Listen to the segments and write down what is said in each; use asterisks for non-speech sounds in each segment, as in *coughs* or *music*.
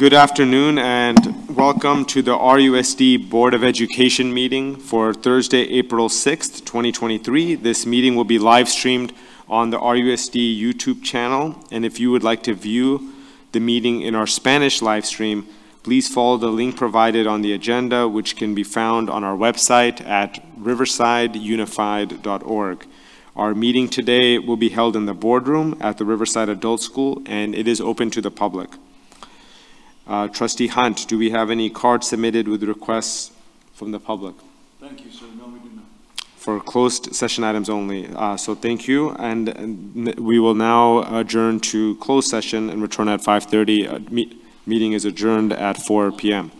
Good afternoon and welcome to the RUSD Board of Education meeting for Thursday, April 6th, 2023. This meeting will be live streamed on the RUSD YouTube channel. And if you would like to view the meeting in our Spanish live stream, please follow the link provided on the agenda, which can be found on our website at riversideunified.org. Our meeting today will be held in the boardroom at the Riverside Adult School, and it is open to the public. Uh, Trustee Hunt, do we have any cards submitted with requests from the public? Thank you, sir. No, we do not. For closed session items only. Uh, So thank you, and and we will now adjourn to closed session and return at 5:30. Uh, me- Meeting is adjourned at 4 PM.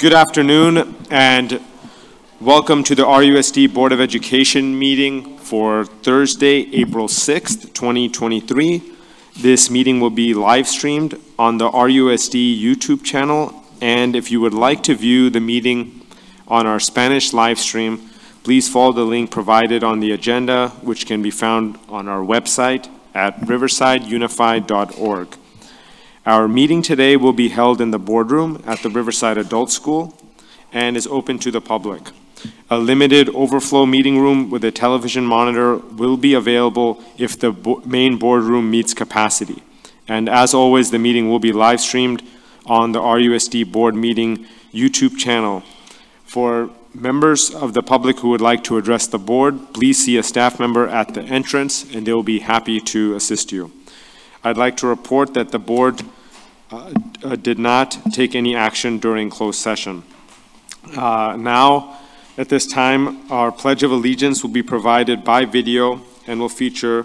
Good afternoon and welcome to the RUSD Board of Education meeting for Thursday, April 6th, 2023. This meeting will be live streamed on the RUSD YouTube channel and if you would like to view the meeting on our Spanish live stream, please follow the link provided on the agenda which can be found on our website at riversideunified.org. Our meeting today will be held in the boardroom at the Riverside Adult School and is open to the public. A limited overflow meeting room with a television monitor will be available if the bo main boardroom meets capacity. And as always, the meeting will be live streamed on the RUSD board meeting YouTube channel. For members of the public who would like to address the board, please see a staff member at the entrance and they will be happy to assist you. I'd like to report that the board uh, uh, did not take any action during closed session. Uh, now, at this time, our Pledge of Allegiance will be provided by video and will feature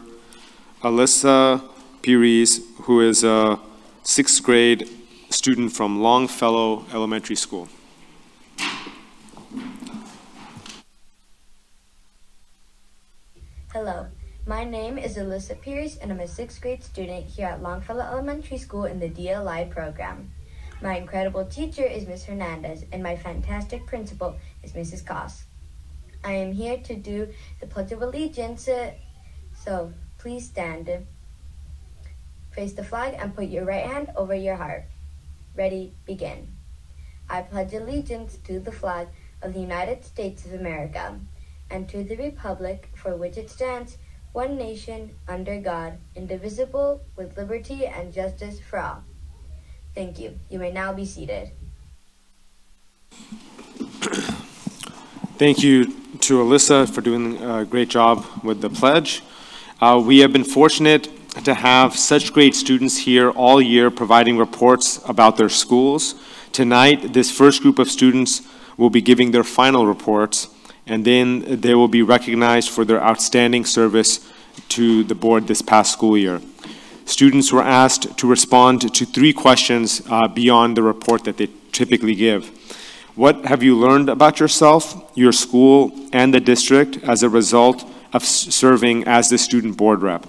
Alyssa Pires, who is a sixth grade student from Longfellow Elementary School. Hello, my name is Alyssa Pierce and I'm a sixth grade student here at Longfellow Elementary School in the DLI program. My incredible teacher is Ms. Hernandez and my fantastic principal is Mrs. Koss. I am here to do the Pledge of Allegiance, so please stand. Face the flag and put your right hand over your heart. Ready, begin. I pledge allegiance to the flag of the United States of America and to the republic for which it stands, one nation, under God, indivisible, with liberty and justice for all. Thank you. You may now be seated. *clears throat* Thank you to Alyssa for doing a great job with the pledge. Uh, we have been fortunate to have such great students here all year providing reports about their schools. Tonight, this first group of students will be giving their final reports and then they will be recognized for their outstanding service to the board this past school year. Students were asked to respond to three questions uh, beyond the report that they typically give. What have you learned about yourself, your school, and the district as a result of serving as the student board rep?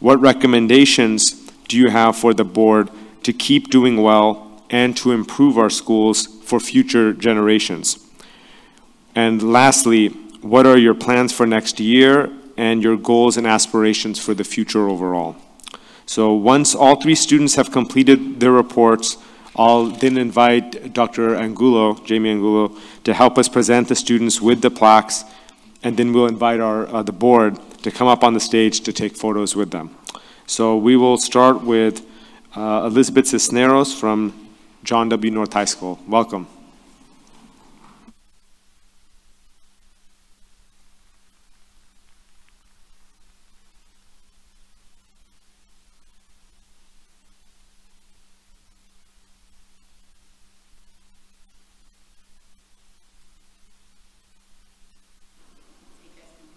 What recommendations do you have for the board to keep doing well and to improve our schools for future generations? And lastly, what are your plans for next year and your goals and aspirations for the future overall? So once all three students have completed their reports, I'll then invite Dr. Angulo, Jamie Angulo, to help us present the students with the plaques, and then we'll invite our, uh, the board to come up on the stage to take photos with them. So we will start with uh, Elizabeth Cisneros from John W. North High School. Welcome.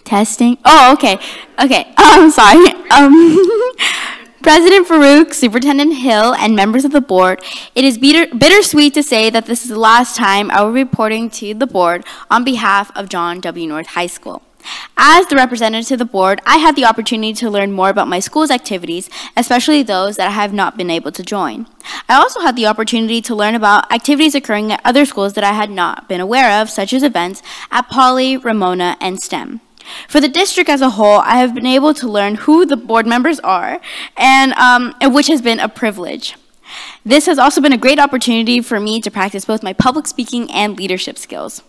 Testing. Oh, okay. Okay. *laughs* I'm sorry. Um, *laughs* President Farooq, Superintendent Hill, and members of the board, it is bitter, bittersweet to say that this is the last time I will be reporting to the board on behalf of John W. North High School. As the representative to the board, I had the opportunity to learn more about my school's activities, especially those that I have not been able to join. I also had the opportunity to learn about activities occurring at other schools that I had not been aware of, such as events at Poly, Ramona, and STEM. For the district as a whole, I have been able to learn who the board members are, and, um, which has been a privilege. This has also been a great opportunity for me to practice both my public speaking and leadership skills.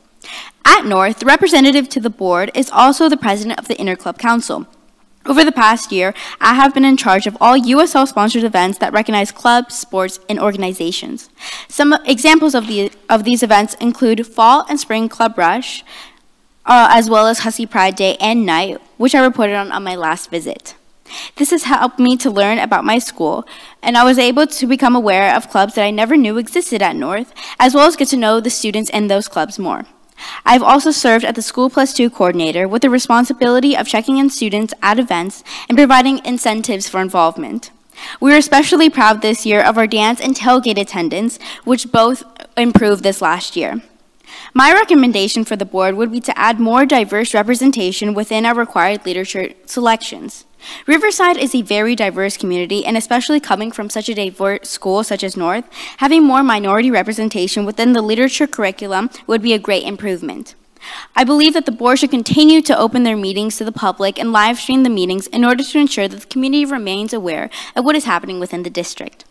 At North, the representative to the board is also the president of the Interclub Council. Over the past year, I have been in charge of all USL-sponsored events that recognize clubs, sports, and organizations. Some examples of, the, of these events include Fall and Spring Club Rush, uh, as well as Husky Pride Day and Night, which I reported on on my last visit. This has helped me to learn about my school, and I was able to become aware of clubs that I never knew existed at North, as well as get to know the students in those clubs more. I've also served as the School Plus 2 coordinator with the responsibility of checking in students at events and providing incentives for involvement. We are especially proud this year of our dance and tailgate attendance, which both improved this last year. My recommendation for the board would be to add more diverse representation within our required literature selections. Riverside is a very diverse community, and especially coming from such a diverse school such as North, having more minority representation within the literature curriculum would be a great improvement. I believe that the board should continue to open their meetings to the public and live stream the meetings in order to ensure that the community remains aware of what is happening within the district.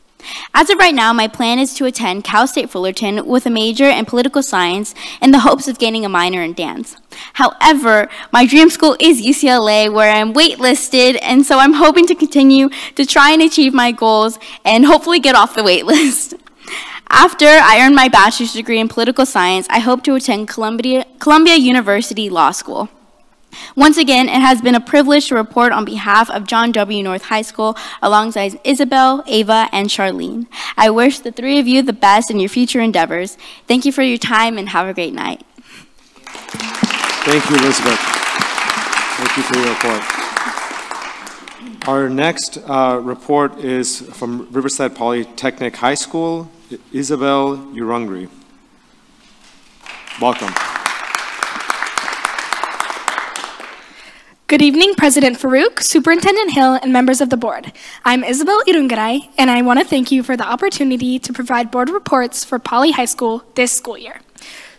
As of right now, my plan is to attend Cal State Fullerton with a major in political science in the hopes of gaining a minor in dance. However, my dream school is UCLA where I'm waitlisted, and so I'm hoping to continue to try and achieve my goals and hopefully get off the waitlist. *laughs* After I earn my bachelor's degree in political science, I hope to attend Columbia, Columbia University Law School. Once again, it has been a privilege to report on behalf of John W. North High School alongside Isabel, Ava, and Charlene. I wish the three of you the best in your future endeavors. Thank you for your time and have a great night. Thank you, Elizabeth. Thank you for your report. Our next uh, report is from Riverside Polytechnic High School, Isabel Urungri. Welcome. Good evening, President Farooq, Superintendent Hill, and members of the board. I'm Isabel Irungaray, and I want to thank you for the opportunity to provide board reports for Poly High School this school year.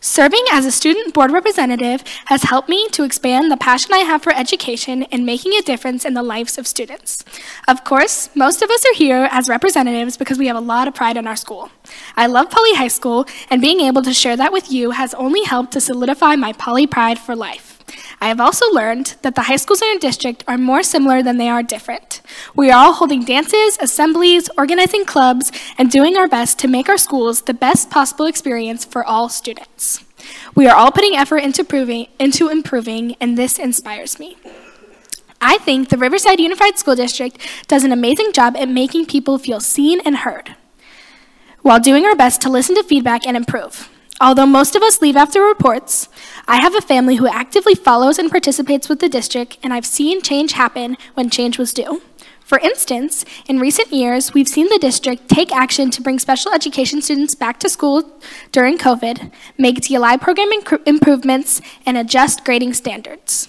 Serving as a student board representative has helped me to expand the passion I have for education and making a difference in the lives of students. Of course, most of us are here as representatives because we have a lot of pride in our school. I love Poly High School, and being able to share that with you has only helped to solidify my Poly pride for life. I have also learned that the high schools in our district are more similar than they are different. We are all holding dances, assemblies, organizing clubs, and doing our best to make our schools the best possible experience for all students. We are all putting effort into improving, into improving and this inspires me. I think the Riverside Unified School District does an amazing job at making people feel seen and heard while doing our best to listen to feedback and improve. Although most of us leave after reports, I have a family who actively follows and participates with the district, and I've seen change happen when change was due. For instance, in recent years, we've seen the district take action to bring special education students back to school during COVID, make DLI program improvements, and adjust grading standards.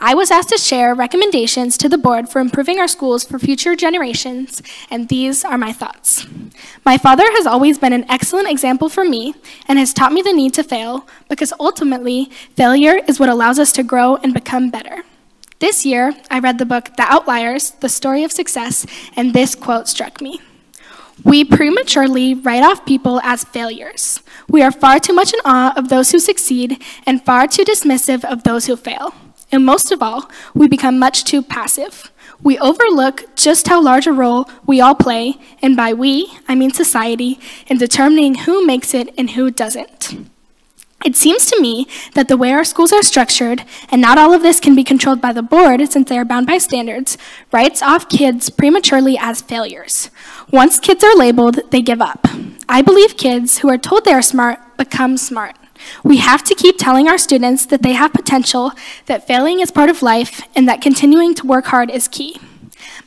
I was asked to share recommendations to the board for improving our schools for future generations, and these are my thoughts. My father has always been an excellent example for me and has taught me the need to fail because ultimately, failure is what allows us to grow and become better. This year, I read the book The Outliers The Story of Success, and this quote struck me. We prematurely write off people as failures. We are far too much in awe of those who succeed and far too dismissive of those who fail. And most of all, we become much too passive. We overlook just how large a role we all play, and by we, I mean society, in determining who makes it and who doesn't. It seems to me that the way our schools are structured, and not all of this can be controlled by the board since they are bound by standards, writes off kids prematurely as failures. Once kids are labeled, they give up. I believe kids who are told they are smart become smart. We have to keep telling our students that they have potential, that failing is part of life, and that continuing to work hard is key.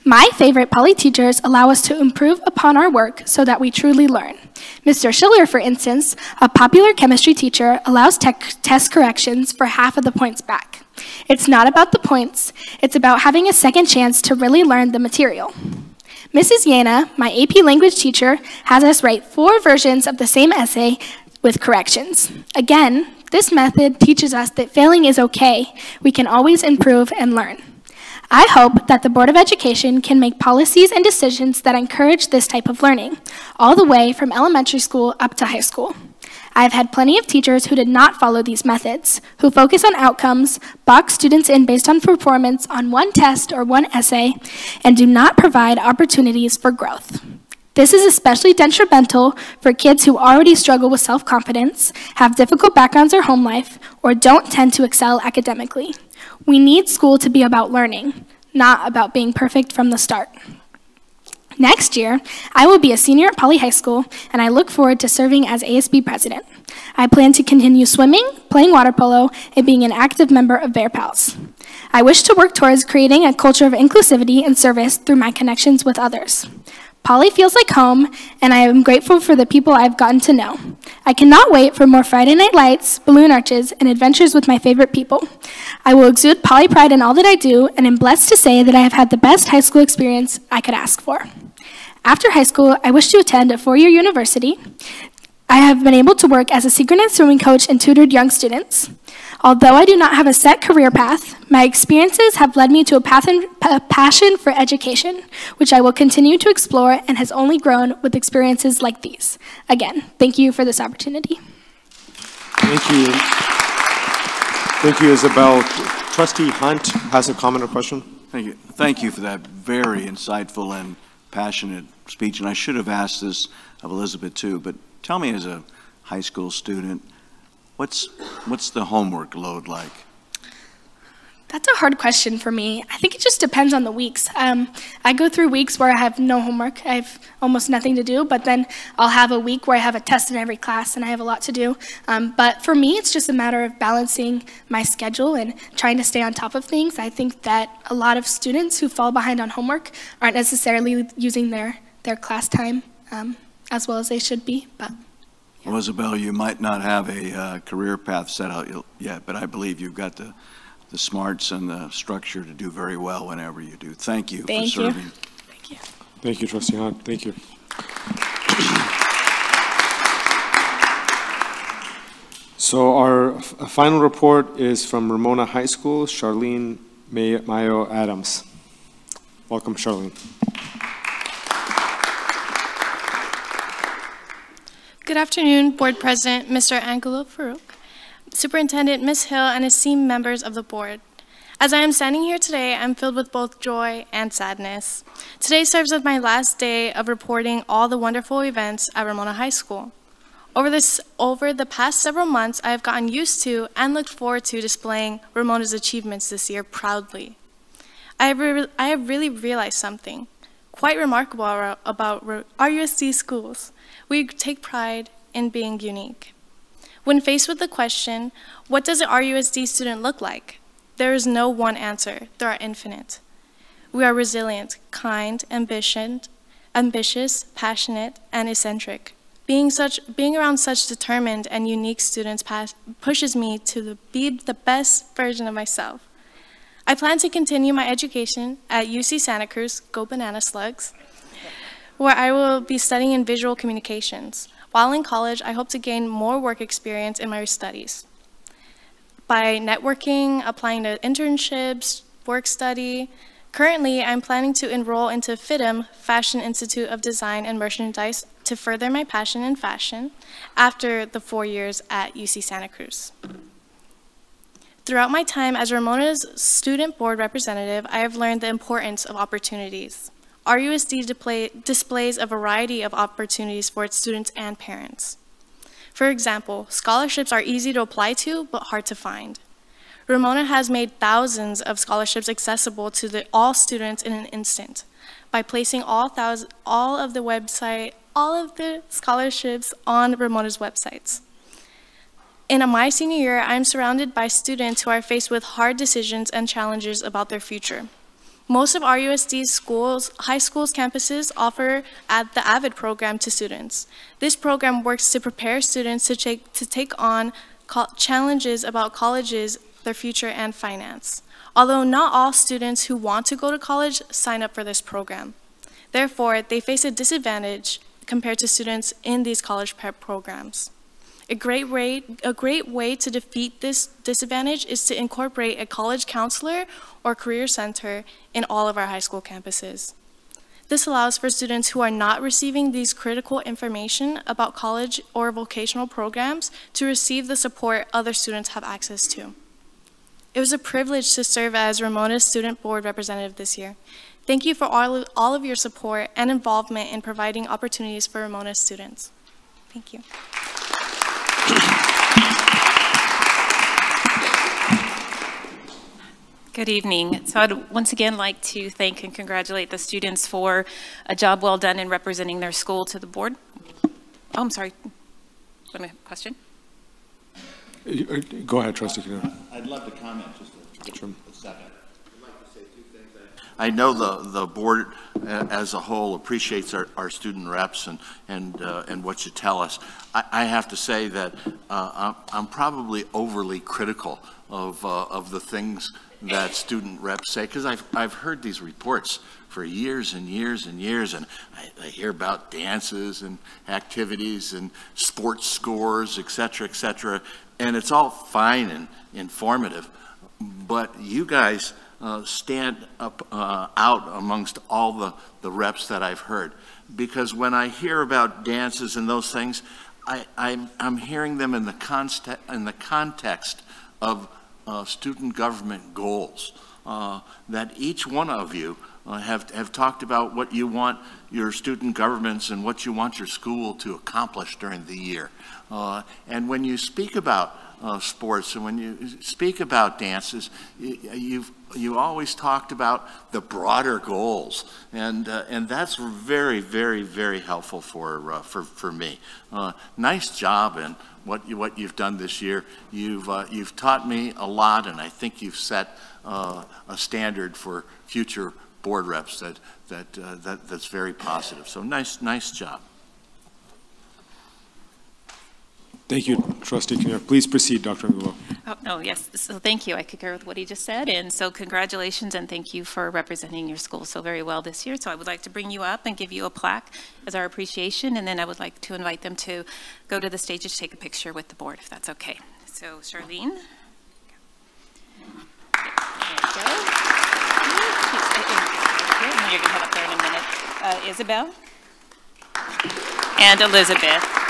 My favorite poly teachers allow us to improve upon our work so that we truly learn. Mr. Schiller, for instance, a popular chemistry teacher, allows test corrections for half of the points back. It's not about the points, it's about having a second chance to really learn the material. Mrs. Yana, my AP language teacher, has us write four versions of the same essay with corrections. Again, this method teaches us that failing is okay. We can always improve and learn. I hope that the Board of Education can make policies and decisions that encourage this type of learning, all the way from elementary school up to high school. I have had plenty of teachers who did not follow these methods, who focus on outcomes, box students in based on performance on one test or one essay, and do not provide opportunities for growth. This is especially detrimental for kids who already struggle with self confidence, have difficult backgrounds or home life, or don't tend to excel academically. We need school to be about learning, not about being perfect from the start. Next year, I will be a senior at Poly High School, and I look forward to serving as ASB president. I plan to continue swimming, playing water polo, and being an active member of Bear Pals. I wish to work towards creating a culture of inclusivity and service through my connections with others. Poly feels like home, and I am grateful for the people I've gotten to know. I cannot wait for more Friday night lights, balloon arches, and adventures with my favorite people. I will exude Poly pride in all that I do, and am blessed to say that I have had the best high school experience I could ask for. After high school, I wish to attend a four year university. I have been able to work as a synchronized swimming coach and tutored young students. Although I do not have a set career path, my experiences have led me to a, path and, a passion for education, which I will continue to explore and has only grown with experiences like these. Again, thank you for this opportunity. Thank you. Thank you, Isabel. Trustee Hunt has a comment or question? Thank you. Thank you for that very insightful and passionate speech. And I should have asked this of Elizabeth too, but tell me as a high school student, what's, what's the homework load like? That's a hard question for me. I think it just depends on the weeks. Um, I go through weeks where I have no homework, I have almost nothing to do, but then I'll have a week where I have a test in every class and I have a lot to do. Um, but for me, it's just a matter of balancing my schedule and trying to stay on top of things. I think that a lot of students who fall behind on homework aren't necessarily using their, their class time um, as well as they should be. But Well, Isabel, you might not have a uh, career path set out yet, but I believe you've got the, the smarts and the structure to do very well whenever you do. Thank you Thank for you. serving. thank you. Thank you, Trustee Hunt. Thank you. So our f- final report is from Ramona High School, Charlene May- Mayo Adams. Welcome, Charlene. Good afternoon, Board President Mr. Angelov Farooq, Superintendent Ms. Hill, and esteemed members of the board. As I am standing here today, I'm filled with both joy and sadness. Today serves as my last day of reporting all the wonderful events at Ramona High School. Over, this, over the past several months, I have gotten used to and looked forward to displaying Ramona's achievements this year proudly. I have, re- I have really realized something quite remarkable ar- about RUSD schools. We take pride in being unique. When faced with the question, what does an RUSD student look like? There is no one answer, there are infinite. We are resilient, kind, ambitious, ambitious, passionate, and eccentric. Being, such, being around such determined and unique students pas- pushes me to the, be the best version of myself. I plan to continue my education at UC Santa Cruz, Go Banana Slugs, where I will be studying in visual communications. While in college, I hope to gain more work experience in my studies. By networking, applying to internships, work study, currently I'm planning to enroll into FIDM, Fashion Institute of Design and Merchandise, to further my passion in fashion after the four years at UC Santa Cruz. Throughout my time as Ramona's student board representative, I have learned the importance of opportunities. RUSD display, displays a variety of opportunities for its students and parents. For example, scholarships are easy to apply to, but hard to find. Ramona has made thousands of scholarships accessible to the, all students in an instant by placing all, all of the website, all of the scholarships on Ramona's websites. In my senior year, I am surrounded by students who are faced with hard decisions and challenges about their future. Most of RUSD's schools, high schools campuses offer the AVID program to students. This program works to prepare students to take, to take on challenges about colleges, their future, and finance. Although not all students who want to go to college sign up for this program. Therefore, they face a disadvantage compared to students in these college prep programs. A great, way, a great way to defeat this disadvantage is to incorporate a college counselor or career center in all of our high school campuses. This allows for students who are not receiving these critical information about college or vocational programs to receive the support other students have access to. It was a privilege to serve as Ramona's student board representative this year. Thank you for all of, all of your support and involvement in providing opportunities for Ramona students. Thank you. Good evening. So I'd once again like to thank and congratulate the students for a job well done in representing their school to the board. Oh, I'm sorry. Want a question? Uh, Go ahead, Trustee I'd love to comment just a, Sure. I know the, the board uh, as a whole appreciates our, our student reps and, and, uh, and what you tell us. I, I have to say that uh, I'm, I'm probably overly critical of, uh, of the things that student reps say, because I've, I've heard these reports for years and years and years, and I, I hear about dances and activities and sports scores, et cetera, et cetera, and it's all fine and informative, but you guys uh, stand up uh, out amongst all the, the reps that I've heard. Because when I hear about dances and those things, I, I'm, I'm hearing them in the, in the context of uh, student government goals. Uh, that each one of you uh, have, have talked about what you want your student governments and what you want your school to accomplish during the year. Uh, and when you speak about sports and when you speak about dances, you, you've you always talked about the broader goals, and uh, and that's very, very, very helpful for uh, for for me. Uh, nice job in what you what you've done this year. You've uh, you've taught me a lot, and I think you've set uh, a standard for future board reps that that uh, that that's very positive. So nice nice job. Thank you, Trustee Kinnear. Please proceed, Dr. Angulo. Oh, no, yes, so thank you. I concur with what he just said, and so congratulations and thank you for representing your school so very well this year. So I would like to bring you up and give you a plaque as our appreciation, and then I would like to invite them to go to the stage to take a picture with the board, if that's okay. So Charlene. There. You're going to head up there in a minute. Uh, Isabel. And Elizabeth.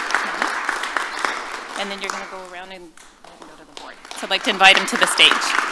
And then you're going to go around and go to the board. So I'd like to invite him to the stage.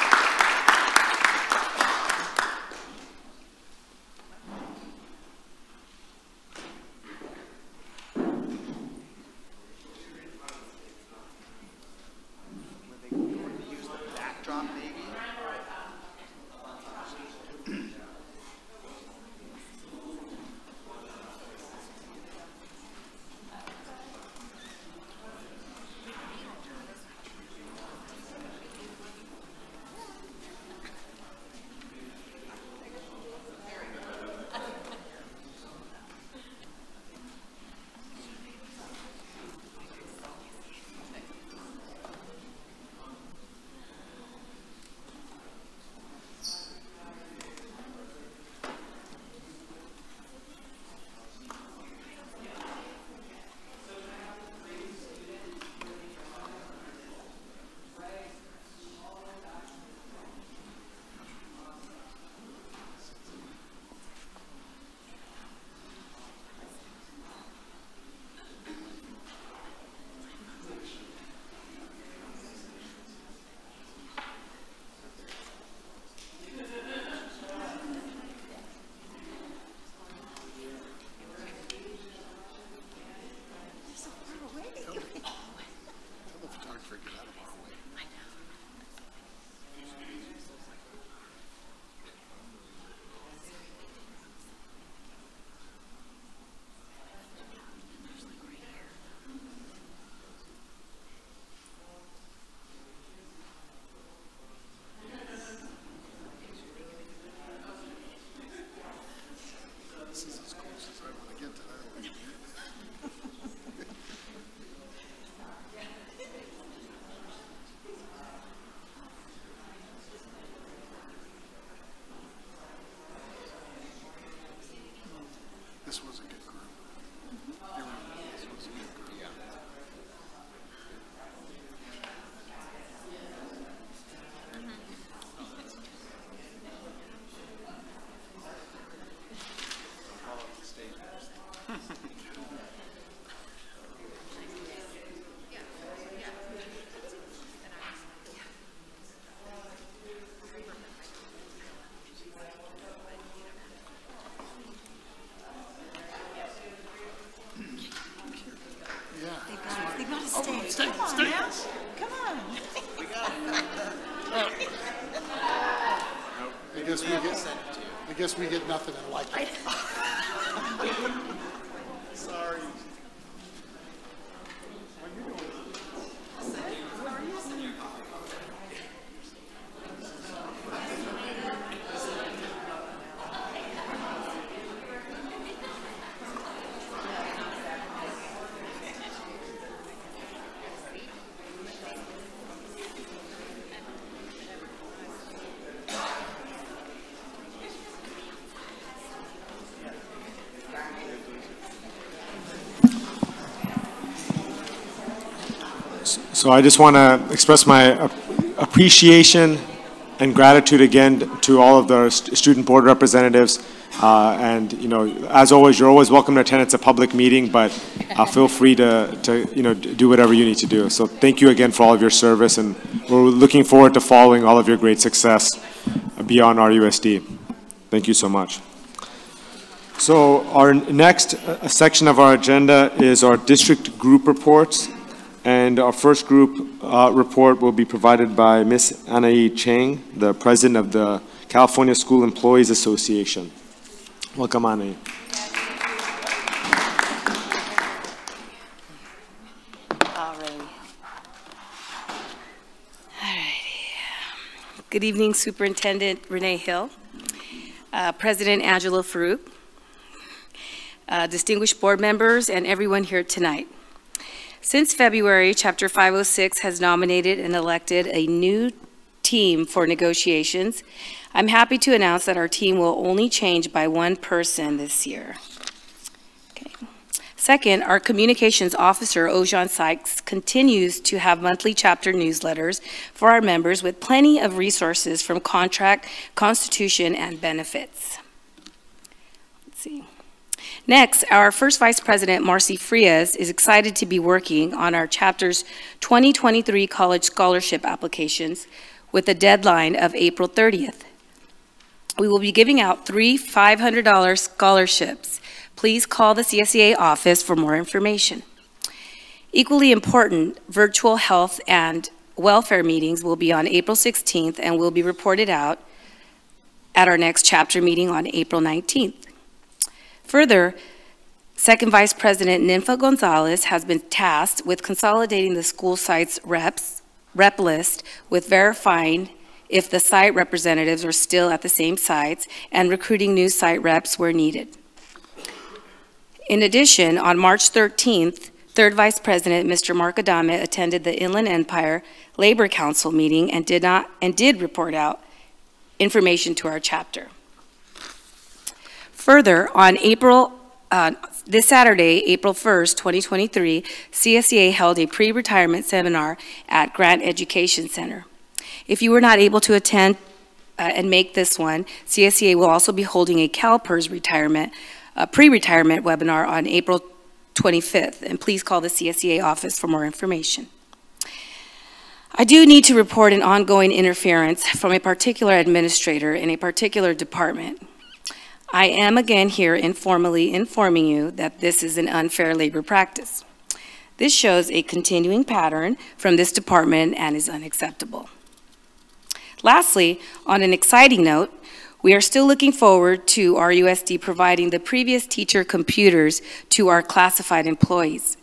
So I just want to express my appreciation and gratitude again to all of the student board representatives. Uh, And, you know, as always, you're always welcome to attend. It's a public meeting, but uh, feel free to, to, you know, do whatever you need to do. So thank you again for all of your service, and we're looking forward to following all of your great success beyond RUSD. Thank you so much. So our next uh, section of our agenda is our district group reports. And our first group uh, report will be provided by Ms. Anai Chang, the president of the California School Employees Association. Welcome, Anai. Good evening, Superintendent Renee Hill, uh, President Angelov Farooq, uh, distinguished board members, and everyone here tonight. Since February, Chapter 506 has nominated and elected a new team for negotiations. I'm happy to announce that our team will only change by one person this year. Okay. Second, our communications officer, Ojan Sykes, continues to have monthly chapter newsletters for our members with plenty of resources from contract, constitution, and benefits. Next, our first Vice President, Marcy Frias, is excited to be working on our Chapter's 2023 college scholarship applications with a deadline of April 30th. We will be giving out three $500 scholarships. Please call the CSEA office for more information. Equally important, virtual health and welfare meetings will be on April 16th and will be reported out at our next chapter meeting on April 19th. Further, Second Vice President Ninfa Gonzalez has been tasked with consolidating the school site's reps, rep list with verifying if the site representatives are still at the same sites and recruiting new site reps where needed. In addition, on March 13th, Third Vice President Mr. Mark Adame attended the Inland Empire Labor Council meeting and did not and did report out information to our chapter. Further, on April uh, this Saturday, April 1st, 2023, CSEA held a pre-retirement seminar at Grant Education Center. If you were not able to attend uh, and make this one, CSEA will also be holding a CalPERS retirement, pre-retirement webinar on April 25th, and please call the CSEA office for more information. I do need to report an ongoing interference from a particular administrator in a particular department. I am again here informally informing you that this is an unfair labor practice. This shows a continuing pattern from this department and is unacceptable. Lastly, on an exciting note, we are still looking forward to RUSD providing the previous teacher computers to our classified employees.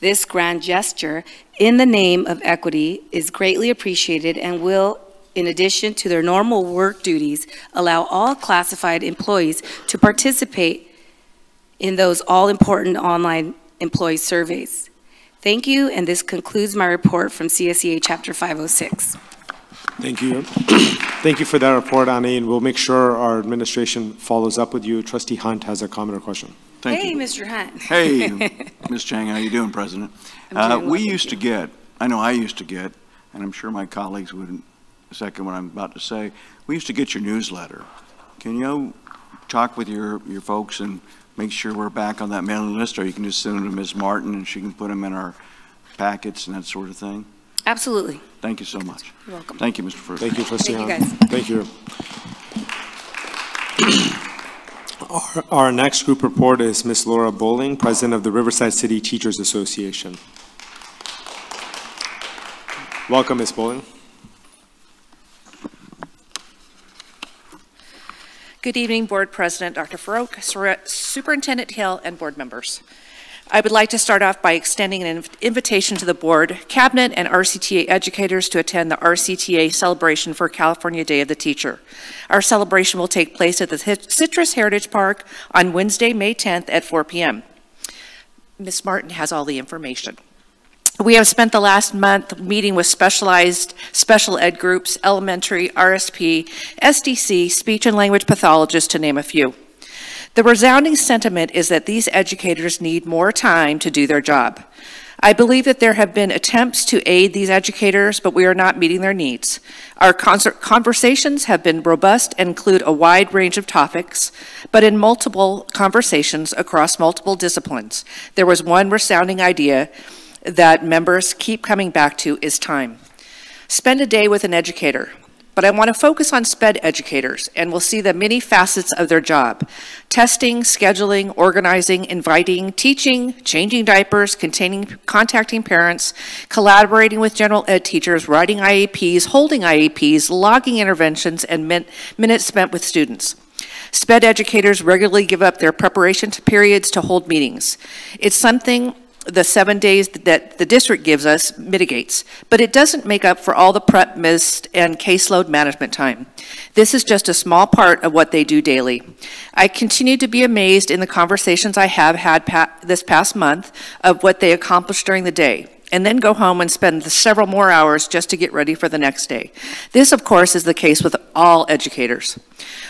This grand gesture in the name of equity is greatly appreciated and will, in addition to their normal work duties, allow all classified employees to participate in those all-important online employee surveys. Thank you, and this concludes my report from CSEA Chapter 506. Thank you. *clears throat* Thank you for that report, Annie, and we'll make sure our administration follows up with you. Trustee Hunt has a comment or question. Thank Hey, you. Mr. Hunt. Hey, *laughs* Ms. Chang, how are you doing, President? I'm Uh, well, We thank used to get, I know I used to get, and I'm sure my colleagues would second what I'm about to say, we used to get your newsletter. Can you talk with your, your folks and make sure we're back on that mailing list, or you can just send them to Ms. Martin and she can put them in our packets and that sort of thing? Absolutely. Thank you so much. You're welcome. Thank you, Mr. Fruit. Thank you, Trustee Thank you, guys. Thank you. Our- Our next group report is Ms. Laura Bowling, President of the Riverside City Teachers Association. Welcome, Ms. Bowling. Good evening, Board President Dr. Farooq, Superintendent Hill, and board members. I would like to start off by extending an invitation to the board, cabinet, and RCTA educators to attend the RCTA celebration for California Day of the Teacher. Our celebration will take place at the Citrus Heritage Park on Wednesday, May 10th at 4 p.m. Ms. Martin has all the information. We have spent the last month meeting with specialized special ed groups, elementary, RSP, SDC, speech and language pathologists, to name a few. The resounding sentiment is that these educators need more time to do their job. I believe that there have been attempts to aid these educators, but we are not meeting their needs. Our conversations have been robust and include a wide range of topics, but in multiple conversations across multiple disciplines, there was one resounding idea that members keep coming back to is time. Spend a day with an educator but I want to focus on SPED educators, and we'll see the many facets of their job. Testing, scheduling, organizing, inviting, teaching, changing diapers, containing, contacting parents, collaborating with general ed teachers, writing IEPs, holding IEPs, logging interventions, and min minutes spent with students. SPED educators regularly give up their preparation periods to hold meetings. It's something the seven days that the district gives us mitigates, but it doesn't make up for all the prep missed and caseload management time. This is just a small part of what they do daily. I continue to be amazed in the conversations I have had pa this past month of what they accomplished during the day and then go home and spend several more hours just to get ready for the next day. This, of course, is the case with all educators.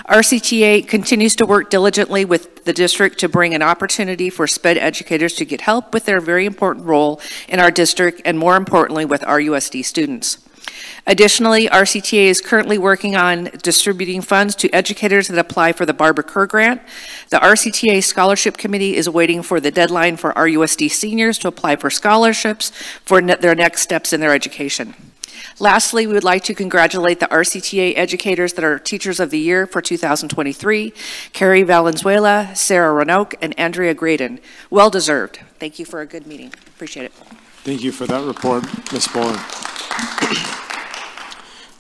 RCTA continues to work diligently with the district to bring an opportunity for SPED educators to get help with their very important role in our district and more importantly with RUSD students. Additionally, RCTA is currently working on distributing funds to educators that apply for the Barbara Kerr Grant. The RCTA Scholarship Committee is waiting for the deadline for RUSD seniors to apply for scholarships for ne their next steps in their education. Lastly, we would like to congratulate the RCTA educators that are Teachers of the Year for 2023, Carrie Valenzuela, Sarah Roanoke, and Andrea Graydon. Well deserved. Thank you for a good meeting. Appreciate it. Thank you for that report, Ms. Bowen.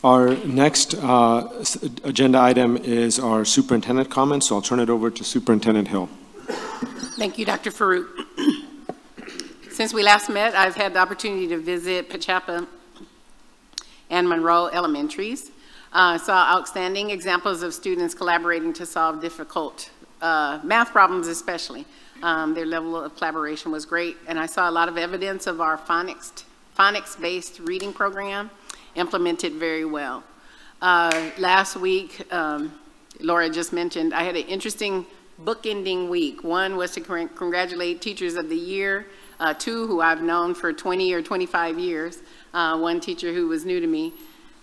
Our next uh, agenda item is our superintendent comments, so I'll turn it over to Superintendent Hill. Thank you, Dr. Farooq. *clears throat* Since we last met, I've had the opportunity to visit Pachappa and Monroe Elementaries. Uh, saw outstanding examples of students collaborating to solve difficult uh, math problems especially. Um, their level of collaboration was great, and I saw a lot of evidence of our phonics-based phonics reading program implemented very well. Uh, last week, um, Laura just mentioned, I had an interesting bookending week. One was to congratulate Teachers of the Year, uh, two who I've known for 20 or 25 years, uh, one teacher who was new to me.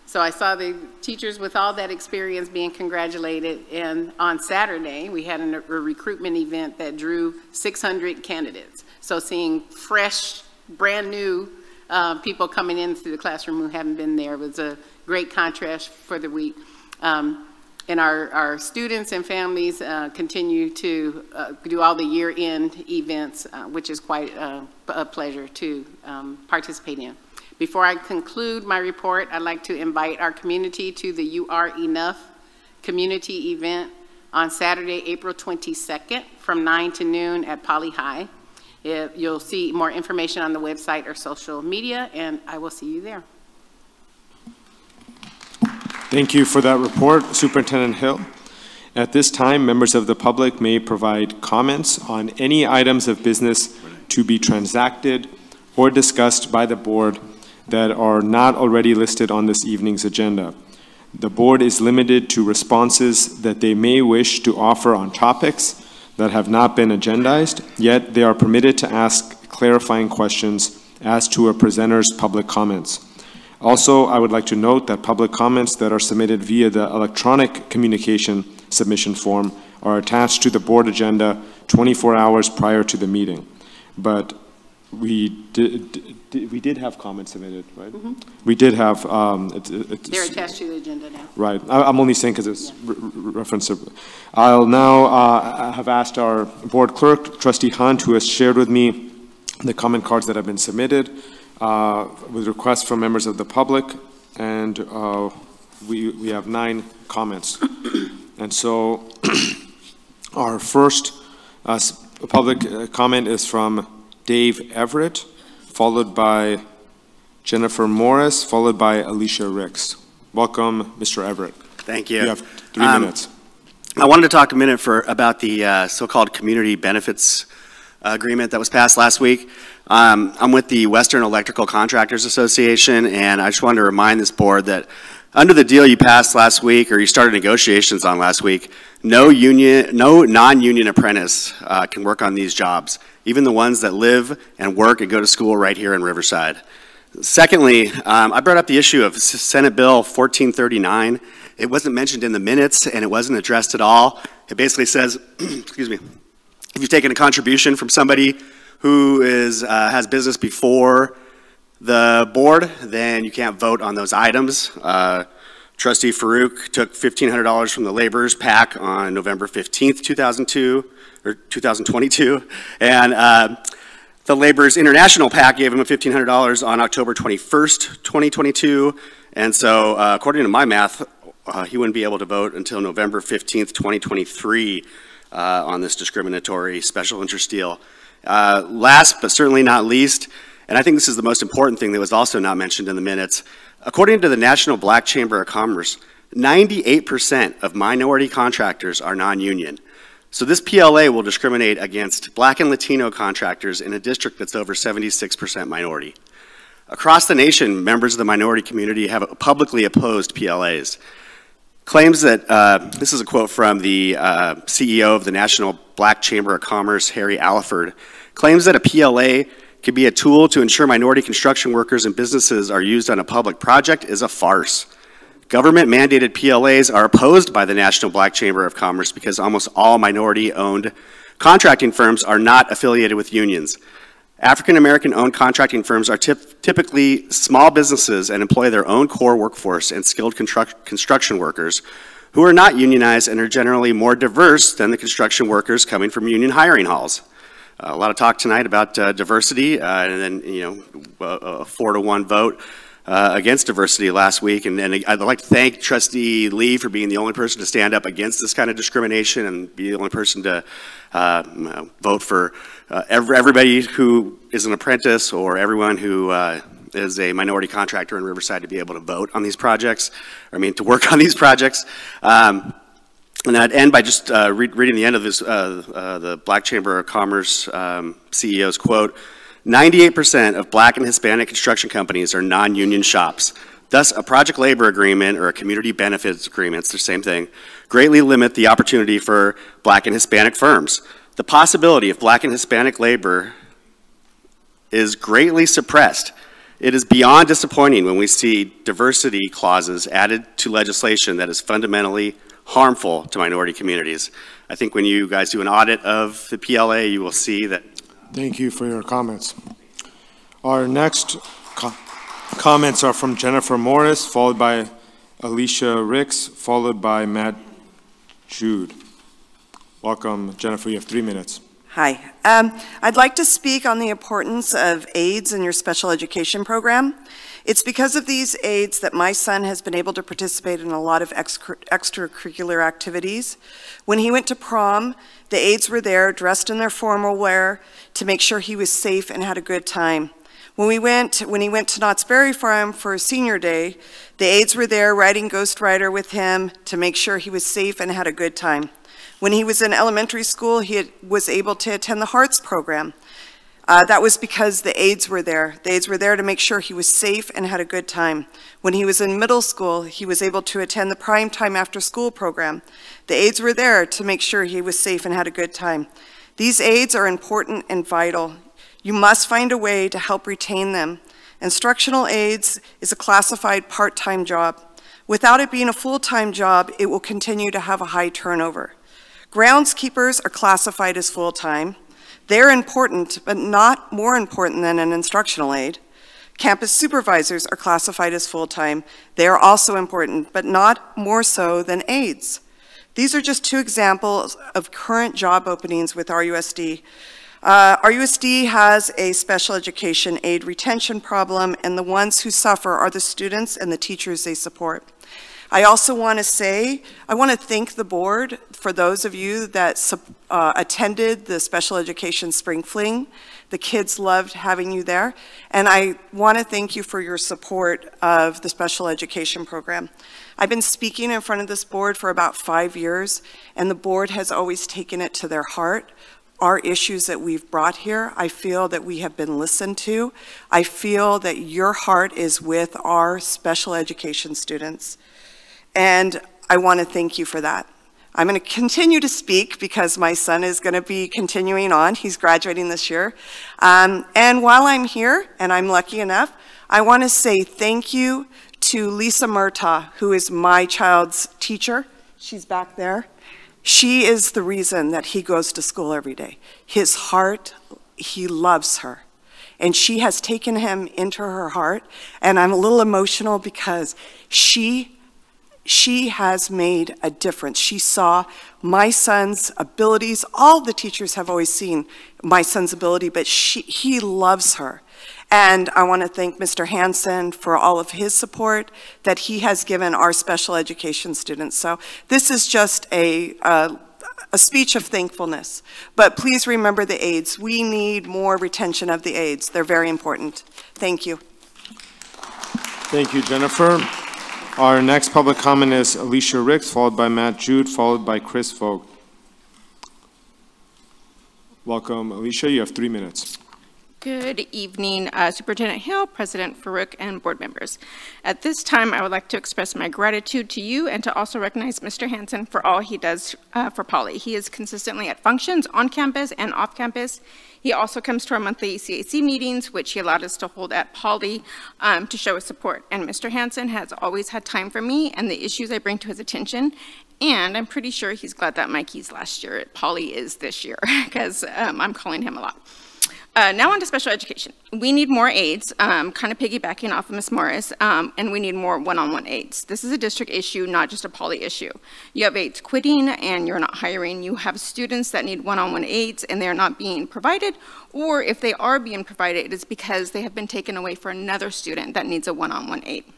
So I saw the teachers with all that experience being congratulated, and on Saturday, we had a recruitment event that drew 600 candidates. So seeing fresh, brand new uh, people coming in into the classroom who haven't been there. It was a great contrast for the week. Um, and our, our students and families uh, continue to uh, do all the year-end events, uh, which is quite a, a pleasure to um, participate in. Before I conclude my report, I'd like to invite our community to the You Are Enough community event on Saturday, April 22nd from 9 to noon at Poly High. You'll see more information on the website or social media, and I will see you there. Thank you for that report, Superintendent Hill. At this time, members of the public may provide comments on any items of business to be transacted or discussed by the board that are not already listed on this evening's agenda. The board is limited to responses that they may wish to offer on topics that have not been agendized, yet they are permitted to ask clarifying questions as to a presenter's public comments. Also, I would like to note that public comments that are submitted via the electronic communication submission form are attached to the board agenda 24 hours prior to the meeting. But we did, did, we did have comments submitted, right? Mm -hmm. We did have. Um, it, it, They're attached to the agenda now. Right. I, am only saying because it's yeah. re reference. I'll now uh, have asked our board clerk, Trustee Hunt, who has shared with me the comment cards that have been submitted uh, with requests from members of the public, and uh, we we have nine comments, *coughs* and so *clears throat* our first uh, public uh, comment is from Dave Everett followed by Jennifer Morris, followed by Alicia Ricks. Welcome, Mr. Everett. Thank you. You have three um, minutes. I wanted to talk a minute for about the uh, so-called community benefits agreement that was passed last week. Um, I'm with the Western Electrical Contractors Association, and I just wanted to remind this board that Under the deal you passed last week, or you started negotiations on last week, no union, no non-union apprentice uh, can work on these jobs, even the ones that live and work and go to school right here in Riverside. Secondly, um, I brought up the issue of Senate Bill 1439. It wasn't mentioned in the minutes and it wasn't addressed at all. It basically says, *clears throat* excuse me, if you've taken a contribution from somebody who is, uh, has business before the board, then you can't vote on those items. Uh, Trustee Farooq took $1,500 from the laborers pack on November 15th, 2002, or 2022, and uh, the Laborers International pack gave him $1,500 on October 21st, 2022, and so uh, according to my math, uh, he wouldn't be able to vote until November 15th, 2023 uh, on this discriminatory special interest deal. Uh, last but certainly not least, and I think this is the most important thing that was also not mentioned in the minutes, according to the National Black Chamber of Commerce, 98% of minority contractors are non-union. So this PLA will discriminate against black and Latino contractors in a district that's over 76% minority. Across the nation, members of the minority community have publicly opposed PLAs. Claims that, uh, this is a quote from the uh, CEO of the National Black Chamber of Commerce, Harry Alford, claims that a PLA could be a tool to ensure minority construction workers and businesses are used on a public project is a farce. Government mandated PLAs are opposed by the National Black Chamber of Commerce because almost all minority owned contracting firms are not affiliated with unions. African American owned contracting firms are typically small businesses and employ their own core workforce and skilled construction workers who are not unionized and are generally more diverse than the construction workers coming from union hiring halls. A lot of talk tonight about uh, diversity uh, and then, you know, a, four to one vote uh, against diversity last week, and, and, I'd like to thank Trustee Lee for being the only person to stand up against this kind of discrimination and be the only person to vote for every, everybody who is an apprentice or everyone who is a minority contractor in Riverside to be able to vote on these projects, I mean to work *laughs* on these projects. Um, and I'd end by just uh, re reading the end of this, uh, the Black Chamber of Commerce um, CEO's quote. 98% of black and Hispanic construction companies are non-union shops. Thus, a project labor agreement or a community benefits agreement, it's the same thing, greatly limit the opportunity for black and Hispanic firms. The possibility of black and Hispanic labor is greatly suppressed. It is beyond disappointing when we see diversity clauses added to legislation that is fundamentally harmful to minority communities. I think when you guys do an audit of the PLA, you will see that Thank you for your comments. Our next co comments are from Jennifer Morris, followed by Alicia Ricks, followed by Matt Jude. Welcome, Jennifer. You have three minutes. Hi. Um, I'd like to speak on the importance of aides in your special education program. It's because of these aids that my son has been able to participate in a lot of extracurricular activities. When he went to prom, the aides were there dressed in their formal wear to make sure he was safe and had a good time. When, we went, when he went to Knott's Berry Farm for senior day, the aides were there riding Ghost Rider with him to make sure he was safe and had a good time. When he was in elementary school, he was able to attend the Hearts program. Uh, that was because the aides were there. The aides were there to make sure he was safe and had a good time. When he was in middle school, he was able to attend the prime time after school program. The aides were there to make sure he was safe and had a good time. These aides are important and vital. You must find a way to help retain them. Instructional aides is a classified part-time job. Without it being a full-time job, it will continue to have a high turnover. Groundskeepers are classified as full-time. They're important, but not more important than an instructional aide. Campus supervisors are classified as full-time. They are also important, but not more so than aides. These are just two examples of current job openings with RUSD. Uh, RUSD has a special education aide retention problem, and the ones who suffer are the students and the teachers they support. I also want to say, I want to thank the board for those of you that uh, attended the Special Education Spring Fling. The kids loved having you there. And I want to thank you for your support of the special education program. I've been speaking in front of this board for about five years, and the board has always taken it to their heart. our issues that we've brought here. I feel that we have been listened to. I feel that your heart is with our special education students. And I want to thank you for that. I'm going to continue to speak because my son is going to be continuing on. He's graduating this year. Um, and while I'm here, and I'm lucky enough, I want to say thank you to Lisa Murtaugh, who is my child's teacher. She's back there. She is the reason that he goes to school every day. His heart, he loves her. And she has taken him into her heart. And I'm a little emotional because she she has made a difference. She saw my son's abilities. All the teachers have always seen my son's ability, but she, he loves her. And I want to thank Mr. Hanson for all of his support that he has given our special education students. So this is just a, uh, a speech of thankfulness. But please remember the aides. We need more retention of the aides. They're very important. Thank you. Thank you, Jennifer. Our next public comment is Alicia Ricks, followed by Matt Jude, followed by Chris Vogt. Welcome, Alicia. You have three minutes. Good evening, uh, Superintendent Hill, President Farooq, and board members. At this time, I would like to express my gratitude to you and to also recognize Mr. Hanson for all he does uh, for Poly. He is consistently at functions on campus and off campus. He also comes to our monthly CAC meetings, which he allowed us to hold at Poly um, to show his support. And Mr. Hanson has always had time for me and the issues I bring to his attention. And I'm pretty sure he's glad that Mikey's last year at Poly is this year, *laughs* because um, I'm calling him a lot. Uh, now on to special education. We need more aides, um, kind of piggybacking off of Ms. Morris, um, and we need more one-on-one -on -one aides. This is a district issue, not just a poly issue. You have aides quitting and you're not hiring. You have students that need one-on-one -on -one aides and they're not being provided, or if they are being provided, it is because they have been taken away for another student that needs a one-on-one -on -one aide.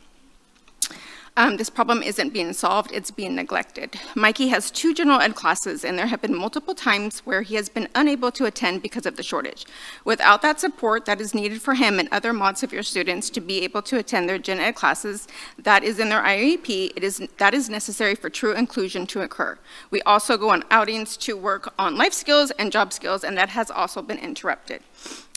Um, this problem isn't being solved, it's being neglected. Mikey has two general ed classes and there have been multiple times where he has been unable to attend because of the shortage. Without that support that is needed for him and other Mod Severe students to be able to attend their gen ed classes that is in their IEP, it is, that is necessary for true inclusion to occur. We also go on outings to work on life skills and job skills and that has also been interrupted.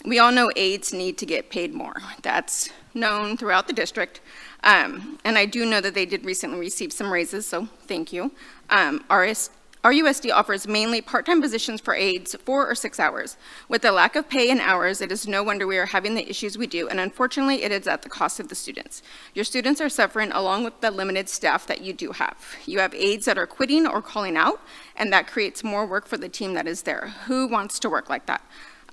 We all know aides need to get paid more. That's known throughout the district. Um, and I do know that they did recently receive some raises, so thank you. Um, RS, RUSD offers mainly part-time positions for aides, four or six hours. With the lack of pay and hours, it is no wonder we are having the issues we do, and unfortunately, it is at the cost of the students. Your students are suffering along with the limited staff that you do have. You have aides that are quitting or calling out, and that creates more work for the team that is there. Who wants to work like that?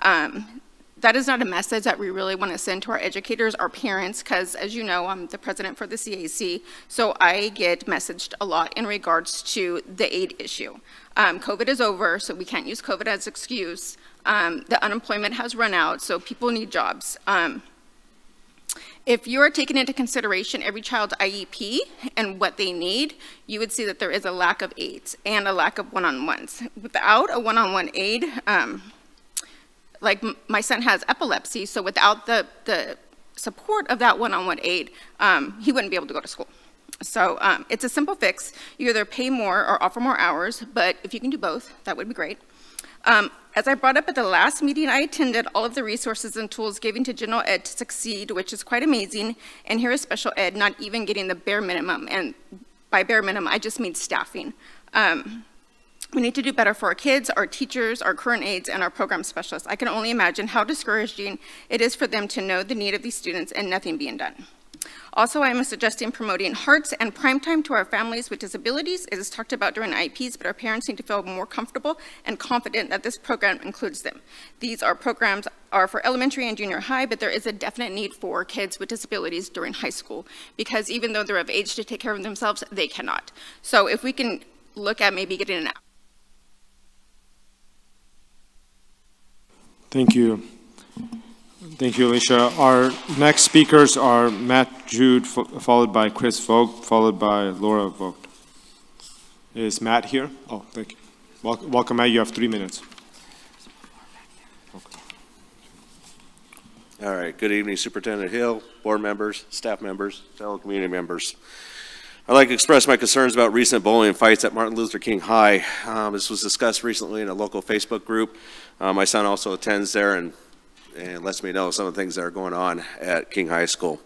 Um, that is not a message that we really want to send to our educators, our parents, because as you know, I'm the president for the CAC, so I get messaged a lot in regards to the aide issue. Um, COVID is over, so we can't use COVID as excuse. Um, the unemployment has run out, so people need jobs. Um, if you are taking into consideration every child's IEP and what they need, you would see that there is a lack of aides and a lack of one-on-ones. Without a one-on-one -on -one aide, um, like my son has epilepsy, so without the, the support of that one-on-one -on -one aide, um, he wouldn't be able to go to school. So um, it's a simple fix. You either pay more or offer more hours, but if you can do both, that would be great. Um, as I brought up at the last meeting I attended, all of the resources and tools given to general ed to succeed, which is quite amazing, and here is special ed not even getting the bare minimum, and by bare minimum, I just mean staffing. Um, we need to do better for our kids, our teachers, our current aides, and our program specialists. I can only imagine how discouraging it is for them to know the need of these students and nothing being done. Also, I am suggesting promoting hearts and prime time to our families with disabilities. It is talked about during IEPs, but our parents need to feel more comfortable and confident that this program includes them. These are programs are for elementary and junior high, but there is a definite need for kids with disabilities during high school because even though they're of age to take care of themselves, they cannot. So if we can look at maybe getting an Thank you. Thank you, Alicia. Our next speakers are Matt Jude, followed by Chris Vogt, followed by Laura Vogt. Is Matt here? Oh, thank you. Welcome, welcome Matt. You have three minutes. All right. Good evening, Superintendent Hill, board members, staff members, fellow community members. I'd like to express my concerns about recent bullying fights at Martin Luther King High. Um, this was discussed recently in a local Facebook group. Uh, my son also attends there and, and lets me know some of the things that are going on at King High School.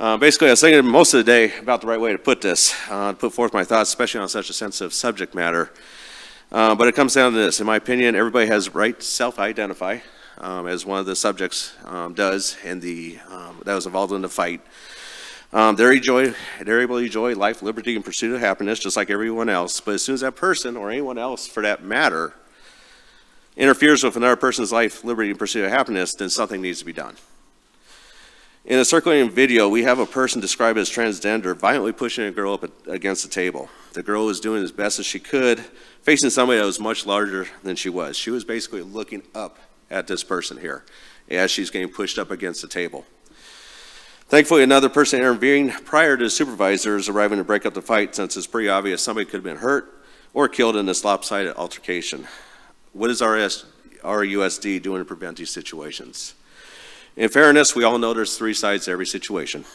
Uh, basically, I was thinking most of the day about the right way to put this, uh, to put forth my thoughts, especially on such a sensitive subject matter. Uh, but it comes down to this. In my opinion, everybody has right to self-identify, um, as one of the subjects um, does, and the um, that was involved in the fight. Um, they're, enjoy, they're able to enjoy life, liberty, and pursuit of happiness just like everyone else. But as soon as that person, or anyone else for that matter, interferes with another person's life, liberty, and pursuit of happiness, then something needs to be done. In a circulating video, we have a person described as transgender violently pushing a girl up against the table. The girl was doing as best as she could, facing somebody that was much larger than she was. She was basically looking up at this person here as she's getting pushed up against the table. Thankfully, another person intervened prior to the supervisors arriving to break up the fight since it's pretty obvious somebody could have been hurt or killed in this lopsided altercation. What is RS, RUSD doing to prevent these situations? In fairness, we all know there's three sides to every situation.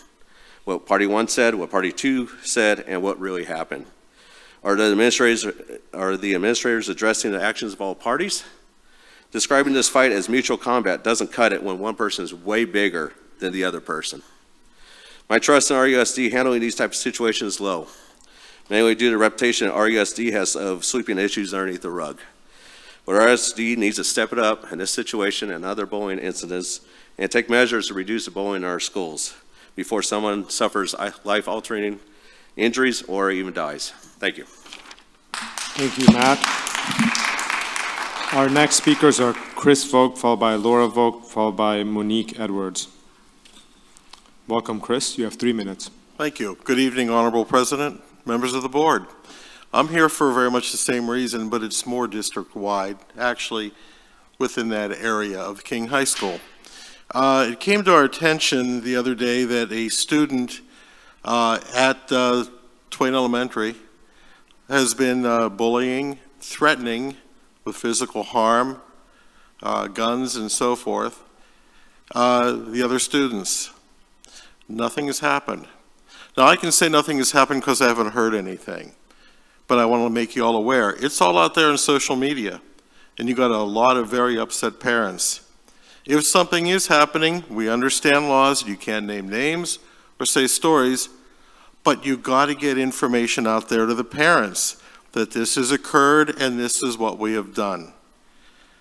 What party one said, what party two said, and what really happened. Are the administrators, are the administrators addressing the actions of all parties? Describing this fight as mutual combat doesn't cut it when one person is way bigger than the other person. My trust in RUSD handling these types of situations is low, mainly due to the reputation RUSD has of sweeping issues underneath the rug. But RSD needs to step it up in this situation and other bullying incidents and take measures to reduce the bullying in our schools before someone suffers life-altering injuries or even dies. Thank you. Thank you, Matt. Our next speakers are Chris Vogt, followed by Laura Vogt, followed by Monique Edwards. Welcome, Chris. You have three minutes. Thank you. Good evening, Honorable President, members of the board. I'm here for very much the same reason, but it's more district-wide, actually within that area of King High School. Uh, it came to our attention the other day that a student uh, at uh, Twain Elementary has been uh, bullying, threatening with physical harm, uh, guns and so forth, uh, the other students. Nothing has happened. Now, I can say nothing has happened because I haven't heard anything, but I want to make you all aware. It's all out there in social media, and you got a lot of very upset parents. If something is happening, we understand laws. You can't name names or say stories, but you got to get information out there to the parents that this has occurred and this is what we have done.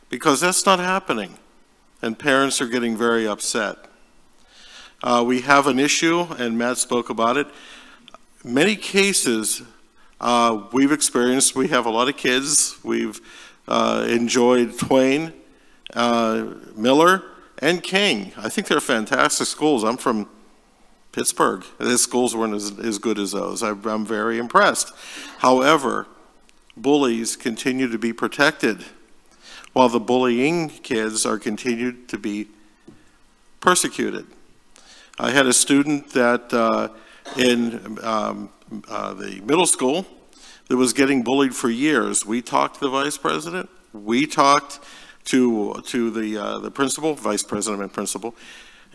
Because that's not happening, and parents are getting very upset. Uh, we have an issue, and Matt spoke about it. Many cases uh, we've experienced, we have a lot of kids. We've uh, enjoyed Twain, uh, Miller, and King. I think they're fantastic schools. I'm from Pittsburgh. The schools weren't as, as good as those. I, I'm very impressed. However, bullies continue to be protected while the bullying kids are continued to be persecuted. I had a student that uh, in um, uh, the middle school that was getting bullied for years. We talked to the vice president. We talked to to the uh, the principal, vice president, and principal,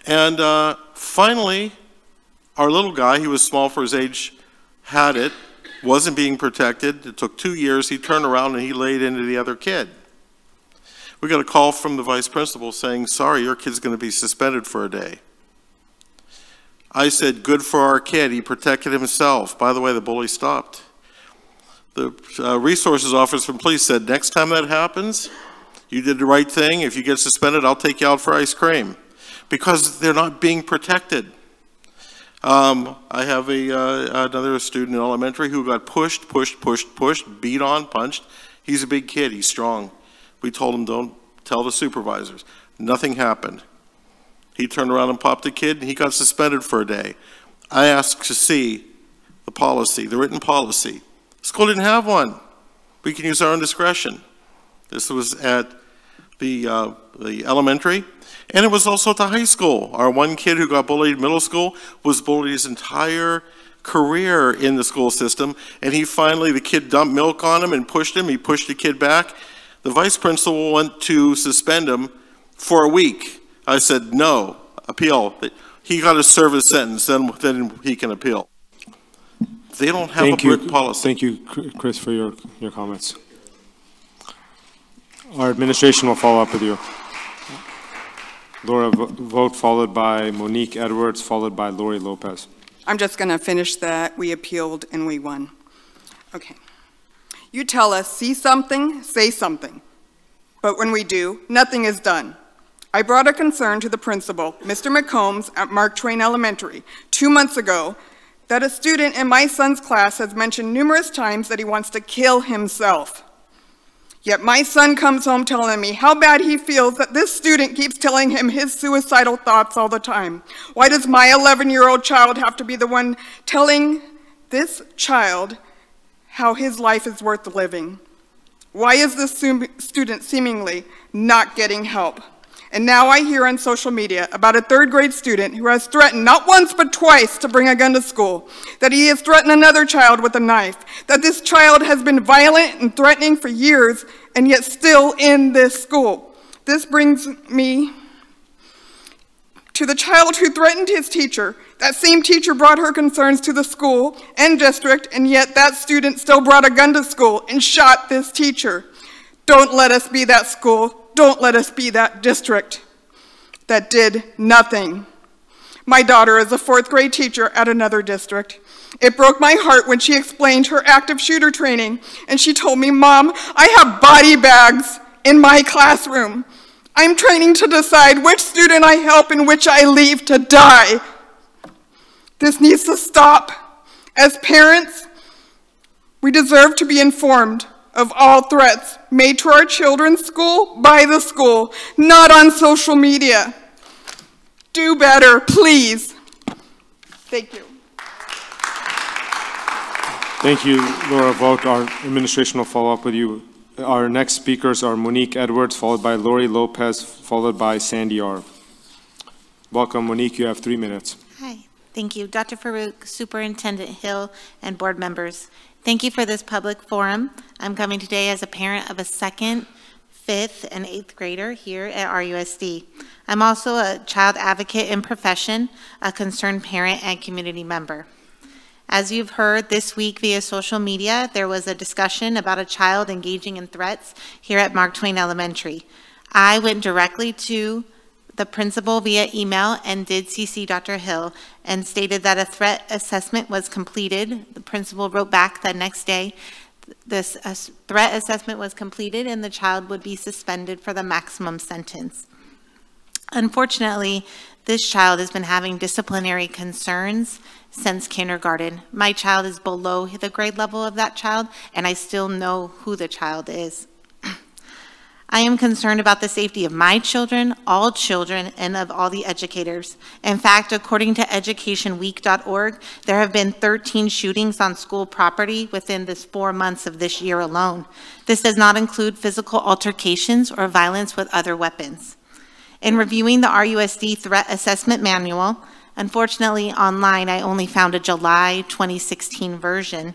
and uh, finally, our little guy, he was small for his age, had it, wasn't being protected. It took two years. He turned around and he laid into the other kid. We got a call from the vice principal saying, "Sorry, your kid's going to be suspended for a day." I said, good for our kid. He protected himself. By the way, the bully stopped. The uh, resources officer from police said, next time that happens, you did the right thing. If you get suspended, I'll take you out for ice cream. Because they're not being protected. Um, I have a, uh, another student in elementary who got pushed, pushed, pushed, pushed, beat on, punched. He's a big kid. He's strong. We told him, don't tell the supervisors. Nothing happened. He turned around and popped a kid, and he got suspended for a day. I asked to see the policy, the written policy. School didn't have one. We can use our own discretion. This was at the, uh, the elementary, and it was also at the high school. Our one kid who got bullied in middle school was bullied his entire career in the school system, and he finally, the kid dumped milk on him and pushed him. He pushed the kid back. The vice principal went to suspend him for a week. I said, no, appeal. He got to serve his sentence, then, then he can appeal. They don't have a Thank you. policy. Thank you, Chris, for your, your comments. Our administration will follow up with you. Laura Vo- Vogt, followed by Monique Edwards, followed by Lori Lopez. I'm just going to finish that. We appealed and we won. Okay. You tell us, see something, say something. But when we do, nothing is done. I brought a concern to the principal, Mr. McCombs, at Mark Twain Elementary, two months ago, that a student in my son's class has mentioned numerous times that he wants to kill himself. Yet my son comes home telling me how bad he feels that this student keeps telling him his suicidal thoughts all the time. Why does my 11 year old child have to be the one telling this child how his life is worth living? Why is this student seemingly not getting help? And now I hear on social media about a third grade student who has threatened not once but twice to bring a gun to school, that he has threatened another child with a knife, that this child has been violent and threatening for years and yet still in this school. This brings me to the child who threatened his teacher. That same teacher brought her concerns to the school and district, and yet that student still brought a gun to school and shot this teacher. Don't let us be that school. Don't let us be that district that did nothing. My daughter is a fourth grade teacher at another district. It broke my heart when she explained her active shooter training and she told me, Mom, I have body bags in my classroom. I'm training to decide which student I help and which I leave to die. This needs to stop. As parents, we deserve to be informed of all threats made to our children's school by the school, not on social media. Do better, please. Thank you. Thank you, Laura Vogt. Our administration will follow up with you. Our next speakers are Monique Edwards, followed by Lori Lopez, followed by Sandy R. Welcome, Monique. You have three minutes. Hi. Thank you. Dr. Farooq, Superintendent Hill, and board members. Thank you for this public forum. I'm coming today as a parent of a second, fifth, and eighth grader here at RUSD. I'm also a child advocate in profession, a concerned parent, and community member. As you've heard this week via social media, there was a discussion about a child engaging in threats here at Mark Twain Elementary. I went directly to the principal via email and did CC Dr. Hill and stated that a threat assessment was completed. The principal wrote back the next day. This threat assessment was completed and the child would be suspended for the maximum sentence. Unfortunately, this child has been having disciplinary concerns since kindergarten. My child is below the grade level of that child, and I still know who the child is. I am concerned about the safety of my children, all children, and of all the educators. In fact, according to educationweek.org, there have been 13 shootings on school property within this four months of this year alone. This does not include physical altercations or violence with other weapons. In reviewing the RUSD Threat Assessment Manual, unfortunately online I only found a July 2016 version.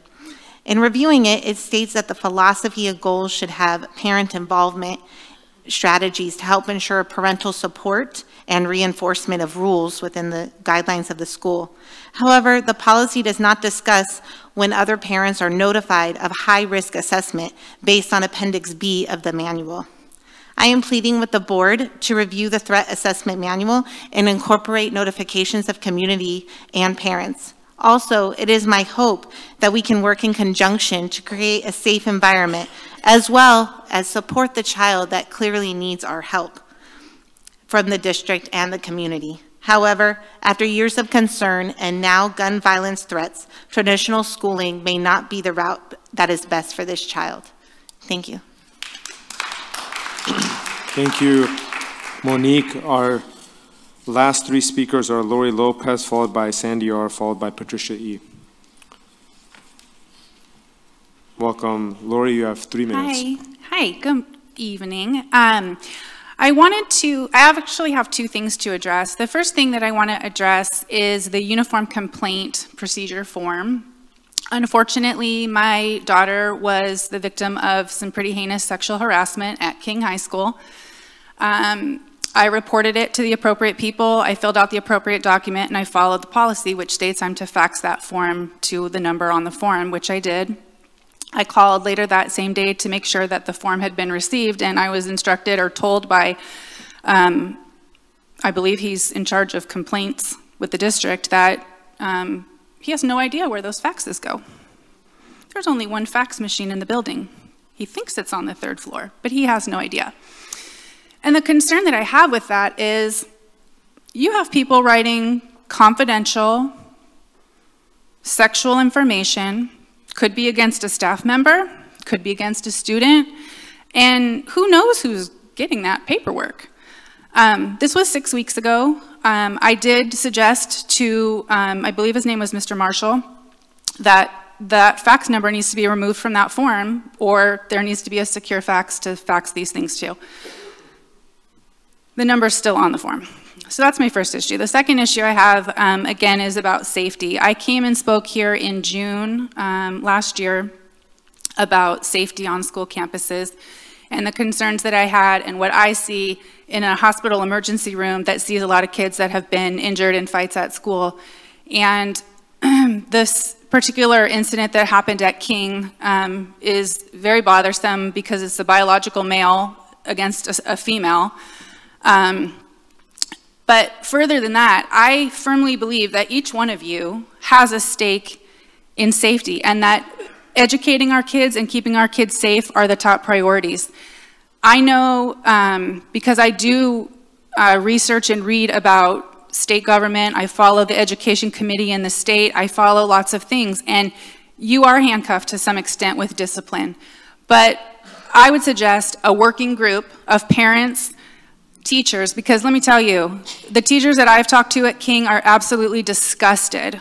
In reviewing it, it states that the philosophy of goals should have parent involvement strategies to help ensure parental support and reinforcement of rules within the guidelines of the school. However, the policy does not discuss when other parents are notified of high-risk assessment based on Appendix B of the manual. I am pleading with the board to review the threat assessment manual and incorporate notifications of community and parents. Also, it is my hope that we can work in conjunction to create a safe environment as well as support the child that clearly needs our help from the district and the community. However, after years of concern and now gun violence threats, traditional schooling may not be the route that is best for this child. Thank you. Thank you, Monique. Our last three speakers are Lori Lopez, followed by Sandy R., followed by Patricia E. Welcome. Lori, you have three minutes. Hi. Hi, good evening. Um, I wanted to, I actually have two things to address. The first thing that I want to address is the uniform complaint procedure form. Unfortunately, my daughter was the victim of some pretty heinous sexual harassment at King High School. Um, I reported it to the appropriate people, I filled out the appropriate document, and I followed the policy, which states I'm to fax that form to the number on the form, which I did. I called later that same day to make sure that the form had been received, and I was instructed or told by, um, I believe he's in charge of complaints with the district, that um, he has no idea where those faxes go. There's only one fax machine in the building. He thinks it's on the third floor, but he has no idea. And the concern that I have with that is you have people writing confidential sexual information, could be against a staff member, could be against a student, and who knows who's getting that paperwork. Um, this was six weeks ago. Um, I did suggest to, um, I believe his name was Mr. Marshall, that that fax number needs to be removed from that form, or there needs to be a secure fax to fax these things to. The number's still on the form. So that's my first issue. The second issue I have, um, again, is about safety. I came and spoke here in June um, last year about safety on school campuses and the concerns that I had and what I see in a hospital emergency room that sees a lot of kids that have been injured in fights at school. And *clears throat* this particular incident that happened at King um, is very bothersome because it's a biological male against a, a female. Um, but further than that, I firmly believe that each one of you has a stake in safety and that educating our kids and keeping our kids safe are the top priorities. I know um, because I do uh, research and read about state government, I follow the education committee in the state, I follow lots of things, and you are handcuffed to some extent with discipline. But I would suggest a working group of parents, teachers, because let me tell you, the teachers that I've talked to at King are absolutely disgusted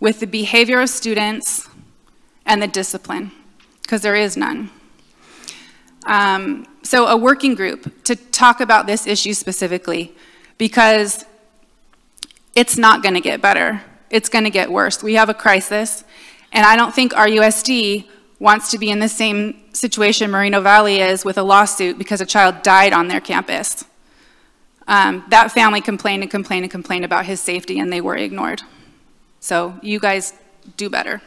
with the behavior of students and the discipline, because there is none. Um, so a working group to talk about this issue specifically, because it's not going to get better. It's going to get worse. We have a crisis, and I don't think RUSD wants to be in the same situation Moreno Valley is with a lawsuit because a child died on their campus. Um, that family complained and complained and complained about his safety, and they were ignored. So you guys do better.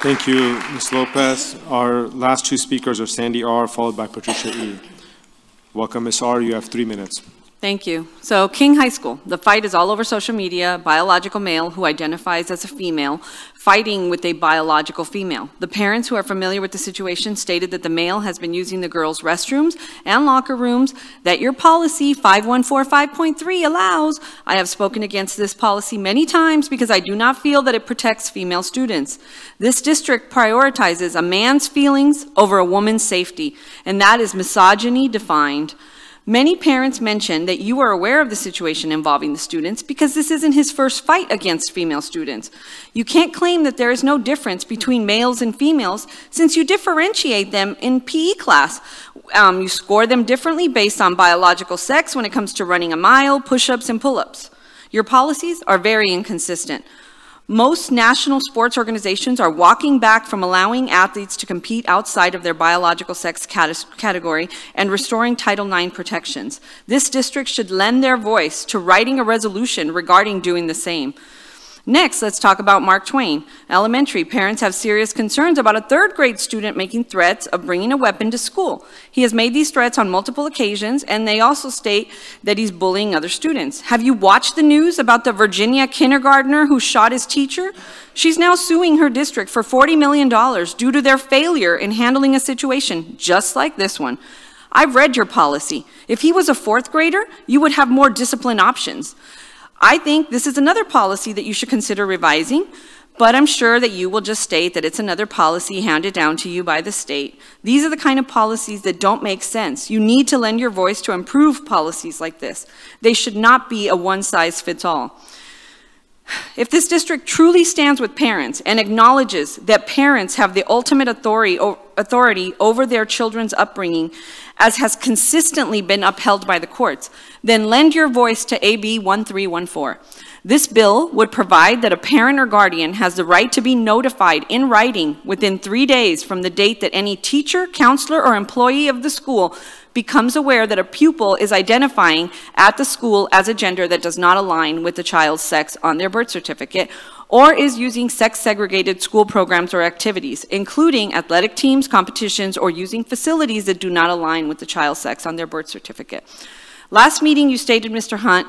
Thank you, Ms. Lopez. Our last two speakers are Sandy R., followed by Patricia E. Welcome, Ms. R. You have three minutes. Thank you. So King High School, the fight is all over social media, biological male who identifies as a female, fighting with a biological female. The parents who are familiar with the situation stated that the male has been using the girls' restrooms and locker rooms that your policy 5145.3 allows. I have spoken against this policy many times because I do not feel that it protects female students. This district prioritizes a man's feelings over a woman's safety, and that is misogyny defined. Many parents mentioned that you are aware of the situation involving the students because this isn't his first fight against female students. You can't claim that there is no difference between males and females since you differentiate them in PE class. Um, you score them differently based on biological sex when it comes to running a mile, push-ups, and pull-ups. Your policies are very inconsistent. Most national sports organizations are walking back from allowing athletes to compete outside of their biological sex category and restoring Title IX protections. This district should lend their voice to writing a resolution regarding doing the same. Next, let's talk about Mark Twain. Elementary parents have serious concerns about a third grade student making threats of bringing a weapon to school. He has made these threats on multiple occasions, and they also state that he's bullying other students. Have you watched the news about the Virginia kindergartner who shot his teacher? She's now suing her district for $40 million due to their failure in handling a situation just like this one. I've read your policy. If he was a fourth grader, you would have more discipline options. I think this is another policy that you should consider revising, but I'm sure that you will just state that it's another policy handed down to you by the state. These are the kind of policies that don't make sense. You need to lend your voice to improve policies like this. They should not be a one-size-fits-all. If this district truly stands with parents and acknowledges that parents have the ultimate authority, authority over their children's upbringing, as has consistently been upheld by the courts, then lend your voice to AB 1314. This bill would provide that a parent or guardian has the right to be notified in writing within three days from the date that any teacher, counselor, or employee of the school becomes aware that a pupil is identifying at the school as a gender that does not align with the child's sex on their birth certificate or is using sex-segregated school programs or activities, including athletic teams, competitions, or using facilities that do not align with the child's sex on their birth certificate. Last meeting, you stated, Mr. Hunt,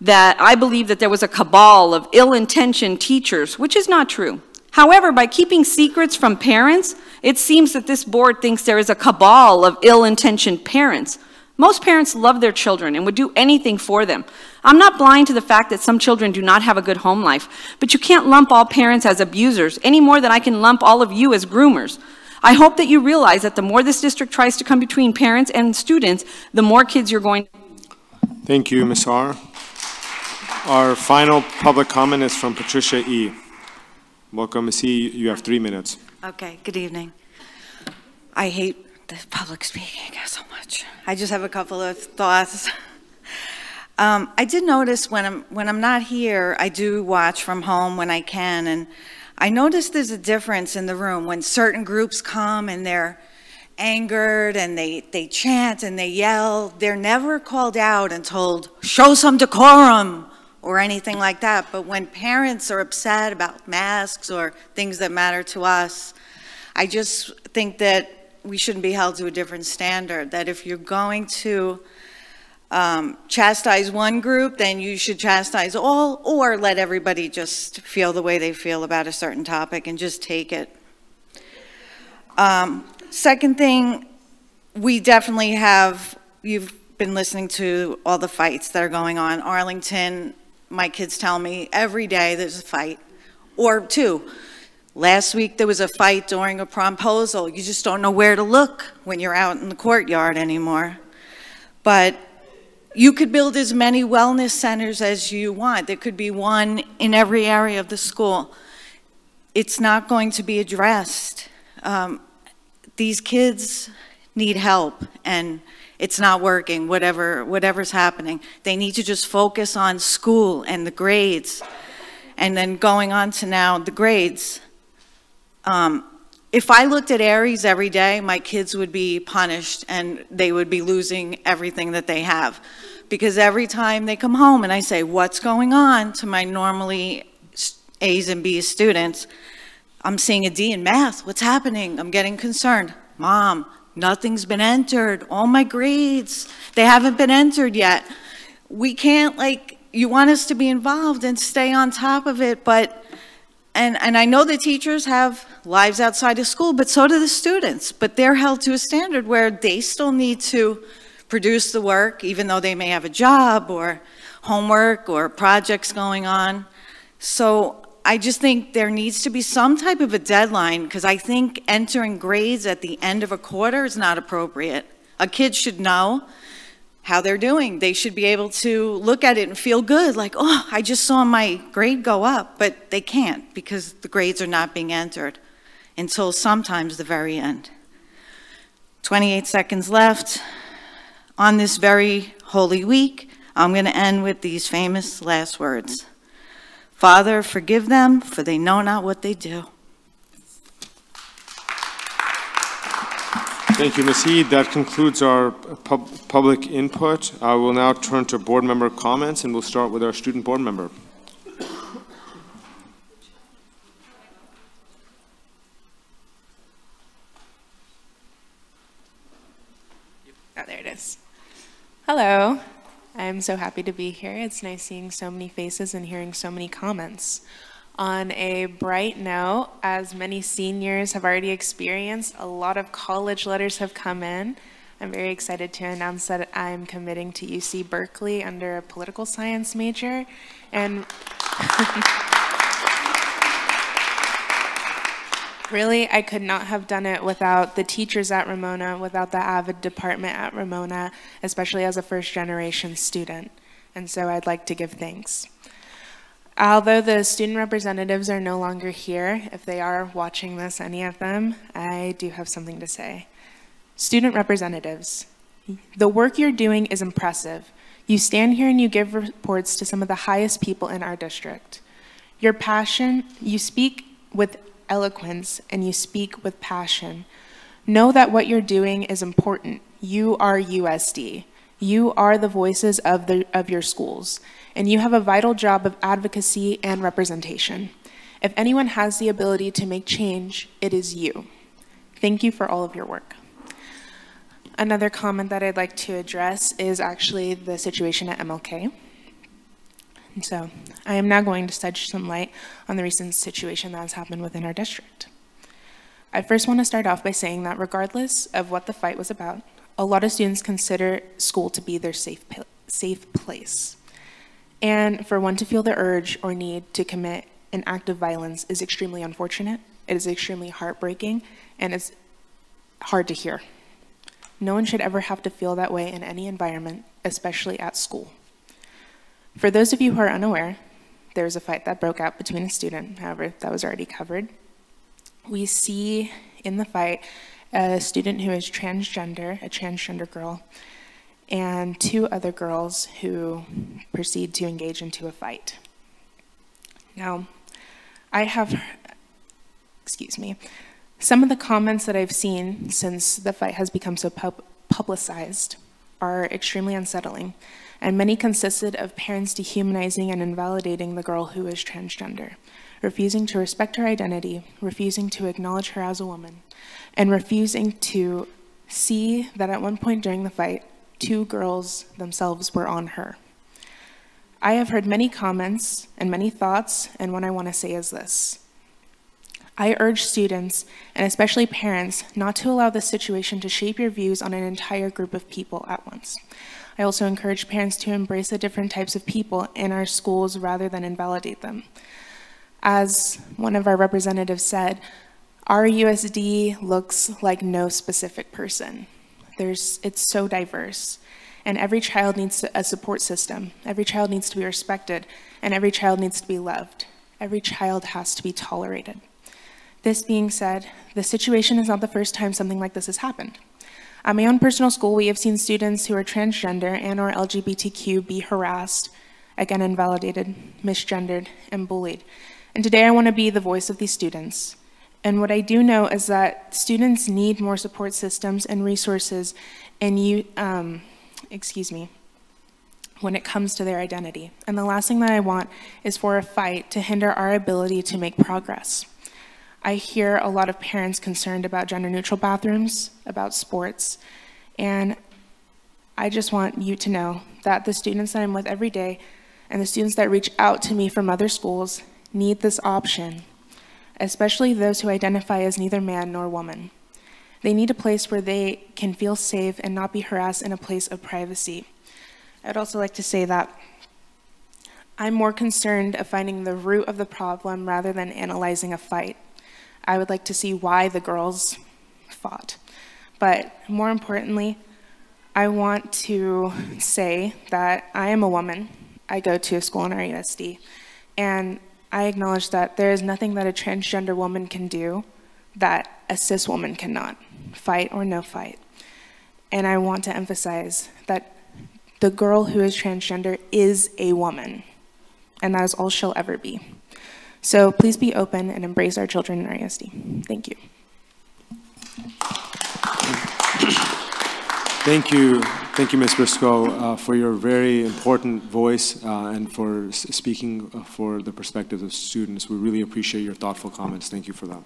that I believe that there was a cabal of ill-intentioned teachers, which is not true. However, by keeping secrets from parents, it seems that this board thinks there is a cabal of ill-intentioned parents. Most parents love their children and would do anything for them. I'm not blind to the fact that some children do not have a good home life, but you can't lump all parents as abusers any more than I can lump all of you as groomers. I hope that you realize that the more this district tries to come between parents and students, the more kids you're going to. Thank you, Ms. R. Our final public comment is from Patricia E. Welcome, Ms. E. You have three minutes. Okay, good evening. I hate the public speaking so much. I just have a couple of thoughts. Um, I did notice when I'm when I'm not here, I do watch from home when I can, and I noticed there's a difference in the room when certain groups come and they're angered and they they chant and they yell. They're never called out and told show some decorum or anything like that. But when parents are upset about masks or things that matter to us, I just think that we shouldn't be held to a different standard. That if you're going to um, chastise one group, then you should chastise all, or let everybody just feel the way they feel about a certain topic and just take it. Um, second thing, we definitely have, you've been listening to all the fights that are going on. Arlington my kids tell me every day there's a fight or two. Last week there was a fight during a promposal. You just don't know where to look when you're out in the courtyard anymore. But you could build as many wellness centers as you want. There could be one in every area of the school. It's not going to be addressed. Um, these kids need help and it's not working, whatever, whatever's happening. They need to just focus on school and the grades. And then going on to now the grades. Um, if I looked at Aeries every day, my kids would be punished and they would be losing everything that they have. Because every time they come home and I say, what's going on to my normally A's and B's students, I'm seeing a D in math. What's happening? I'm getting concerned. Mom, Nothing's been entered. All my grades, they haven't been entered yet. We can't, like, you want us to be involved and stay on top of it, but, and, and I know the teachers have lives outside of school, but so do the students. But they're held to a standard where they still need to produce the work, even though they may have a job or homework or projects going on. So I just think there needs to be some type of a deadline because I think entering grades at the end of a quarter is not appropriate. A kid should know how they're doing. They should be able to look at it and feel good, like, oh, I just saw my grade go up, but they can't because the grades are not being entered until sometimes the very end. 28 seconds left. On this very holy week, I'm going to end with these famous last words. Father, forgive them, for they know not what they do. Thank you, Ms. Heed. That concludes our pub public input. I will now turn to board member comments, and we'll start with our student board member. Oh, there it is. Hello. I'm so happy to be here. It's nice seeing so many faces and hearing so many comments. On a bright note, as many seniors have already experienced, a lot of college letters have come in. I'm very excited to announce that I'm committing to UC Berkeley under a political science major. And *laughs* Really, I could not have done it without the teachers at Ramona, without the AVID department at Ramona, especially as a first generation student. And so I'd like to give thanks. Although the student representatives are no longer here, if they are watching this, any of them, I do have something to say. Student representatives, the work you're doing is impressive. You stand here and you give reports to some of the highest people in our district. Your passion, you speak with eloquence and you speak with passion. Know that what you're doing is important. You are USD. You are the voices of, the, of your schools, and you have a vital job of advocacy and representation. If anyone has the ability to make change, it is you. Thank you for all of your work. Another comment that I'd like to address is actually the situation at MLK. So I am now going to shed some light on the recent situation that has happened within our district. I first want to start off by saying that regardless of what the fight was about, a lot of students consider school to be their safe, safe place. And for one to feel the urge or need to commit an act of violence is extremely unfortunate, it is extremely heartbreaking, and it's hard to hear. No one should ever have to feel that way in any environment, especially at school. For those of you who are unaware, there was a fight that broke out between a student, however, that was already covered. We see in the fight a student who is transgender, a transgender girl, and two other girls who proceed to engage into a fight. Now, I have, excuse me, some of the comments that I've seen since the fight has become so pub publicized are extremely unsettling, and many consisted of parents dehumanizing and invalidating the girl who is transgender, refusing to respect her identity, refusing to acknowledge her as a woman, and refusing to see that at one point during the fight, two girls themselves were on her. I have heard many comments and many thoughts, and what I want to say is this. I urge students, and especially parents, not to allow this situation to shape your views on an entire group of people at once. I also encourage parents to embrace the different types of people in our schools rather than invalidate them. As one of our representatives said, RUSD looks like no specific person. There's, it's so diverse. And every child needs a support system. Every child needs to be respected, and every child needs to be loved. Every child has to be tolerated. This being said, the situation is not the first time something like this has happened. At my own personal school, we have seen students who are transgender and or LGBTQ be harassed, again invalidated, misgendered, and bullied. And today I want to be the voice of these students. And what I do know is that students need more support systems and resources and you, um, excuse me, when it comes to their identity. And the last thing that I want is for a fight to hinder our ability to make progress. I hear a lot of parents concerned about gender neutral bathrooms, about sports, and I just want you to know that the students that I'm with every day and the students that reach out to me from other schools need this option especially those who identify as neither man nor woman. They need a place where they can feel safe and not be harassed in a place of privacy. I'd also like to say that I'm more concerned of finding the root of the problem rather than analyzing a fight. I would like to see why the girls fought. But more importantly, I want to say that I am a woman. I go to a school in RUSD, and I acknowledge that there is nothing that a transgender woman can do that a cis woman cannot, fight or no fight. And I want to emphasize that the girl who is transgender is a woman, and that is all she'll ever be. So please be open and embrace our children in RUSD. Thank you. Thank you, thank you, Ms. Briscoe, uh, for your very important voice uh, and for speaking uh, for the perspectives of students. We really appreciate your thoughtful comments. Thank you for that.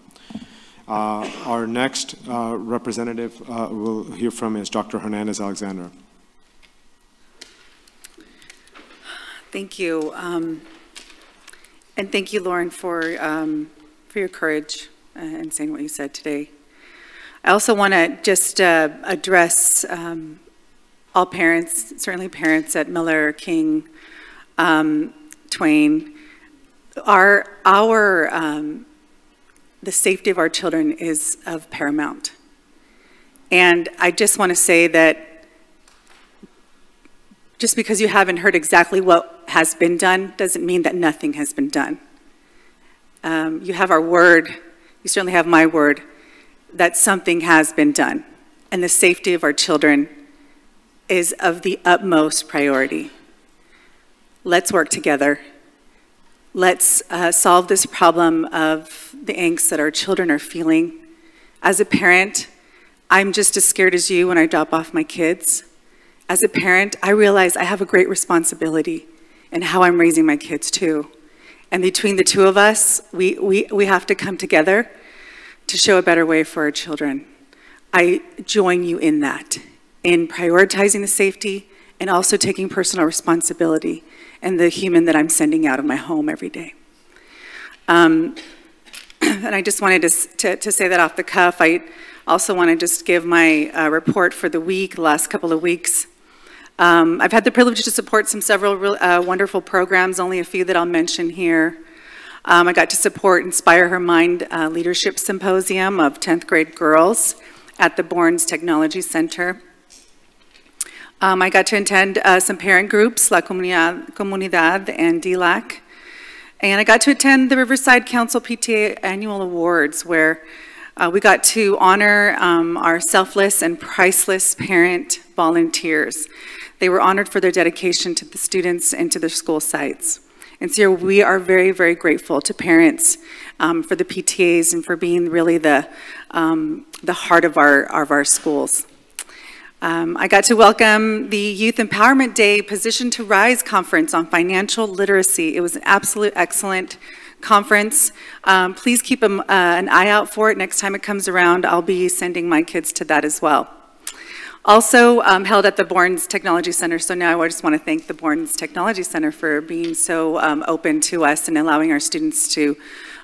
Uh, our next uh, representative uh, we'll hear from is Dr. Hernandez Alexander. Thank you. Um, and thank you, Lauren, for, um, for your courage and saying what you said today. I also want to just uh, address um, all parents, certainly parents at Miller, King, um, Twain. Our, our, um, the safety of our children is of paramount. And I just want to say that just because you haven't heard exactly what has been done doesn't mean that nothing has been done. Um, you have our word, you certainly have my word, that something has been done. And the safety of our children is of the utmost priority. Let's work together. Let's uh, solve this problem of the angst that our children are feeling. As a parent, I'm just as scared as you when I drop off my kids. As a parent, I realize I have a great responsibility in how I'm raising my kids too. And between the two of us, we, we, we have to come together to show a better way for our children. I join you in that, in prioritizing the safety and also taking personal responsibility and the human that I'm sending out of my home every day. Um, *clears throat* and I just wanted to, to, to, say that off the cuff. I also want to just give my uh, report for the week, last couple of weeks. Um, I've had the privilege to support some several uh, wonderful programs, only a few that I'll mention here. Um, I got to support Inspire Her Mind uh, Leadership Symposium of 10th grade girls at the Bourns Technology Center. Um, I got to attend uh, some parent groups, La Comunidad, Comunidad and DLAC. And I got to attend the Riverside Council PTA Annual Awards, where uh, we got to honor um, our selfless and priceless parent volunteers. They were honored for their dedication to the students and to their school sites. And so we are very, very grateful to parents um, for the PTAs and for being really the, um, the heart of our, of our schools. Um, I got to welcome the Youth Empowerment Day Position to Rise conference on financial literacy. It was an absolute excellent conference. Um, please keep a, uh, an eye out for it. Next time it comes around, I'll be sending my kids to that as well. Also um, held at the Bourns Technology Center. So now I just want to thank the Bourns Technology Center for being so um, open to us and allowing our students to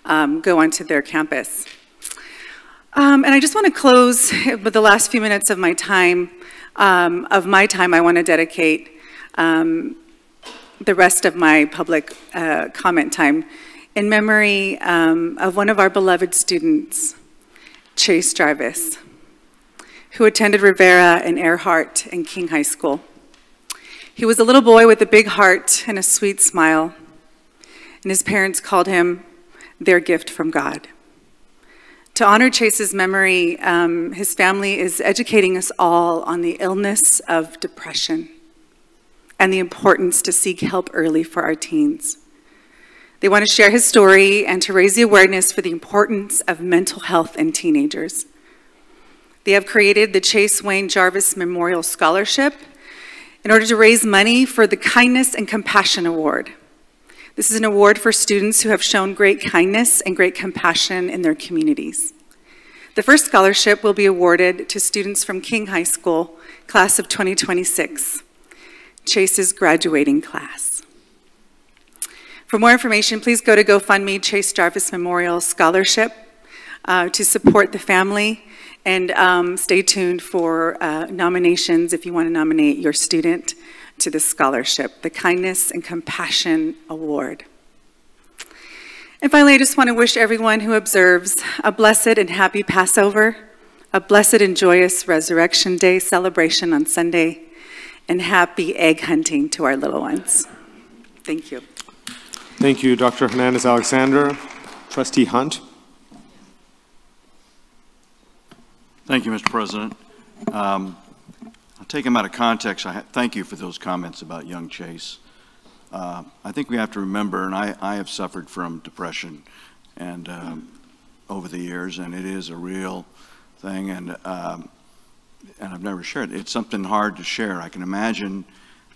um, go onto their campus. Um, and I just want to close with the last few minutes of my time, um, of my time I want to dedicate um, the rest of my public uh, comment time in memory of one of our beloved students, Chase Jarvis who attended Rivera and Earhart and King High School. He was a little boy with a big heart and a sweet smile, and his parents called him their gift from God. To honor Chase's memory, um, his family is educating us all on the illness of depression and the importance to seek help early for our teens. They want to share his story and to raise the awareness for the importance of mental health in teenagers. They have created the Chase Wayne Jarvis Memorial Scholarship in order to raise money for the Kindness and Compassion Award. This is an award for students who have shown great kindness and great compassion in their communities. The first scholarship will be awarded to students from King High School, class of 2026, Chase's graduating class. For more information, please go to GoFundMe Chase Jarvis Memorial Scholarship uh, to support the family and um, stay tuned for uh, nominations if you want to nominate your student to the scholarship, the Kindness and Compassion Award. And finally, I just want to wish everyone who observes a blessed and happy Passover, a blessed and joyous Resurrection Day celebration on Sunday, and happy egg hunting to our little ones. Thank you. Thank you, Dr. Hernandez Alexander. Trustee Hunt. Thank you, Mr. President. Um, I'll take them out of context. I thank you for those comments about young Chase. Uh, I think we have to remember, and I, I have suffered from depression and um, over the years, and it is a real thing, and um, and I've never shared it. It's something hard to share. I can imagine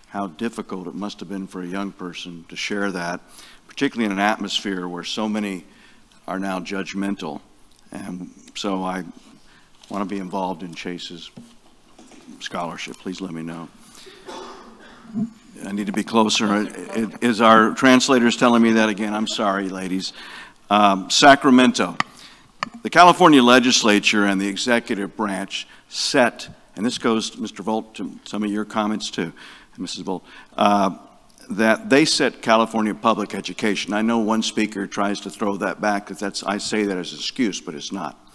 how difficult it must have been for a young person to share that, particularly in an atmosphere where so many are now judgmental. And so I want to be involved in Chase's scholarship, please let me know. I need to be closer. Is our translators telling me that again? I'm sorry, ladies. Um, Sacramento. The California legislature and the executive branch set, and this goes, Mr. Volt, to some of your comments too, Mrs. Volt, uh, that they set California public education. I know one speaker tries to throw that back because that's I say that as an excuse, but it's not.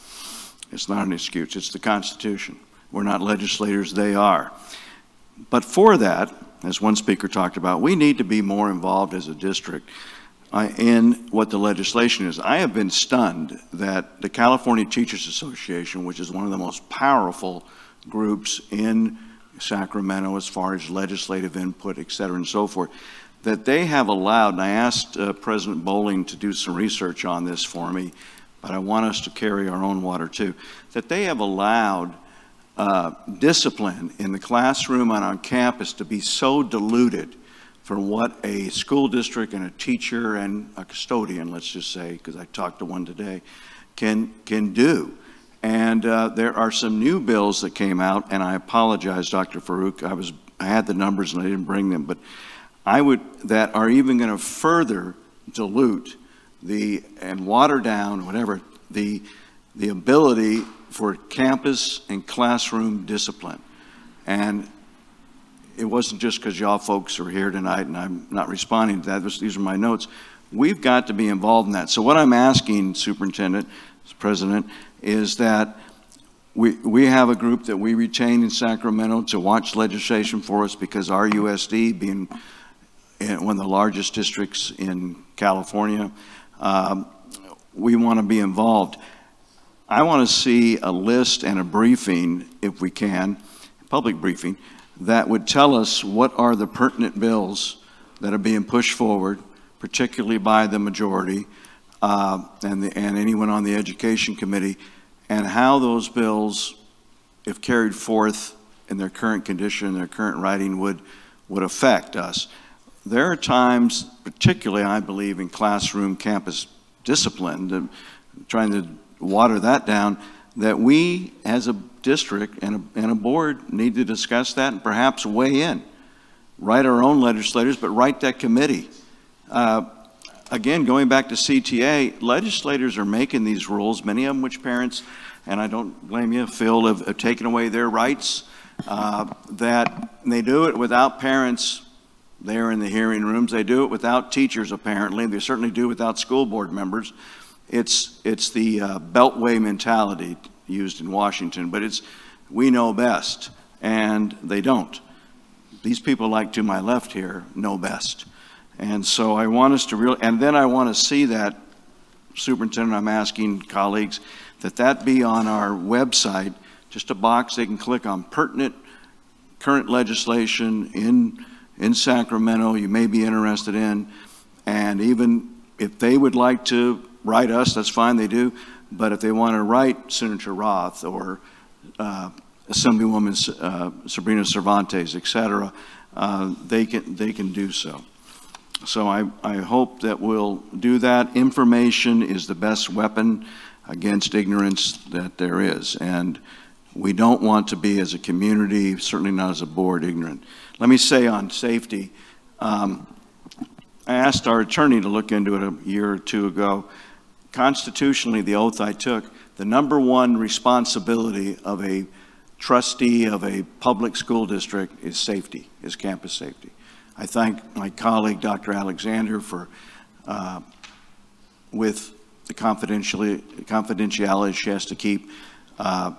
It's not an excuse, it's the Constitution. We're not legislators, they are. But for that, as one speaker talked about, we need to be more involved as a district uh, in what the legislation is. I have been stunned that the California Teachers Association, which is one of the most powerful groups in Sacramento as far as legislative input, et cetera, and so forth, that they have allowed, and I asked uh, President Bowling to do some research on this for me, but I want us to carry our own water too, that they have allowed uh, discipline in the classroom and on campus to be so diluted from what a school district and a teacher and a custodian, let's just say, because I talked to one today, can, can do. And uh, there are some new bills that came out, and I apologize, Dr. Farooq, I was I had the numbers and I didn't bring them, but I would that are even going to further dilute the and water down whatever the the ability for campus and classroom discipline. And it wasn't just because y'all folks are here tonight and I'm not responding to that. these are my notes. We've got to be involved in that. So what I'm asking, Superintendent, President, is that we, we have a group that we retain in Sacramento to watch legislation for us because RUSD being eh, one of the largest districts in California, um, we want to be involved. I want to see a list and a briefing, if we can, public briefing, that would tell us what are the pertinent bills that are being pushed forward, particularly by the majority uh, and, the, and anyone on the Education Committee, and how those bills, if carried forth in their current condition, their current writing, would, would affect us. There are times, particularly I believe in classroom campus discipline, trying to water that down, that we as a district and a, and a board need to discuss that and perhaps weigh in. Write our own legislators, but write that committee. Uh, again, going back to CTA, legislators are making these rules, many of them which parents, and I don't blame you, feel have, have taken away their rights, uh, that they do it without parents there in the hearing rooms. They do it without teachers, apparently. They certainly do without school board members. It's, it's the uh, beltway mentality used in Washington, but it's we know best, and they don't. These people like to my left here know best. And so I want us to really, and then I want to see that, Superintendent, I'm asking colleagues, that that be on our website, just a box they can click on pertinent current legislation in, in Sacramento you may be interested in. And even if they would like to write us, that's fine, they do. But if they want to write Senator Roth or uh, Assemblywoman uh, Sabrina Cervantes, et cetera, uh, they, can, they can do so. So I, I hope that we'll do that. Information is the best weapon against ignorance that there is. And we don't want to be, as a community, certainly not as a board, ignorant. Let me say on safety, um, I asked our attorney to look into it a year or two ago constitutionally, the oath I took, the number one responsibility of a trustee of a public school district is safety, is campus safety. I thank my colleague, Dr. Alexander, for, uh, with the confidentiality she has to keep, uh,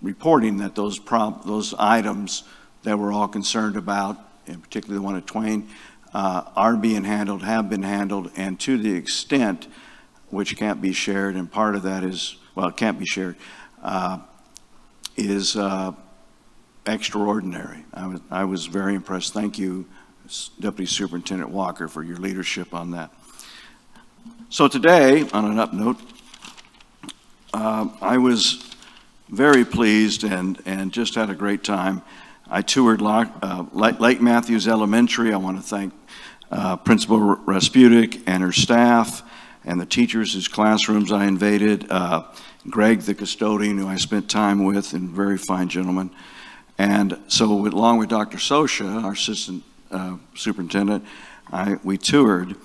reporting that those, those items that we're all concerned about, and particularly the one at Twain, uh, are being handled, have been handled, and to the extent which can't be shared, and part of that is, well, it can't be shared, uh, is uh, extraordinary. I was, I was very impressed. Thank you, Deputy Superintendent Walker, for your leadership on that. So today, on an up note, uh, I was very pleased and, and just had a great time. I toured uh, Lake Matthews Elementary. I want to thank uh, Principal Rasputik and her staff and the teachers whose classrooms I invaded, uh, Greg, the custodian, who I spent time with, and very fine gentleman. And so, along with Dr. Sosha, our assistant uh, superintendent, I, we toured.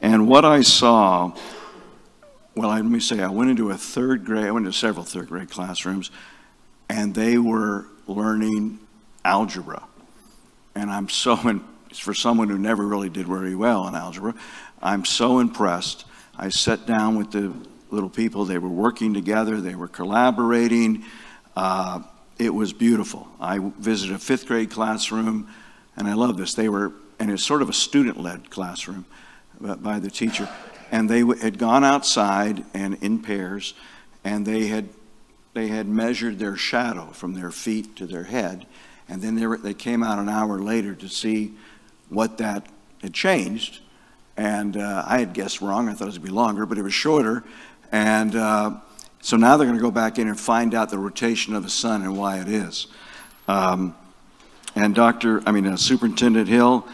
And what I saw, well, let me say, I went into a third grade, I went into several third grade classrooms, and they were learning algebra. And I'm so, *laughs* in, for someone who never really did very well in algebra, I'm so impressed I sat down with the little people. They were working together, they were collaborating. Uh, it was beautiful. I visited a fifth grade classroom and I love this, they were, and it's sort of a student-led classroom uh, by the teacher, and they had gone outside and in pairs, and they had, they had measured their shadow from their feet to their head, and then they, were, they came out an hour later to see what that had changed, and uh, I had guessed wrong. I thought it to be longer, but it was shorter. And uh, so now they're going to go back in and find out the rotation of the sun and why it is. Um, and Dr. I mean, uh, Superintendent Hill,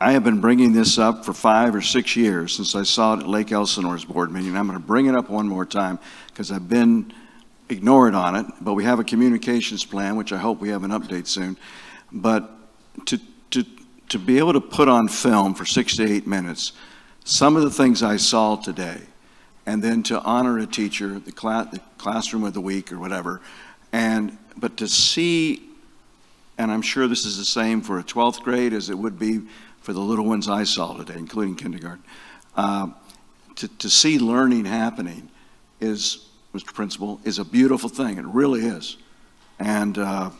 I have been bringing this up for five or six years since I saw it at Lake Elsinore's board meeting. I'm going to bring it up one more time because I've been ignored on it. But we have a communications plan, which I hope we have an update soon. But to, to, to be able to put on film for six to eight minutes some of the things I saw today, and then to honor a teacher, the, class, the classroom of the week or whatever, and but to see, and I'm sure this is the same for a 12th grade as it would be for the little ones I saw today, including kindergarten, uh, to, to see learning happening is, Mr. Principal, is a beautiful thing. It really is. And uh,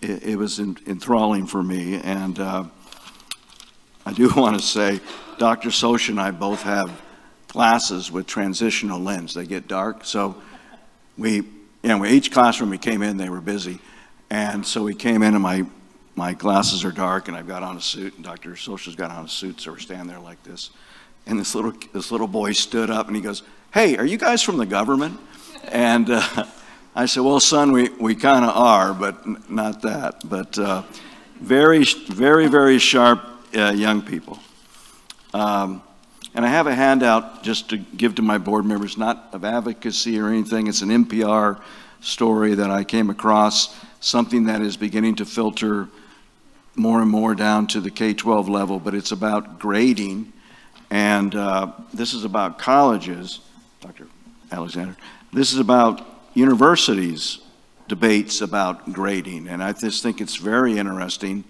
it, it, was enthralling for me. And uh, I do *laughs* want to say, Dr. Soch and I both have glasses with transitional lens. They get dark. So we, you know, each classroom we came in, they were busy. And so we came in and my, my glasses are dark and I've got on a suit and Dr. Soch's got on a suit. So we're standing there like this. And this little, this little boy stood up and he goes, hey, are you guys from the government? And uh, I said, well, son, we, we kind of are, but not that. But uh, very, very, very sharp uh, young people. Um, and I have a handout just to give to my board members, not of advocacy or anything. It's an NPR story that I came across, something that is beginning to filter more and more down to the K-12 level, but it's about grading. And uh, this is about colleges, Dr. Alexander. This is about universities' debates about grading. And I just think it's very interesting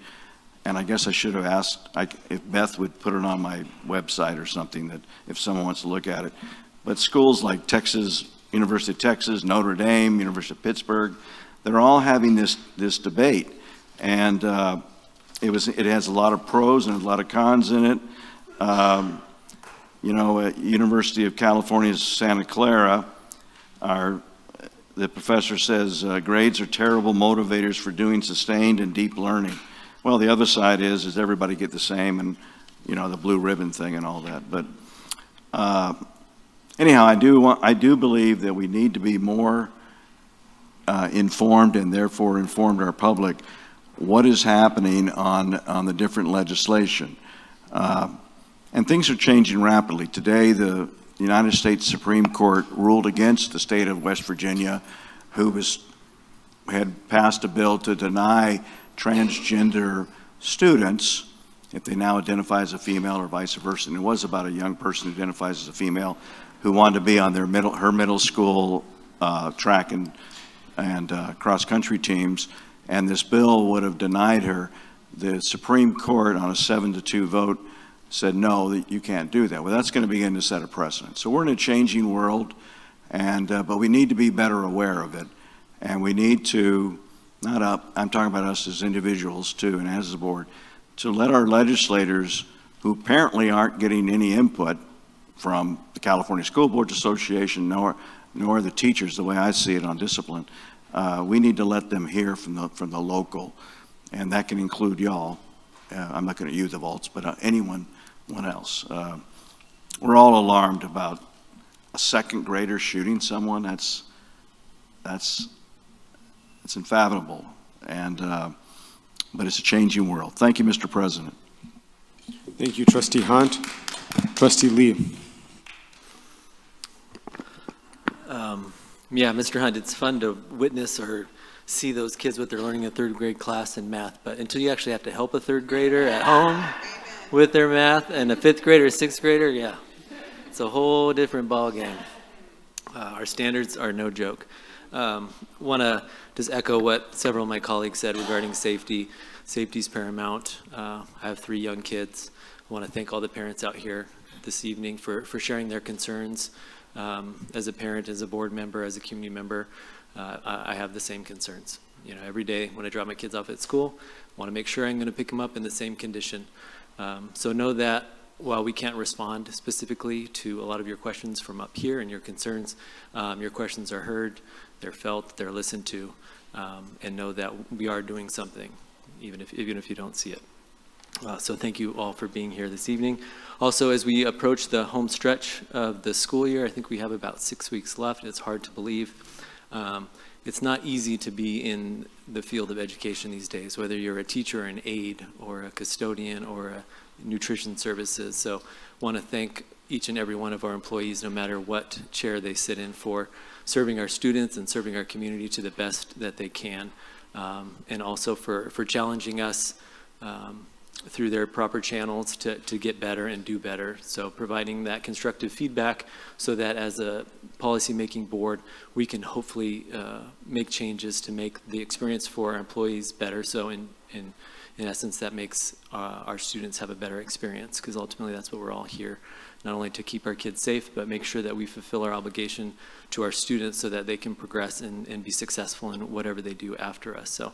and I guess I should have asked I, if Beth would put it on my website or something that if someone wants to look at it. But schools like Texas, University of Texas, Notre Dame, University of Pittsburgh, they're all having this, this debate. And uh, it, was, it has a lot of pros and a lot of cons in it. Um, you know, at University of California, Santa Clara, our, the professor says uh, grades are terrible motivators for doing sustained and deep learning. Well, the other side is, is everybody get the same and, you know, the blue ribbon thing and all that. But uh, anyhow, I do, want, I do believe that we need to be more uh, informed and therefore informed our public what is happening on, on the different legislation. Uh, and things are changing rapidly. Today, the United States Supreme Court ruled against the state of West Virginia, who was, had passed a bill to deny transgender students, if they now identify as a female or vice versa. And it was about a young person who identifies as a female who wanted to be on their middle, her middle school uh, track and, and uh, cross-country teams, and this bill would have denied her. The Supreme Court, on a seven to two vote, said no, that you can't do that. Well, that's going to begin to set a precedent. So we're in a changing world, and uh, but we need to be better aware of it, and we need to not up, I'm talking about us as individuals too, and as a board, to let our legislators, who apparently aren't getting any input from the California School Boards Association, nor, nor the teachers, the way I see it on discipline, uh, we need to let them hear from the, from the local, and that can include y'all. Uh, I'm not going to use the vaults, but uh, anyone one else. Uh, we're all alarmed about a second grader shooting someone. That's, that's it's unfathomable, and, uh, but it's a changing world. Thank you, Mr. President. Thank you, Trustee Hunt. Trustee Lee. Um, yeah, Mr. Hunt, it's fun to witness or see those kids what they're learning in third grade class in math, but until you actually have to help a third grader at home with their math and a fifth grader, sixth grader, yeah, it's a whole different ball game. Uh, our standards are no joke. Um, Want to just echo what several of my colleagues said regarding safety. Safety is paramount. Uh, I have three young kids. I want to thank all the parents out here this evening for, for sharing their concerns. Um, as a parent, as a board member, as a community member, uh, I, have the same concerns. you know, every day when I drop my kids off at school, I want to make sure I'm going to pick them up in the same condition. Um, so know that while we can't respond specifically to a lot of your questions from up here and your concerns, um, your questions are heard, they're felt, they're listened to, um, and know that we are doing something, even if, even if you don't see it. Uh, so thank you all for being here this evening. Also, as we approach the home stretch of the school year, I think we have about six weeks left. It's hard to believe. Um, it's not easy to be in the field of education these days, whether you're a teacher, an aide, or a custodian, or a nutrition services. So want to thank each and every one of our employees, no matter what chair they sit in for, serving our students and serving our community to the best that they can. Um, and also for, for challenging us um, through their proper channels to, to get better and do better. So providing that constructive feedback so that as a policymaking board, we can hopefully uh, make changes to make the experience for our employees better. So in, in, in essence, that makes uh, our students have a better experience because ultimately that's what we're all here, not only to keep our kids safe, but make sure that we fulfill our obligation to our students so that they can progress and, and be successful in whatever they do after us. So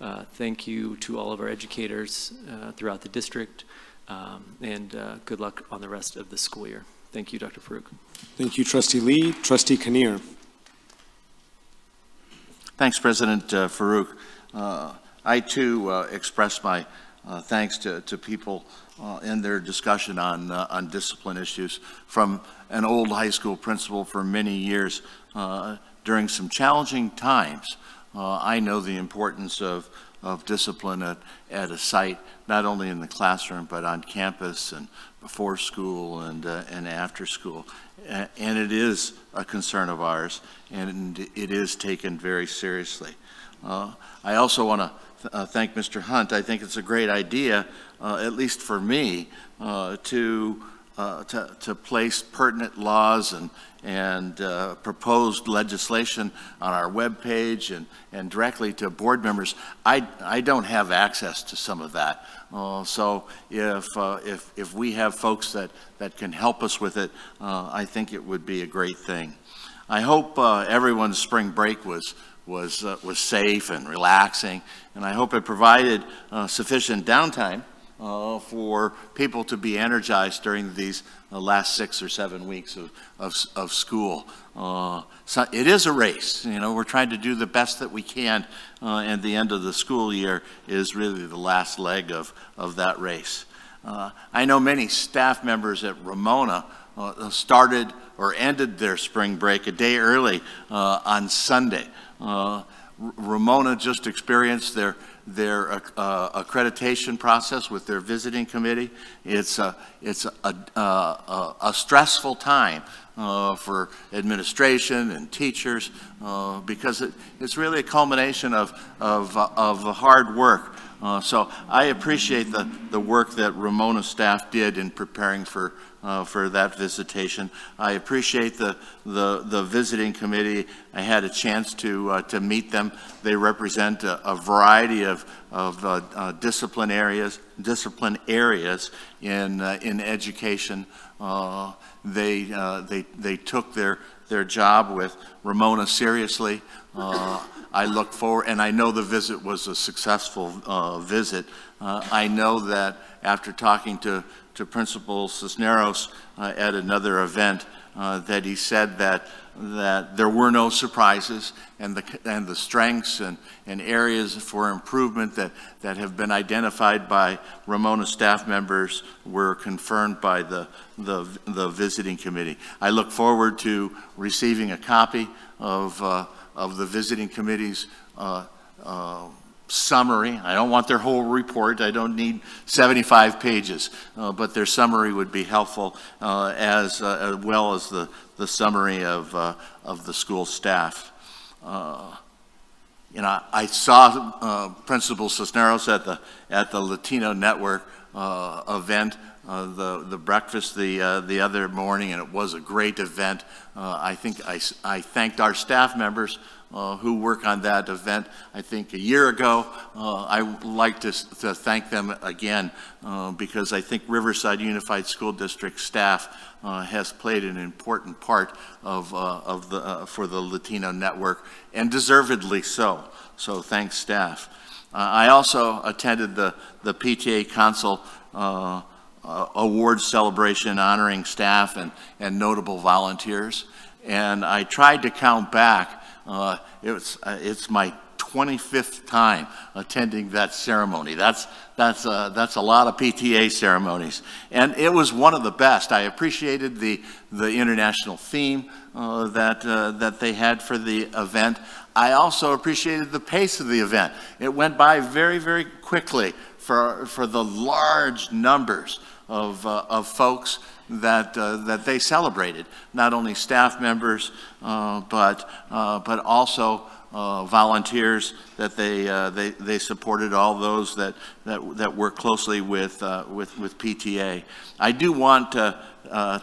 uh, thank you to all of our educators uh, throughout the district, um, and uh, good luck on the rest of the school year. Thank you, Dr. Farooq. Thank you, Trustee Lee. Trustee Kinnear. Thanks, President uh, Farooq. Uh, I too uh, express my thanks to, to people in their discussion on, on discipline issues from an old high school principal for many years during some challenging times. Uh, I know the importance of, of discipline at, at a site, not only in the classroom, but on campus and before school and, uh, and after school. and it is a concern of ours, and it is taken very seriously. Uh, I also want to th uh, thank Mr. Hunt. I think it's a great idea, uh, at least for me, to uh, to, to place pertinent laws and, and uh, proposed legislation on our webpage and, and directly to board members. I, I don't have access to some of that. Uh, so if, uh, if, if we have folks that, that can help us with it, uh, I think it would be a great thing. I hope everyone's spring break was, was, was safe and relaxing, and I hope it provided sufficient downtime uh, for people to be energized during these uh, last six or seven weeks of, of, of school. Uh, so it is a race. You know, we're trying to do the best that we can, uh, and the end of the school year is really the last leg of, of that race. Uh, I know many staff members at Ramona uh, started or ended their spring break a day early on Sunday. Ramona just experienced their their uh, accreditation process with their visiting committee. It's a, it's a, a, a stressful time uh, for administration and teachers uh, because it, it's really a culmination of, of, of hard work. Uh, so I appreciate the, the work that Ramona staff did in preparing for uh, for that visitation. I appreciate the, the, the, visiting committee. I had a chance to, uh, to meet them. They represent a, a variety of, of uh, uh discipline areas, discipline areas in, uh, in education. Uh, they, they, they took their, their job with Ramona seriously. I look forward, and I know the visit was a successful visit. I know that after talking to to Principal Cisneros uh, at another event uh, that he said that that there were no surprises and the and the strengths and, and areas for improvement that that have been identified by Ramona staff members were confirmed by the the, the visiting committee. I look forward to receiving a copy of uh, of the visiting committee's uh, uh, summary. I don't want their whole report. I don't need 75 pages, uh, but their summary would be helpful uh, as, uh, as well as the, the summary of, uh, of the school staff. Uh, you know, I saw uh, Principal Cisneros at the, at the Latino Network event, the, the breakfast the, the other morning, and it was a great event. I think I, I thanked our staff members uh, who work on that event, I think, a year ago. Uh, I would like to, to thank them again uh, because I think Riverside Unified School District staff uh, has played an important part of, uh, of the, uh, for the Latino network, and deservedly so. So thanks, staff. I also attended the, the PTA Council award celebration honoring staff and, and notable volunteers. And I tried to count back. Uh, uh, it's my 25th time attending that ceremony. That's, that's, uh, that's a lot of PTA ceremonies. And it was one of the best. I appreciated the, the international theme uh, that, uh, that they had for the event. I also appreciated the pace of the event. It went by very, very quickly for, for the large numbers of, uh, of folks that, uh, that they celebrated. Not only staff members, uh, but, uh, but also uh, volunteers that they, uh, they, they supported all those that, that, that work closely with, uh, with, with PTA. I do want to,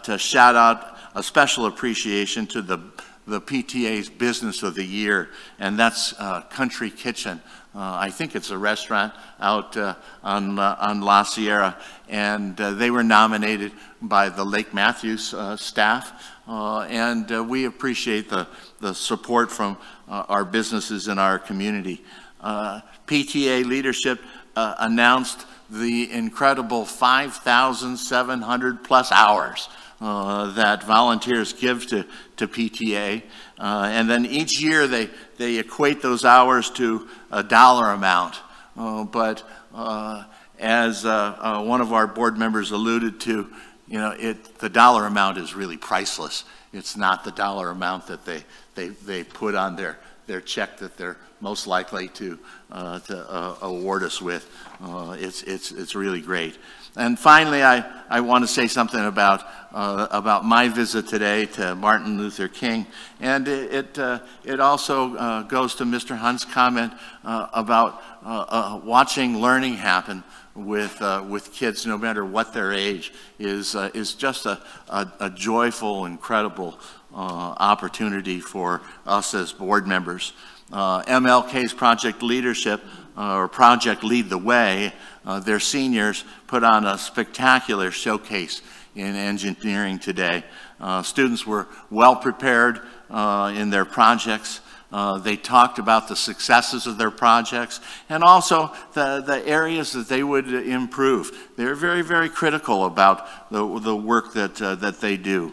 to shout out a special appreciation to the, the PTA's Business of the Year, and that's Country Kitchen. Uh, I think it's a restaurant out uh, on, uh, on La Sierra, and uh, they were nominated by the Lake Matthews uh, staff, and we appreciate the, the support from our businesses in our community. PTA leadership announced the incredible 5,700 plus hours that volunteers give to, to PTA. Uh, and then each year they, they equate those hours to a dollar amount. Uh, but uh, as uh, uh, one of our board members alluded to, you know, it, the dollar amount is really priceless. It's not the dollar amount that they, they, they put on their, their check that they're most likely to, uh, to award us with. It's, it's, it's really great. And finally, I, I want to say something about, uh, about my visit today to Martin Luther King. And it, it, uh, it also uh, goes to Mr. Hunt's comment uh, about uh, uh, watching learning happen with, with kids, no matter what their age, is, is just a, a, a joyful, incredible opportunity for us as board members. MLK's project leadership, uh, or Project Lead the Way, uh, their seniors put on a spectacular showcase in engineering today. Uh, students were well prepared uh, in their projects. Uh, they talked about the successes of their projects and also the, the areas that they would improve. They're very, very critical about the, the work that, uh, that they do.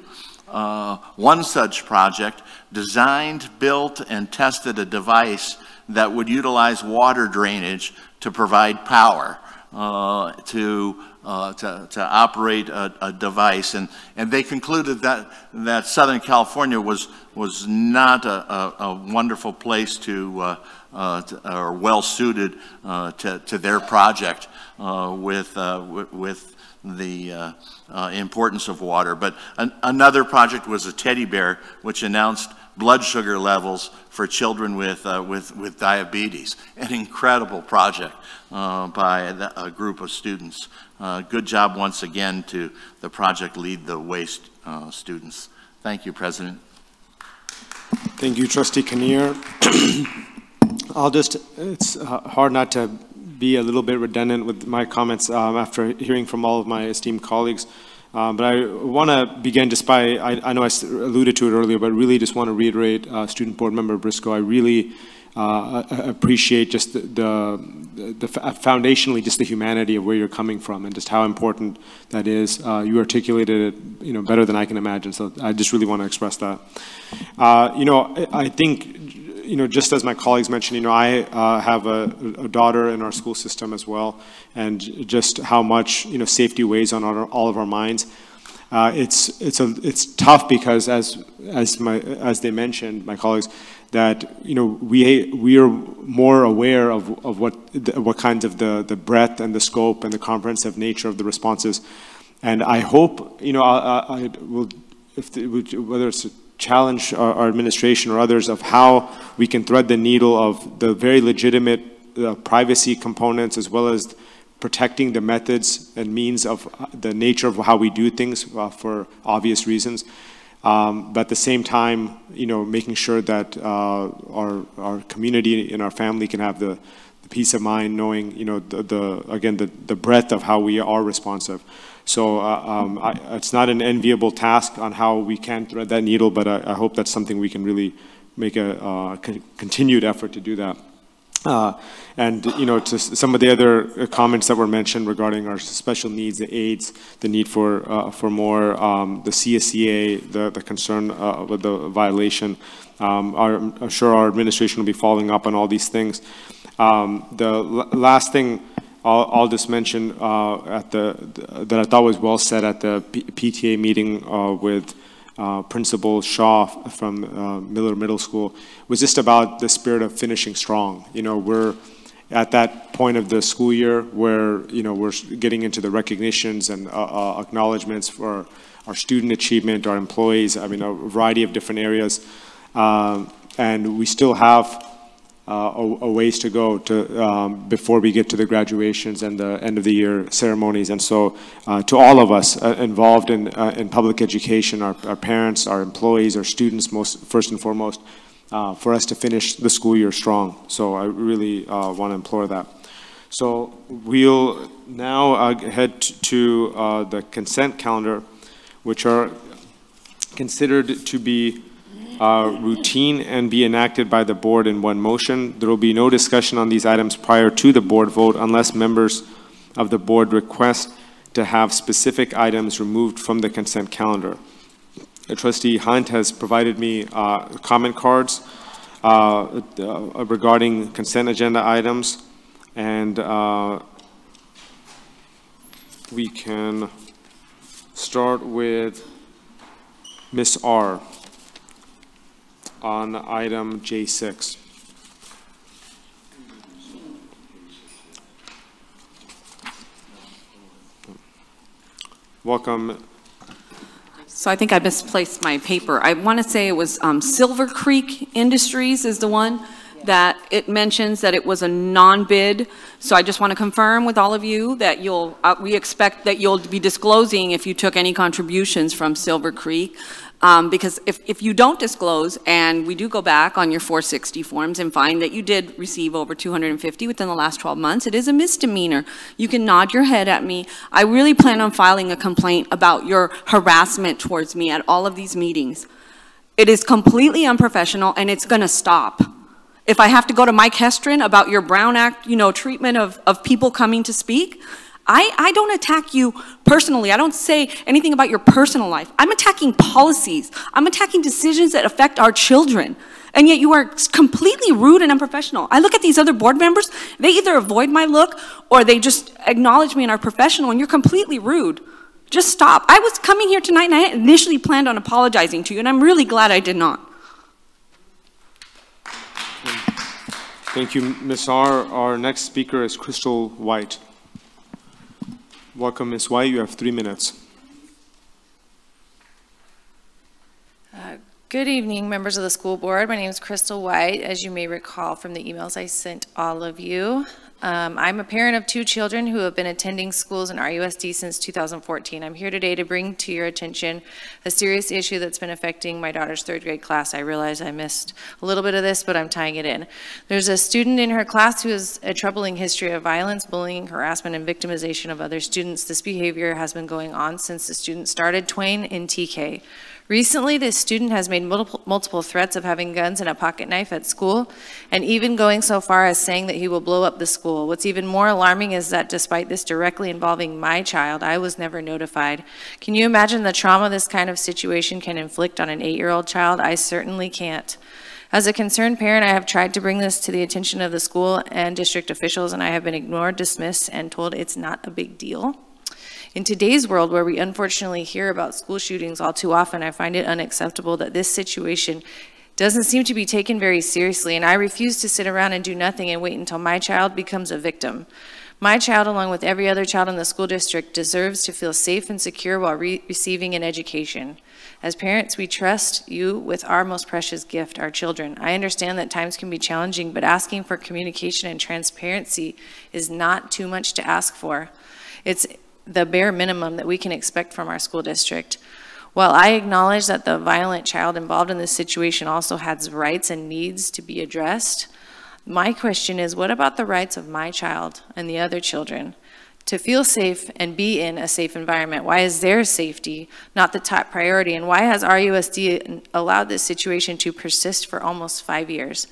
One such project designed, built, and tested a device that would utilize water drainage to provide power uh, to, uh, to, to operate a, a, device. And, and they concluded that, that Southern California was, was not a, a, a wonderful place to, uh, uh to or well suited uh, to, to their project uh, with, with the importance of water. But an, another project was a teddy bear, which announced blood sugar levels for children with, uh, with, with diabetes. An incredible project uh, by a, group of students. Uh, good job once again to the Project Lead the Way uh, students. Thank you, President. Thank you, Trustee Kinnear. *clears throat* I'll just, it's uh, hard not to be a little bit redundant with my comments um, after hearing from all of my esteemed colleagues. Um, but I want to begin just by, I, I, know I alluded to it earlier, but really just want to reiterate, uh, Student Board Member Briscoe, I really uh, appreciate just the, the, the, foundationally just the humanity of where you're coming from and just how important that is. Uh, you articulated it, you know, better than I can imagine, so I just really want to express that. Uh, you know, I, I think you know, just as my colleagues mentioned, you know, I uh, have a, a, daughter in our school system as well, and just how much you know safety weighs on our, all of our minds. Uh, it's it's a it's tough because as as my as they mentioned, my colleagues, that you know we we are more aware of of what what kinds of the the breadth and the scope and the comprehensive nature of the responses, and I hope you know I, I will if the, whether it's challenge our, our, administration or others of how we can thread the needle of the very legitimate uh, privacy components as well as protecting the methods and means of uh, the nature of how we do things uh, for obvious reasons. Um, but at the same time, you know, making sure that uh, our, our community and our family can have the, the peace of mind knowing, you know, the, the again, the, the breadth of how we are responsive. So uh, um, I, it's not an enviable task on how we can thread that needle, but I, I hope that's something we can really make a uh, con continued effort to do that. Uh, and you know, to some of the other comments that were mentioned regarding our special needs, the aides, the need for uh, for more, um, the CSEA, the the concern uh, with the violation. Um, our, I'm sure our administration will be following up on all these things. Um, the last thing I'll, I'll just mention uh, at the, the, that I thought was well said at the P PTA meeting uh, with uh, Principal Shaw from uh, Miller Middle School was just about the spirit of finishing strong. You know, we're at that point of the school year where, you know, we're getting into the recognitions and uh, uh, acknowledgments for our student achievement, our employees, I mean, a variety of different areas. Um, and we still have uh, a, a, ways to go to um, before we get to the graduations and the end of the year ceremonies. And so, uh, to all of us uh, involved in uh, in public education, our, our, parents, our employees, our students, most first and foremost, uh, for us to finish the school year strong. So I really uh, want to implore that. So we'll now head to the consent calendar, which are considered to be uh, routine and be enacted by the board in one motion. There will be no discussion on these items prior to the board vote unless members of the board request to have specific items removed from the consent calendar. Trustee Hunt has provided me uh, comment cards uh regarding consent agenda items, and uh, we can start with Ms. R on item J6. Welcome. So I think I misplaced my paper. I want to say it was um, Silver Creek Industries is the one that it mentions that it was a non-bid. So I just want to confirm with all of you that you'll, uh, we expect that you'll be disclosing if you took any contributions from Silver Creek. Um, because if, if you don't disclose, and we do go back on your 460 forms and find that you did receive over 250 within the last 12 months, it is a misdemeanor. You can nod your head at me. I really plan on filing a complaint about your harassment towards me at all of these meetings. It is completely unprofessional, and it's going to stop. If I have to go to Mike Hestrin about your Brown Act, you know, treatment of, of people coming to speak, I, I don't attack you personally. I don't say anything about your personal life. I'm attacking policies. I'm attacking decisions that affect our children. And yet you are completely rude and unprofessional. I look at these other board members, they either avoid my look or they just acknowledge me and are professional, and you're completely rude. Just stop. I was coming here tonight and I initially planned on apologizing to you, and I'm really glad I did not. Thank you, Ms. R. Our next speaker is Crystal White. Welcome, Ms. White. You have three minutes. Uh, good evening, members of the school board. My name is Crystal White, as you may recall from the emails I sent all of you. Um, I'm a parent of two children who have been attending schools in RUSD since 2014. I'm here today to bring to your attention a serious issue that's been affecting my daughter's third grade class. I realize I missed a little bit of this, but I'm tying it in. There's a student in her class who has a troubling history of violence, bullying, harassment, and victimization of other students. This behavior has been going on since the student started Twain in TK. Recently, this student has made multiple, multiple threats of having guns and a pocket knife at school, and even going so far as saying that he will blow up the school. What's even more alarming is that despite this directly involving my child, I was never notified. Can you imagine the trauma this kind of situation can inflict on an eight-year-old child? I certainly can't. As a concerned parent, I have tried to bring this to the attention of the school and district officials, and I have been ignored, dismissed, and told it's not a big deal. In today's world, where we unfortunately hear about school shootings all too often, I find it unacceptable that this situation doesn't seem to be taken very seriously, and I refuse to sit around and do nothing and wait until my child becomes a victim. My child, along with every other child in the school district, deserves to feel safe and secure while re receiving an education. As parents, we trust you with our most precious gift, our children. I understand that times can be challenging, but asking for communication and transparency is not too much to ask for. It's the bare minimum that we can expect from our school district. While I acknowledge that the violent child involved in this situation also has rights and needs to be addressed, my question is, what about the rights of my child and the other children? To feel safe and be in a safe environment, why is their safety not the top priority? And why has RUSD allowed this situation to persist for almost five years?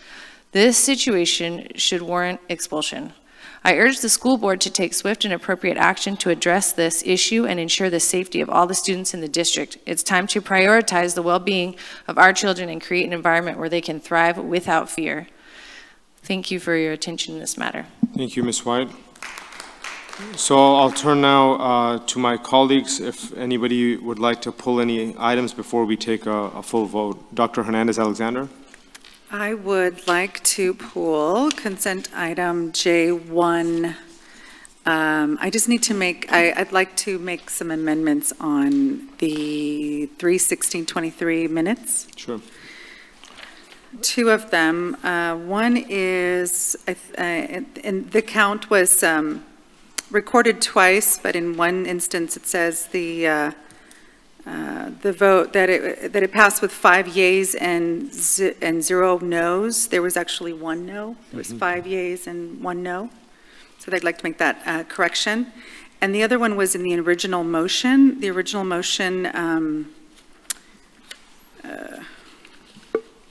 This situation should warrant expulsion. I urge the school board to take swift and appropriate action to address this issue and ensure the safety of all the students in the district. It's time to prioritize the well-being of our children and create an environment where they can thrive without fear. Thank you for your attention in this matter. Thank you, Ms. White. So I'll turn now uh, to my colleagues if anybody would like to pull any items before we take a, a full vote. Dr. Hernandez Alexander? I would like to pull consent item J1. Um, I just need to make, I, I'd like to make some amendments on the 31623 minutes. Sure. Two of them. Uh, One is, uh, and the count was um, recorded twice, but in one instance, it says the, uh, the vote, that it, that it passed with five yeas and, and zero noes. There was actually one no. It was Mhm. five yeas and one no. So they'd like to make that uh, correction. And the other one was in the original motion. The original motion, um, uh,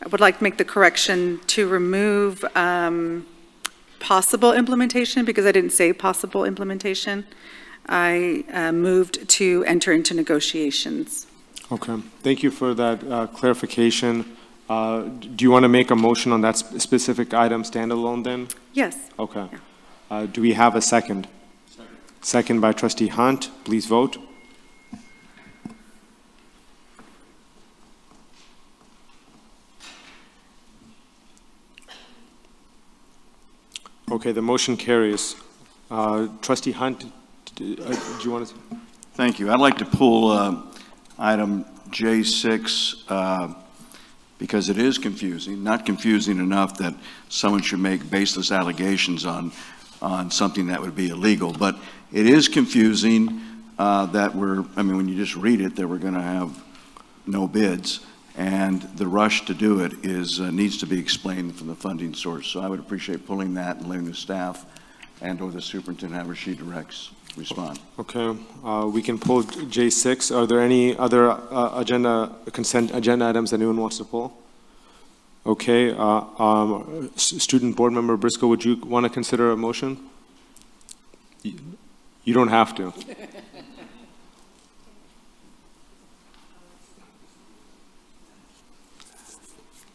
I would like to make the correction to remove um, possible implementation, because I didn't say possible implementation. I uh, moved to enter into negotiations. Okay, thank you for that uh, clarification. Uh, Do you want to make a motion on that sp- specific item standalone then? Yes. Okay. Uh, Do we have a second? Second by trustee Hunt, please vote. Okay, the motion carries. Uh, Trustee Hunt, d- uh, do you want to? Thank you. I'd like to pull uh, item J6 uh, because it is confusing, not confusing enough that someone should make baseless allegations on, on something that would be illegal. But it is confusing uh, that we're, I mean, when you just read it, that we're going to have no bids. And the rush to do it is, uh, needs to be explained from the funding source. So I would appreciate pulling that and letting the staff and/or the superintendent, however she directs, respond. Okay, uh, we can pull J6. Are there any other uh, agenda, consent agenda items that anyone wants to pull? Okay, uh, um, Student Board Member Briscoe, would you want to consider a motion? You you don't have to.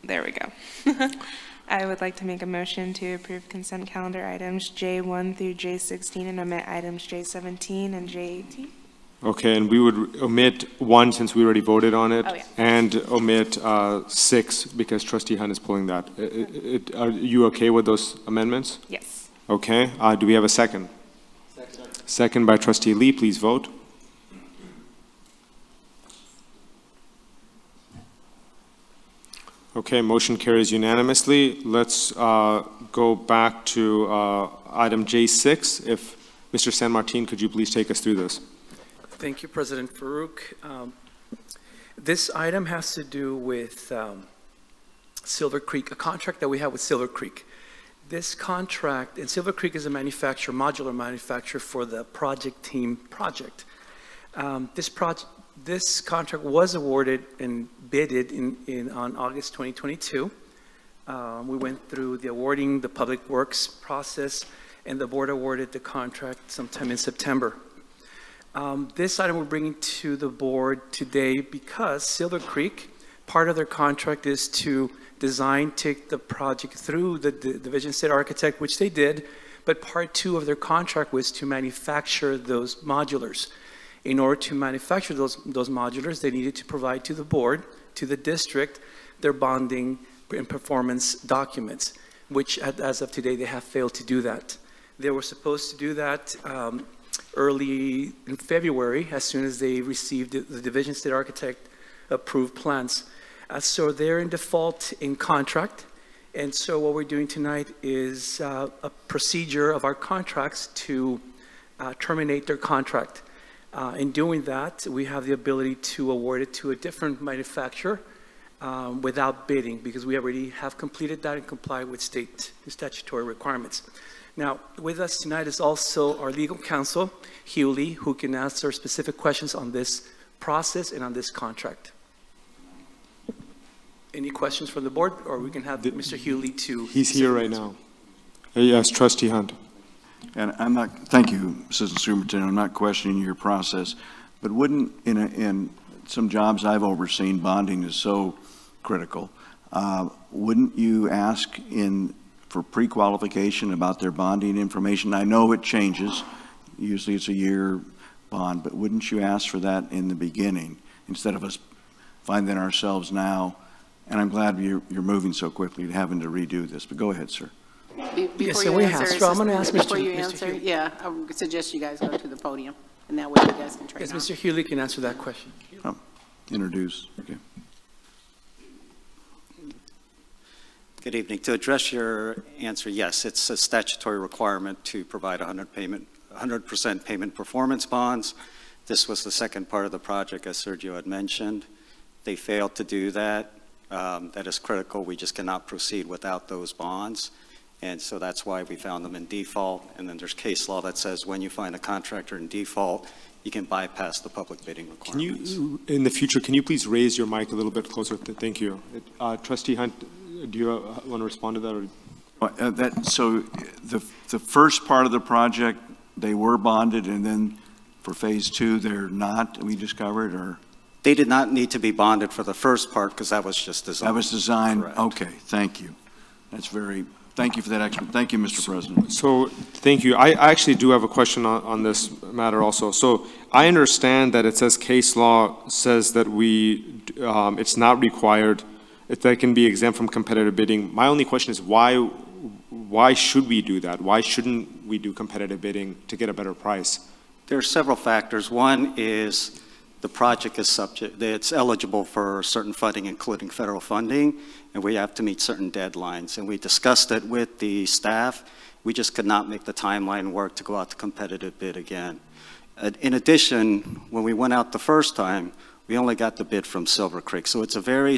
There we go. *laughs* I would like to make a motion to approve consent calendar items J1 through J16 and omit items J17 and J18. Okay, and we would omit one since we already voted on it. Oh, yeah. And omit uh, six because trustee Hunt is pulling that. I- I- it- Are you okay with those amendments? Yes. Okay, uh, do we have a second? Second by trustee Lee, please vote. Okay, motion carries unanimously. Let's uh, go back to uh, item J6. If, Mr. San Martin, could you please take us through this? Thank you, President Farooq. Um, This item has to do with um, Silver Creek, a contract that we have with Silver Creek. This contract, and Silver Creek is a manufacturer, modular manufacturer for the Project Team project. Um, This project, this contract was awarded and bidded in, in, on August 2022. Um, We went through the awarding, the public works process, and the board awarded the contract sometime in September. Um, This item we're bringing to the board today because Silver Creek, part of their contract is to design, take the project through the the Division State Architect, which they did, but part two of their contract was to manufacture those modulars. In order to manufacture those, those modulars, they needed to provide to the board, to the district, their bonding and performance documents, which as of today, they have failed to do that. They were supposed to do that um, early in February, as soon as they received the- the Division State Architect approved plans. Uh, So they're in default in contract, and so what we're doing tonight is uh, a procedure of our contracts to uh, terminate their contract. Uh, In doing that, we have the ability to award it to a different manufacturer um, without bidding, because we already have completed that and comply with state statutory requirements. Now, with us tonight is also our legal counsel, Hewley, who can answer specific questions on this process and on this contract. Any questions from the board, or we can have Mr. Hewley to... He's here right now. Yes, trustee Hunt. And I'm not, thank you, Assistant Superintendent, I'm not questioning your process, but wouldn't, in, a- in some jobs I've overseen, bonding is so critical. Uh, Wouldn't you ask in, for pre-qualification about their bonding information? I know it changes, usually it's a year bond, but wouldn't you ask for that in the beginning, instead of us finding ourselves now, and I'm glad you're, you're moving so quickly, to having to redo this, but go ahead, sir. Be- Before sir, you we answer, have- so I'm gonna ask Before Mr. you Mr. answer, Hugh. yeah, I would suggest you guys go to the podium, and that way you guys can train Yes, off. Mr. Hewley can answer that question. Introduce, okay. Good evening. To address your answer, yes, it's a statutory requirement to provide 100 payment, 100% payment performance bonds. This was the second part of the project, as Sergio had mentioned. They failed to do that. Um, That is critical. We just cannot proceed without those bonds. And so that's why we found them in default. And then there's case law that says when you find a contractor in default, you can bypass the public bidding Can requirements. you, in the future, can you please raise your mic a little bit closer? Th- Thank you. Uh, Trustee Hunt, do you want to respond to that, or? Uh, That, so the, the first part of the project, they were bonded, and then for phase two, they're not, we discovered, or? They did not need to be bonded for the first part because that was just designed. That was designed, Correct. okay, thank you. That's very, thank you for that action. Thank you, Mr. President. So, thank you. I I actually do have a question on, on this matter also. So, I understand that it says case law says that we, um, it's not required, that can be exempt from competitive bidding. My only question is why, why should we do that? Why shouldn't we do competitive bidding to get a better price? There are several factors. One is the project is subject, it's eligible for certain funding, including federal funding, and we have to meet certain deadlines. And we discussed it with the staff. We just could not make the timeline work to go out to competitive bid again. In addition, when we went out the first time, we only got the bid from Silver Creek. So it's a very,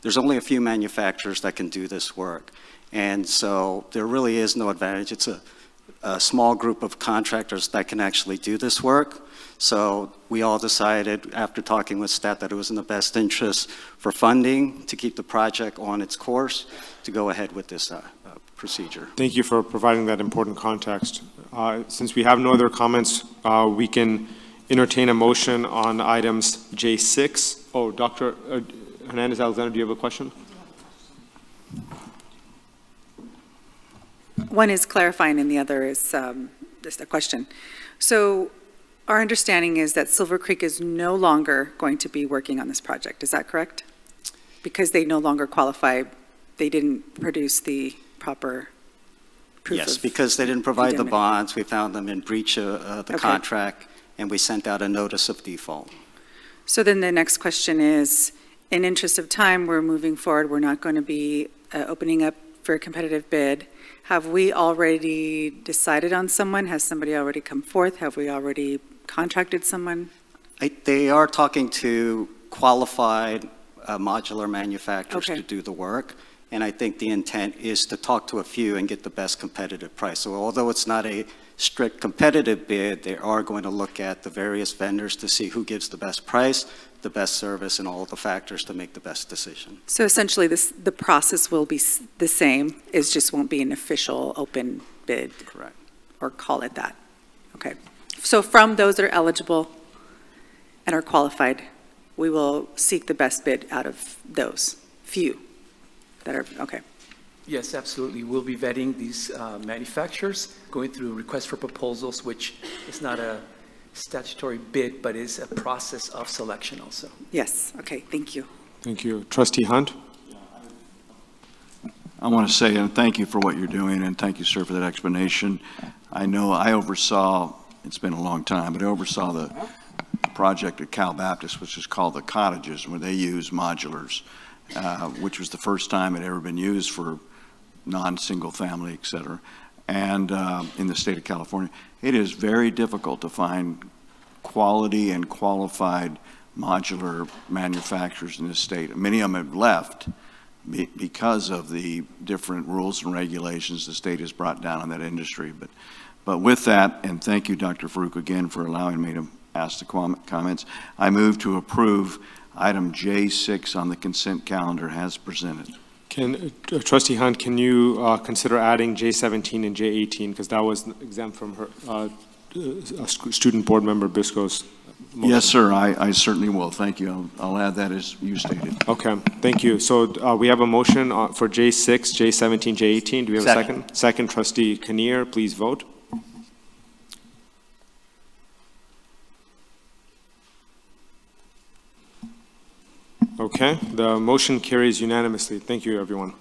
there's only a few manufacturers that can do this work. And so there really is no advantage. It's a, a small group of contractors that can actually do this work. So we all decided, after talking with staff, that it was in the best interest for funding to keep the project on its course, to go ahead with this uh, uh, procedure. Thank you for providing that important context. Uh, Since we have no other comments, uh, we can entertain a motion on items J6. Oh, Dr. uh, Hernandez Alexander, do you have a question? One is clarifying and the other is um, just a question. So our understanding is that Silver Creek is no longer going to be working on this project. Is that correct? Because they no longer qualify, they didn't produce the proper proof Yes, because they didn't provide the bonds, we found them in breach of uh, the Okay. contract, and we sent out a notice of default. So then the next question is, in interest of time, we're moving forward, we're not going to be uh, opening up for a competitive bid. Have we already decided on someone? Has somebody already come forth? Have we already contracted someone? I- They are talking to qualified uh, modular manufacturers Okay. to do the work, and I think the intent is to talk to a few and get the best competitive price. So although it's not a strict competitive bid, they are going to look at the various vendors to see who gives the best price, the best service, and all the factors to make the best decision. So essentially, this, the process will be the same, it just won't be an official open bid? Correct. Or call it that? Okay. So from those that are eligible and are qualified, we will seek the best bid out of those few that are, okay. Yes, absolutely. We'll be vetting these uh, manufacturers, going through requests for proposals, which is not a statutory bid, but is a process of selection also. Yes, okay, thank you. Thank you. Trustee Hunt? I want to say, and thank you for what you're doing, and thank you, sir, for that explanation. I know I oversaw, it's been a long time, but I oversaw the project at Cal Baptist, which is called the cottages, where they use modulars, uh, which was the first time it ever been used for non-single family, et cetera, and uh, in the state of California. It is very difficult to find quality and qualified modular manufacturers in the state. Many of them have left be- because of the different rules and regulations the state has brought down on that industry. But, but with that, and thank you, Dr. Farooq, again for allowing me to ask the com- comments, I move to approve item J6 on the consent calendar as presented. Can, uh, trustee Hunt, can you uh, consider adding J17 and J18, because that was exempt from her, uh, uh, student board member Briscoe's motion? Yes, sir, I, I certainly will. Thank you. I'll, I'll add that as you stated. Okay, thank you. So uh, we have a motion uh, for J6, J17, J18. Do we have a Second. second? Second, trustee Kinnear, please vote. Okay, the motion carries unanimously. Thank you, everyone.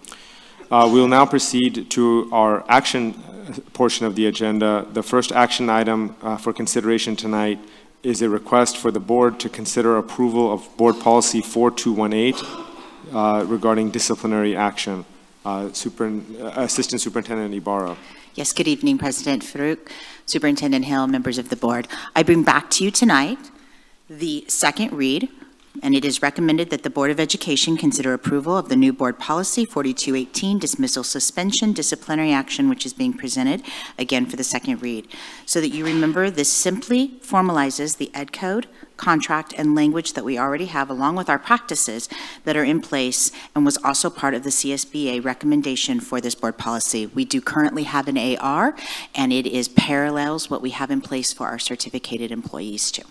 Uh, We'll now proceed to our action uh, portion of the agenda. The first action item uh, for consideration tonight is a request for the board to consider approval of Board Policy 4218 uh, regarding disciplinary action. Uh, Super- uh, Assistant Superintendent Ibarra. Yes, good evening, President Farooq, Superintendent Hill, members of the board. I bring back to you tonight the second read, and it is recommended that the Board of Education consider approval of the new Board Policy 4218 dismissal suspension disciplinary action, which is being presented again for the second read. So that you remember, this simply formalizes the Ed Code, contract, and language that we already have, along with our practices that are in place and was also part of the CSBA recommendation for this board policy. We do currently have an AR, and it is parallels what we have in place for our certificated employees too.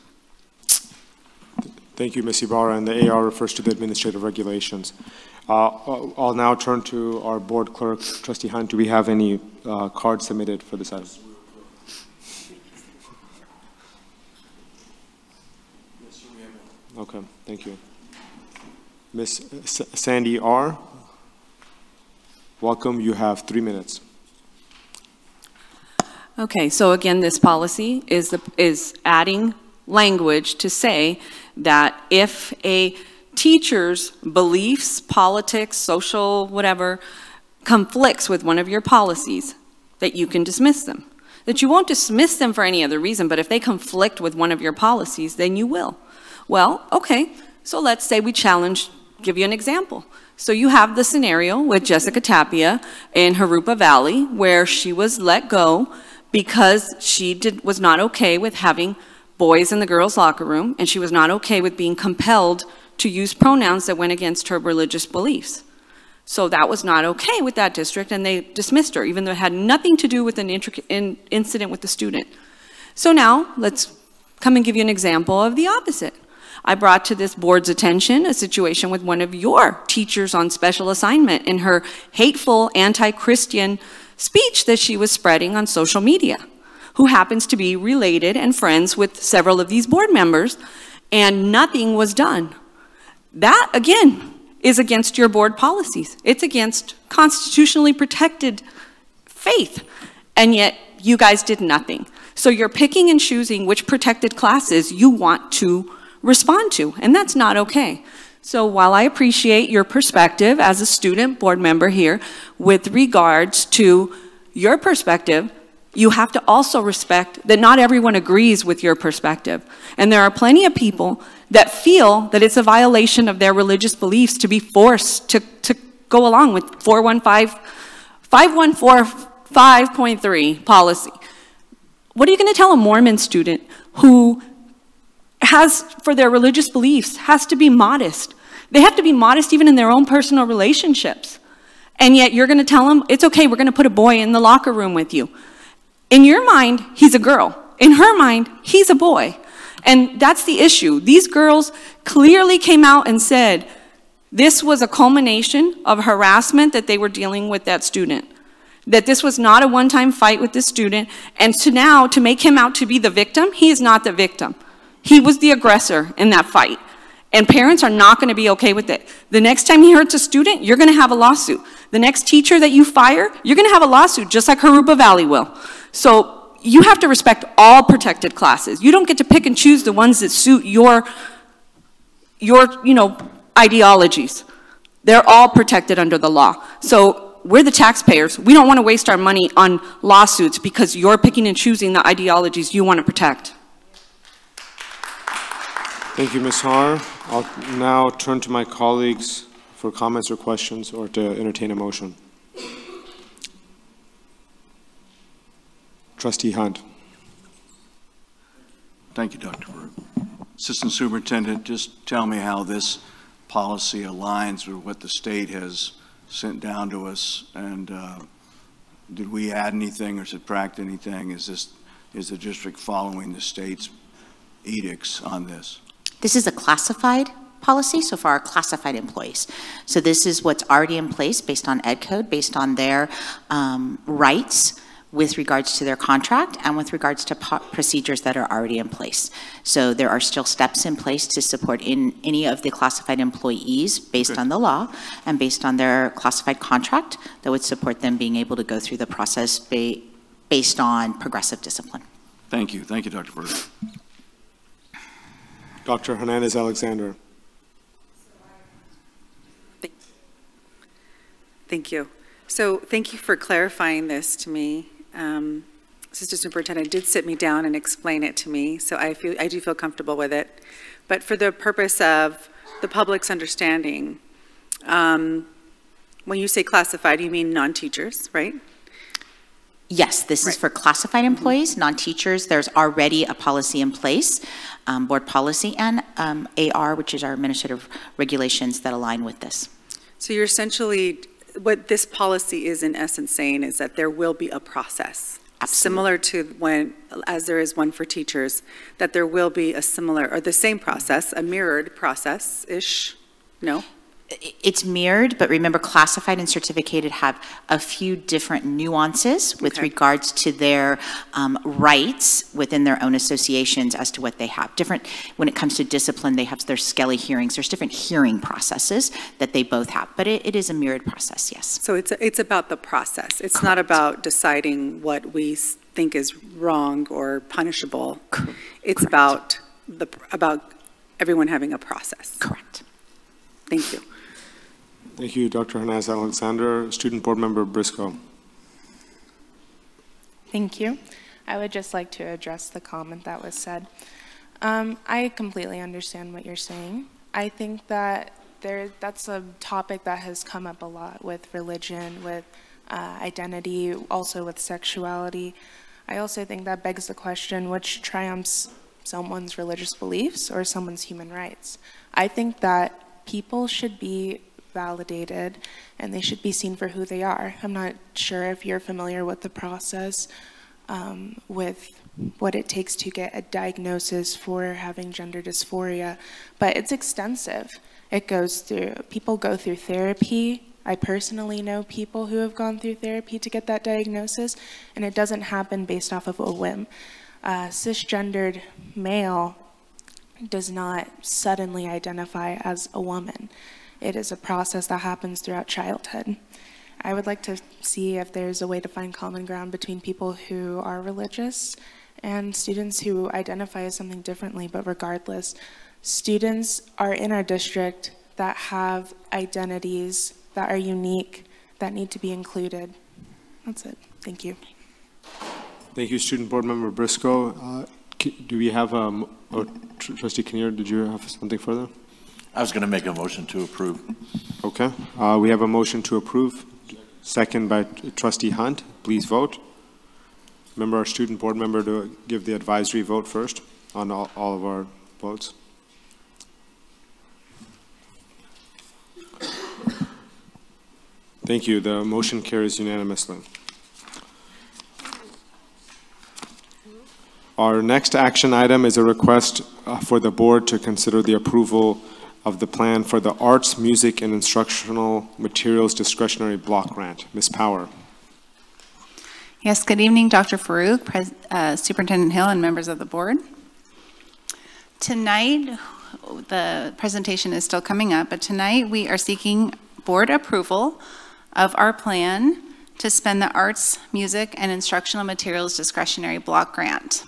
Thank you, Ms. Ibarra, and the AR refers to the administrative regulations. Uh, I'll I'll now turn to our board clerk, trustee Hunt. Do we have any uh, cards submitted for this item? Okay, thank you. Ms. S- Sandy R., welcome, you have three minutes. Okay, so again, this policy is, the- is adding language to say that if a teacher's beliefs, politics, social, whatever, conflicts with one of your policies, that you can dismiss them. That you won't dismiss them for any other reason, but if they conflict with one of your policies, then you will. Well, okay, so let's say we challenge, give you an example. So you have the scenario with Jessica Tapia in Jurupa Valley where she was let go because she did, was not okay with having boys in the girls' locker room and she was not okay with being compelled to use pronouns that went against her religious beliefs. So that was not okay with that district and they dismissed her even though it had nothing to do with an in, incident with the student. So now let's come and give you an example of the opposite. I brought to this board's attention a situation with one of your teachers on special assignment in her hateful anti-Christian speech that she was spreading on social media, who happens to be related and friends with several of these board members, and nothing was done. That, again, is against your board policies. It's against constitutionally protected faith, and yet you guys did nothing. So you're picking and choosing which protected classes you want to respond to, and that's not okay. So while I appreciate your perspective as a student board member here with regards to your perspective, you have to also respect that not everyone agrees with your perspective. And there are plenty of people that feel that it's a violation of their religious beliefs to be forced to, to go along with 415, 5145.3 policy. What are you going to tell a Mormon student who has, for their religious beliefs, has to be modest? They have to be modest even in their own personal relationships. And yet you're going to tell them, it's okay, we're going to put a boy in the locker room with you. In your mind, he's a girl. In her mind, he's a boy. And that's the issue. These girls clearly came out and said this was a culmination of harassment that they were dealing with that student. That this was not a one-time fight with this student. And to now, to make him out to be the victim, he is not the victim. He was the aggressor in that fight. And parents are not going to be okay with it. The next time he hurts a student, you're going to have a lawsuit. The next teacher that you fire, you're going to have a lawsuit, just like Jurupa Valley will. So you have to respect all protected classes. You don't get to pick and choose the ones that suit your, your you know, ideologies. They're all protected under the law. So we're the taxpayers. We don't want to waste our money on lawsuits because you're picking and choosing the ideologies you want to protect. Thank you, Ms. Har. I'll now turn to my colleagues for comments or questions or to entertain a motion. Trustee Hunt. Thank you, Dr. Farooq. Assistant Superintendent, just tell me how this policy aligns with what the state has sent down to us, and uh, did we add anything or subtract anything? Is this, is the district following the state's edicts on this? This is a classified policy, so for our classified employees. So this is what's already in place based on Ed Code, based on their um, rights with regards to their contract and with regards to po- procedures that are already in place. So there are still steps in place to support in any of the classified employees based Okay. on the law and based on their classified contract that would support them being able to go through the process ba- based on progressive discipline. Thank you, thank you, Dr. Farooq. Dr. Hernandez Alexander. Thank you. So thank you for clarifying this to me. Um, Assistant Superintendent did sit me down and explain it to me, so I feel, I do feel comfortable with it. But for the purpose of the public's understanding, um, when you say classified, you mean non-teachers, right? Yes, this is for classified employees, non-teachers. There's already a policy in place, um, board policy and um, AR, which is our administrative regulations that align with this. So you're essentially, what this policy is in essence saying is that there will be a process. Similar to when, as there is one for teachers, that there will be a similar, or the same process, a mirrored process-ish, no? It's mirrored, but remember, classified and certificated have a few different nuances with regards to their um, rights within their own associations as to what they have. Different, when it comes to discipline, they have their Skelly hearings. There's different hearing processes that they both have, but it, it is a mirrored process, yes. So it's, it's about the process. It's not about deciding what we think is wrong or punishable. It's about the, about everyone having a process. Correct. Thank you. Thank you, Dr. Hernandez Alexander. Student Board Member Briscoe. Thank you. I would just like to address the comment that was said. Um, I completely understand what you're saying. I think that there, that's a topic that has come up a lot with religion, with uh, identity, also with sexuality. I also think that begs the question which triumphs someone's religious beliefs or someone's human rights. I think that people should be validated and they should be seen for who they are. I'm not sure if you're familiar with the process um, with what it takes to get a diagnosis for having gender dysphoria, but it's extensive. It goes through, people go through therapy. I personally know people who have gone through therapy to get that diagnosis, and it doesn't happen based off of a whim. Uh, cisgendered male does not suddenly identify as a woman. It is a process that happens throughout childhood. I would like to see if there's a way to find common ground between people who are religious and students who identify as something differently, but regardless, students are in our district that have identities that are unique, that need to be included. That's it. Thank you. Thank you, Student Board Member Briscoe. Uh, Do we have, um, oh, Tr- Trustee Kinnear, did you have something further? I was going to make a motion to approve. Okay, uh, we have a motion to approve, second by Trustee Hunt. Please vote. Remember our student board member to give the advisory vote first on all, all of our votes. Thank you. The motion carries unanimously. Our next action item is a request uh, for the board to consider the approval of the plan for the Arts, Music, and Instructional Materials Discretionary Block Grant. Ms. Power. Yes, good evening, Dr. Farooq, Pres- uh, Superintendent Hill, and members of the board. Tonight, the presentation is still coming up, but tonight we are seeking board approval of our plan to spend the Arts, Music, and Instructional Materials Discretionary Block Grant.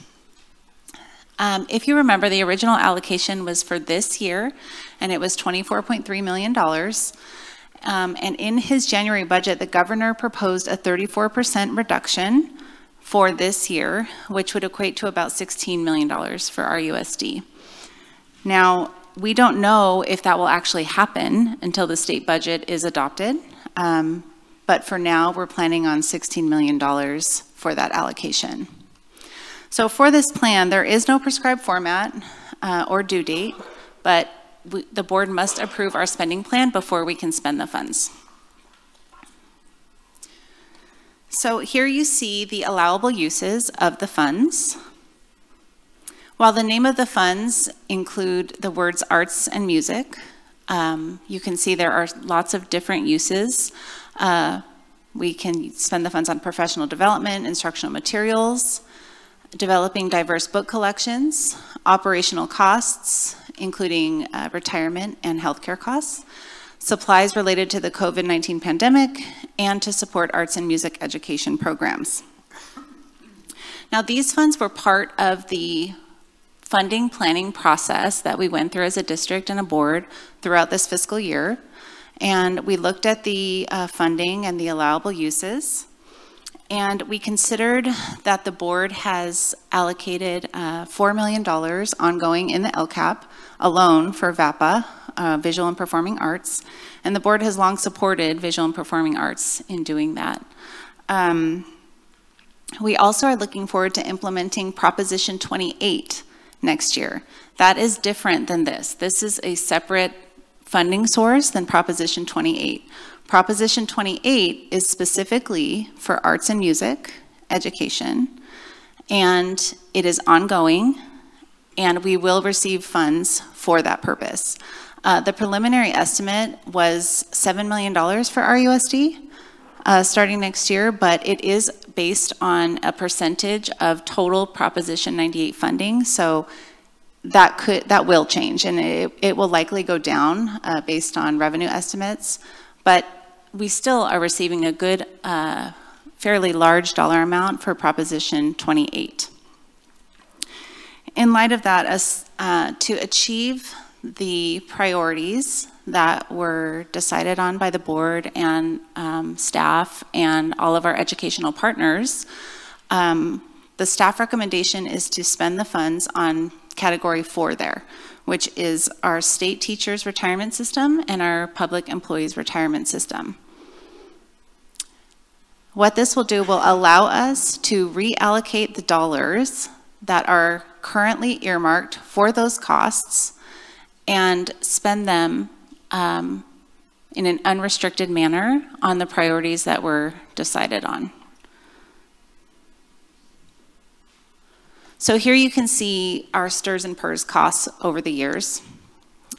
Um, If you remember, the original allocation was for this year, and it was $24.3 million. Um, And in his January budget, the governor proposed a 34% reduction for this year, which would equate to about $16 million for RUSD. Now, we don't know if that will actually happen until the state budget is adopted. Um, but for now, we're planning on $16 million for that allocation. So for this plan, there is no prescribed format uh, or due date, but we, the board must approve our spending plan before we can spend the funds. So here you see the allowable uses of the funds. While the name of the funds include the words arts and music, um, you can see there are lots of different uses. Uh, we can spend the funds on professional development, instructional materials, developing diverse book collections, operational costs, including uh, retirement and healthcare costs, supplies related to the COVID-19 pandemic, and to support arts and music education programs. Now, these funds were part of the funding planning process that we went through as a district and a board throughout this fiscal year. And we looked at the uh, funding and the allowable uses. And we considered that the board has allocated uh, $4 million ongoing in the LCAP alone for VAPA, uh, Visual and Performing Arts, and the board has long supported visual and performing arts in doing that. Um, we also are looking forward to implementing Proposition 28 next year. That is different than this. This is a separate funding source than Proposition 28. Proposition 28 is specifically for arts and music education, and it is ongoing, and we will receive funds for that purpose. Uh, the preliminary estimate was $7 million for RUSD uh, starting next year, but it is based on a percentage of total Proposition 98 funding. So that could that will change, and it, it will likely go down uh, based on revenue estimates. But we still are receiving a good, uh, fairly large dollar amount for Proposition 28. In light of that, as, uh, to achieve the priorities that were decided on by the board and um, staff and all of our educational partners, um, the staff recommendation is to spend the funds on category four there, which is our state teachers retirement system and our public employees retirement system. What this will do will allow us to reallocate the dollars that are currently earmarked for those costs and spend them um, in an unrestricted manner on the priorities that were decided on. So here you can see our STRS and PERS costs over the years.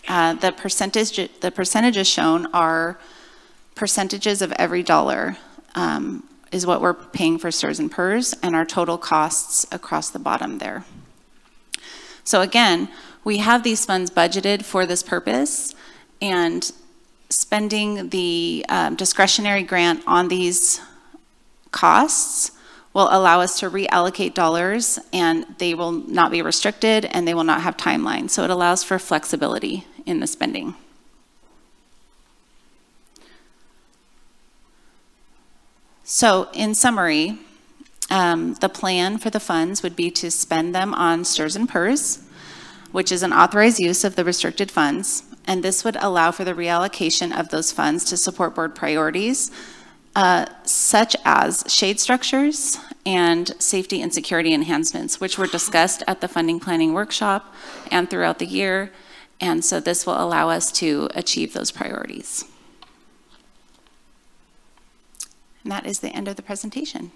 Uh, the percentage, the percentages shown are percentages of every dollar um, is what we're paying for STRS and PERS and our total costs across the bottom there. So again, we have these funds budgeted for this purpose and spending the um, discretionary grant on these costs will allow us to reallocate dollars and they will not be restricted and they will not have timelines. So it allows for flexibility in the spending. So in summary, um, the plan for the funds would be to spend them on STRS and PERS, which is an authorized use of the restricted funds, and this would allow for the reallocation of those funds to support board priorities, uh, such as shade structures and safety and security enhancements, which were discussed at the funding planning workshop and throughout the year, and so this will allow us to achieve those priorities. And that is the end of the presentation.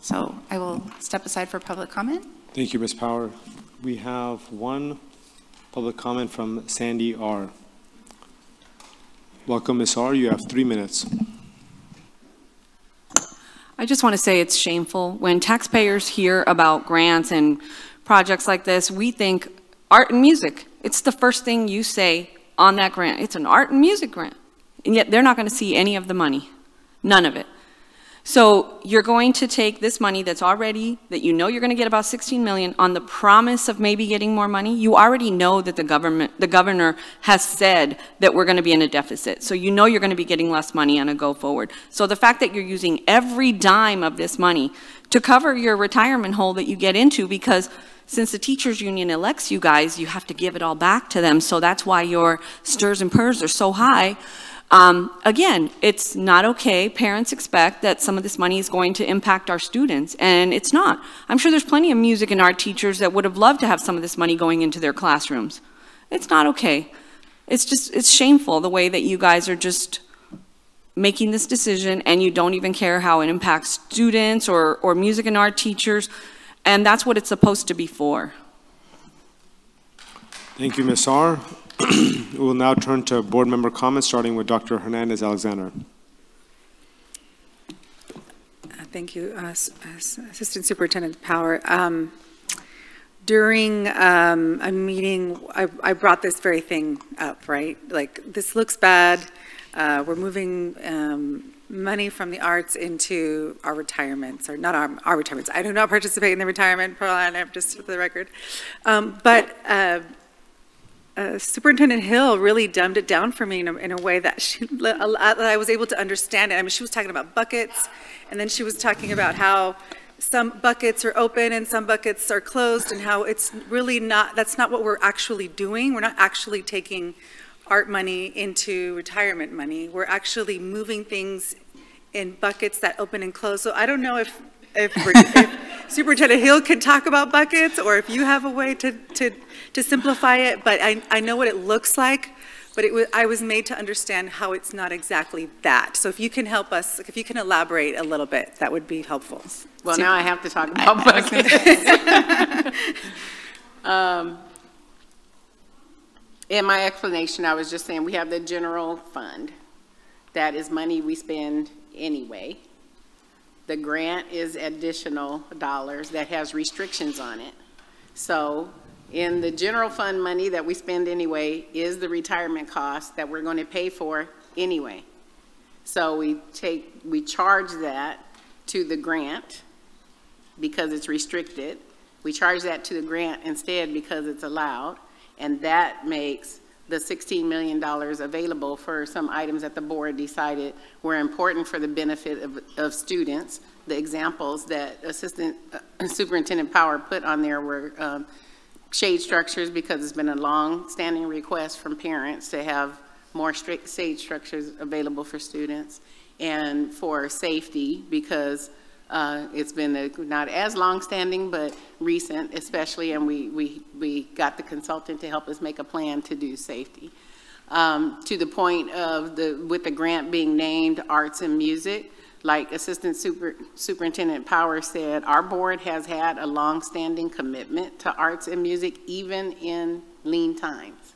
So I will step aside for public comment. Thank you, Ms. Power. We have one public comment from Sandy R. Welcome, Ms. R. You have three minutes. I just want to say it's shameful. When taxpayers hear about grants and projects like this, we think art and music. It's the first thing you say on that grant. It's an art and music grant. And yet they're not going to see any of the money. None of it. So you're going to take this money that's already, that you know you're going to get about 16 million on the promise of maybe getting more money. You already know that the government, the governor has said that we're going to be in a deficit. So you know you're going to be getting less money on a go forward. So the fact that you're using every dime of this money to cover your retirement hole that you get into because since the teachers union elects you guys, you have to give it all back to them. So that's why your STRS and PERS are so high. Um, again, it's not okay. Parents expect that some of this money is going to impact our students, and it's not. I'm sure there's plenty of music and art teachers that would have loved to have some of this money going into their classrooms. It's not okay. It's just, it's shameful the way that you guys are just making this decision and you don't even care how it impacts students or, or music and art teachers. And that's what it's supposed to be for. Thank you, Ms. R. *clears throat* We'll now turn to board member comments, starting with Dr. Hernandez Alexander. Uh, Thank you, uh, S- Assistant Superintendent Power. Um, During um, a meeting, I I brought this very thing up, right? Like, this looks bad. Uh, We're moving um, money from the arts into our retirements, or not our our retirements. I do not participate in the retirement plan, just for the record. Um, But uh, uh, Superintendent Hill really dumbed it down for me in a, in a way that she, that I was able to understand it. I mean, she was talking about buckets, and then she was talking about how some buckets are open and some buckets are closed, and how it's really not, that's not what we're actually doing. We're not actually taking art money into retirement money. We're actually moving things in buckets that open and close. So I don't know if, if, if Superintendent Hill can talk about buckets, or if you have a way to, to, to simplify it, but I, I know what it looks like, but it was, I was made to understand how it's not exactly that. So if you can help us, if you can elaborate a little bit, that would be helpful. Well, now I have to talk about *laughs* I buckets. *laughs* Um, In my explanation, I was just saying, we have the general fund. That is money we spend anyway. The grant is additional dollars that has restrictions on it. So in the general fund money that we spend anyway is the retirement cost that we're going to pay for anyway. So we take, we charge that to the grant because it's restricted. We charge that to the grant instead because it's allowed. And that makes the $16 million available for some items that the board decided were important for the benefit of, of students. The examples that Assistant uh, *clears throat* Superintendent Power put on there were um, shade structures because it's been a long-standing request from parents to have more strict shade structures available for students, and for safety because uh, it's been a, not as long-standing, but recent especially, and we, we, we got the consultant to help us make a plan to do safety. Um, to the point of the, with the grant being named Arts and Music, like Assistant Super, Superintendent Power said, our board has had a long-standing commitment to arts and music, even in lean times.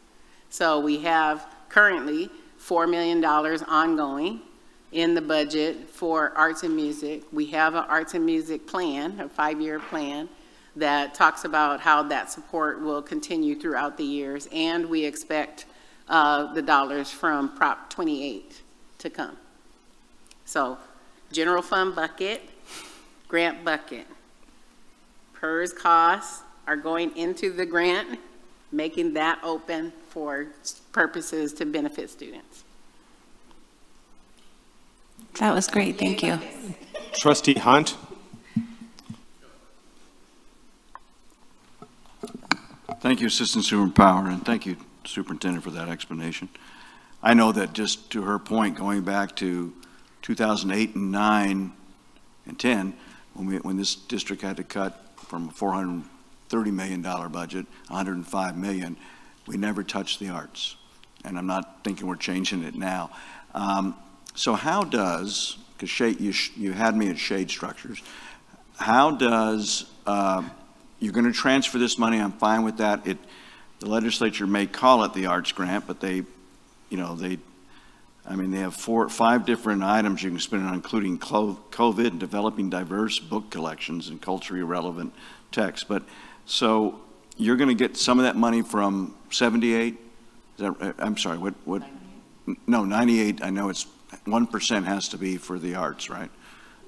So we have currently $4 million ongoing in the budget for arts and music. We have an arts and music plan, a five-year plan, that talks about how that support will continue throughout the years, and we expect uh, the dollars from Prop 28 to come. So, general fund bucket, grant bucket. PERS costs are going into the grant, making that open for purposes to benefit students. That was great, thank you. Trustee Hunt? Thank you, Assistant Superintendent Power, and thank you, Superintendent, for that explanation. I know that just to her point, going back to 2008 and 9 and 10, when we, when this district had to cut from a $430 million budget, 105 million, we never touched the arts. And I'm not thinking we're changing it now. Um, so how does, because you, you had me at shade structures, how does, uh, you're going to transfer this money, I'm fine with that. It, the legislature may call it the arts grant, but they, you know, they, I mean, they have four, five different items you can spend it on, including COVID and developing diverse book collections and culturally relevant texts. But, so you're going to get some of that money from 78? Is that, uh, I'm sorry, what, what? No, 98, I know it's, 1% has to be for the arts, right?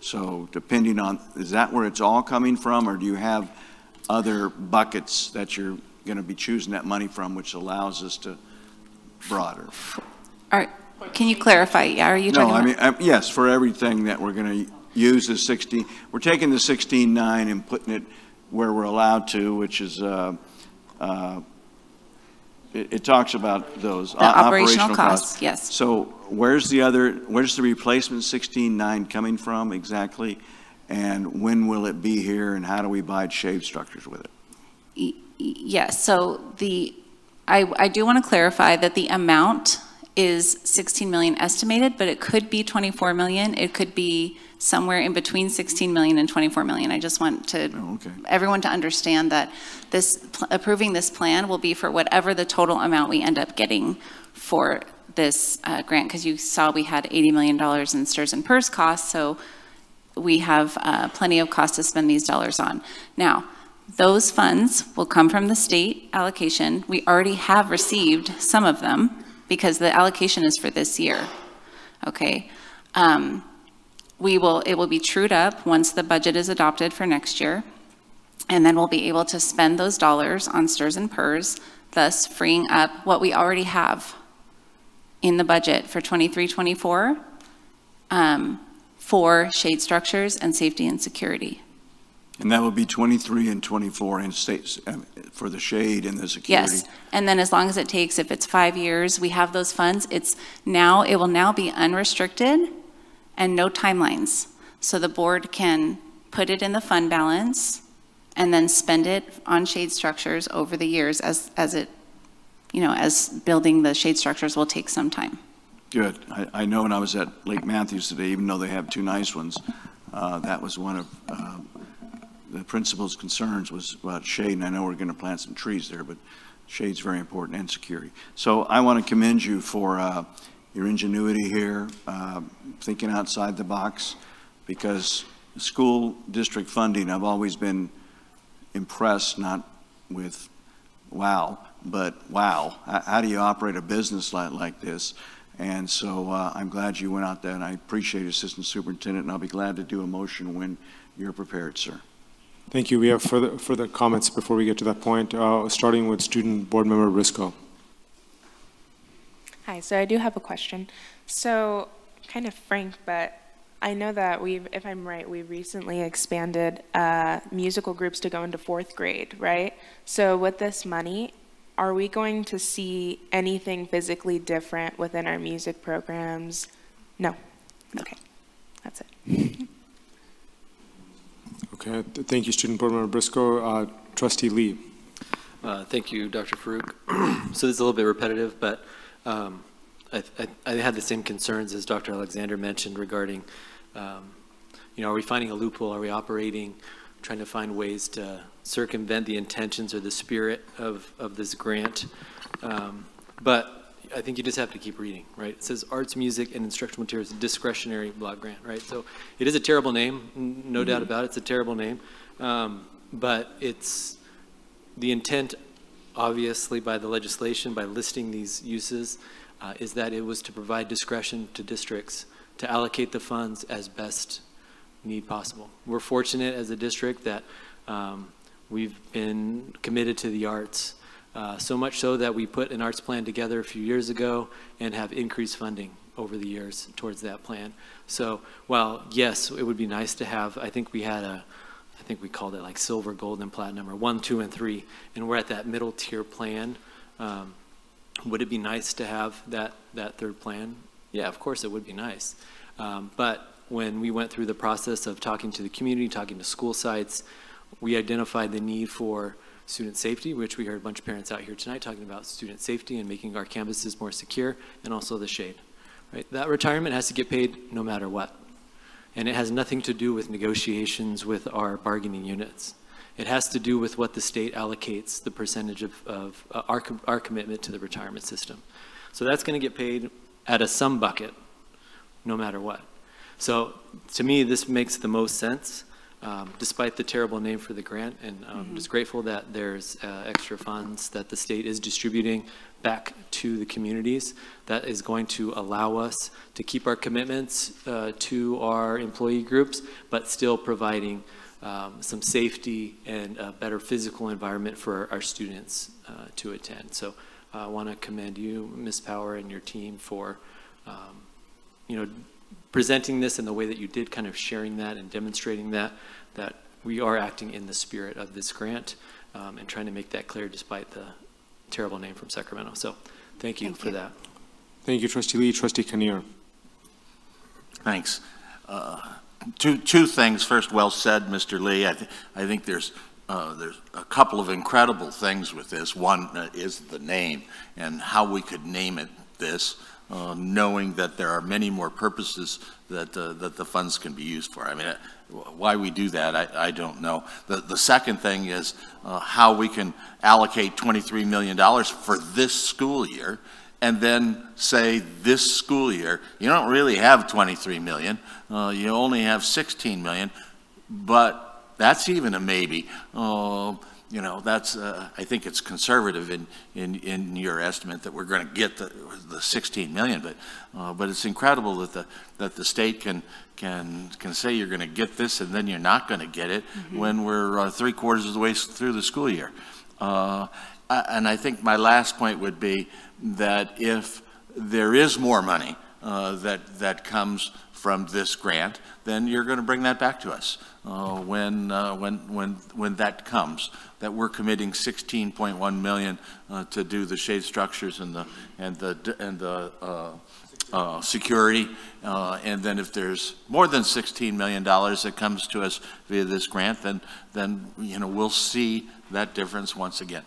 So depending on, is that where it's all coming from, or do you have other buckets that you're going to be choosing that money from, which allows us to broader? All right, can you clarify? Yeah, Are you No, talking I mean, yes, for everything that we're going to use the 16, we're taking the 16.9 and putting it where we're allowed to, which is, uh, uh, it, it talks about those. The o- operational costs, yes. So where's the other, where's the replacement 16.9 coming from exactly? And when will it be here, and how do we buy shade structures with it? Yes, so the, I, I do want to clarify that the amount is 16 million estimated, but it could be 24 million. It could be somewhere in between 16 million and 24 million. I just want to, everyone to understand that this, approving this plan will be for whatever the total amount we end up getting for this uh, grant, because you saw we had $80 million in STRS and PERS costs, so we have uh, plenty of costs to spend these dollars on. Now, those funds will come from the state allocation. We already have received some of them because the allocation is for this year. Okay? Um, We will, it will be trued up once the budget is adopted for next year. And then we'll be able to spend those dollars on STRS and PERS, thus freeing up what we already have in the budget for 23, 24 um, for shade structures and safety and security. And that will be 23 and 24 in states, um, for the shade and the security? Yes, and then as long as it takes, if it's five years, we have those funds, it's now, it will now be unrestricted and no timelines. So the board can put it in the fund balance and then spend it on shade structures over the years as, as it, you know, as building the shade structures will take some time. Good. I, I know when I was at Lake Mathews today, even though they have two nice ones, uh, that was one of uh, the principal's concerns was about shade, and I know we're going to plant some trees there, but shade's very important and security. So I want to commend you for uh, your ingenuity here, uh, thinking outside the box, because school district funding, I've always been impressed, not with wow, but wow, how, do you operate a business like, like this? And so uh, I'm glad you went out there, and I appreciate Assistant Superintendent, and I'll be glad to do a motion when you're prepared, sir. Thank you. We have further, further comments before we get to that point, uh, starting with Student Board Member Briscoe. Hi, so I do have a question. So, kind of frank, but I know that we've, if I'm right, we recently expanded uh, musical groups to go into fourth grade, right? So, with this money, are we going to see anything physically different within our music programs? No. Okay, that's it. *laughs* Okay, thank you, Student Board Member Briscoe. Uh, Trustee Lee. Uh, Thank you, Dr. Farooq. *clears throat* So this is a little bit repetitive, but um, I I- I had the same concerns as Dr. Alexander mentioned regarding, um, you know, are we finding a loophole? Are we operating, trying to find ways to circumvent the intentions or the spirit of of this grant? Um, But I think you just have to keep reading, right? It says arts, music, and instructional materials discretionary block grant, right? So it is a terrible name, no doubt Mhm. about it, it's a terrible name. Um, But it's, the intent, obviously, by the legislation, by listing these uses, uh, is that it was to provide discretion to districts to allocate the funds as best need possible. We're fortunate as a district that um, we've been committed to the arts, uh, so much so that we put an arts plan together a few years ago and have increased funding over the years towards that plan. So while, yes, it would be nice to have, I think we had a, I think we called it like silver, gold, and platinum, or one, two, and three, and we're at that middle tier plan. Um, would it be nice to have that, that third plan? Yeah, of course it would be nice. Um, but when we went through the process of talking to the community, talking to school sites, we identified the need for student safety, which we heard a bunch of parents out here tonight talking about student safety and making our campuses more secure, and also the shade. Right? That retirement has to get paid no matter what. And it has nothing to do with negotiations with our bargaining units. It has to do with what the state allocates, the percentage of, of uh, our, our commitment to the retirement system. So that's going to get paid at a sum bucket, no matter what. So to me, this makes the most sense, um, despite the terrible name for the grant. And I'm Mhm. just grateful that there's uh, extra funds that the state is distributing back to the communities that is going to allow us to keep our commitments uh, to our employee groups, but still providing um, some safety and a better physical environment for our students uh, to attend. So uh, I want to commend you, Ms. Power, and your team for, um, you know, presenting this in the way that you did, kind of sharing that and demonstrating that, that we are acting in the spirit of this grant um, and trying to make that clear despite the terrible name from Sacramento. So thank you Thank for you. that. Thank you, trustee Lee. Trustee Kinnear. Thanks. Uh, Two, two things. First, well said, Mr. Lee. I, thi- I think there's, uh, there's a couple of incredible things with this. One uh, is the name and how we could name it this, uh, knowing that there are many more purposes that, uh, that the funds can be used for. I mean, uh, why we do that, I, I don't know. The, the second thing is uh, how we can allocate $23 million for this school year and then say this school year, you don't really have 23 million, uh, you only have 16 million, but that's even a maybe. Uh, you know, that's, uh, I think it's conservative in, in, in your estimate that we're going to get the, the 16 million, but, uh, but it's incredible that the, that the state can, can, can say you're going to get this and then you're not going to get it when we're uh, three quarters of the way through the school year. Uh, and I think my last point would be that if there is more money uh, that, that comes from this grant, then you're going to bring that back to us uh, when, uh, when, when, when that comes. That we're committing 16.1 million uh, to do the shade structures and the, and the, and the uh, uh, security. Uh, And then if there's more than $16 million that comes to us via this grant, then, then, you know, we'll see that difference once again.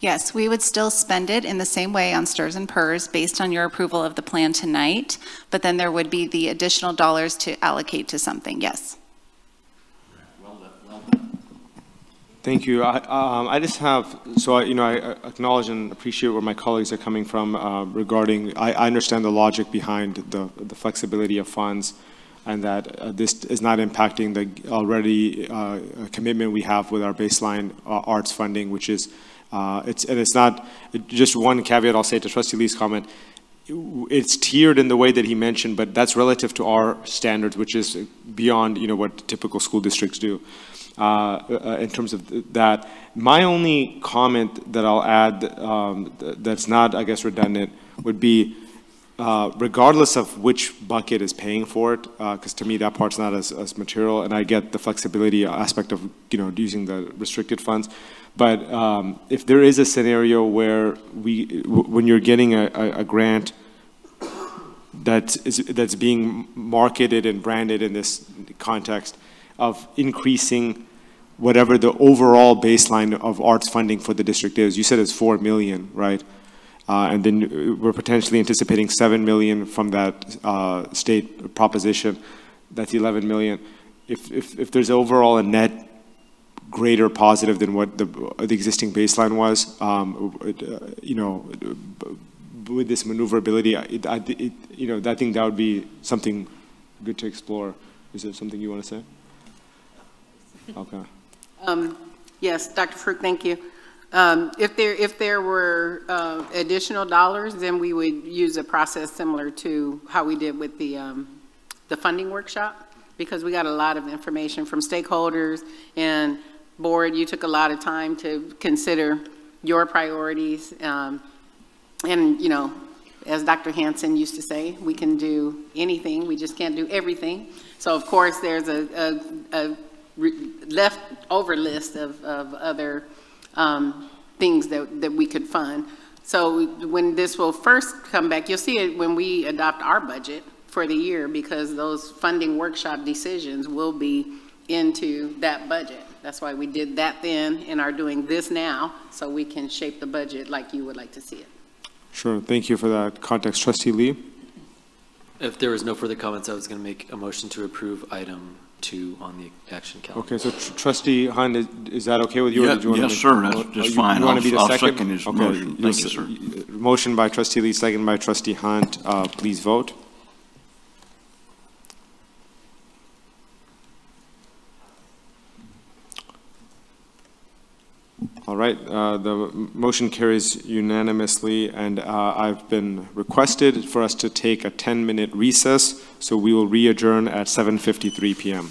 Yes, we would still spend it in the same way on STRS and PERS based on your approval of the plan tonight, but then there would be the additional dollars to allocate to something, yes. Thank you. I, um, I just have, so I, you know, I I acknowledge and appreciate where my colleagues are coming from uh, regarding, I, I understand the logic behind the, the flexibility of funds and that uh, this is not impacting the already uh, commitment we have with our baseline uh, arts funding, which is, uh, it's, and it's not, just one caveat I'll say to trustee Lee's comment, it's tiered in the way that he mentioned, but that's relative to our standards, which is beyond, you know, what typical school districts do. Uh, uh, in terms of that, my only comment that I'll add um, th- that's not, I guess, redundant would be, uh, regardless of which bucket is paying for it, because to me that part's not as, as material, and I get the flexibility aspect of you know using the restricted funds. But um, if there is a scenario where we, when you're getting a, a, a grant that is that's being marketed and branded in this context of increasing whatever the overall baseline of arts funding for the district is. You said it's four million, right? Uh, and then uh, we're potentially anticipating seven million from that uh, state proposition. That's 11 million. If, if, if there's overall a net greater positive than what the, the existing baseline was, um, uh, you know, with this maneuverability, it, I, it, you know, I think that would be something good to explore. Is there something you want to say? *laughs* Okay. Um, Yes, Dr. Farooq, thank you. Um, If there, if there were uh, additional dollars, then we would use a process similar to how we did with the, um, the funding workshop, because we got a lot of information from stakeholders and board. You took a lot of time to consider your priorities. um, And, you know, as Dr. Hansen used to say, we can do anything, we just can't do everything. So of course, there's a, a, a leftover list of, of other um, things that, that we could fund. So when this will first come back, you'll see it when we adopt our budget for the year, because those funding workshop decisions will be into that budget. That's why we did that then and are doing this now, so we can shape the budget like you would like to see it. Sure. Thank you for that context. Trustee Lee? If there was no further comments, I was going to make a motion to approve item two on the action calendar. Okay, so tr- trustee Hunt, is, is that okay with you? or Yeah, did you wanna yes, make- sir, that's oh, just you- you fine. wanna I'll- be the I'll second? second his Okay, motion. Thank you, sir. Motion by trustee Lee, second by trustee Hunt. Uh, please vote. All right, uh, the motion carries unanimously, and uh, I've been requested for us to take a 10-minute recess, so we will re-adjourn at 7:53 PM.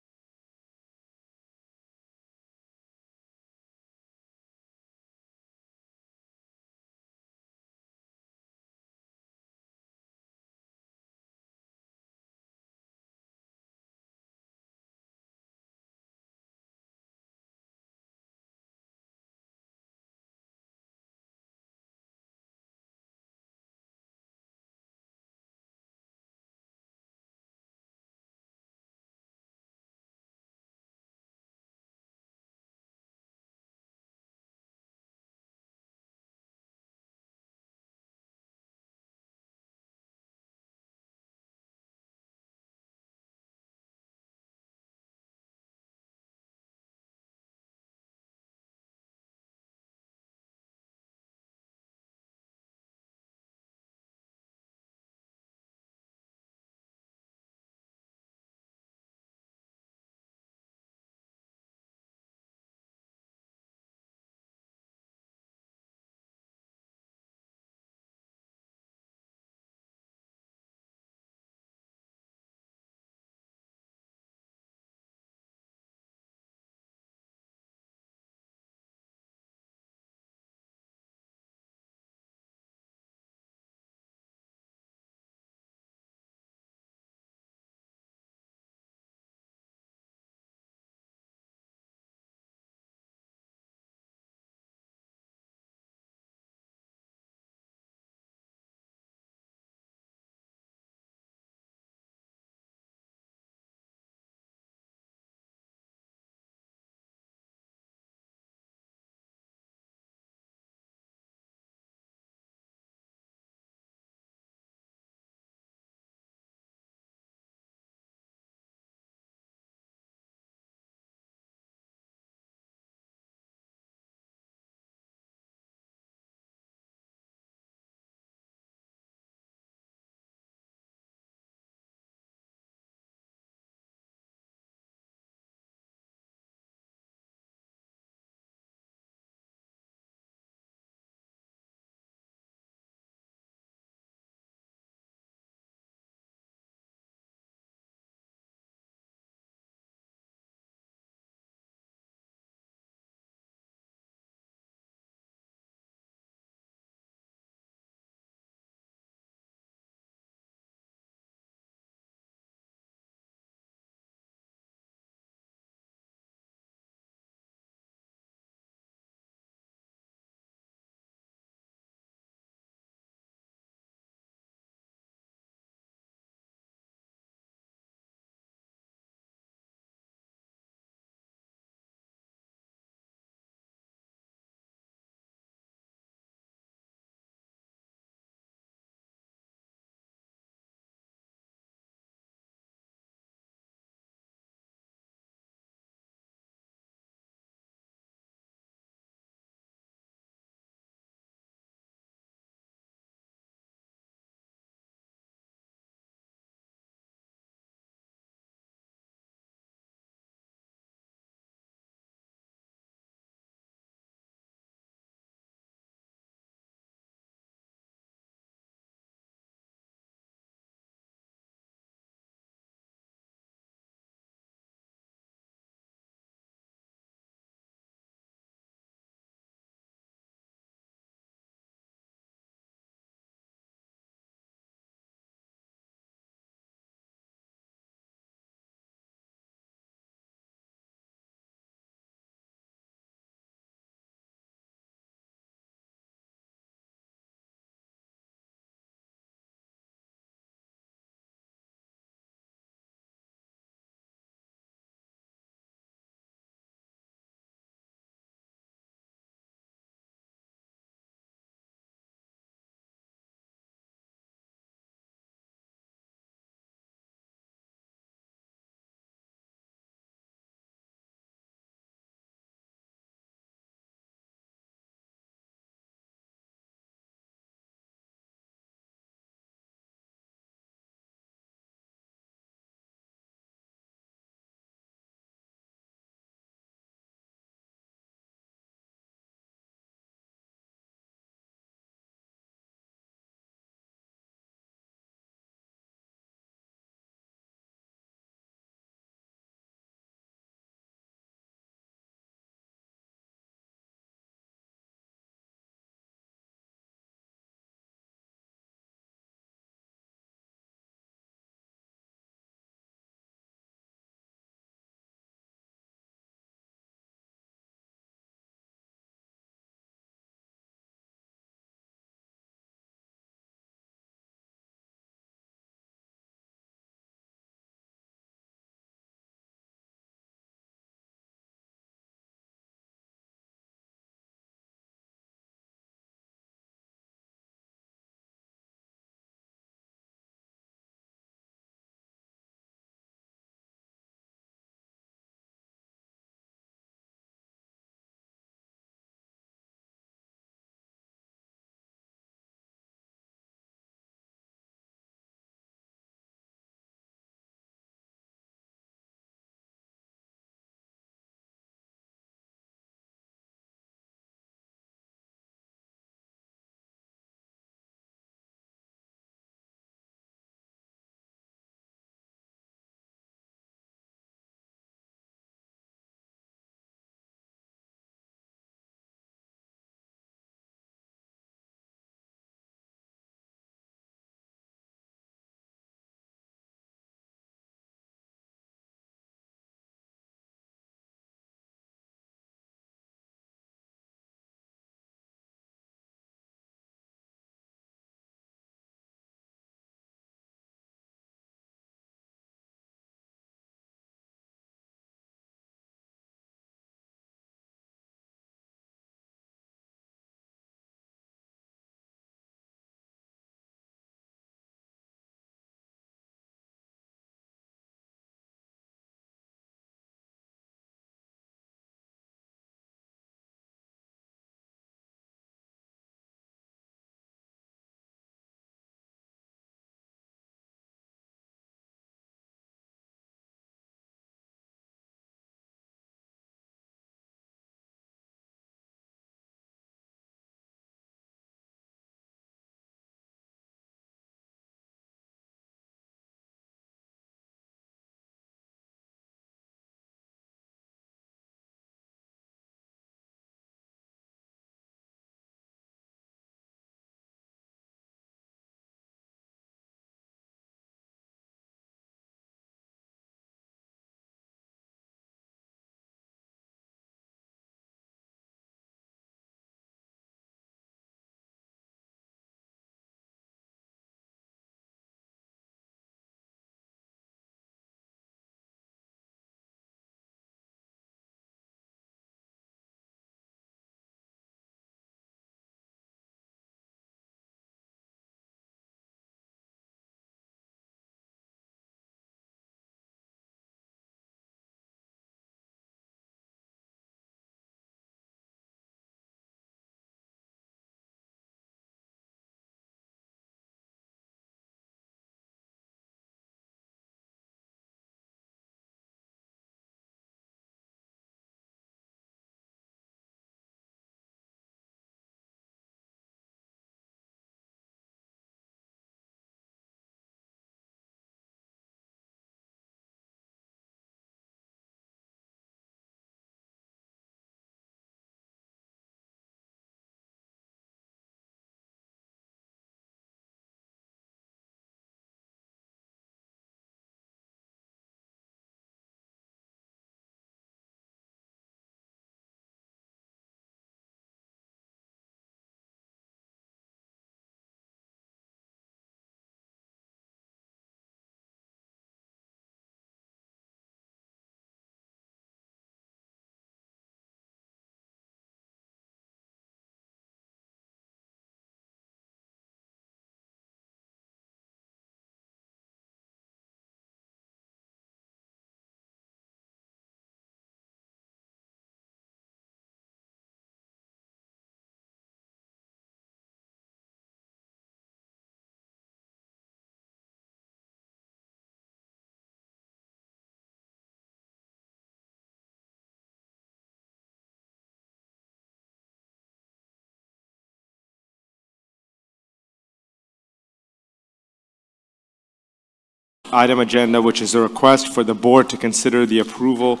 Item agenda, which is a request for the board to consider the approval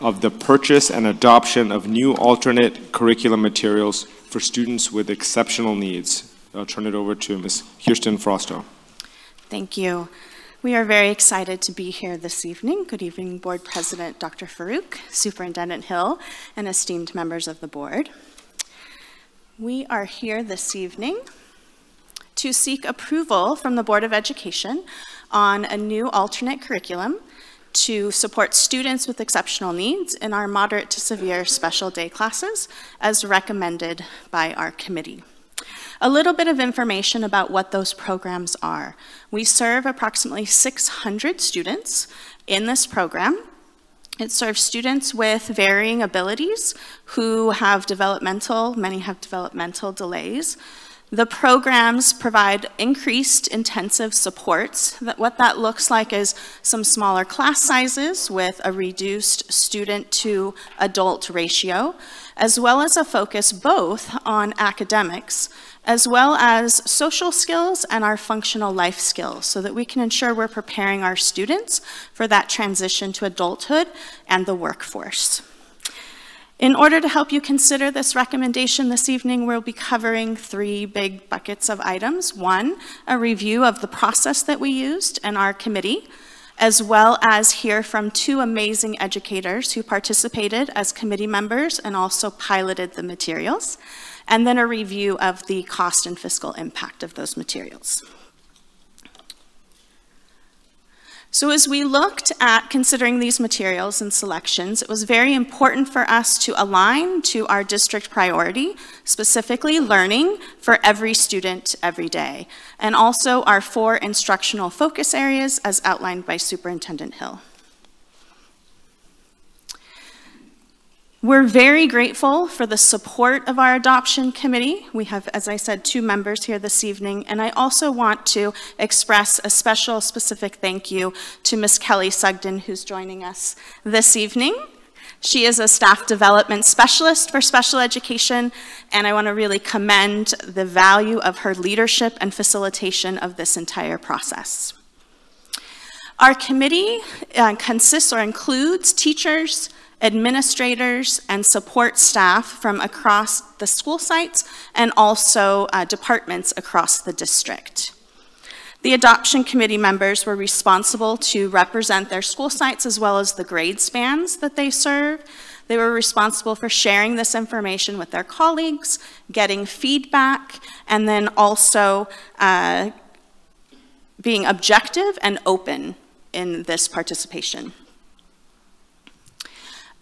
of the purchase and adoption of new alternate curriculum materials for students with exceptional needs. I'll turn it over to Ms. Kirsten Fausto. Thank you. We are very excited to be here this evening. Good evening, Board President Dr. Farooq, Superintendent Hill, and esteemed members of the board. We are here this evening to seek approval from the Board of Education on a new alternate curriculum to support students with exceptional needs in our moderate to severe special day classes as recommended by our committee. A little bit of information about what those programs are. We serve approximately 600 students in this program. It serves students with varying abilities who have developmental, many have developmental delays, the programs provide increased intensive supports. What that looks like is some smaller class sizes with a reduced student to adult ratio, as well as a focus both on academics, as well as social skills and our functional life skills so that we can ensure we're preparing our students for that transition to adulthood and the workforce. In order to help you consider this recommendation this evening, we'll be covering three big buckets of items. One, a review of the process that we used and our committee, as well as hear from two amazing educators who participated as committee members and also piloted the materials, and then a review of the cost and fiscal impact of those materials. So as we looked at considering these materials and selections, it was very important for us to align to our district priority, specifically learning for every student every day, and also our four instructional focus areas as outlined by Superintendent Hill. We're very grateful for the support of our adoption committee. We have, as I said, two members here this evening, and I also want to express a special specific thank you to Ms. Kelly Sugden, who's joining us this evening. She is a staff development specialist for special education, and I want to really commend the value of her leadership and facilitation of this entire process. Our committee uh, consists or includes teachers, administrators and support staff from across the school sites and also uh, departments across the district. The adoption committee members were responsible to represent their school sites as well as the grade spans that they serve. They were responsible for sharing this information with their colleagues, getting feedback, and then also uh, being objective and open in this participation.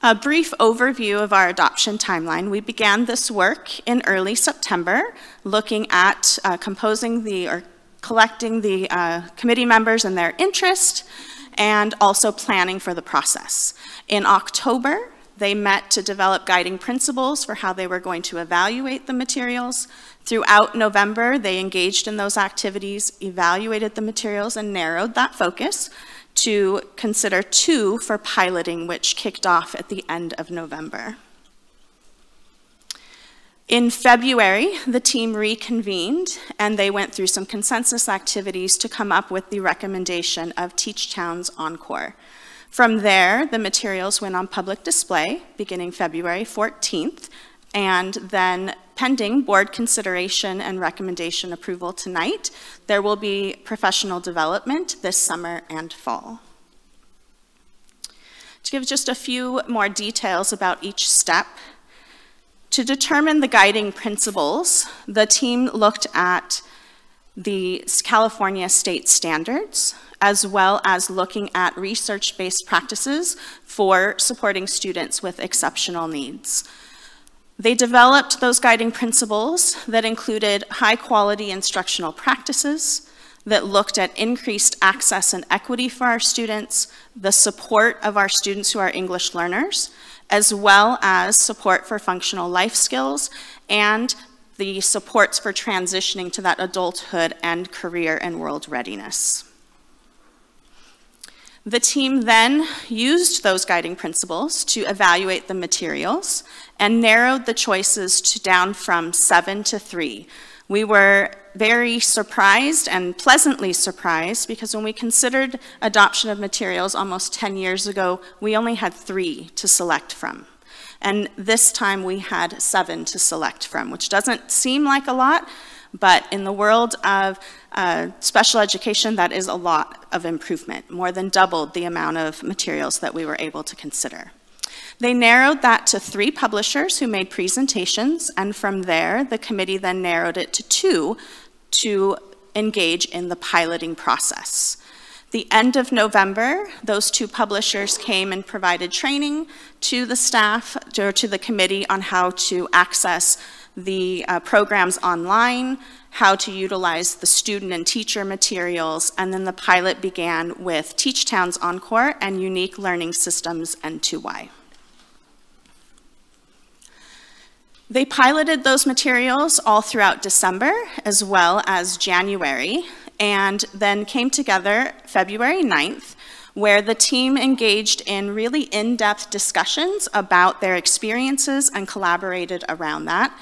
A brief overview of our adoption timeline. We began this work in early September, looking at uh, composing the, or collecting the uh, committee members and their interest, and also planning for the process. In October, they met to develop guiding principles for how they were going to evaluate the materials. Throughout November, they engaged in those activities, evaluated the materials, and narrowed that focus to consider two for piloting, which kicked off at the end of November. In February, the team reconvened and they went through some consensus activities to come up with the recommendation of Teach Towns Encore. From there, the materials went on public display beginning February 14th, and then pending board consideration and recommendation approval tonight, there will be professional development this summer and fall. To give just a few more details about each step, to determine the guiding principles, the team looked at the California state standards, as well as looking at research-based practices for supporting students with exceptional needs. They developed those guiding principles that included high quality instructional practices, that looked at increased access and equity for our students, the support of our students who are English learners, as well as support for functional life skills and the supports for transitioning to that adulthood and career and world readiness. The team then used those guiding principles to evaluate the materials and narrowed the choices to down from seven to three. We were very surprised and pleasantly surprised because when we considered adoption of materials almost 10 years ago, we only had three to select from. And this time we had seven to select from, which doesn't seem like a lot, but in the world of special education, that is a lot of improvement, more than doubled the amount of materials that we were able to consider. They narrowed that to three publishers who made presentations, and from there, the committee then narrowed it to two to engage in the piloting process. The end of November, those two publishers came and provided training to the staff or to the committee on how to access the uh, programs online, how to utilize the student and teacher materials, and then the pilot began with Teach Towns Encore and Unique Learning Systems and 2Y. They piloted those materials all throughout December as well as January, and then came together February 9th, where the team engaged in really in-depth discussions about their experiences and collaborated around that,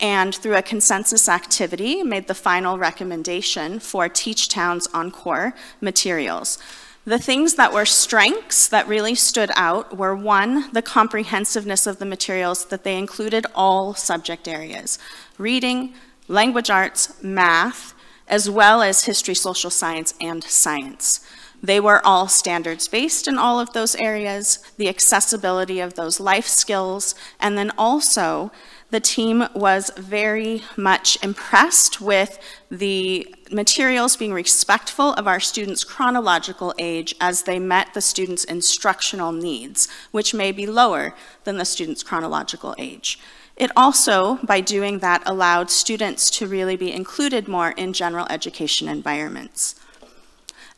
and through a consensus activity made the final recommendation for Teach Towns Encore materials. The things that were strengths that really stood out were one, the comprehensiveness of the materials that they included all subject areas, reading, language arts, math, as well as history, social science, and science. They were all standards based in all of those areas, the accessibility of those life skills, and then also the team was very much impressed with the materials being respectful of our students' chronological age as they met the students' instructional needs, which may be lower than the students' chronological age. It also, by doing that, allowed students to really be included more in general education environments.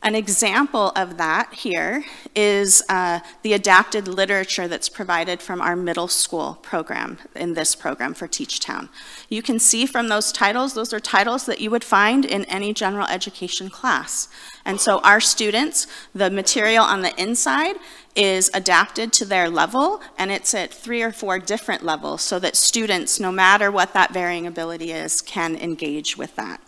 An example of that here is uh, the adapted literature that's provided from our middle school program in this program for Teach Town. You can see from those titles, those are titles that you would find in any general education class. And so our students, the material on the inside is adapted to their level and it's at three or four different levels so that students, no matter what that varying ability is, can engage with that.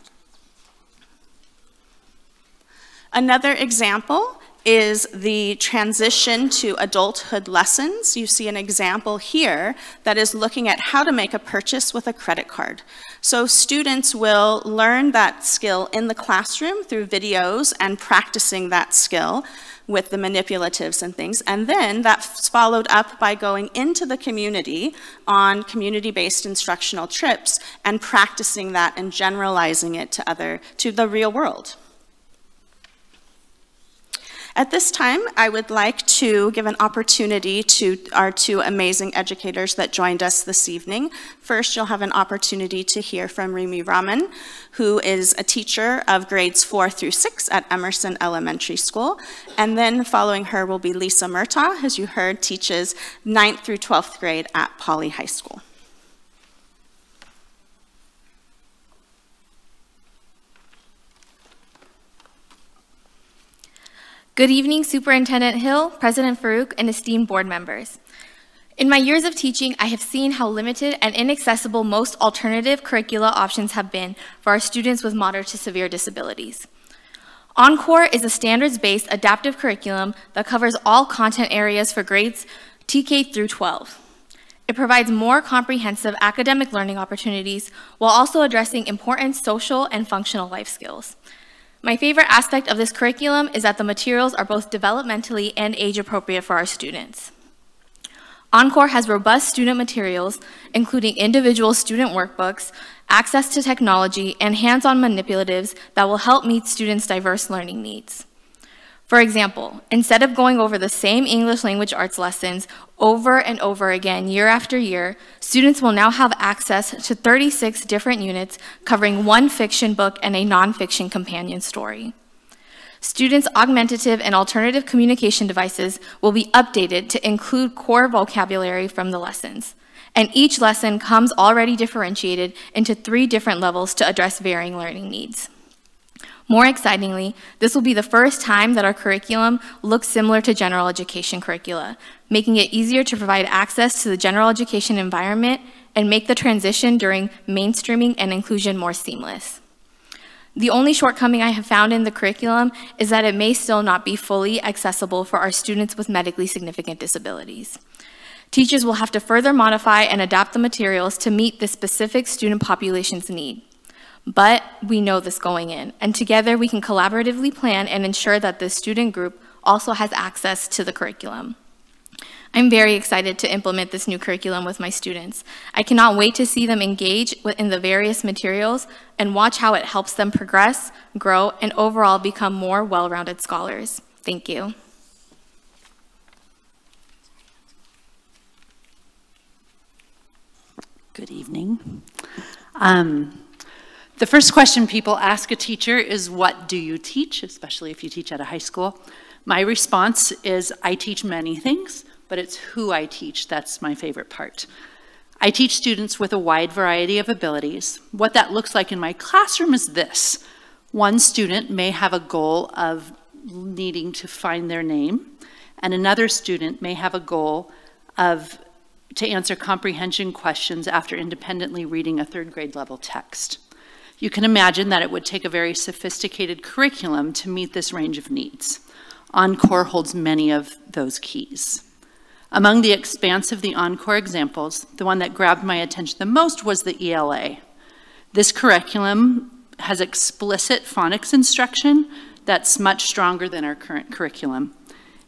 Another example is the transition to adulthood lessons. You see an example here that is looking at how to make a purchase with a credit card. So students will learn that skill in the classroom through videos and practicing that skill with the manipulatives and things. And then that's followed up by going into the community on community-based instructional trips and practicing that and generalizing it to other, to the real world. At this time, I would like to give an opportunity to our two amazing educators that joined us this evening. First, you'll have an opportunity to hear from Rimi Raman, who is a teacher of grades four through six at Emerson Elementary School. And then following her will be Lisa Murtaugh, as you heard, teaches ninth through 12th grade at Poly High School. Good evening, Superintendent Hill, President Farooq, and esteemed board members. In my years of teaching, I have seen how limited and inaccessible most alternative curricula options have been for our students with moderate to severe disabilities. Encore is a standards-based adaptive curriculum that covers all content areas for grades TK through 12. It provides more comprehensive academic learning opportunities while also addressing important social and functional life skills. My favorite aspect of this curriculum is that the materials are both developmentally and age appropriate for our students. Encore has robust student materials, including individual student workbooks, access to technology, and hands-on manipulatives that will help meet students' diverse learning needs. For example, instead of going over the same English language arts lessons over and over again year after year, students will now have access to 36 different units covering one fiction book and a nonfiction companion story. Students' augmentative and alternative communication devices will be updated to include core vocabulary from the lessons. And each lesson comes already differentiated into three different levels to address varying learning needs. More excitingly, this will be the first time that our curriculum looks similar to general education curricula, making it easier to provide access to the general education environment and make the transition during mainstreaming and inclusion more seamless. The only shortcoming I have found in the curriculum is that it may still not be fully accessible for our students with medically significant disabilities. Teachers will have to further modify and adapt the materials to meet the specific student population's need. But we know this going in, and together we can collaboratively plan and ensure that the student group also has access to the curriculum. I'm very excited to implement this new curriculum with my students. I cannot wait to see them engage in the various materials and watch how it helps them progress, grow, and overall become more well-rounded scholars. Thank you. Good evening. Um, the first question people ask a teacher is, what do you teach, especially if you teach at a high school? My response is, I teach many things, but it's who I teach that's my favorite part. I teach students with a wide variety of abilities. What that looks like in my classroom is this. One student may have a goal of needing to find their name, and another student may have a goal of to answer comprehension questions after independently reading a third grade level text. You can imagine that it would take a very sophisticated curriculum to meet this range of needs. Encore holds many of those keys. Among the expanse of the Encore examples, the one that grabbed my attention the most was the ELA. This curriculum has explicit phonics instruction that's much stronger than our current curriculum.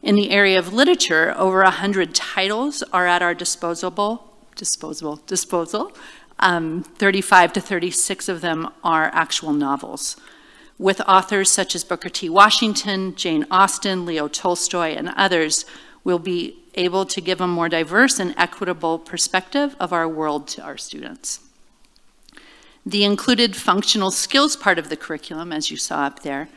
In the area of literature, over 100 titles are at our disposable, disposable, disposal. Um, 35 to 36 of them are actual novels, with authors such as Booker T. Washington, Jane Austen, Leo Tolstoy, and others will be able to give a more diverse and equitable perspective of our world to our students. The included functional skills part of the curriculum, as you saw up there,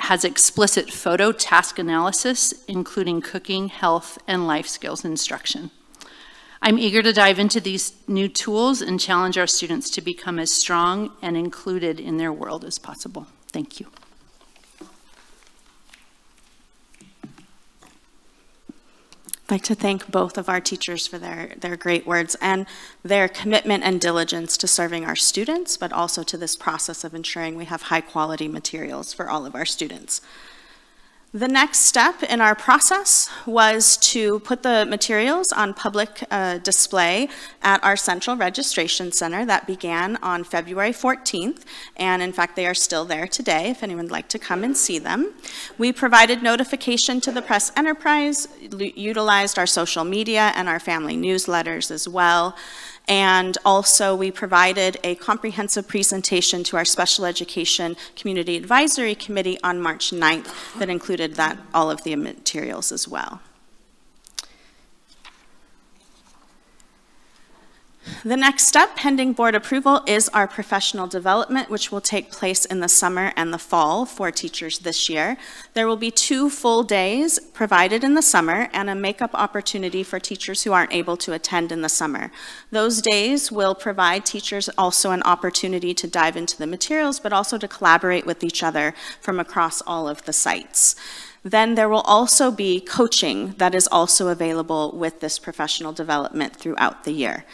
has explicit photo task analysis, including cooking, health, and life skills instruction. I'm eager to dive into these new tools and challenge our students to become as strong and included in their world as possible. Thank you. I'd like to thank both of our teachers for their, their great words and their commitment and diligence to serving our students, but also to this process of ensuring we have high quality materials for all of our students. The next step in our process was to put the materials on public uh, display at our central registration center that began on February 14th, and in fact they are still there today if anyone would like to come and see them. We provided notification to the Press-Enterprise, utilized our social media and our family newsletters as well. And also we provided a comprehensive presentation to our Special Education Community Advisory Committee on March 9th that included that, all of the materials as well. The next step, pending board approval, is our professional development, which will take place in the summer and the fall for teachers this year. There will be two full days provided in the summer and a makeup opportunity for teachers who aren't able to attend in the summer. Those days will provide teachers also an opportunity to dive into the materials, but also to collaborate with each other from across all of the sites. Then there will also be coaching that is also available with this professional development throughout the year.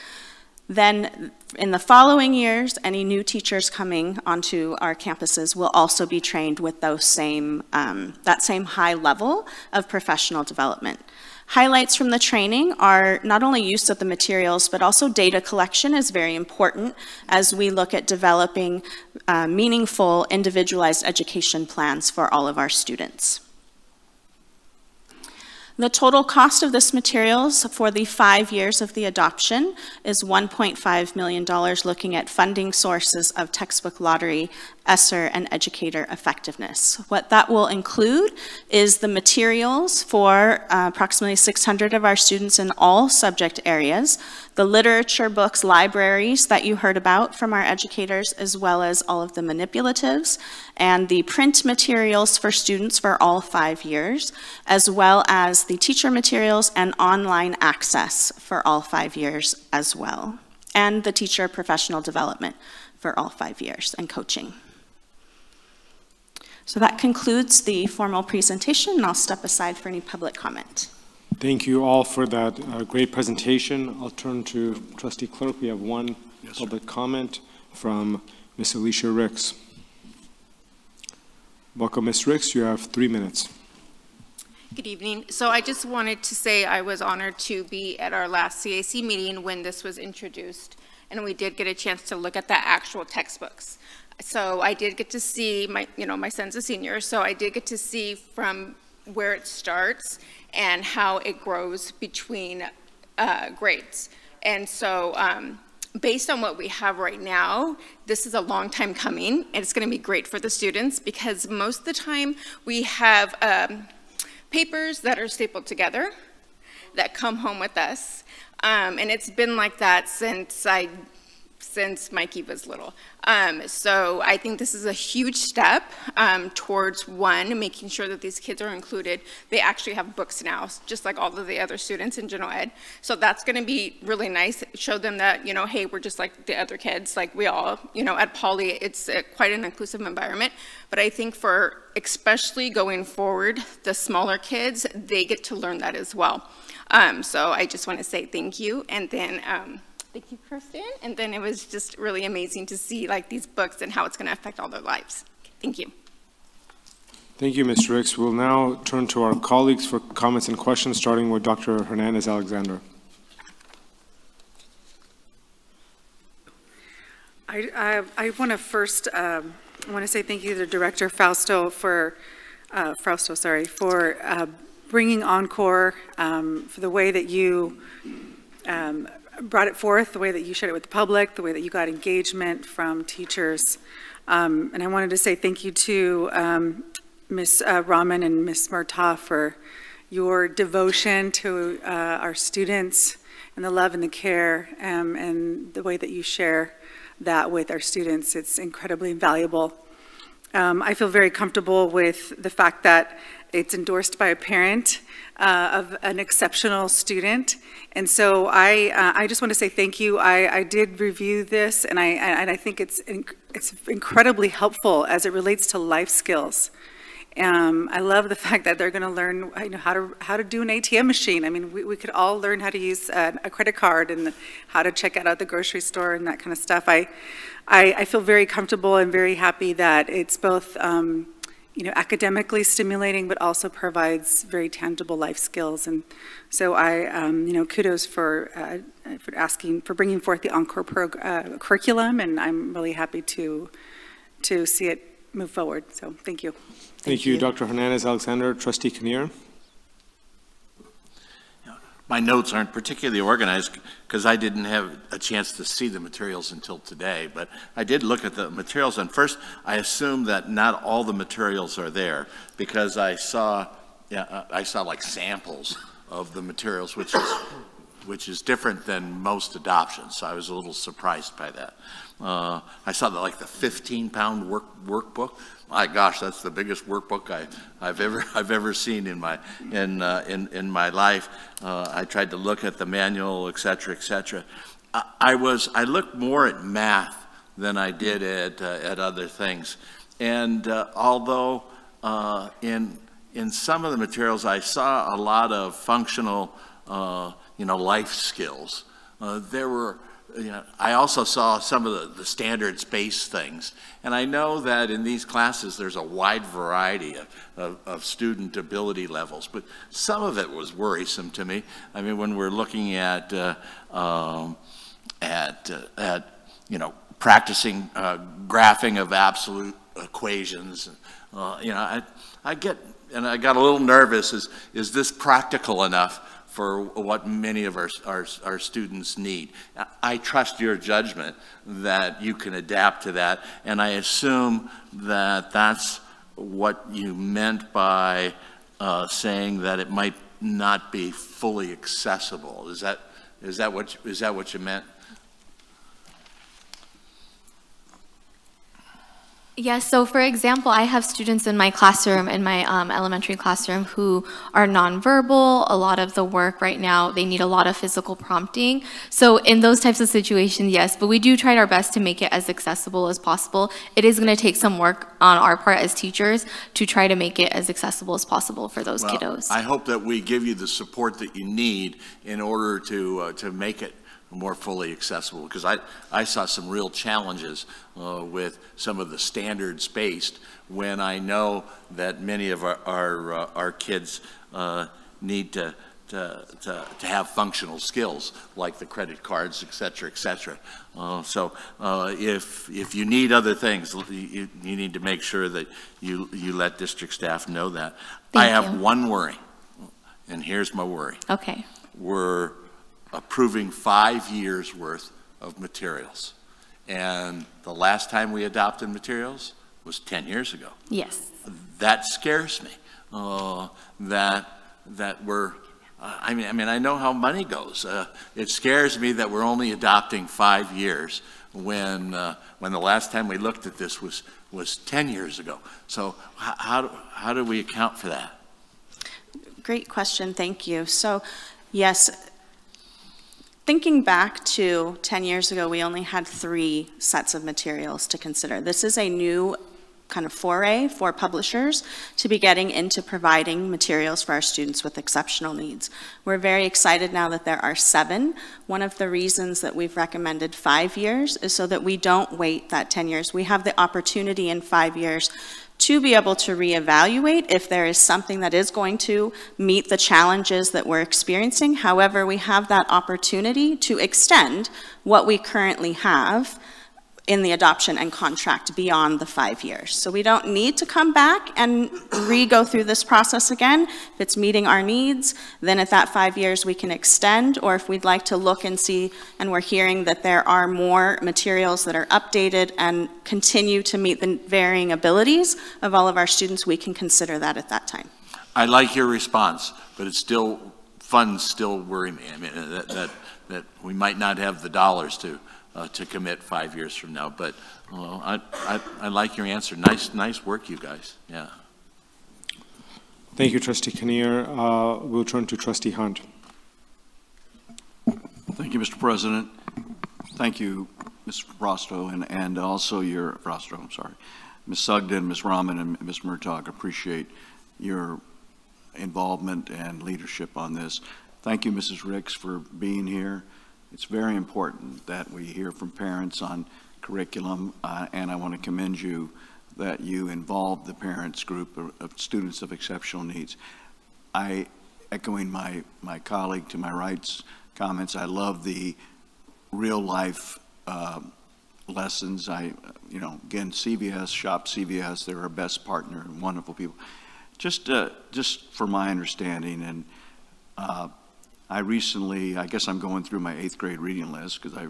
Then in the following years, any new teachers coming onto our campuses will also be trained with those same, um, that same high level of professional development. Highlights from the training are not only use of the materials, but also data collection is very important as we look at developing uh, meaningful individualized education plans for all of our students. The total cost of this materials for the five years of the adoption is $1.5 million looking at funding sources of textbook lottery, ESSER, and educator effectiveness. What that will include is the materials for uh, approximately 600 of our students in all subject areas, the literature books, libraries that you heard about from our educators, as well as all of the manipulatives, and the print materials for students for all five years, as well as the teacher materials and online access for all five years as well, and the teacher professional development for all five years and coaching. So that concludes the formal presentation, and I'll step aside for any public comment. Thank you all for that uh, great presentation. I'll turn to Trustee Clerk. We have one yes, public comment from Ms. Alicia Ricks. Welcome, Ms. Ricks. You have three minutes. Good evening. So I just wanted to say I was honored to be at our last CAC meeting when this was introduced, and we did get a chance to look at the actual textbooks. So I did get to see my, you know, my son's a senior, so I did get to see from where it starts and how it grows between uh, grades. And so um, based on what we have right now, this is a long time coming, and it's going to be great for the students because most of the time we have um, papers that are stapled together that come home with us. Um, and it's been like that since I since Mikey was little. Um, so I think this is a huge step um, towards one, making sure that these kids are included. They actually have books now, just like all of the other students in general ed. So that's going to be really nice. Show them that, you know, hey, we're just like the other kids, like we all, you know, at Poly, it's a, quite an inclusive environment. But I think for especially going forward, the smaller kids, they get to learn that as well. Um, so I just want to say thank you. And then, um, Thank you, Kristen. And then it was just really amazing to see like these books and how it's going to affect all their lives. Thank you. Thank you, Ms. Ricks. We'll now turn to our colleagues for comments and questions, starting with Dr. Hernandez Alexander. I, I, I want to first, um, I want to say thank you to Director Fausto for, uh, Fausto, sorry, for uh, bringing Encore, um, for the way that you um, brought it forth, the way that you shared it with the public, the way that you got engagement from teachers. Um, and I wanted to say thank you to um, Ms. Uh, Rahman and Ms. Murtaugh for your devotion to uh, our students and the love and the care um, and the way that you share that with our students. It's incredibly valuable. Um, I feel very comfortable with the fact that it's endorsed by a parent uh, of an exceptional student. And so I, uh, I just want to say thank you. I, I did review this, and I, and I think it's, it's incredibly helpful as it relates to life skills. Um, I love the *laughs* fact that they're going to learn you know, how, to, how to do an ATM machine. I mean, we, we could all learn how to use a, a credit card and how to check out at the grocery store and that kind of stuff. I, I, I feel very comfortable and very happy that it's both um, you know, academically stimulating, but also provides very tangible life skills. And so I, um, you know, kudos for, uh, for asking, for bringing forth the Encore uh, curriculum, and I'm really happy to, to see it move forward. So thank you. Thank, thank you, you, Dr. Hernandez Alexander. Trustee Kinnear. My notes aren't particularly organized because I didn't have a chance to see the materials until today, but I did look at the materials. And first, I assume that not all the materials are there because I saw, yeah, uh, I saw like samples of the materials, which is, which is different than most adoptions. So I was a little surprised by that. Uh, I saw the, like the 15 pound work, workbook my gosh, that's the biggest workbook I, have ever *laughs* I've ever seen in my in uh, in in my life. Uh, I tried to look at the manual, et cetera, et cetera. I, I was I looked more at math than I did at uh, at other things, and uh, although uh, in in some of the materials I saw a lot of functional, you know, life skills. there were you know, I also saw some of the, the standards-based things. And I know that in these classes there's a wide variety of, of, of, student ability levels, but some of it was worrisome to me. I mean, when we're looking at, uh, um, at, uh, at, you know, practicing uh, graphing of absolute equations, uh, you know, I, I get, and I got a little nervous, is, is this practical enough for what many of our, our, our, students need. I trust your judgment that you can adapt to that, and I assume that that's what you meant by uh, saying that it might not be fully accessible. Is that, is that, what, is that what you meant? Yes, so for example, I have students in my classroom, in my um, elementary classroom, who are nonverbal. A lot of the work right now, they need a lot of physical prompting. So in those types of situations, yes, but we do try our best to make it as accessible as possible. It is going to take some work on our part as teachers to try to make it as accessible as possible for those well, kiddos. I hope that we give you the support that you need in order to, uh, to make it more fully accessible, because I, I saw some real challenges uh, with some of the standards-based when I know that many of our, our, uh, our kids uh, need to, to, to, to, have functional skills like the credit cards, et cetera, et cetera. Uh, so uh, if, if you need other things, you, you, need to make sure that you, you let district staff know that. Thank I have you. one worry, and here's my worry. Okay. We're approving five years' worth of materials. And the last time we adopted materials was 10 years ago. Yes. That scares me, uh, that, that we're, uh, I mean, I mean, I know how money goes. Uh, it scares me that we're only adopting five years when, uh, when the last time we looked at this was, was 10 years ago. So how, how, do, how do we account for that? Great question, thank you. So, yes, thinking back to 10 years ago, we only had three sets of materials to consider. This is a new kind of foray for publishers to be getting into providing materials for our students with exceptional needs. We're very excited now that there are seven. One of the reasons that we've recommended five years is so that we don't wait that 10 years. We have the opportunity in five years to be able to reevaluate if there is something that is going to meet the challenges that we're experiencing. However, we have that opportunity to extend what we currently have in the adoption and contract beyond the five years. So we don't need to come back and re-go through this process again. If it's meeting our needs, then at that five years we can extend, or if we'd like to look and see, and we're hearing that there are more materials that are updated and continue to meet the varying abilities of all of our students, we can consider that at that time. I like your response, but it's still, funds still worry me. I mean, that, that, that we might not have the dollars to uh, to commit five years from now. But well, I, I, I like your answer. Nice, nice work, you guys. Yeah. Thank you, Trustee Kinnear. Uh, we'll turn to Trustee Hunt. Thank you, Mr. President. Thank you, Ms. Frosto, and, and also your, Frosto, I'm sorry, Ms. Sugden, Ms. Rahman, and Ms. Murtaugh. Appreciate your involvement and leadership on this. Thank you, Mrs. Ricks, for being here. It's very important that we hear from parents on curriculum, uh, and I want to commend you that you involved the parents group of, of, students of exceptional needs. I, echoing my, my colleague to my right's comments, I love the real life uh, lessons. I, you know, again, CVS, Shop CVS, they're our best partner and wonderful people. Just, uh, just for my understanding, and uh, I recently, I guess I'm going through my eighth grade reading list because I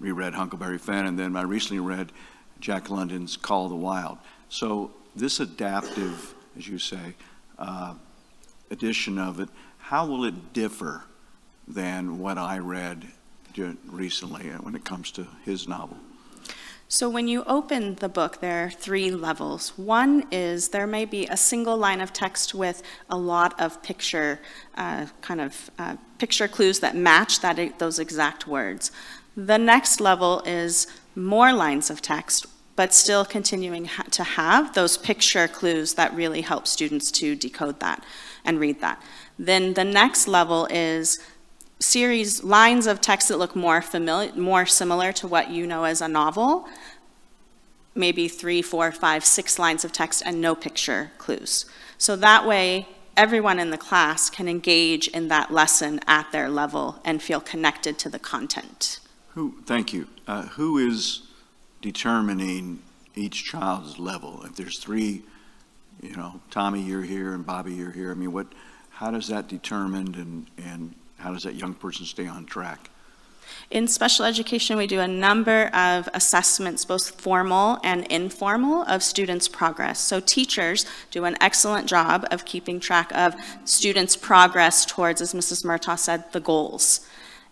reread Huckleberry Finn and then I recently read Jack London's Call of the Wild. So this adaptive, as you say, uh, edition of it, how will it differ than what I read recently when it comes to his novel? So when you open the book, there are three levels. One is there may be a single line of text with a lot of picture, uh, kind of uh, picture clues that match that those exact words. The next level is more lines of text, but still continuing ha to have those picture clues that really help students to decode that and read that. Then the next level is series lines of text that look more familiar, more similar to what you know as a novel, maybe three, four, five, six lines of text and no picture clues. So that way, everyone in the class can engage in that lesson at their level and feel connected to the content. Who, thank you. Uh, who is determining each child's level? If there's three, you know, Tommy, you're here, and Bobby, you're here. I mean, what? How does that determined, and and how does that young person stay on track? In special education, we do a number of assessments, both formal and informal, of students' progress. So teachers do an excellent job of keeping track of students' progress towards, as Mrs. Murtaugh said, the goals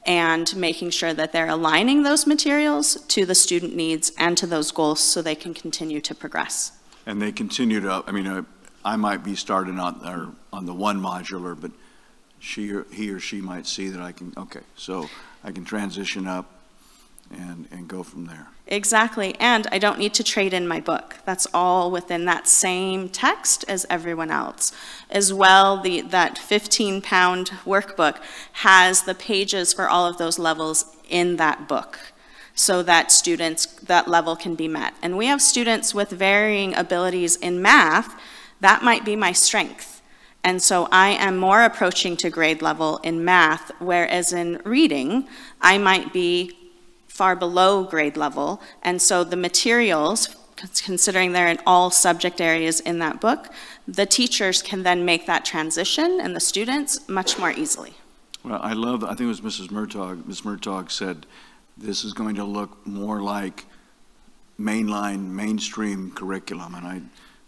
and making sure that they're aligning those materials to the student needs and to those goals so they can continue to progress. And they continue to, I mean, uh, I might be starting on, on the one modular, but she or he or she might see that I can, okay, so I can transition up and, and go from there. Exactly, and I don't need to trade in my book. That's all within that same text as everyone else. As well, the, that 15-pound workbook has the pages for all of those levels in that book so that students, that level can be met. And we have students with varying abilities in math, that might be my strength. And so I am more approaching to grade level in math, whereas in reading, I might be far below grade level. And so the materials, considering they're in all subject areas in that book, the teachers can then make that transition and the students much more easily. Well, I love, I think it was Mrs. Murtaugh, Ms. Murtaugh said, this is going to look more like mainline, mainstream curriculum, and I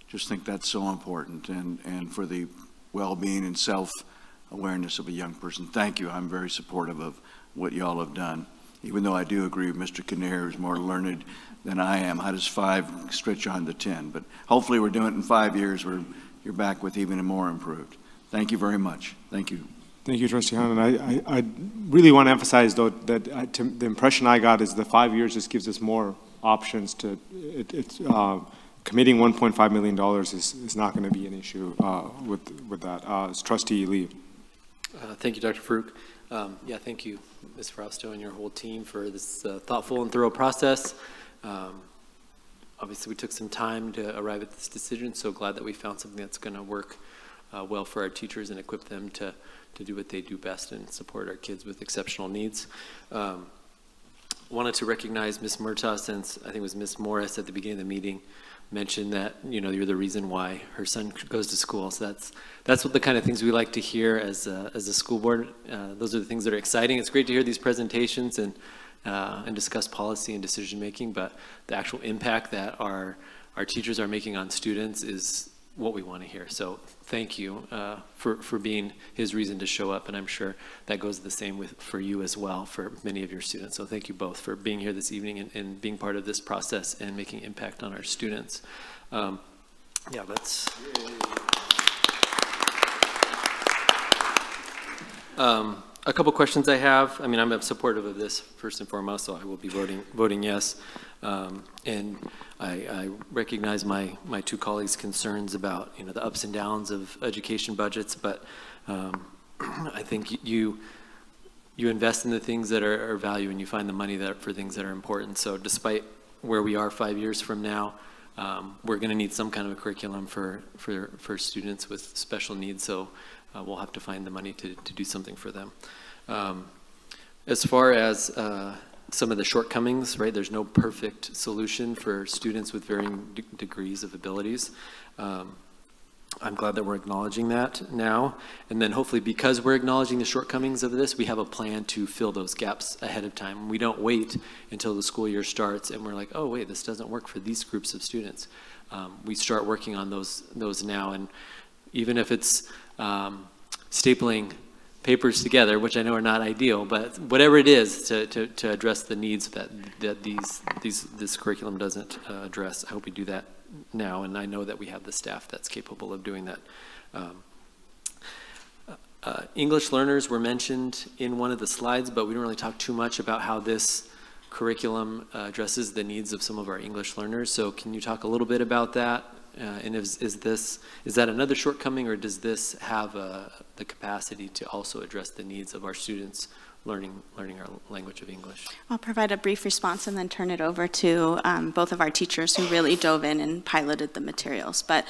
just think that's so important, and, and for the well-being and self-awareness of a young person. Thank you. I'm very supportive of what y'all have done, even though I do agree with Mr. Kinnear, who's more learned than I am. How does five stretch on to 10? But hopefully we're doing it in five years where you're back with even more improved. Thank you very much. Thank you. Thank you, Trustee Hunt. And I, I, I really want to emphasize, though, that I, the impression I got is the five years just gives us more options to, it, uh, committing $1.5 million is, is not going to be an issue uh, with, with that. Uh, Trustee Lee. Uh, thank you, Dr. Farooq. Um, yeah, thank you, Ms. Frausto and your whole team for this uh, thoughtful and thorough process. Um, obviously, we took some time to arrive at this decision, so glad that we found something that's going to work uh, well for our teachers and equip them to to do what they do best and support our kids with exceptional needs. Um, wanted to recognize Ms. Murtaugh since I think it was Ms. Morris at the beginning of the meeting mentioned that you know you're the reason why her son goes to school. So that's that's what the kind of things we like to hear as a, as a school board. Uh, those are the things that are exciting. It's great to hear these presentations and uh, and discuss policy and decision making, but the actual impact that our our teachers are making on students is what we want to hear. So thank you uh, for, for being his reason to show up, and I'm sure that goes the same with for you as well for many of your students. So thank you both for being here this evening and, and being part of this process and making impact on our students. Um, yeah, let's. Um, a couple questions I have. I mean, I'm supportive of this first and foremost, so I will be voting voting yes. Um, and I, I, recognize my my two colleagues' concerns about you know the ups and downs of education budgets, but um, *clears throat* I think you you invest in the things that are, are value, and you find the money that for things that are important. So, despite where we are five years from now, um, we're going to need some kind of a curriculum for for for students with special needs. So uh, we'll have to find the money to, to do something for them. Um, as far as uh, some of the shortcomings, right, there's no perfect solution for students with varying de degrees of abilities. Um, I'm glad that we're acknowledging that now. And then hopefully because we're acknowledging the shortcomings of this, we have a plan to fill those gaps ahead of time. We don't wait until the school year starts and we're like, oh wait, this doesn't work for these groups of students. Um, we start working on those, those now. And even if it's um, stapling papers together, which I know are not ideal, but whatever it is to, to, to address the needs that, that these, these, this curriculum doesn't uh, address, I hope we do that now, and I know that we have the staff that's capable of doing that. Um, uh, English learners were mentioned in one of the slides, but we don't really talk too much about how this curriculum uh, addresses the needs of some of our English learners. So can you talk a little bit about that? Uh, and is, is this is that another shortcoming, or does this have uh, the capacity to also address the needs of our students learning learning our language of English? I'll provide a brief response and then turn it over to um, both of our teachers who really dove in and piloted the materials. But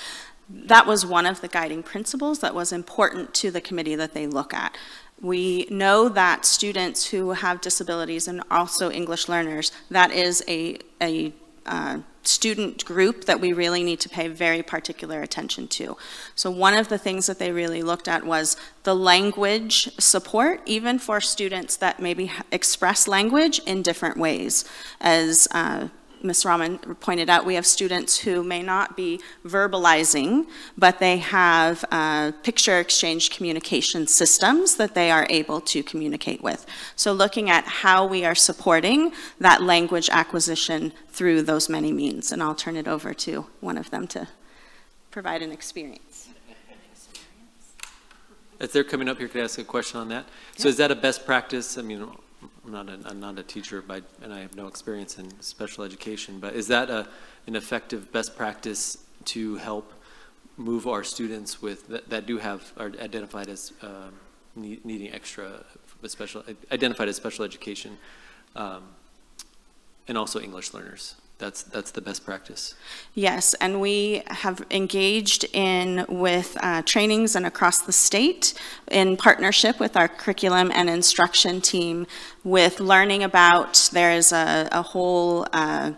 that was one of the guiding principles that was important to the committee that they look at. We know that students who have disabilities and also English learners, that is a, a uh, student group that we really need to pay very particular attention to. So one of the things that they really looked at was the language support, even for students that maybe express language in different ways. As uh, Ms. Rahman pointed out, we have students who may not be verbalizing, but they have uh, picture exchange communication systems that they are able to communicate with. So looking at how we are supporting that language acquisition through those many means. And I'll turn it over to one of them to provide an experience. As they're coming up here, could I ask a question on that? So is that a best practice? I mean, I'm not a, I'm not a teacher, by, and I have no experience in special education, but is that a, an effective best practice to help move our students with that, that do have are identified as uh, need, needing extra special identified as special education um, and also English learners. That's, that's the best practice. Yes, and we have engaged in with uh, trainings and across the state in partnership with our curriculum and instruction team with learning about, there is a, a whole uh,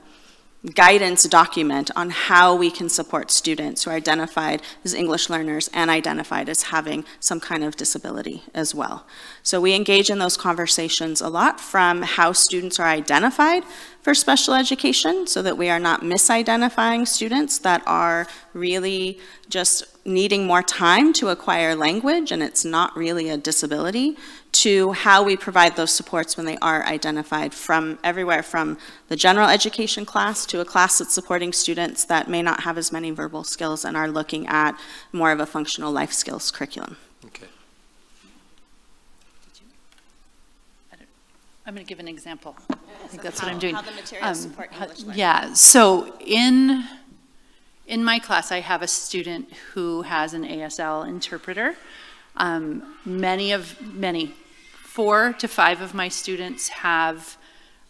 guidance document on how we can support students who are identified as English learners and identified as having some kind of disability as well. So we engage in those conversations a lot from how students are identified for special education so that we are not misidentifying students that are really just needing more time to acquire language and it's not really a disability to how we provide those supports when they are identified from everywhere from the general education class to a class that's supporting students that may not have as many verbal skills and are looking at more of a functional life skills curriculum. Okay. I'm going to give an example. I think that's what I'm doing. How the materials Um, support how- English learning. Yeah, so in, in my class, I have a student who has an ASL interpreter. Um, Many of, many, four to five of my students have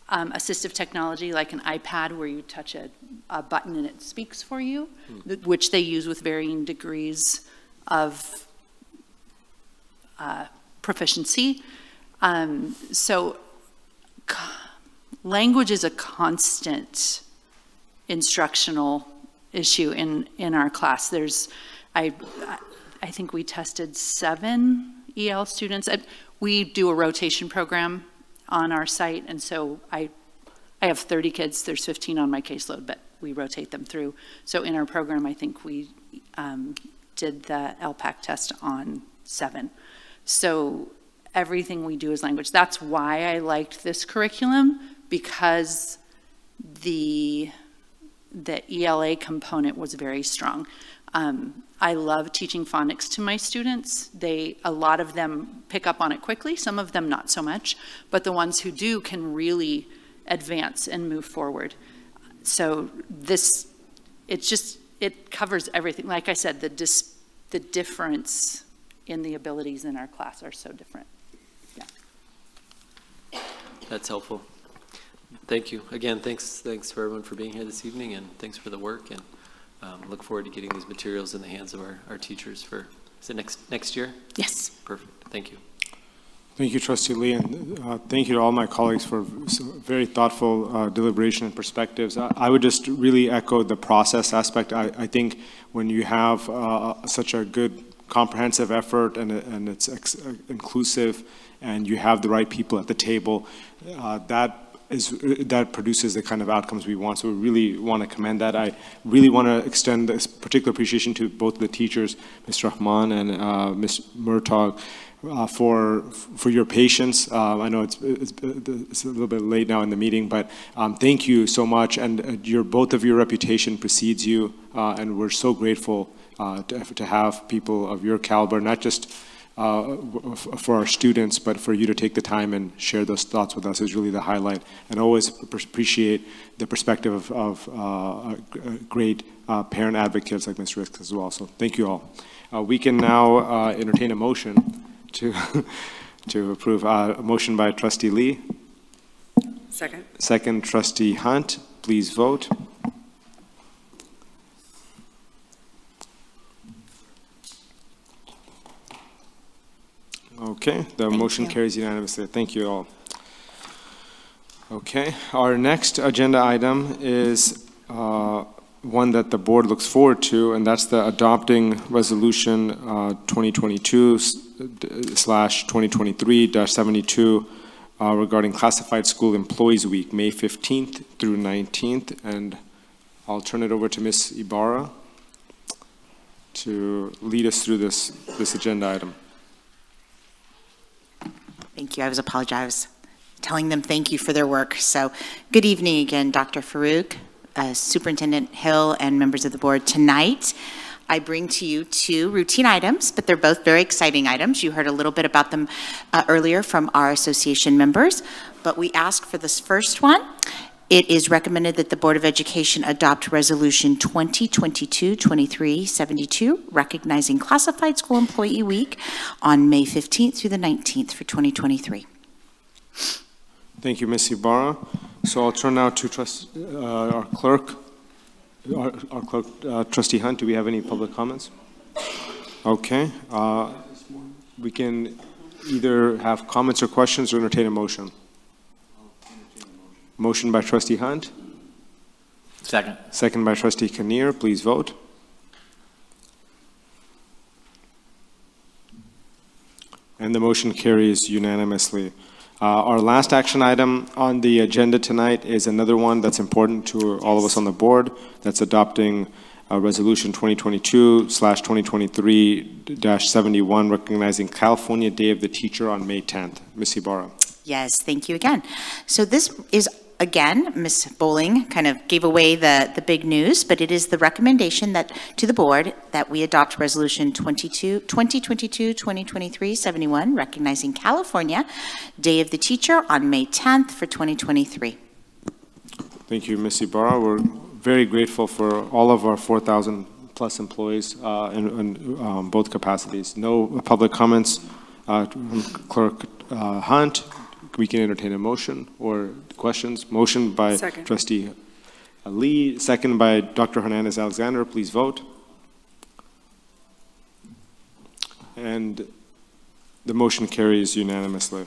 um, assistive technology like an iPad where you touch a, a button and it speaks for you, th- which they use with varying degrees of uh, proficiency. Um, So language is a constant instructional issue in, in our class. There's, I, I think we tested seven EL students. We do a rotation program on our site, and so I, I have 30 kids, there's 15 on my caseload, but we rotate them through. So in our program, I think we um, did the ELPAC test on seven. So everything we do is language. That's why I liked this curriculum, because the, the ELA component was very strong. Um, I love teaching phonics to my students. They, a lot of them pick up on it quickly, some of them not so much, but the ones who do can really advance and move forward. So this, it's just, it covers everything. Like I said, the dis, the difference in the abilities in our class are so different. Yeah. That's helpful. Thank you. Again, thanks, thanks for everyone for being here this evening, and thanks for the work, and um, look forward to getting these materials in the hands of our, our teachers for, is it next, next year? Yes. Perfect. Thank you. Thank you, Trustee Lee, and uh, thank you to all my colleagues for some very thoughtful uh, deliberation and perspectives. I I would just really echo the process aspect. I, I think when you have uh, such a good comprehensive effort and, and it's ex- uh, inclusive, and you have the right people at the table, uh, that is, that produces the kind of outcomes we want. So we really want to commend that. I really want to extend this particular appreciation to both the teachers, Ms. Rahman and uh, Ms. Murtaugh, uh, for for your patience. Um, I know it's, it's it's a little bit late now in the meeting, but um, thank you so much. And uh, your both of your reputation precedes you, uh, and we're so grateful uh, to, to have people of your caliber, not just uh, for our students, but for you to take the time and share those thoughts with us is really the highlight. And always appreciate the perspective of, of uh, great uh, parent advocates like Ms. Ricks as well. So thank you all. Uh, we can now uh, entertain a motion to *laughs* to approve. Uh, a motion by Trustee Lee, Second. second Trustee Hunt. Please vote. Okay, the motion carries unanimously. Thank you all. Okay, our next agenda item is uh, one that the board looks forward to, and that's the adopting resolution uh, 2022 s- d- slash 2023 dash 72 uh, regarding classified school employees week, May 15th through 19th. And I'll turn it over to Ms. Ibarra to lead us through this, this agenda item. Thank you. I was apologize, telling them thank you for their work. So, good evening again, Dr. Farooq, uh, Superintendent Hill, and members of the board. Tonight, I bring to you two routine items, but they're both very exciting items. You heard a little bit about them uh, earlier from our association members, but we ask for this first one. It is recommended that the Board of Education adopt Resolution 2022-2372, recognizing Classified School Employee Week on May 15th through the 19th for 2023. Thank you, Ms. Ibarra. So I'll turn now to trust, uh, our clerk, our, our clerk, uh, trustee Hunt. Do we have any public comments? Okay, uh, we can either have comments or questions or entertain a motion. Motion by trustee Hunt, Second. second by trustee Kinnear. Please vote. And the motion carries unanimously. Uh, Our last action item on the agenda tonight is another one that's important to all of us on the board. That's adopting uh, Resolution 2022 slash 2023 dash 71, recognizing California Day of the Teacher on May 10th. Ms. Ibarra. Yes, thank you again. So this is, again, Ms. Bowling kind of gave away the, the big news, but it is the recommendation that, to the board, that we adopt Resolution 22, 2022-2023-71, recognizing California Day of the Teacher on May 10th for 2023. Thank you, Ms. Ibarra. We're very grateful for all of our 4,000 plus employees uh, in, in um, both capacities. No public comments. Uh, Clerk uh, Hunt, we can entertain a motion or questions. Motion by Second. trustee Lee, second by Dr. Hernandez Alexander. Please vote. And the motion carries unanimously.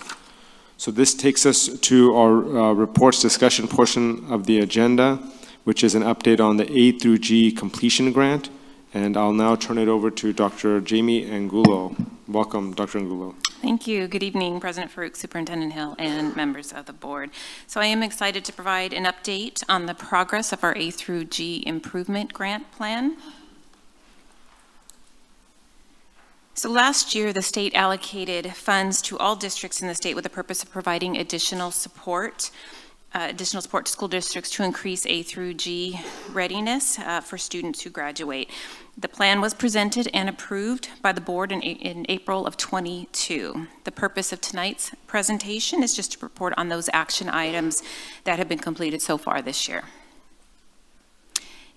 So this takes us to our uh, reports discussion portion of the agenda, which is an update on the A through G completion grant. And I'll now turn it over to Dr. Jamie Angulo. Welcome, Dr. Angulo. Thank you. Good evening, President Farooq, Superintendent Hill, and members of the board. So I am excited to provide an update on the progress of our A through G improvement grant plan. So last year, the state allocated funds to all districts in the state with the purpose of providing additional support, uh, additional support to school districts to increase A through G readiness uh, for students who graduate. The plan was presented and approved by the board in, in April of 22. The purpose of tonight's presentation is just to report on those action items that have been completed so far this year.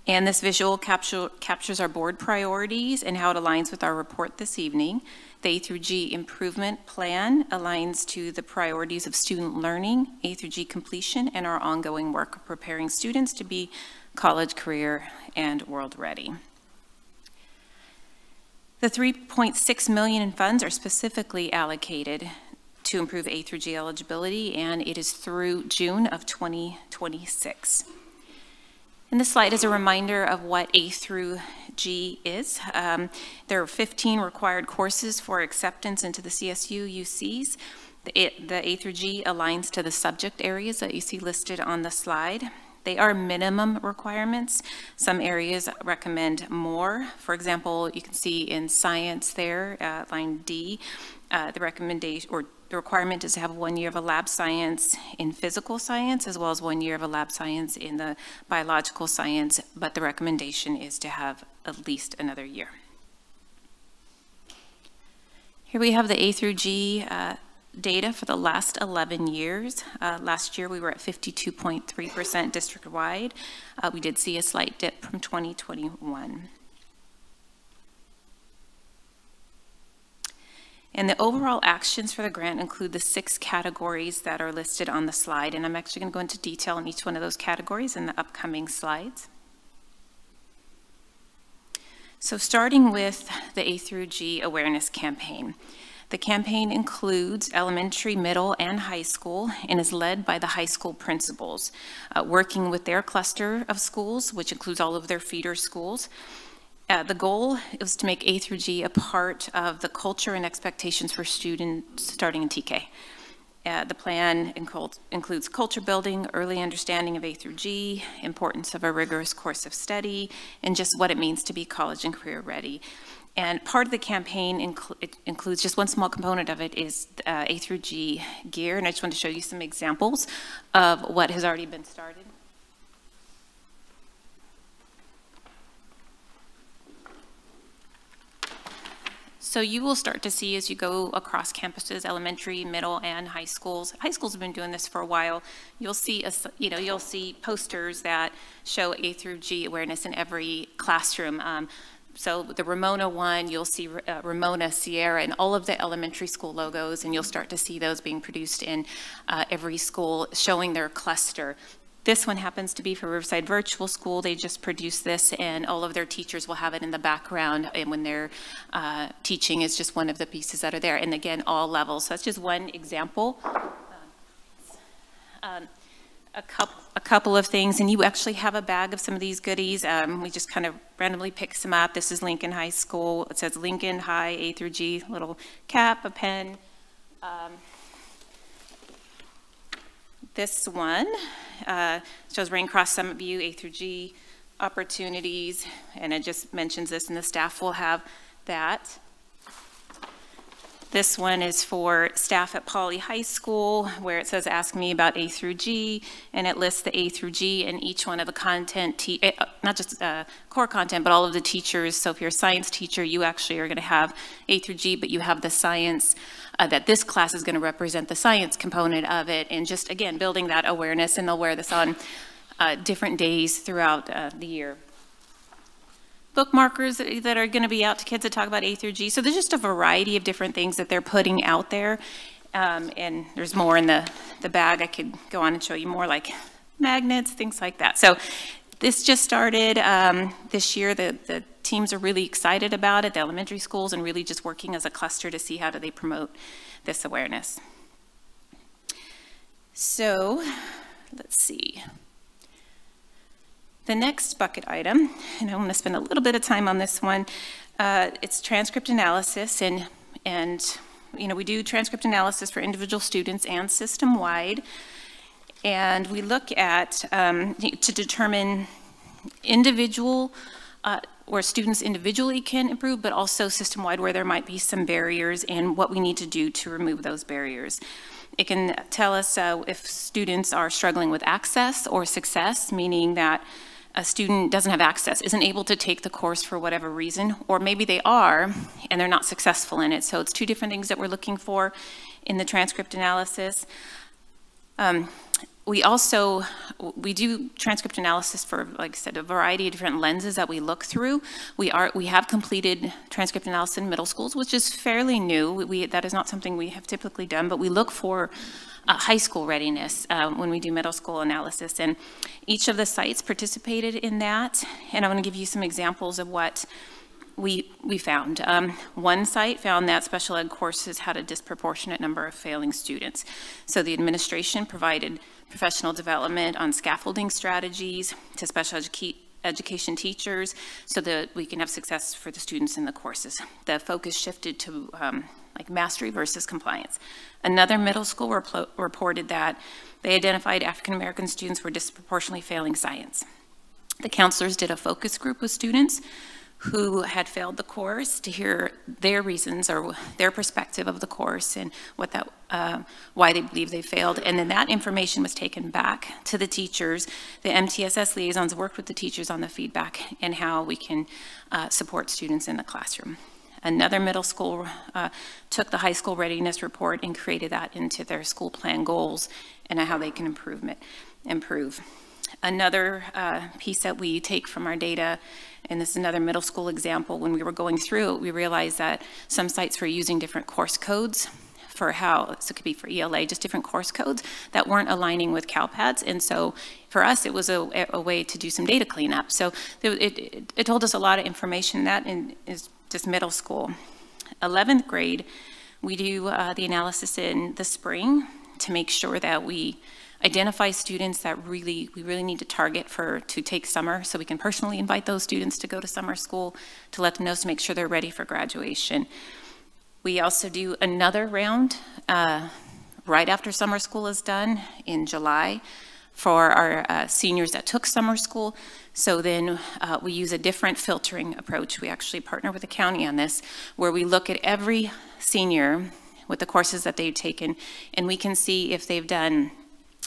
And this visual capture, captures our board priorities and how it aligns with our report this evening. The A through G improvement plan aligns to the priorities of student learning, A through G completion, and our ongoing work of preparing students to be college, career, and world ready. The 3.6 million in funds are specifically allocated to improve A through G eligibility, and it is through June of 2026. And this slide is a reminder of what A through G is. Um, there are 15 required courses for acceptance into the CSU UCs. The, it, the A through G aligns to the subject areas that you see listed on the slide. They are minimum requirements. Some areas recommend more. For example, you can see in science there, uh, line D, uh, the recommendation or the requirement is to have one year of a lab science in physical science as well as one year of a lab science in the biological science, but the recommendation is to have at least another year. Here we have the A through G uh, data for the last 11 years. Uh, last year we were at 52.3% district-wide. Uh, we did see a slight dip from 2021. And the overall actions for the grant include the six categories that are listed on the slide, and I'm actually going to go into detail on each one of those categories in the upcoming slides. So starting with the A through G awareness campaign. The campaign includes elementary, middle, and high school and is led by the high school principals, uh, working with their cluster of schools, which includes all of their feeder schools. Uh, the goal is to make A through G a part of the culture and expectations for students starting in TK. Uh, the plan includes culture building, early understanding of A through G, importance of a rigorous course of study, and just what it means to be college and career ready. And part of the campaign incl includes just one small component of it is uh, A through G gear. And I just want to show you some examples of what has already been started. So you will start to see as you go across campuses, elementary, middle, and high schools. High schools have been doing this for a while. You'll see, a, you know, you'll see posters that show A through G awareness in every classroom. Um, so the Ramona one, you'll see uh, Ramona, Sierra, and all of the elementary school logos, and you'll start to see those being produced in uh, every school, showing their cluster. This one happens to be for Riverside Virtual School. They just produced this, and all of their teachers will have it in the background. And when they're uh, teaching, is just one of the pieces that are there. And again, all levels. So that's just one example. Um, a couple, a couple of things, and you actually have a bag of some of these goodies. Um, we just kind of randomly pick some up. This is Lincoln High School. It says Lincoln High A through G, little cap, a pen. Um, this one uh, shows Raincross Summit View, A through G opportunities, and it just mentions this, and the staff will have that. This one is for staff at Poly High School, where it says, ask me about A through G, and it lists the A through G and each one of the content, eh, uh, not just uh, core content, but all of the teachers. So if you're a science teacher, you actually are gonna have A through G, but you have the science, uh, that this class is gonna represent the science component of it, and just, again, building that awareness, and they'll wear this on uh, different days throughout uh, the year bookmarkers that are going to be out to kids that talk about A through G. So there's just a variety of different things that they're putting out there. Um, and there's more in the, the bag. I could go on and show you more like magnets, things like that. So this just started um, this year. The, the teams are really excited about it, the elementary schools, and really just working as a cluster to see how do they promote this awareness. So let's see. The next bucket item, and I want to spend a little bit of time on this one, uh, it's transcript analysis, and, and you know, we do transcript analysis for individual students and system-wide, and we look at, um, to determine individual, uh, where students individually can improve, but also system-wide where there might be some barriers and what we need to do to remove those barriers. It can tell us uh, if students are struggling with access or success, meaning that a student doesn't have access, isn't able to take the course for whatever reason, or maybe they are and they're not successful in it. So it's two different things that we're looking for in the transcript analysis. Um, we also, we do transcript analysis for, like I said, a variety of different lenses that we look through. We are, we have completed transcript analysis in middle schools, which is fairly new. We, that is not something we have typically done, but we look for uh, high school readiness um, when we do middle school analysis. And each of the sites participated in that. And I'm to give you some examples of what we, we found. Um, one site found that special ed courses had a disproportionate number of failing students. So the administration provided professional development on scaffolding strategies to special education education teachers so that we can have success for the students in the courses. The focus shifted to um, like mastery versus compliance. Another middle school reported that they identified African American students were disproportionately failing science. The counselors did a focus group with students who had failed the course to hear their reasons or their perspective of the course and what that, uh, why they believe they failed. And then that information was taken back to the teachers. The MTSS liaisons worked with the teachers on the feedback and how we can uh, support students in the classroom. Another middle school uh, took the high school readiness report and created that into their school plan goals and how they can improvement, improve. Another uh, piece that we take from our data, and this is another middle school example, when we were going through it, we realized that some sites were using different course codes for how, so it could be for ELA, just different course codes that weren't aligning with CalPADS. And so for us, it was a, a way to do some data cleanup. So it, it, it told us a lot of information. That is just middle school. 11th grade, we do uh, the analysis in the spring to make sure that we identify students that really we really need to target for to take summer so we can personally invite those students to go to summer school to let them know to make sure they're ready for graduation. We also do another round uh, right after summer school is done in July for our uh, seniors that took summer school. So then uh, we use a different filtering approach. We actually partner with the county on this, where we look at every senior with the courses that they've taken, and we can see if they've done,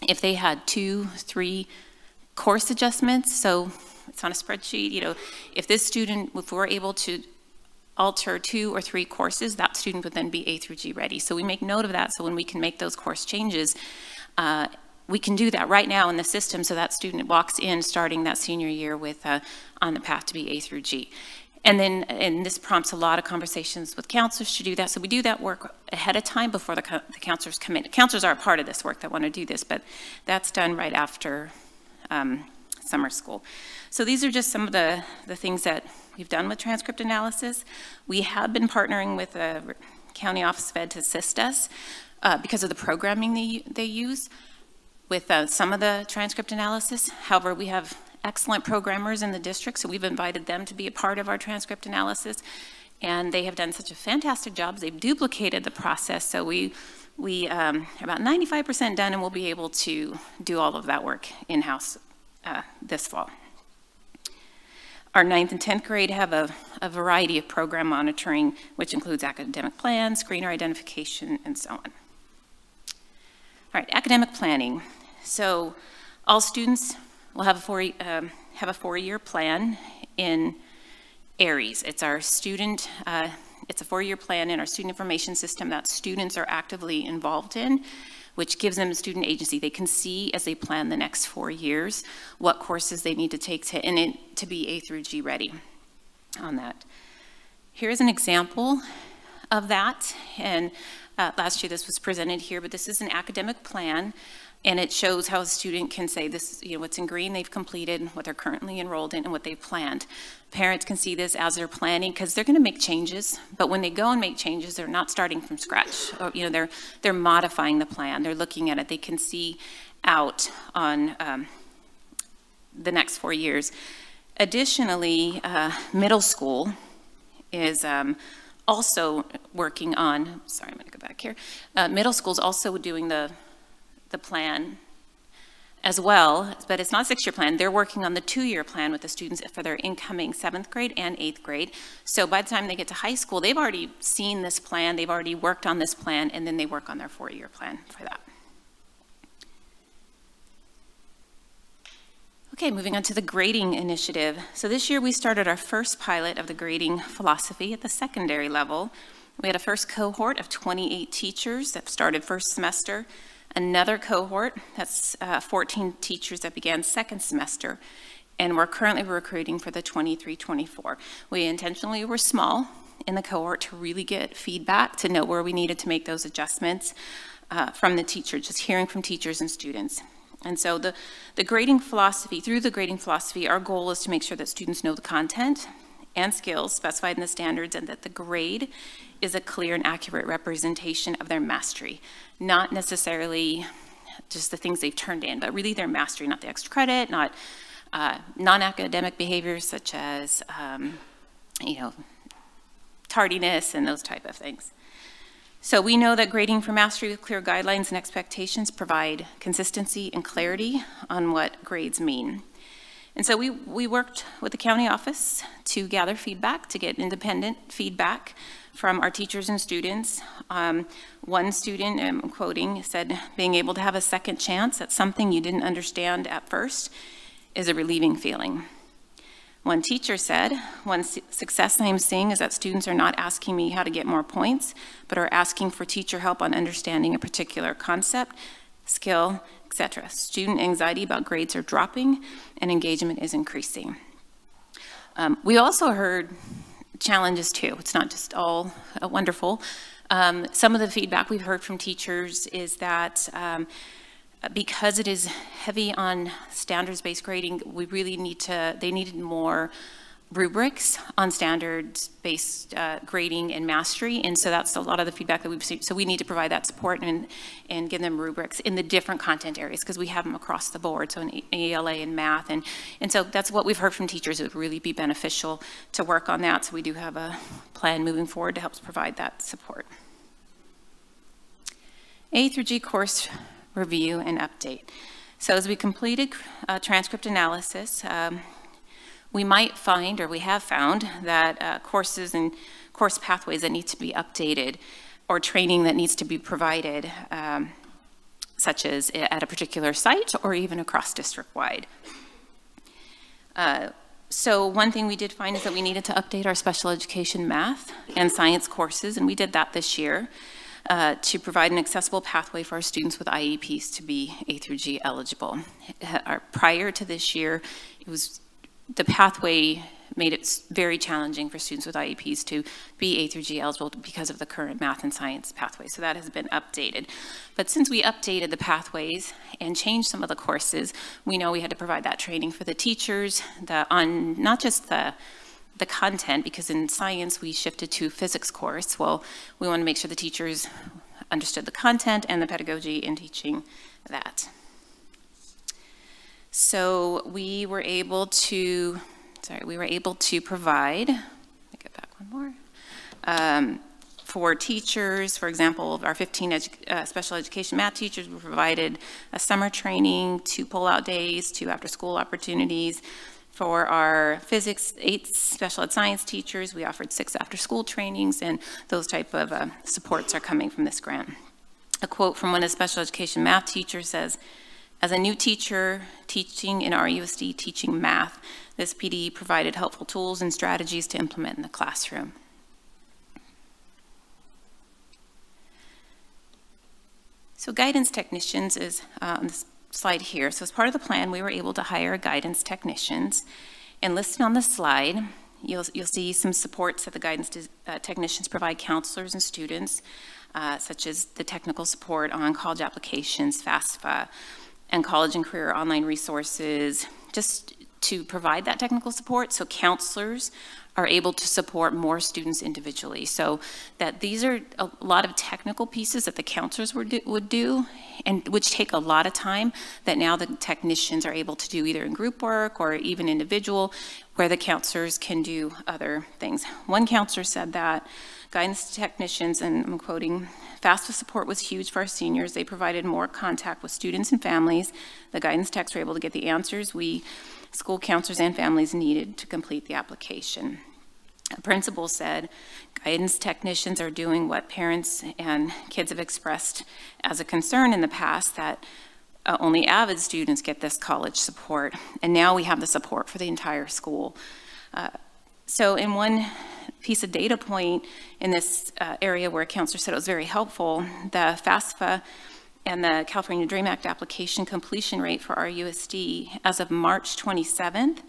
if they had two, three course adjustments. So it's on a spreadsheet, you know, if this student, if we're able to alter two or three courses, that student would then be A through G ready. So we make note of that so when we can make those course changes, uh, we can do that right now in the system so that student walks in starting that senior year with uh, on the path to be A through G. And then, and this prompts a lot of conversations with counselors to do that. So we do that work ahead of time before the, the counselors come in. Counselors are a part of this work that want to do this, but that's done right after um, summer school. So these are just some of the, the things that we've done with transcript analysis. We have been partnering with the County Office of Ed to assist us uh, because of the programming they, they use with uh, some of the transcript analysis. However, we have excellent programmers in the district, so we've invited them to be a part of our transcript analysis. And they have done such a fantastic job. They've duplicated the process, so we we um, are about 95% done, and we'll be able to do all of that work in-house uh, this fall. Our ninth and 10th grade have a, a variety of program monitoring, which includes academic plans, screener identification, and so on. All right, academic planning. So all students will have a four, um, have a four-year plan in Aeries. It's our student, uh, it's a four-year plan in our student information system that students are actively involved in, which gives them student agency. They can see as they plan the next four years what courses they need to take to, in it, to be A through G ready on that. Here's an example of that, and uh, last year this was presented here, but this is an academic plan and it shows how a student can say this, you know, what's in green they've completed, what they're currently enrolled in, and what they've planned. Parents can see this as they're planning because they're going to make changes, but when they go and make changes, they're not starting from scratch. Or, you know, they're they're modifying the plan. They're looking at it. They can see out on um, the next four years. Additionally, uh, middle school is um, also working on. Sorry, I'm going to go back here. Uh, middle school is also doing the the plan as well, but it's not a six-year plan. They're working on the two-year plan with the students for their incoming seventh grade and eighth grade. So by the time they get to high school, they've already seen this plan, they've already worked on this plan, and then they work on their four-year plan for that. Okay, moving on to the grading initiative. So this year we started our first pilot of the grading philosophy at the secondary level. We had a first cohort of 28 teachers that started first semester another cohort, that's uh, 14 teachers that began second semester, and we're currently recruiting for the 23-24. We intentionally were small in the cohort to really get feedback, to know where we needed to make those adjustments uh, from the teacher, just hearing from teachers and students. And so the, the grading philosophy, through the grading philosophy, our goal is to make sure that students know the content and skills specified in the standards and that the grade is a clear and accurate representation of their mastery, not necessarily just the things they've turned in, but really their mastery, not the extra credit, not uh, non-academic behaviors such as, um, you know, tardiness and those type of things. So we know that grading for mastery with clear guidelines and expectations provide consistency and clarity on what grades mean. And so we, we worked with the county office to gather feedback, to get independent feedback from our teachers and students. Um, one student, I'm quoting, said, being able to have a second chance at something you didn't understand at first is a relieving feeling. One teacher said, one success I'm seeing is that students are not asking me how to get more points, but are asking for teacher help on understanding a particular concept, skill, etc. Student anxiety about grades are dropping and engagement is increasing. Um, we also heard challenges too. It's not just all uh, wonderful. Um, some of the feedback we've heard from teachers is that um, because it is heavy on standards-based grading, we really need to, they needed more rubrics on standards-based uh, grading and mastery, and so that's a lot of the feedback that we've seen. So we need to provide that support and, and give them rubrics in the different content areas because we have them across the board, so in ELA and math, and, and so that's what we've heard from teachers. It would really be beneficial to work on that, so we do have a plan moving forward to help provide that support. A through G course review and update. So as we completed uh, transcript analysis, um, we might find, or we have found, that uh, courses and course pathways that need to be updated or training that needs to be provided, um, such as at a particular site or even across district-wide. Uh, so one thing we did find is that we needed to update our special education math and science courses, and we did that this year uh, to provide an accessible pathway for our students with IEPs to be A through G eligible. Uh, prior to this year, it was the pathway made it very challenging for students with IEPs to be A through G eligible because of the current math and science pathway. So that has been updated. But since we updated the pathways and changed some of the courses, we know we had to provide that training for the teachers, the, on not just the the content, because in science we shifted to physics course. Well, we want to make sure the teachers understood the content and the pedagogy in teaching that. So we were able to, sorry, we were able to provide, let me get back one more, um, for teachers, for example, our 15 edu- uh, special education math teachers were provided a summer training, two pull-out days, two after-school opportunities. For our physics, eight special ed science teachers, we offered six after-school trainings, and those type of uh, supports are coming from this grant. A quote from one of the special education math teachers says, as a new teacher teaching in RUSD teaching math, this PD provided helpful tools and strategies to implement in the classroom. So guidance technicians is on this slide here. So as part of the plan, we were able to hire guidance technicians. And listed on the slide, you'll, you'll see some supports that the guidance uh, technicians provide counselors and students, uh, such as the technical support on college applications, FAFSA, and college and career online resources, just to provide that technical support so counselors are able to support more students individually. So that these are a lot of technical pieces that the counselors would do, would do and which take a lot of time that now the technicians are able to do either in group work or even individual where the counselors can do other things. One counselor said that guidance technicians, and I'm quoting, FAFSA support was huge for our seniors. They provided more contact with students and families. The guidance techs were able to get the answers we school counselors and families needed to complete the application. Principal said, guidance technicians are doing what parents and kids have expressed as a concern in the past that uh, only AVID students get this college support, and now we have the support for the entire school. Uh, so in one piece of data point in this uh, area where a counselor said it was very helpful, the FAFSA and the California DREAM Act application completion rate for RUSD as of March 27th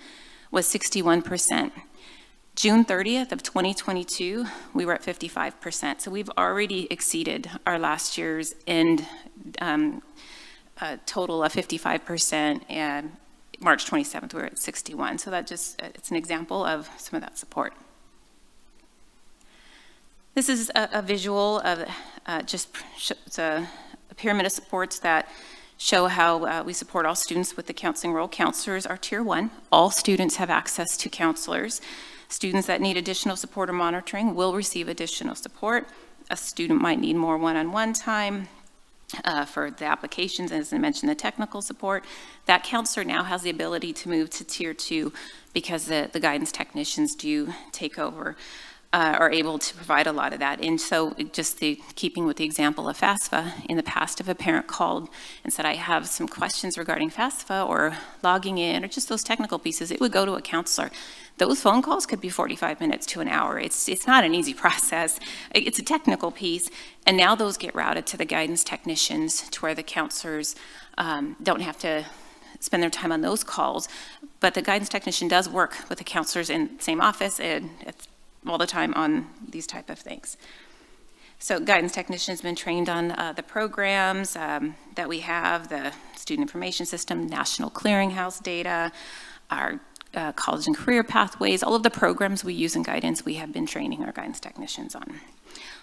was 61%. June 30th of 2022, we were at 55%. So we've already exceeded our last year's end um, total of 55%, and March 27th, we were at 61. So that just, it's an example of some of that support. This is a, a visual of uh, just, a, a, pyramid of supports that show how uh, we support all students with the counseling role. Counselors are tier one. All students have access to counselors. Students that need additional support or monitoring will receive additional support. A student might need more one-on-one -on -one time uh, for the applications, as I mentioned, the technical support. That counselor now has the ability to move to tier two because the, the guidance technicians do take over uh, are able to provide a lot of that. And so just the, keeping with the example of FAFSA, in the past if a parent called and said, I have some questions regarding FAFSA or logging in or just those technical pieces, it would go to a counselor. Those phone calls could be 45 minutes to an hour. It's, it's not an easy *laughs* process. It's a technical piece. And now those get routed to the guidance technicians to where the counselors um, don't have to spend their time on those calls. But the guidance technician does work with the counselors in the same office and all the time on these type of things. So guidance technicians been trained on uh, the programs um, that we have, the student information system, national clearinghouse data, our uh, college and career pathways, all of the programs we use in guidance, we have been training our guidance technicians on.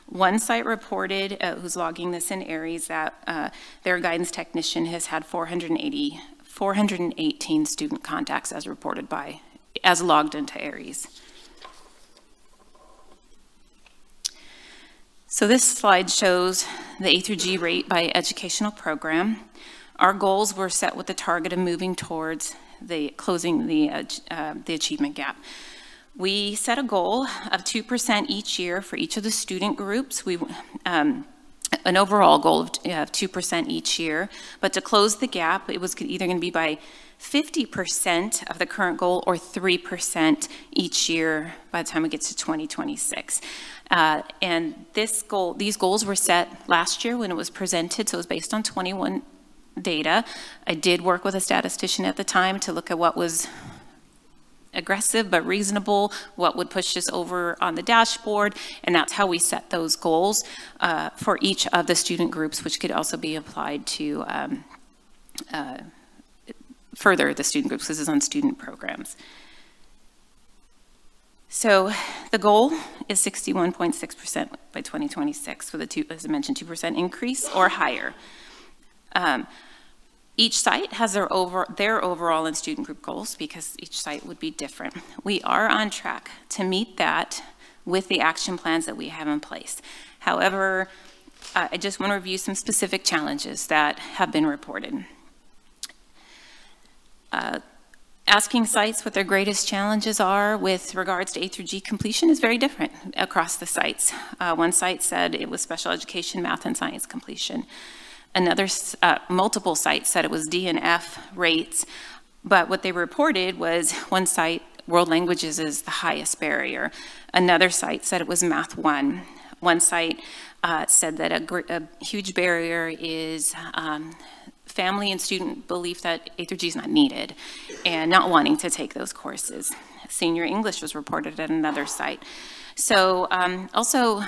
One site reported, uh, who's logging this in Aeries, that uh, their guidance technician has had 480, 418 student contacts as reported by, as logged into Aeries. So this slide shows the A through G rate by educational program. Our goals were set with the target of moving towards the closing the, uh, uh, the achievement gap. We set a goal of 2% each year for each of the student groups. We, um, an overall goal of 2% each year, but to close the gap, it was either going to be by 50% of the current goal or 3% each year by the time we get to 2026. Uh, and this goal, these goals were set last year when it was presented, so it was based on 21 data. I did work with a statistician at the time to look at what was aggressive but reasonable, what would push us over on the dashboard, and that's how we set those goals uh, for each of the student groups, which could also be applied to um, uh, further the student groups. This is on student programs. So the goal is 61.6% by 2026 with a two, as I mentioned, 2% increase or higher. Um, each site has their, over, their overall and student group goals because each site would be different. We are on track to meet that with the action plans that we have in place. However, uh, I just want to review some specific challenges that have been reported. Uh, asking sites what their greatest challenges are with regards to A through G completion is very different across the sites. Uh, one site said it was special education, math, and science completion. Another, uh, multiple sites said it was D and F rates, but what they reported was one site, world languages is the highest barrier. Another site said it was math one. One site uh, said that a, a, huge barrier is um, family and student belief that A through G is not needed and not wanting to take those courses. Senior English was reported at another site. So um, also,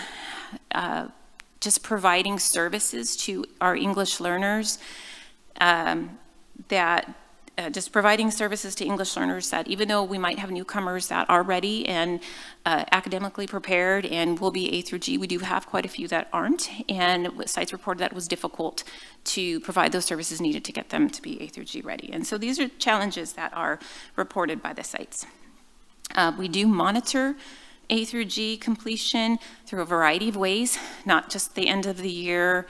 uh, just providing services to our English learners um, that uh, just providing services to English learners that even though we might have newcomers that are ready and uh, academically prepared and will be A through G, we do have quite a few that aren't. And sites reported that it was difficult to provide those services needed to get them to be A through G ready. And so these are challenges that are reported by the sites. Uh, we do monitor a through G completion through a variety of ways, not just the end of the year,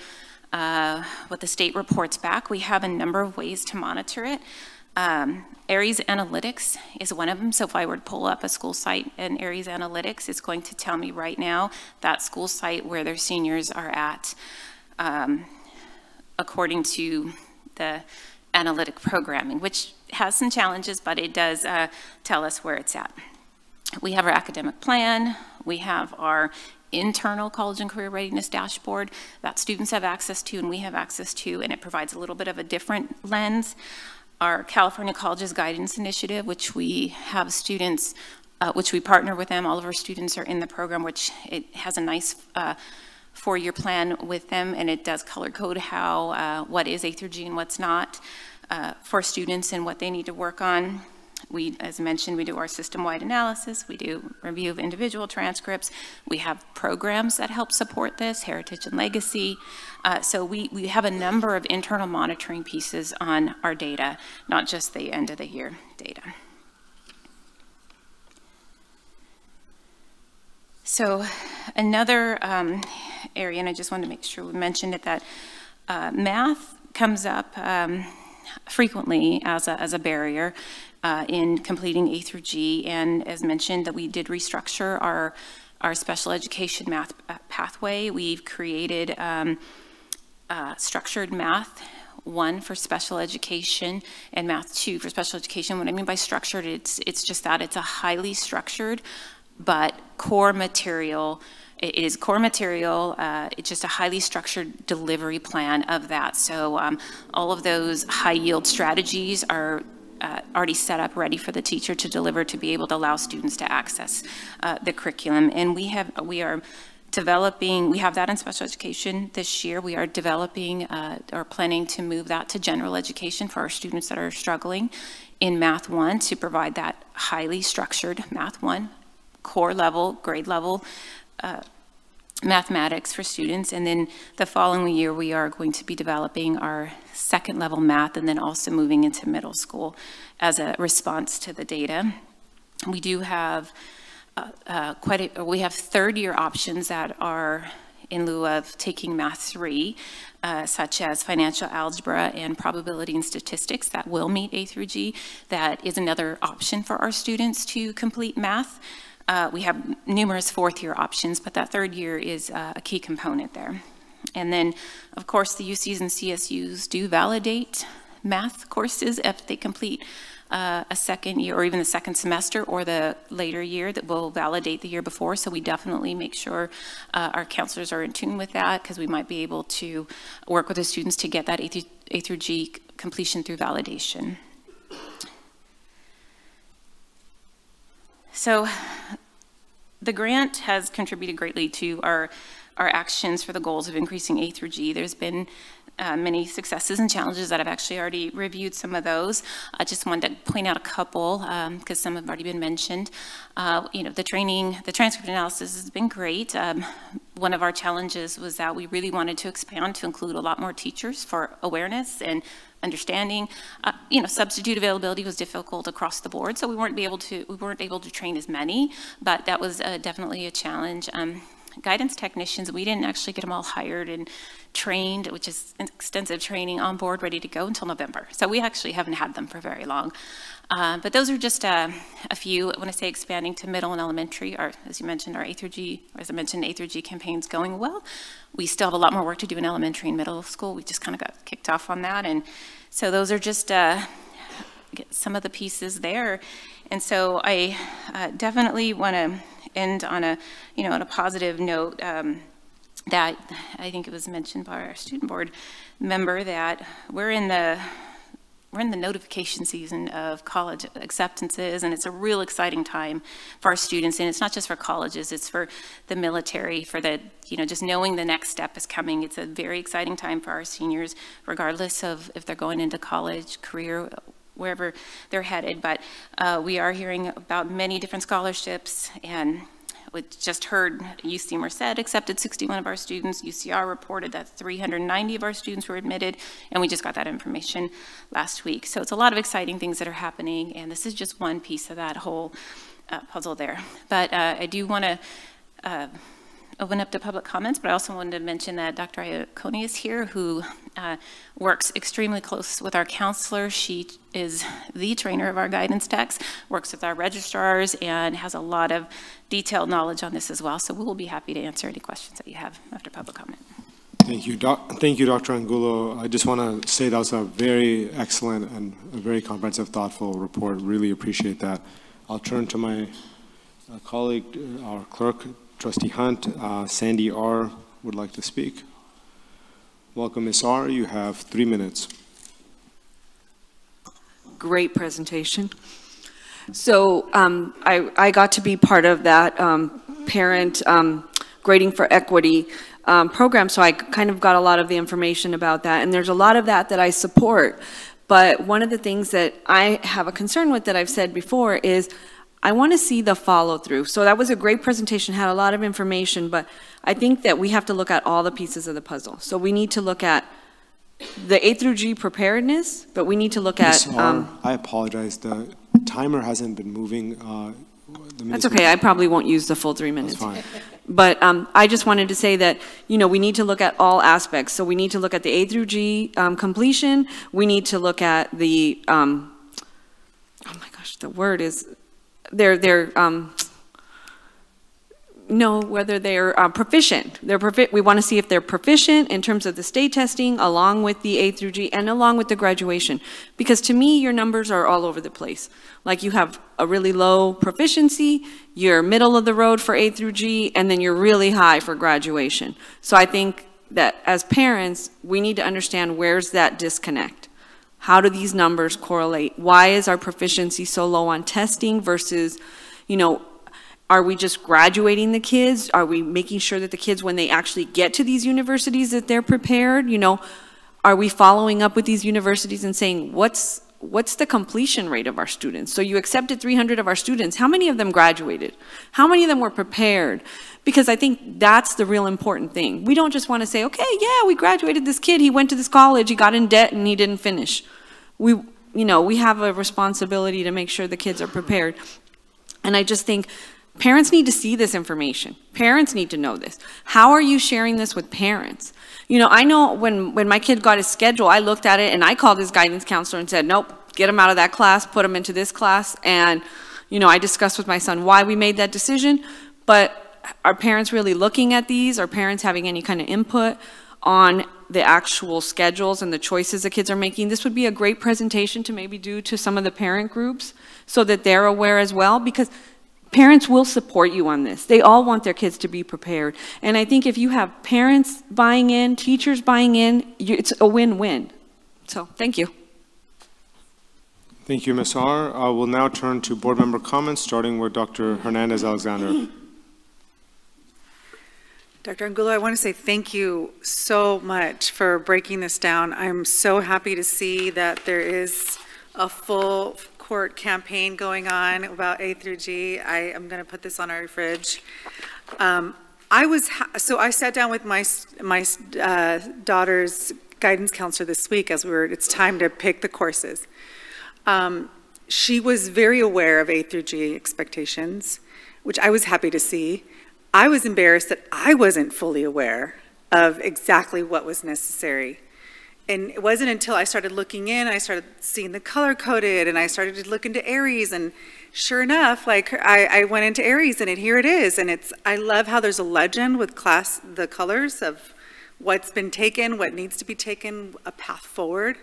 uh, what the state reports back. We have a number of ways to monitor it. Um, Aeries Analytics is one of them. So if I were to pull up a school site in Aeries Analytics, it's going to tell me right now that school site where their seniors are at um, according to the analytic programming, which has some challenges, but it does uh, tell us where it's at. We have our academic plan. We have our internal college and career readiness dashboard that students have access to and we have access to, and it provides a little bit of a different lens. Our California Colleges Guidance Initiative, which we have students, uh, which we partner with them. All of our students are in the program, which it has a nice uh, four-year plan with them, and it does color code how, uh, what is A through G and what's not uh, for students and what they need to work on. We, as mentioned, we do our system-wide analysis, we do review of individual transcripts, we have programs that help support this, Heritage and Legacy. Uh, so we, we have a number of internal monitoring pieces on our data, not just the end of the year data. So another um, area, and I just wanted to make sure we mentioned it, that uh, math comes up um, frequently as a, as a barrier uh, in completing A through G. And as mentioned, that we did restructure our, our special education math uh, pathway. We've created um, uh, structured math one for special education and math two for special education. What I mean by structured, it's, it's just that it's a highly structured but core material it is core material. Uh, it's just a highly structured delivery plan of that. So um, all of those high yield strategies are uh, already set up ready for the teacher to deliver to be able to allow students to access uh, the curriculum. And we have we are developing, we have that in special education this year. We are developing uh, or planning to move that to general education for our students that are struggling in Math 1 to provide that highly structured Math 1 core level, grade level uh, mathematics for students. And then the following year, we are going to be developing our second level math and then also moving into middle school as a response to the data. We do have uh, uh, quite a, we have third year options that are in lieu of taking math three, uh, such as financial algebra and probability and statistics that will meet A through G. That is another option for our students to complete math. Uh, we have numerous fourth year options, but that third year is uh, a key component there. And then, of course, the UCs and CSUs do validate math courses if they complete uh, a second year or even the second semester or the later year that will validate the year before. So we definitely make sure uh, our counselors are in tune with that because we might be able to work with the students to get that A through, A through G completion through validation. So the grant has contributed greatly to our, our actions for the goals of increasing A through G. There's been uh, many successes and challenges that I've actually already reviewed some of those. I just wanted to point out a couple because um, some have already been mentioned. Uh, you know, the training, the transcript analysis has been great. Um, one of our challenges was that we really wanted to expand to include a lot more teachers for awareness and understanding. Uh, you know, substitute availability was difficult across the board, so we weren't be able to we weren't able to train as many, but that was uh, definitely a challenge. Um, guidance technicians, we didn't actually get them all hired and trained, which is extensive training on board, ready to go until November. So we actually haven't had them for very long. Uh, but those are just uh, a few. When I say expanding to middle and elementary, or as you mentioned, our A through G, or as I mentioned, A through G campaign's going well. We still have a lot more work to do in elementary and middle school. We just kind of got kicked off on that. And so those are just uh, some of the pieces there. And so I uh, definitely want to end on a, you know, on a positive note. Um, that I think it was mentioned by our student board member that we're in the we're in the notification season of college acceptances and it's a real exciting time for our students and it's not just for colleges it's for the military for the you know just knowing the next step is coming it's a very exciting time for our seniors regardless of if they're going into college career wherever they're headed but uh, we are hearing about many different scholarships and we just heard UC Merced accepted 61 of our students. UCR reported that 390 of our students were admitted, and we just got that information last week. So it's a lot of exciting things that are happening, and this is just one piece of that whole uh, puzzle there. But uh, I do want to uh, open up to public comments, but I also wanted to mention that Dr. Iacone is here, who uh, works extremely close with our counselor. She is the trainer of our guidance techs, works with our registrars, and has a lot of detailed knowledge on this as well. So we will be happy to answer any questions that you have after public comment. Thank you, doc thank you, Dr. Angulo. I just want to say that was a very excellent and a very comprehensive, thoughtful report. Really appreciate that. I'll turn to my uh, colleague, uh, our clerk, Trustee Hunt, uh, Sandy R. would like to speak. Welcome, Ms. R. You have three minutes. Great presentation. So um, I, I got to be part of that um, parent um, grading for equity um, program, so I kind of got a lot of the information about that. And there's a lot of that that I support. But one of the things that I have a concern with that I've said before is I want to see the follow through. So that was a great presentation, had a lot of information, but I think that we have to look at all the pieces of the puzzle. So we need to look at the A through G preparedness, but we need to look at. Um, I apologize. The timer hasn't been moving. Uh, that's okay. I probably won't use the full three minutes. But um, I just wanted to say that, you know, we need to look at all aspects. So we need to look at the A through G um, completion. We need to look at the, um, oh my gosh, the word is they're, they're um, know whether they're uh, proficient. They're profi we want to see if they're proficient in terms of the state testing along with the A through G and along with the graduation. Because to me, your numbers are all over the place. Like you have a really low proficiency, you're middle of the road for A through G, and then you're really high for graduation. So I think that as parents, we need to understand where's that disconnect. How do these numbers correlate? Why is our proficiency so low on testing versus, you know, are we just graduating the kids? Are we making sure that the kids, when they actually get to these universities, that they're prepared? You know, are we following up with these universities and saying, what's, what's the completion rate of our students? So you accepted 300 of our students. How many of them graduated? How many of them were prepared? Because I think that's the real important thing. We don't just want to say, okay, yeah, we graduated this kid. He went to this college. He got in debt and he didn't finish. We, you know, we have a responsibility to make sure the kids are prepared. And I just think parents need to see this information. Parents need to know this. How are you sharing this with parents? You know, I know when, when my kid got his schedule, I looked at it and I called his guidance counselor and said, nope, get him out of that class, put him into this class. And, you know, I discussed with my son why we made that decision. But are parents really looking at these? Are parents having any kind of input on the actual schedules and the choices the kids are making? This would be a great presentation to maybe do to some of the parent groups so that they're aware as well because parents will support you on this. They all want their kids to be prepared. And I think if you have parents buying in, teachers buying in, it's a win-win. So thank you. Thank you, Ms. R. Uh, We'll now turn to board member comments, starting with Dr. Hernandez Alexander. Dr. Angulo, I want to say thank you so much for breaking this down. I'm so happy to see that there is a full court campaign going on about A through G. I am going to put this on our fridge. Um, I was, so I sat down with my, my uh, daughter's guidance counselor this week as we were, it's time to pick the courses. Um, She was very aware of A through G expectations, which I was happy to see. I was embarrassed that I wasn't fully aware of exactly what was necessary. And it wasn't until I started looking in, I started seeing the color coded, and I started to look into Aeries, and sure enough, like I, I went into Aeries, and it, here it is. And it's I love how there's a legend with class the colors of what's been taken, what needs to be taken, a path forward.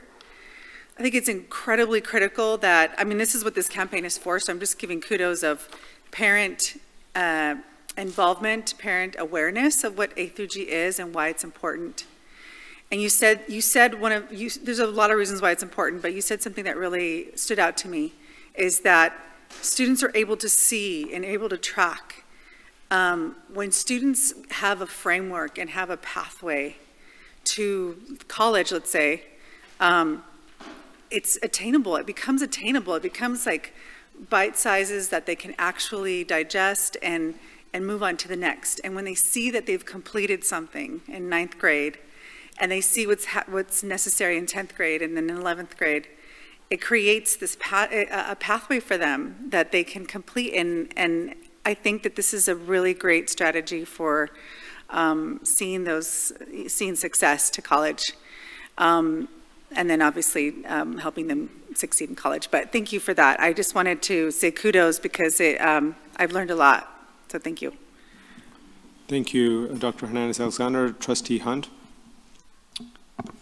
I think it's incredibly critical that I mean this is what this campaign is for. So I'm just giving kudos of parent uh, involvement, parent awareness of what A through G is and why it's important. And you said, you said one of, you, there's a lot of reasons why it's important, but you said something that really stood out to me, is that students are able to see and able to track. Um, when students have a framework and have a pathway to college, let's say, um, it's attainable. It becomes attainable. It becomes like bite sizes that they can actually digest and, and move on to the next. And when they see that they've completed something in ninth grade, and they see what's, ha- what's necessary in 10th grade and then in 11th grade, it creates this pa- a, a pathway for them that they can complete. And, and I think that this is a really great strategy for um, seeing those, seeing success to college. Um, and then obviously um, helping them succeed in college. But thank you for that. I just wanted to say kudos because it, um, I've learned a lot. So thank you. Thank you, Dr. Hernandez Alexander. Trustee Hunt?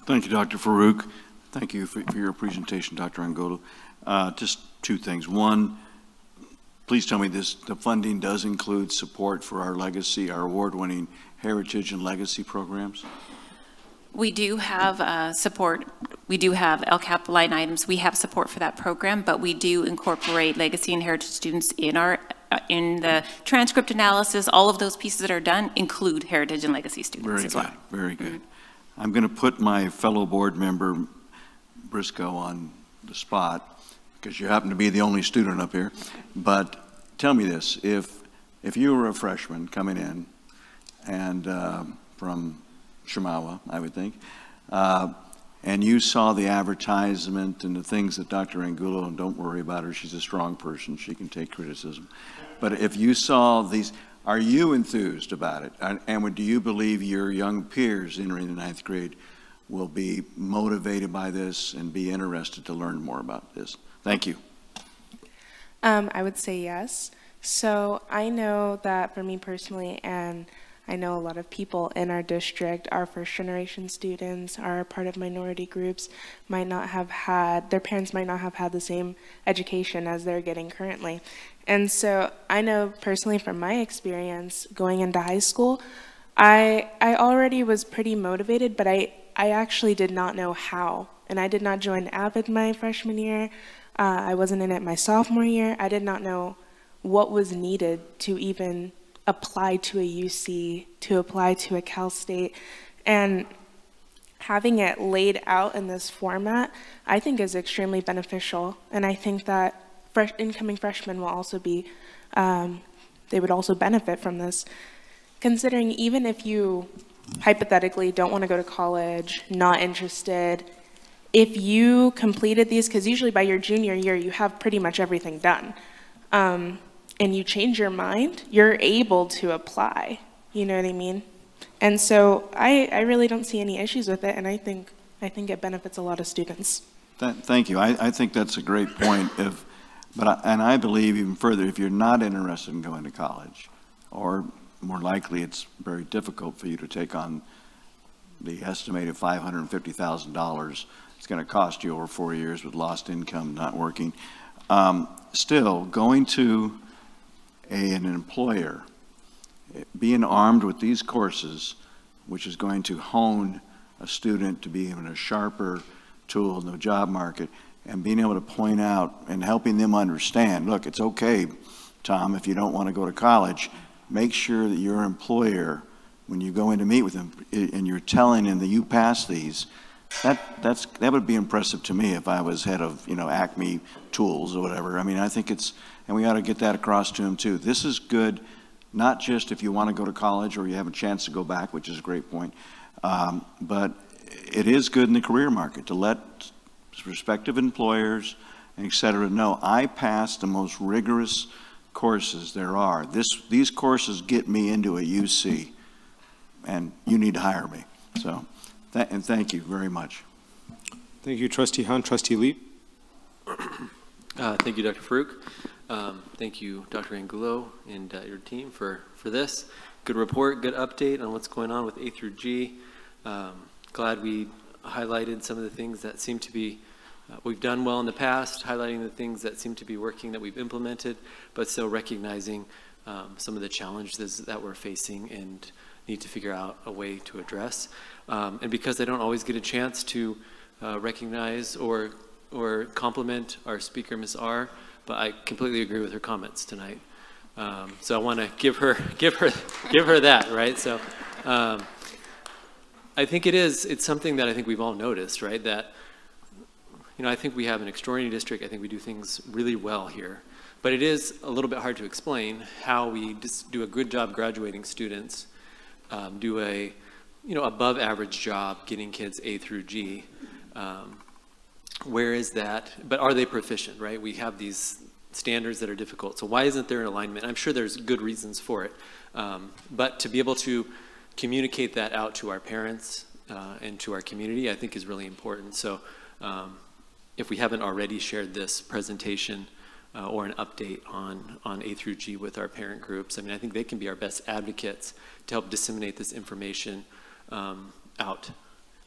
Thank you, Dr. Farooq. Thank you for, for your presentation, Dr. Angulo. Uh, just two things. One, please tell me this, the funding does include support for our legacy, our award-winning heritage and legacy programs? We do have uh, support, we do have LCAP line items, we have support for that program, but we do incorporate legacy and heritage students in our, in the transcript analysis, all of those pieces that are done include heritage and legacy students Very as good, well. very good. I'm going to put my fellow board member Briscoe on the spot, because you happen to be the only student up here. But tell me this, if, if you were a freshman coming in and um, from Chemawa, I would think, uh, and you saw the advertisement and the things that Dr. Angulo, and don't worry about her, she's a strong person, she can take criticism. But if you saw these, are you enthused about it? And, and do you believe your young peers entering the ninth grade will be motivated by this and be interested to learn more about this? Thank you. Um, I would say yes. So I know that for me personally, and I know a lot of people in our district, our first generation students, are part of minority groups, might not have had, their parents might not have had the same education as they're getting currently. And so I know personally from my experience going into high school, I, I already was pretty motivated, but I, I actually did not know how. And I did not join AVID my freshman year. Uh, I wasn't in it my sophomore year. I did not know what was needed to even apply to a UC, to apply to a Cal State. And having it laid out in this format, I think is extremely beneficial. And I think that fresh, incoming freshmen will also be, um, they would also benefit from this. Considering even if you hypothetically don't want to go to college, not interested, if you completed these, because usually by your junior year, you have pretty much everything done, um, and you change your mind, you're able to apply. You know what I mean? And so I, I really don't see any issues with it, and I think, I think it benefits a lot of students. Th- Thank you. I, I think that's a great point. If, but I, and I believe even further, if you're not interested in going to college, or more likely it's very difficult for you to take on the estimated $550,000 it's going to cost you over four years with lost income, not working. Um, still, going to a, an employer, being armed with these courses, which is going to hone a student to be even a sharper tool in the job market, and being able to point out and helping them understand, look, it's okay, Tom, if you don't want to go to college, make sure that your employer, when you go in to meet with them, and you're telling them that you passed these, that, that's, that would be impressive to me if I was head of, you know, Acme Tools or whatever. I mean, I think it's, and we ought to get that across to them too. This is good, not just if you want to go to college or you have a chance to go back, which is a great point, um, but it is good in the career market to let prospective employers, et cetera, know, I passed the most rigorous courses there are. This, these courses get me into a UC, and you need to hire me. So, tha- and thank you very much. Thank you, Trustee Hunt. Trustee Lee? Uh, Thank you, Dr. Farooq. Um, Thank you, Dr. Angulo and uh, your team for, for this. Good report, good update on what's going on with A through G. Um, Glad we highlighted some of the things that seem to be, uh, we've done well in the past, highlighting the things that seem to be working that we've implemented, but still recognizing um, some of the challenges that we're facing and need to figure out a way to address. Um, And because I don't always get a chance to uh, recognize or or compliment our speaker, Ms. R, but I completely agree with her comments tonight. Um, so I want to give her, *laughs* give her, give her that, right? So um, I think it is, it's something that I think we've all noticed, right? That, you know, I think we have an extraordinary district. I think we do things really well here. But it is a little bit hard to explain how we do a good job graduating students, um, do a, you know, above average job getting kids A through G. Um, where is that? But are they proficient, right? We have these standards that are difficult. So why isn't there an alignment? I'm sure there's good reasons for it. Um, but to be able to communicate that out to our parents uh, and to our community, I think is really important. So um, if we haven't already shared this presentation uh, or an update on, on A through G with our parent groups, I mean, I think they can be our best advocates to help disseminate this information um, out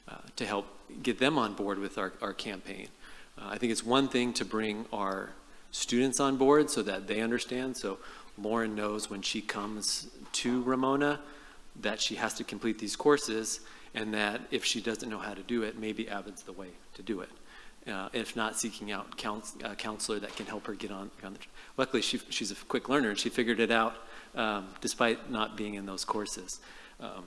uh, to help get them on board with our, our campaign. Uh, I think it's one thing to bring our students on board so that they understand. So Lauren knows when she comes to Ramona that she has to complete these courses and that if she doesn't know how to do it, maybe AVID's the way to do it. Uh, if not, seeking out couns- a counselor that can help her get on. on the, luckily, she, she's a quick learner and she figured it out um, despite not being in those courses. Um,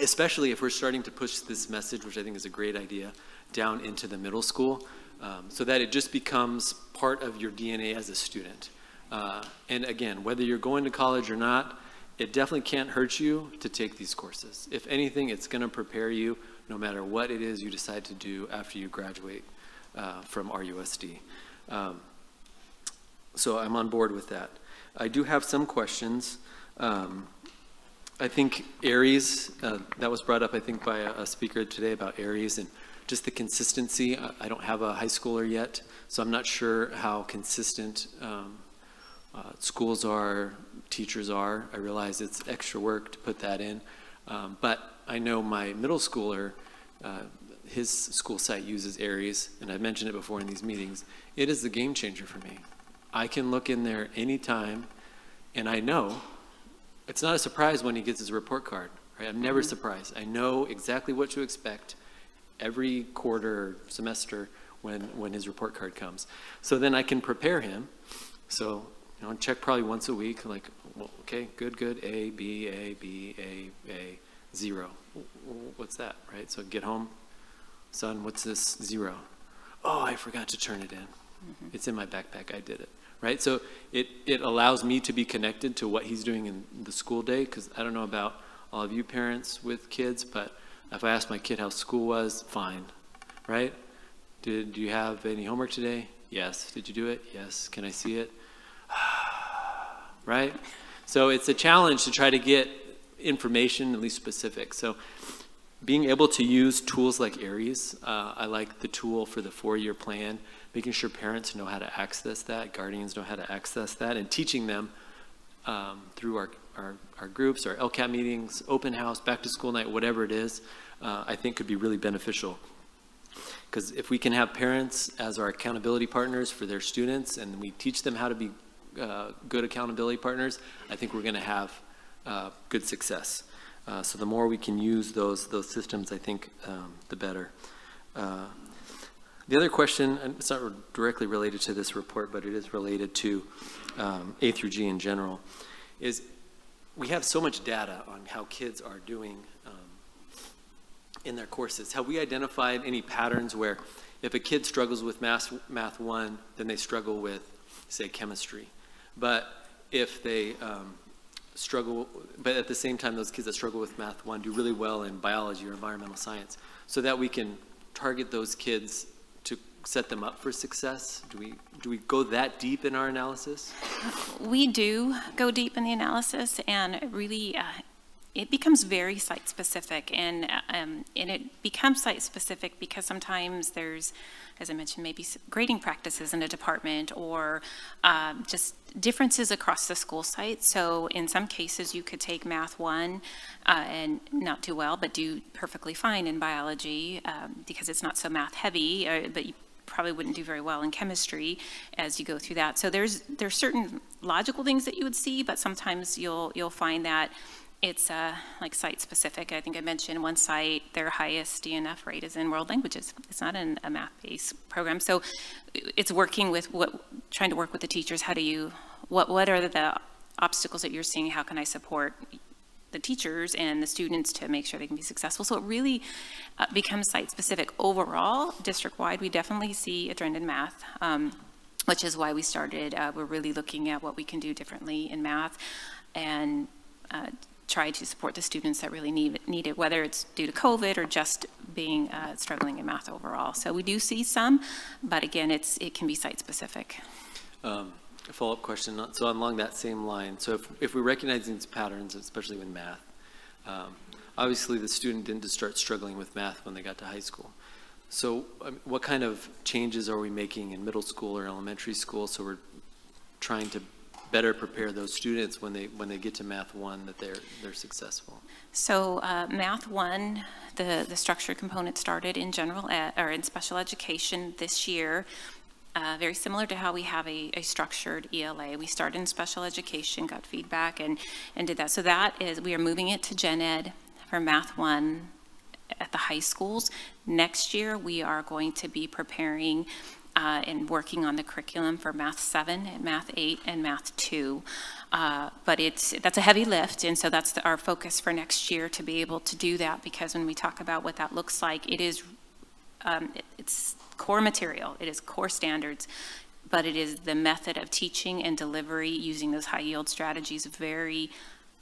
especially if we're starting to push this message, which I think is a great idea, down into the middle school, um, so that it just becomes part of your DNA as a student. Uh, and again, whether you're going to college or not, it definitely can't hurt you to take these courses. If anything, it's going to prepare you no matter what it is you decide to do after you graduate uh, from RUSD. Um, so I'm on board with that. I do have some questions. Um, I think Aeries, uh, that was brought up, I think, by a, a speaker today about Aeries and just the consistency. I, I don't have a high schooler yet, so I'm not sure how consistent um, uh, schools are, teachers are. I realize it's extra work to put that in, um, but I know my middle schooler, uh, his school site uses Aeries, and I've mentioned it before in these meetings. It is the game changer for me. I can look in there anytime, and I know it's not a surprise when he gets his report card. Right? I'm never mm-hmm. surprised. I know exactly what to expect every quarter or semester when when his report card comes. So then I can prepare him. So you know, check probably once a week. Like, well, okay, good, good. A, B, A, B, A, A, zero. What's that? Right. So get home, son. What's this zero? Oh, I forgot to turn it in. Mm-hmm. It's in my backpack. I did it right? So it, it allows me to be connected to what he's doing in the school day, because I don't know about all of you parents with kids, but if I ask my kid how school was, fine, right? Did you have any homework today? Yes. Did you do it? Yes. Can I see it? *sighs* right? So it's a challenge to try to get information, at least specific. So being able to use tools like Aeries, uh, I like the tool for the four-year plan, making sure parents know how to access that, guardians know how to access that, and teaching them um, through our, our, our, groups, our LCAP meetings, open house, back to school night, whatever it is, uh, I think could be really beneficial. Because if we can have parents as our accountability partners for their students and we teach them how to be uh, good accountability partners, I think we're going to have uh, good success. Uh, so the more we can use those those systems, I think um, the better. Uh, The other question, and it's not directly related to this report, but it is related to um, A through G in general, is we have so much data on how kids are doing um, in their courses. Have we identified any patterns where if a kid struggles with math, math one, then they struggle with, say, chemistry? But if they um, struggle, but at the same time, those kids that struggle with math one do really well in biology or environmental science, so that we can target those kids to set them up for success? Do we, do we go that deep in our analysis? We do go deep in the analysis and really uh, it becomes very site specific and um, and it becomes site specific because sometimes there's as I mentioned maybe grading practices in a department or um, just differences across the school site. So in some cases you could take math one uh, and not do well but do perfectly fine in biology um, because it's not so math heavy uh, but you probably wouldn't do very well in chemistry as you go through that. So there's there's certain logical things that you would see but sometimes you'll you'll find that it's uh, like site specific. I think I mentioned one site, their highest DNF rate is in world languages. It's not in a math-based program. So it's working with what, trying to work with the teachers. How do you, what, what are the obstacles that you're seeing? How can I support the teachers and the students to make sure they can be successful. So it really uh, becomes site specific. Overall, district wide, we definitely see a trend in math. Um, which is why we started, uh, we're really looking at what we can do differently in math and uh, try to support the students that really need, need it, whether it's due to COVID or just being uh, struggling in math overall. So we do see some, but again, it's it can be site specific. Um, a follow-up question. So along that same line, so if, if we recognize these patterns, especially with math, um, obviously the student didn't just start struggling with math when they got to high school. So um, what kind of changes are we making in middle school or elementary school so we're trying to better prepare those students when they when they get to math one that they're they're successful so uh, math one the the structure component started in general ed, or in special education this year uh, very similar to how we have a, a, structured ELA. We started in special education, got feedback, and, and did that. So that is, we are moving it to Gen Ed for Math 1 at the high schools. Next year, we are going to be preparing uh, and working on the curriculum for Math 7, and Math 8, and Math 2. Uh, but it's that's a heavy lift, and so that's the, our focus for next year to be able to do that. Because when we talk about what that looks like, it is um, it, it's core material, it is core standards, but it is the method of teaching and delivery using those high yield strategies very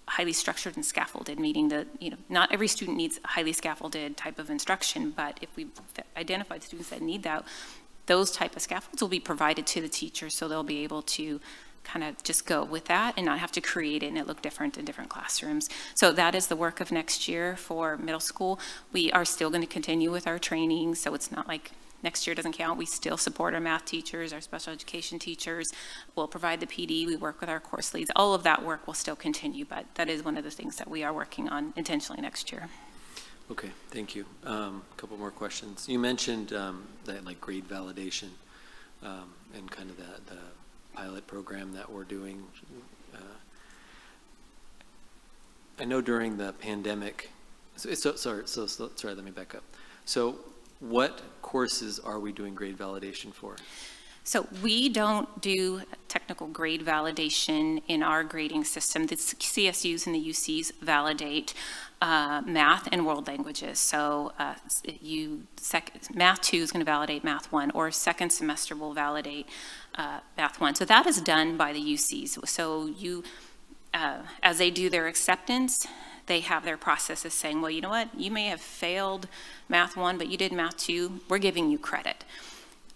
highly structured and scaffolded, meaning that you know not every student needs highly scaffolded type of instruction, but if we've identified students that need that, those type of scaffolds will be provided to the teachers so they'll be able to kind of just go with that and not have to create it and it look different in different classrooms. So that is the work of next year for middle school. We are still going to continue with our training, so it's not like next year doesn't count. We still support our math teachers, our special education teachers. We'll provide the PD. We work with our course leads. All of that work will still continue, but that is one of the things that we are working on intentionally next year. Okay, thank you. A um, couple more questions. You mentioned um, that like grade validation um, and kind of the, the, pilot program that we're doing. Uh, I know during the pandemic, so, so, sorry, so, so, sorry, let me back up. So what courses are we doing grade validation for? So we don't do technical grade validation in our grading system. The CSUs and the UCs validate uh, math and world languages. So uh, you math two is going to validate math one, or second semester will validate uh, math one. So that is done by the UCs. So you, uh, as they do their acceptance, they have their processes saying, well, you know what, you may have failed math one, but you did math two. We're giving you credit.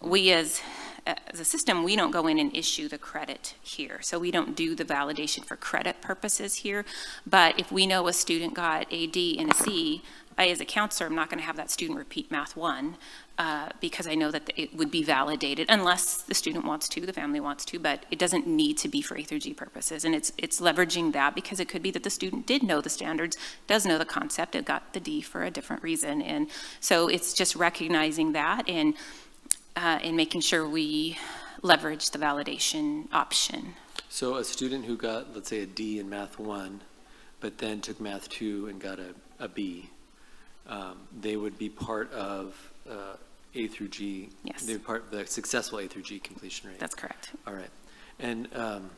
We as as a system, we don't go in and issue the credit here. So we don't do the validation for credit purposes here. But if we know a student got a D and a C, I, as a counselor, I'm not going to have that student repeat math one uh, because I know that it would be validated unless the student wants to, the family wants to, but it doesn't need to be for A through G purposes. And it's, it's leveraging that because it could be that the student did know the standards, does know the concept, it got the D for a different reason. And so it's just recognizing that and uh, in making sure we leverage the validation option. So a student who got, let's say, a D in Math 1, but then took Math 2 and got a, a B, um, they would be part of uh, A through G. Yes. They're part, of the successful A through G completion rate. That's correct. All right. And, um,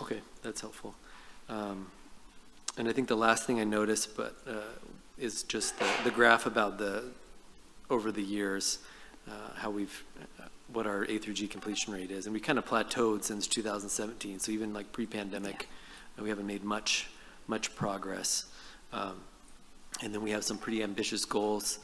okay, that's helpful. Um, and I think the last thing I noticed, but, uh, is just the, the graph about the, over the years, uh, how we've, uh, what our A through G completion rate is. And we kind of plateaued since 2017. So even like pre-pandemic, uh, we haven't made much, much progress. Um, and then we have some pretty ambitious goals,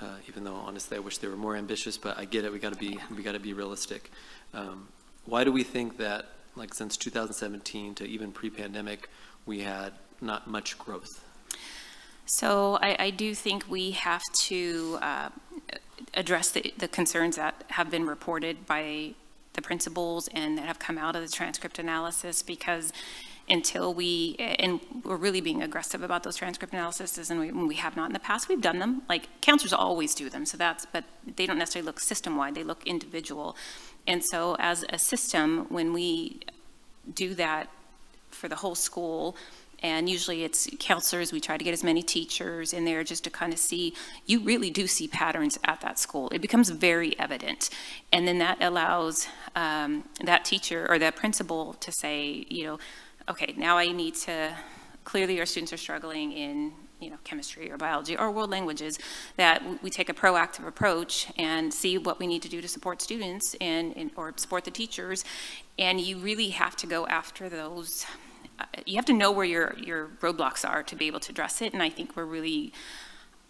uh, even though honestly I wish they were more ambitious, but I get it, we gotta be, we gotta be realistic. Um, why do we think that, like since 2017 to even pre-pandemic, we had not much growth? So I, I do think we have to uh, address the, the concerns that have been reported by the principals and that have come out of the transcript analysis because until we, and we're really being aggressive about those transcript analyses and we, we have not in the past, we've done them. Like counselors always do them, so that's, but they don't necessarily look system-wide, they look individual. And so as a system, when we do that for the whole school, and usually it's counselors, we try to get as many teachers in there just to kind of see, you really do see patterns at that school. It becomes very evident. And then that allows um, that teacher or that principal to say, you know, okay, now I need to, clearly our students are struggling in you know, chemistry or biology or world languages, that we take a proactive approach and see what we need to do to support students and, and or support the teachers. And you really have to go after those you have to know where your, your roadblocks are to be able to address it. And I think we're really,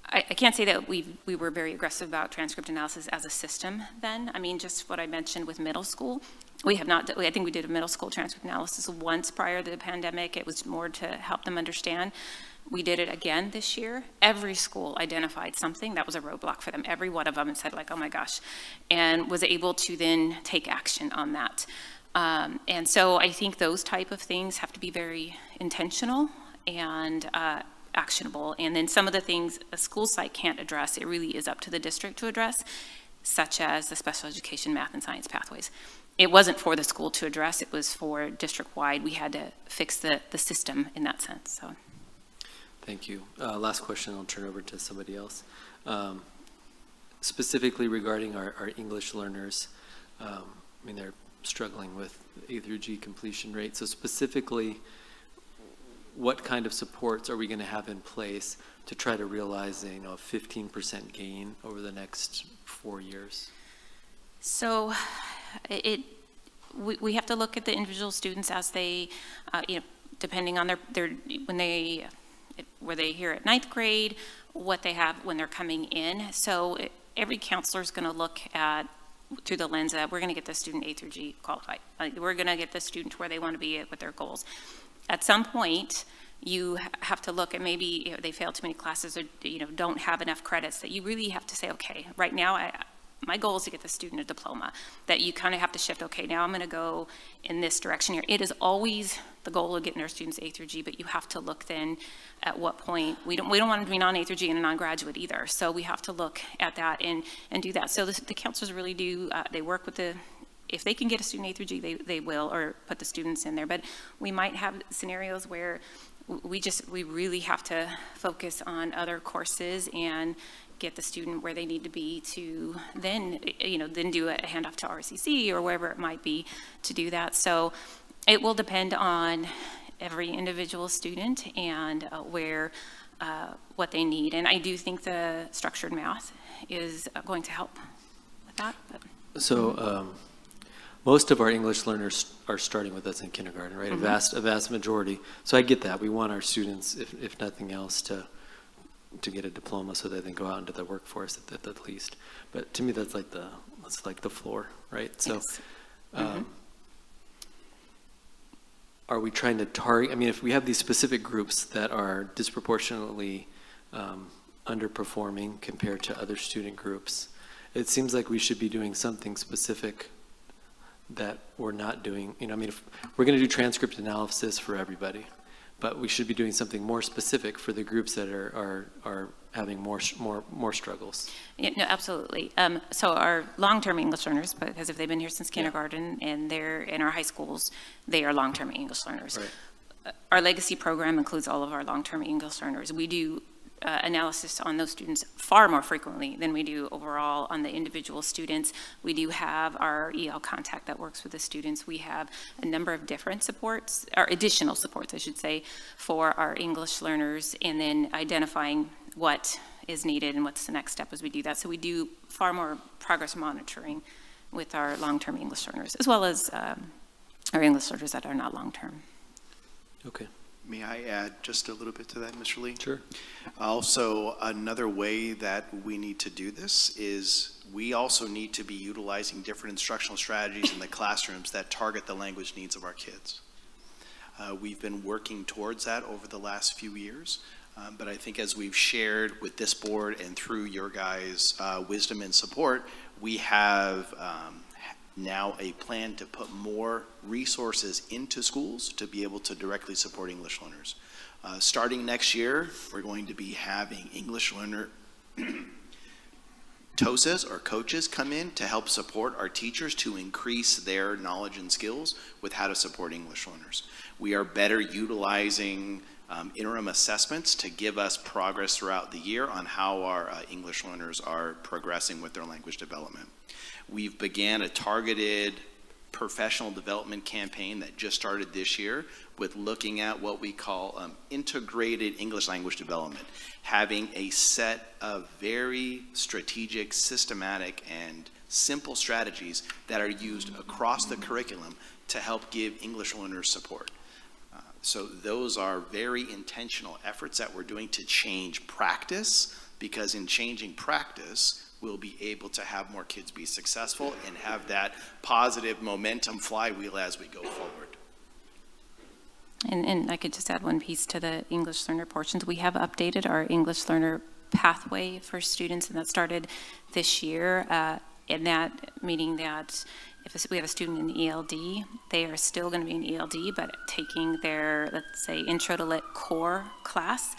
I, I can't say that we we were very aggressive about transcript analysis as a system then. I mean, just what I mentioned with middle school. We have not, I think we did a middle school transcript analysis once prior to the pandemic. It was more to help them understand. We did it again this year. Every school identified something that was a roadblock for them. Every one of them and said like, oh my gosh, and was able to then take action on that. Um, and so I think those type of things have to be very intentional and uh, actionable. And then some of the things a school site can't address, it really is up to the district to address, such as the special education math and science pathways. It wasn't for the school to address, it was for district-wide. We had to fix the, the system in that sense, so. Thank you. Uh, last question, I'll turn over to somebody else. Um, specifically regarding our, our English learners, um, I mean, they're struggling with A through G completion rate. So specifically, what kind of supports are we going to have in place to try to realize a you know, 15% gain over the next four years? So it, we, we have to look at the individual students as they, uh, you know, depending on their, their when they, were they here at ninth grade, what they have when they're coming in. So every counselor is going to look at through the lens that we're going to get the student A through G qualified. we're going to get the student where they want to be with their goals. At some point, you have to look at maybe you know, they fail too many classes or you know don't have enough credits that you really have to say, okay, right now I, my goal is to get the student a diploma. That you kind of have to shift, okay, now I'm going to go in this direction here. It is always the goal of getting our students A through G, but you have to look then at what point, we don't, we don't want them to be non-A through G and a non-graduate either. So we have to look at that and, and do that. So the, the counselors really do, uh, they work with the, if they can get a student A through G, they, they will, or put the students in there. But we might have scenarios where we just, we really have to focus on other courses and get the student where they need to be to then, you know, then do a handoff to RCC or wherever it might be to do that. So it will depend on every individual student and uh, where, uh, what they need. And I do think the structured math is uh, going to help with that. But. So um, most of our English learners are starting with us in kindergarten, right? Mm -hmm. A mm-hmm. vast, a vast majority. So I get that. We want our students, if, if nothing else, to to get a diploma so they can go out into the workforce at, at, at least. But to me, that's like the that's like the floor, right? So, yes. um, mm -hmm. are we trying to target? I mean, if we have these specific groups that are disproportionately um, underperforming compared to other student groups, it seems like we should be doing something specific that we're not doing. You know, I mean, if we're going to do transcript analysis for everybody, but we should be doing something more specific for the groups that are, are, are having more, more, more struggles. Yeah, no, absolutely. Um, so our long-term English learners, because if they've been here since kindergarten yeah. and they're in our high schools, they are long-term English learners. Right. Uh, our legacy program includes all of our long-term English learners. We do uh, analysis on those students far more frequently than we do overall on the individual students. We do have our EL contact that works with the students. We have a number of different supports, or additional supports, I should say, for our English learners, and then identifying what is needed and what's the next step as we do that. So we do far more progress monitoring with our long-term English learners, as well as um, our English learners that are not long-term. Okay. May I add just a little bit to that, Mr. Lee? Sure. Also, another way that we need to do this is we also need to be utilizing different instructional strategies in the classrooms that target the language needs of our kids. Uh, we've been working towards that over the last few years, um, but I think as we've shared with this board and through your guys' uh, wisdom and support, we have um, now a plan to put more resources into schools to be able to directly support English learners. Uh, starting next year, we're going to be having English learner *clears throat* TOSAs or coaches come in to help support our teachers to increase their knowledge and skills with how to support English learners. We are better utilizing um, interim assessments to give us progress throughout the year on how our uh, English learners are progressing with their language development. We've began a targeted professional development campaign that just started this year with looking at what we call um, integrated English language development, having a set of very strategic, systematic, and simple strategies that are used across the curriculum to help give English learners support. Uh, so those are very intentional efforts that we're doing to change practice because in changing practice, we'll be able to have more kids be successful and have that positive momentum flywheel as we go forward. And, and I could just add one piece to the English learner portions. We have updated our English learner pathway for students, and that started this year. Uh, and that meaning that if we have a student in ELD, they are still going to be in ELD, but taking their, let's say, Intro to Lit core class.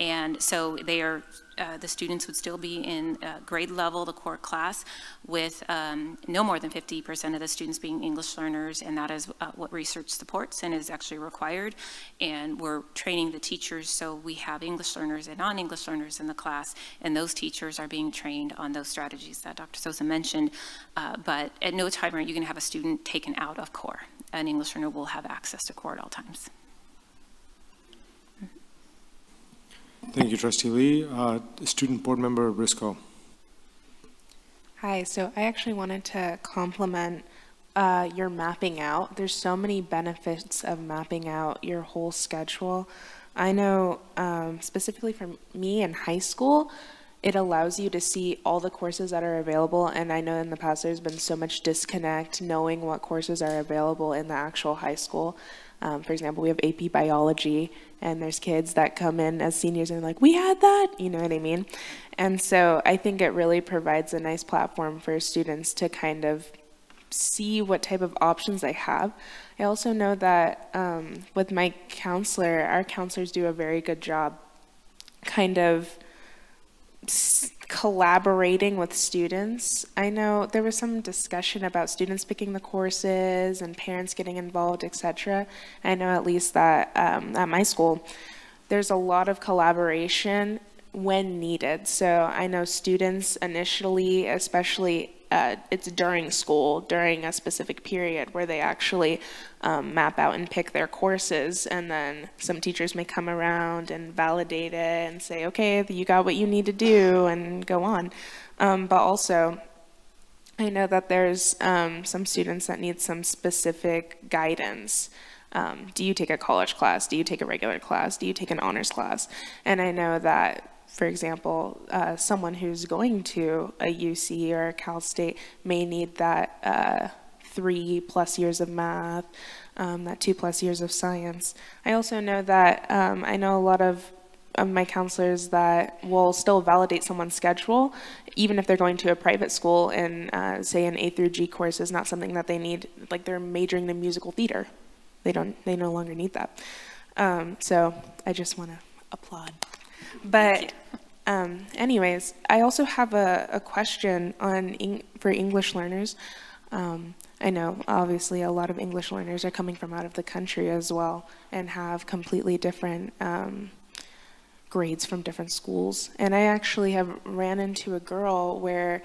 And so they are uh, the students would still be in uh, grade level, the core class, with um, no more than 50% of the students being English learners, and that is uh, what research supports and is actually required. And we're training the teachers, so we have English learners and non-English learners in the class, and those teachers are being trained on those strategies that Dr. Sosa mentioned. Uh, but at no time are you going to have a student taken out of core. An English learner will have access to core at all times. Thank you, Trustee Lee. Uh, Student Board Member Briscoe. Hi, so I actually wanted to compliment uh, your mapping out. There's so many benefits of mapping out your whole schedule. I know um, specifically for me in high school, it allows you to see all the courses that are available. And I know in the past there's been so much disconnect knowing what courses are available in the actual high school. Um, for example, we have AP biology, and there's kids that come in as seniors and like, we had that, you know what I mean? And so I think it really provides a nice platform for students to kind of see what type of options they have. I also know that um, with my counselor, our counselors do a very good job kind of collaborating with students. I know there was some discussion about students picking the courses and parents getting involved, etc. I know at least that um, at my school, there's a lot of collaboration when needed. So I know students initially, especially uh, it's during school, during a specific period where they actually um, map out and pick their courses. And then some teachers may come around and validate it and say, okay, you got what you need to do and go on. Um, but also, I know that there's um, some students that need some specific guidance. Um, do you take a college class? Do you take a regular class? Do you take an honors class? And I know that for example, uh, someone who's going to a UC or a Cal State may need that uh, three plus years of math, um, that two plus years of science. I also know that um, I know a lot of, of my counselors that will still validate someone's schedule, even if they're going to a private school and uh, say an A through G course is not something that they need, like they're majoring in musical theater. They don't, they no longer need that. Um, so I just want to applaud. But um, anyways, I also have a, a question on for English learners. Um, I know obviously a lot of English learners are coming from out of the country as well and have completely different um, grades from different schools. And I actually have ran into a girl where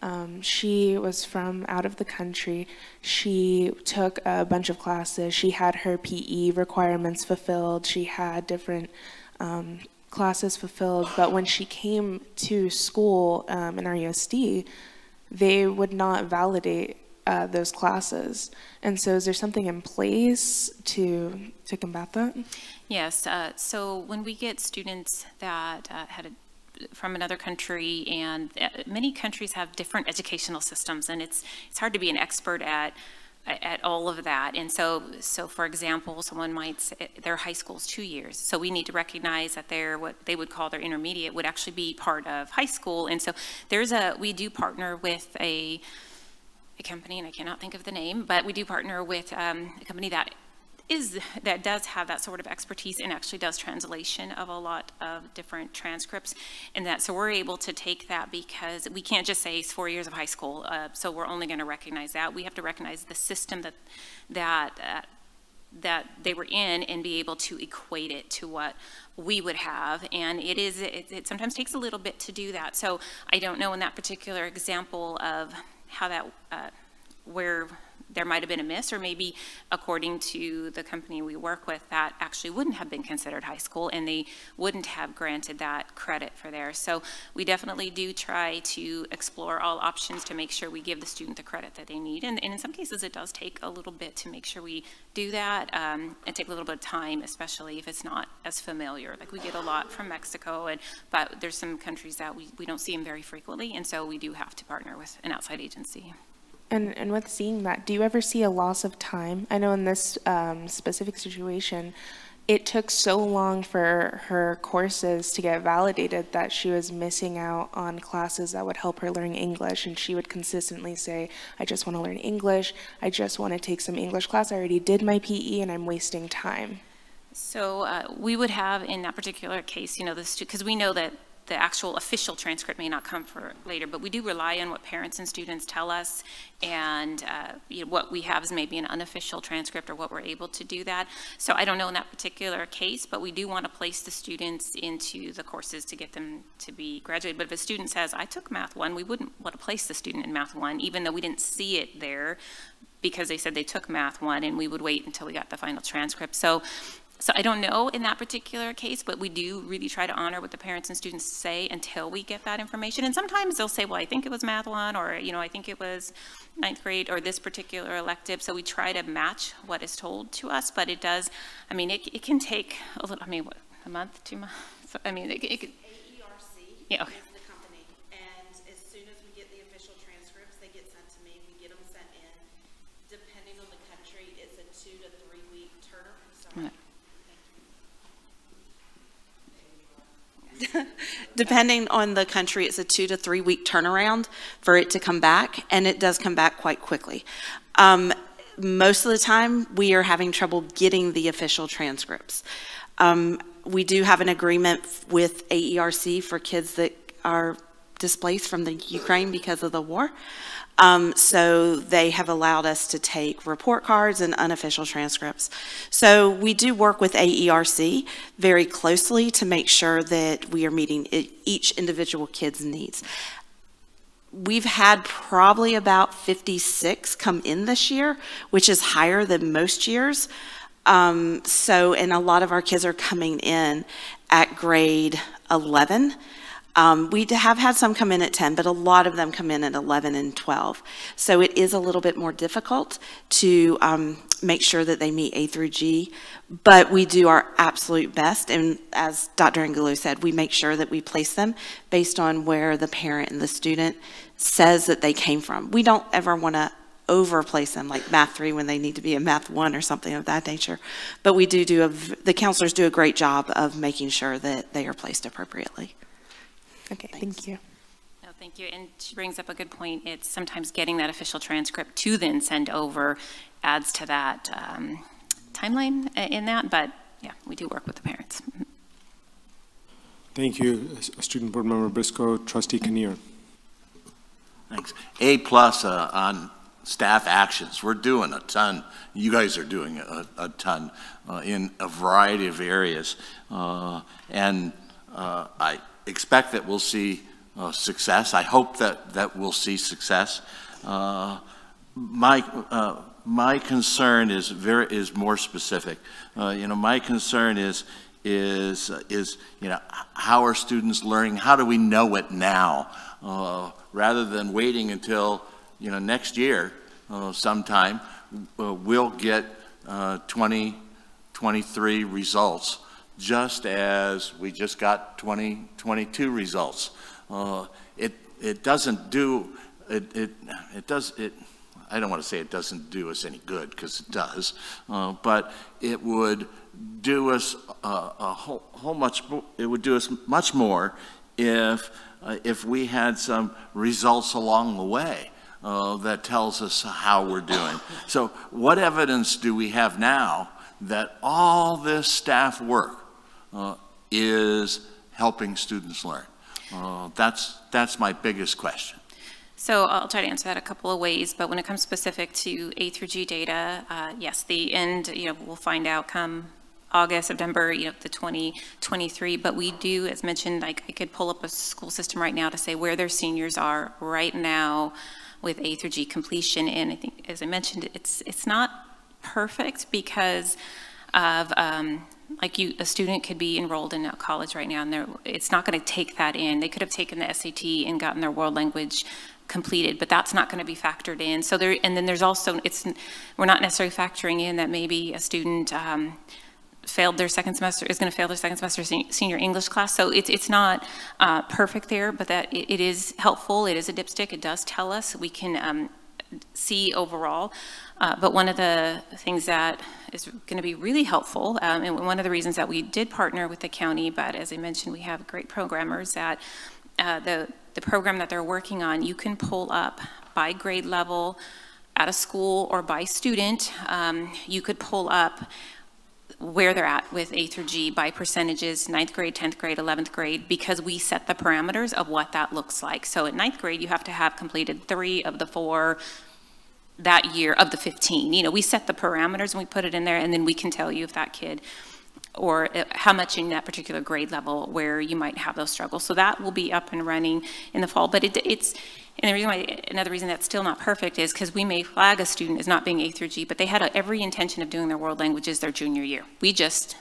um, she was from out of the country. She took a bunch of classes. She had her PE requirements fulfilled. She had different um, classes fulfilled. But when she came to school um, in RUSD, they would not validate uh, those classes. And so, is there something in place to to combat that? Yes. Uh, so when we get students that uh, had a from another country, and uh, many countries have different educational systems, and it's it's hard to be an expert at at all of that. And so, so for example, someone might say their high school's two years. So we need to recognize that their what they would call their intermediate would actually be part of high school. And so there's a we do partner with a a company, and I cannot think of the name, but we do partner with um, a company that is that does have that sort of expertise and actually does translation of a lot of different transcripts and that. So we're able to take that because we can't just say it's four years of high school uh, so we're only going to recognize that. We have to recognize the system that that uh, that they were in and be able to equate it to what we would have. And it is it, it sometimes takes a little bit to do that. So i don't know in that particular example of how that uh, where there might have been a miss, or maybe according to the company we work with, that actually wouldn't have been considered high school and they wouldn't have granted that credit for there. So we definitely do try to explore all options to make sure we give the student the credit that they need. And, and in some cases, it does take a little bit to make sure we do that um, and take a little bit of time, especially if it's not as familiar. Like we get a lot from Mexico, and but there's some countries that we, we don't see them very frequently, and so we do have to partner with an outside agency. And, and with seeing that, do you ever see a loss of time? I know in this um, specific situation, it took so long for her courses to get validated that she was missing out on classes that would help her learn English. And she would consistently say, I just want to learn English. I just want to take some English class. I already did my PE and I'm wasting time. So uh, we would have in that particular case, you know, because we know that the actual official transcript may not come for later, but we do rely on what parents and students tell us, and uh, you know, what we have is maybe an unofficial transcript or what we're able to do that. So I don't know in that particular case, but we do want to place the students into the courses to get them to be graduated. But if a student says, I took Math 1, we wouldn't want to place the student in Math 1, even though we didn't see it there because they said they took Math 1, and we would wait until we got the final transcript. So so I don't know in that particular case, but we do really try to honor what the parents and students say until we get that information. And sometimes they'll say, well, I think it was math one, or, you know, I think it was ninth grade or this particular elective. So we try to match what is told to us, but it does, I mean, it, it can take a little, I mean, what, a month, two months? *laughs* I mean, it, it could. AERC yeah, okay. is the company, and as soon as we get the official transcripts, they get sent to me, we get them sent in. Depending on the country, it's a two to three week turnaround. Sorry. *laughs* Depending on the country, it's a two to three week turnaround for it to come back, and it does come back quite quickly. Um, most of the time, we are having trouble getting the official transcripts. Um, we do have an agreement with AERC for kids that are displaced from the Ukraine because of the war. Um, so they have allowed us to take report cards and unofficial transcripts. So we do work with AERC very closely to make sure that we are meeting each individual kid's needs. We've had probably about 56 come in this year, which is higher than most years. Um, so, and a lot of our kids are coming in at grade 11. Um, we have had some come in at 10, but a lot of them come in at 11 and 12. So it is a little bit more difficult to um, make sure that they meet A through G, but we do our absolute best. And as Dr. Angulo said, we make sure that we place them based on where the parent and the student says that they came from. We don't ever want to overplace them like math three when they need to be a math one or something of that nature. But we do do a, the counselors do a great job of making sure that they are placed appropriately. Okay, Thanks. thank you. No, thank you. And she brings up a good point. It's sometimes getting that official transcript to then send over adds to that um, timeline in that, but yeah, we do work with the parents. Thank you, Student Board Member Briscoe. Trustee Kinnear. Thanks. A plus uh, on staff actions. We're doing a ton. You guys are doing a, a ton uh, in a variety of areas. Uh, and uh, I expect that we'll see uh, success. I hope that, that we'll see success. Uh, my, uh, my concern is very, is more specific. Uh, you know, my concern is, is, is, you know, how are students learning? How do we know it now? Uh, rather than waiting until, you know, next year uh, sometime, we'll get uh, 2023 results just as we just got 2022 results. Uh, it, it doesn't do, it, it, it does, it, I don't want to say it doesn't do us any good because it does, uh, but it would do us uh, a whole, whole much, it would do us much more if, uh, if we had some results along the way. Uh, that tells us how we're doing. So what evidence do we have now that all this staff work is helping students learn? Uh, that's, that's my biggest question. So I'll try to answer that a couple of ways, but when it comes specific to A through G data, uh, yes, the end, you know, we'll find out come August, September, you know, the 2023, but we do, as mentioned, like I could pull up a school system right now to say where their seniors are right now with A through G completion, and I think, as I mentioned, it's, it's not perfect because of, um, like you, a student could be enrolled in a college right now, and it's not going to take that in. They could have taken the SAT and gotten their world language completed, but that's not going to be factored in. So there, and then there's also, it's, we're not necessarily factoring in that maybe a student um, failed their second semester, is going to fail their second semester senior English class. So it's, it's not uh, perfect there, but that it, it is helpful. It is a dipstick. It does tell us. We can um, see overall. Uh, but one of the things that is going to be really helpful, um, and one of the reasons that we did partner with the county, but as I mentioned, we have great programmers that uh, the, the program that they're working on, you can pull up by grade level at a school or by student. Um, you could pull up where they're at with A through G by percentages, ninth grade, 10th grade, 11th grade, because we set the parameters of what that looks like. So at ninth grade, you have to have completed three of the four that year of the 15. You know, we set the parameters and we put it in there, and then we can tell you if that kid or uh, how much in that particular grade level where you might have those struggles. So that will be up and running in the fall. But it, it's, and the reason why, another reason that's still not perfect is because we may flag a student as not being A through G, but they had a, every intention of doing their world languages their junior year. We just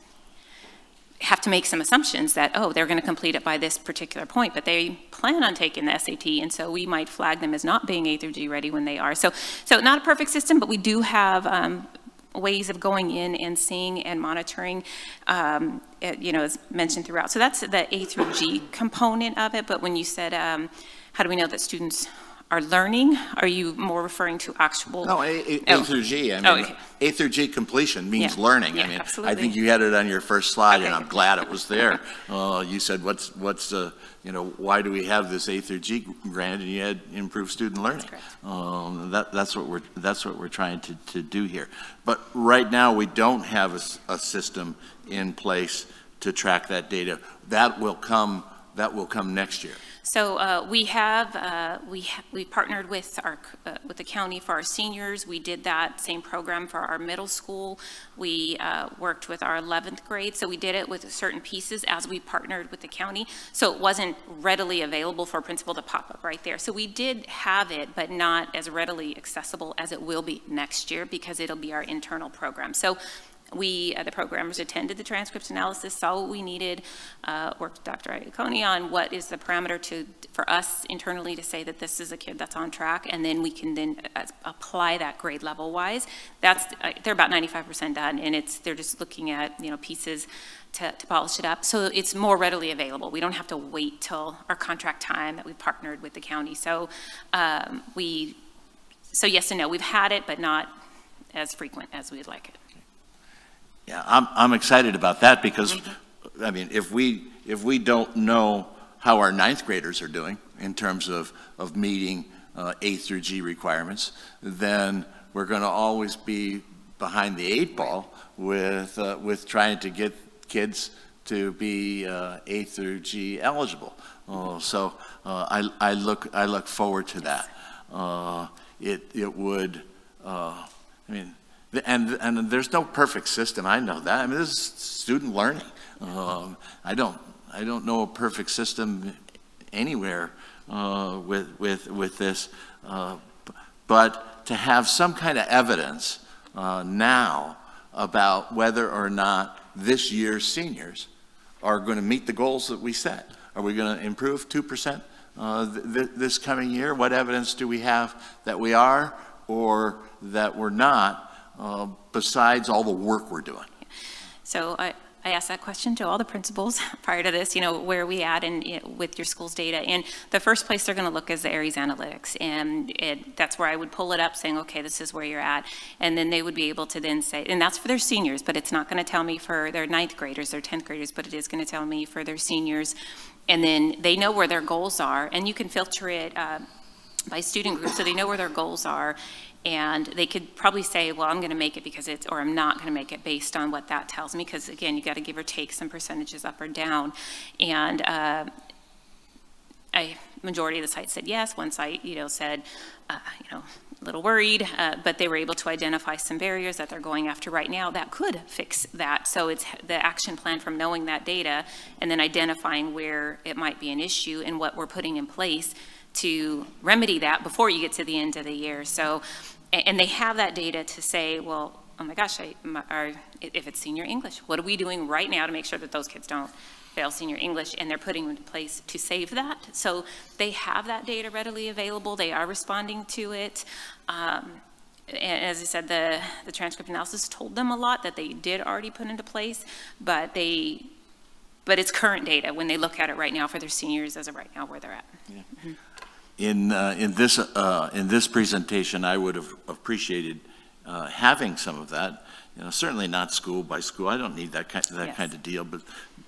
have to make some assumptions that, oh, they're going to complete it by this particular point, but they plan on taking the SAT, and so we might flag them as not being A through G ready when they are. So, so not a perfect system, but we do have um, ways of going in and seeing and monitoring, um, it, you know, as mentioned throughout. So that's the A through G component of it, but when you said, um, how do we know that students are learning? Are you more referring to actual? No, A, A, oh. A through G. I mean, Oh, okay. A through G completion means Yeah. learning. Yeah, I mean, I think you had it on your first slide, and I'm glad it was there. *laughs* Uh, you said, what's, what's, uh, you know, why do we have this A through G grant? And you had improved student learning. Um, that, that's what we're, that's what we're trying to, to do here. But right now, we don't have a system in place to track that data. That will come, that will come next year. So uh, we have, uh, we ha- we partnered with our, uh, with the county for our seniors. We did that same program for our middle school. We uh, worked with our 11th grade, so we did it with certain pieces as we partnered with the county. So it wasn't readily available for a principal to pop up right there. So we did have it, but not as readily accessible as it will be next year because it'll be our internal program. So we, uh, the programmers attended the transcript analysis, saw what we needed, uh, worked with Dr. Iaconi on what is the parameter to, for us internally to say that this is a kid that's on track, and then we can then uh, apply that grade level wise. That's, uh, they're about 95% done, and it's, they're just looking at, you know, pieces to, to polish it up. So it's more readily available. We don't have to wait till our contract time that we partnered with the county. So um, we, so yes and no, we've had it, but not as frequent as we'd like it. Yeah, I'm, I'm excited about that because, I mean, if we, if we don't know how our ninth graders are doing in terms of, of meeting uh, A through G requirements, then we're going to always be behind the eight ball with, uh, with trying to get kids to be uh, A through G eligible. Uh, so uh, I, I look, I look forward to that. Uh, it, it would, uh, I mean, and, and there's no perfect system, I know that. I mean, this is student learning. Um, I don't, I don't know a perfect system anywhere uh, with, with, with this, uh, but to have some kind of evidence uh, now about whether or not this year's seniors are going to meet the goals that we set. Are we going to improve 2% uh, th th this coming year? What evidence do we have that we are or that we're not uh, besides all the work we're doing? So I, I asked that question to all the principals *laughs* prior to this, you know, where are we at in, you know, with your school's data? And the first place they're going to look is the Aeries Analytics. And it, that's where I would pull it up saying, okay, this is where you're at. And then they would be able to then say, and that's for their seniors, but it's not going to tell me for their ninth graders, their 10th graders, but it is going to tell me for their seniors. And then they know where their goals are. And you can filter it uh, by student group so they know where their goals are and they could probably say, well, I'm going to make it because it's, or I'm not going to make it based on what that tells me, because again, you got to give or take some percentages up or down. And uh, a majority of the sites said yes. One site, you know, said, uh, you know, a little worried, uh, but they were able to identify some barriers that they're going after right now that could fix that. So it's the action plan from knowing that data and then identifying where it might be an issue and what we're putting in place to remedy that before you get to the end of the year. So and they have that data to say, well, oh my gosh, I, my, our, if it's senior English, what are we doing right now to make sure that those kids don't fail senior English? And they're putting in place to save that. So they have that data readily available. They are responding to it. Um, and as I said, the, the transcript analysis told them a lot that they did already put into place, but they, but it's current data when they look at it right now for their seniors as of right now where they're at. Yeah. Mm -hmm in, uh, in, this, uh, in this presentation, I would have appreciated uh, having some of that. You know, certainly not school by school. I don't need that kind, that yes. kind of deal, but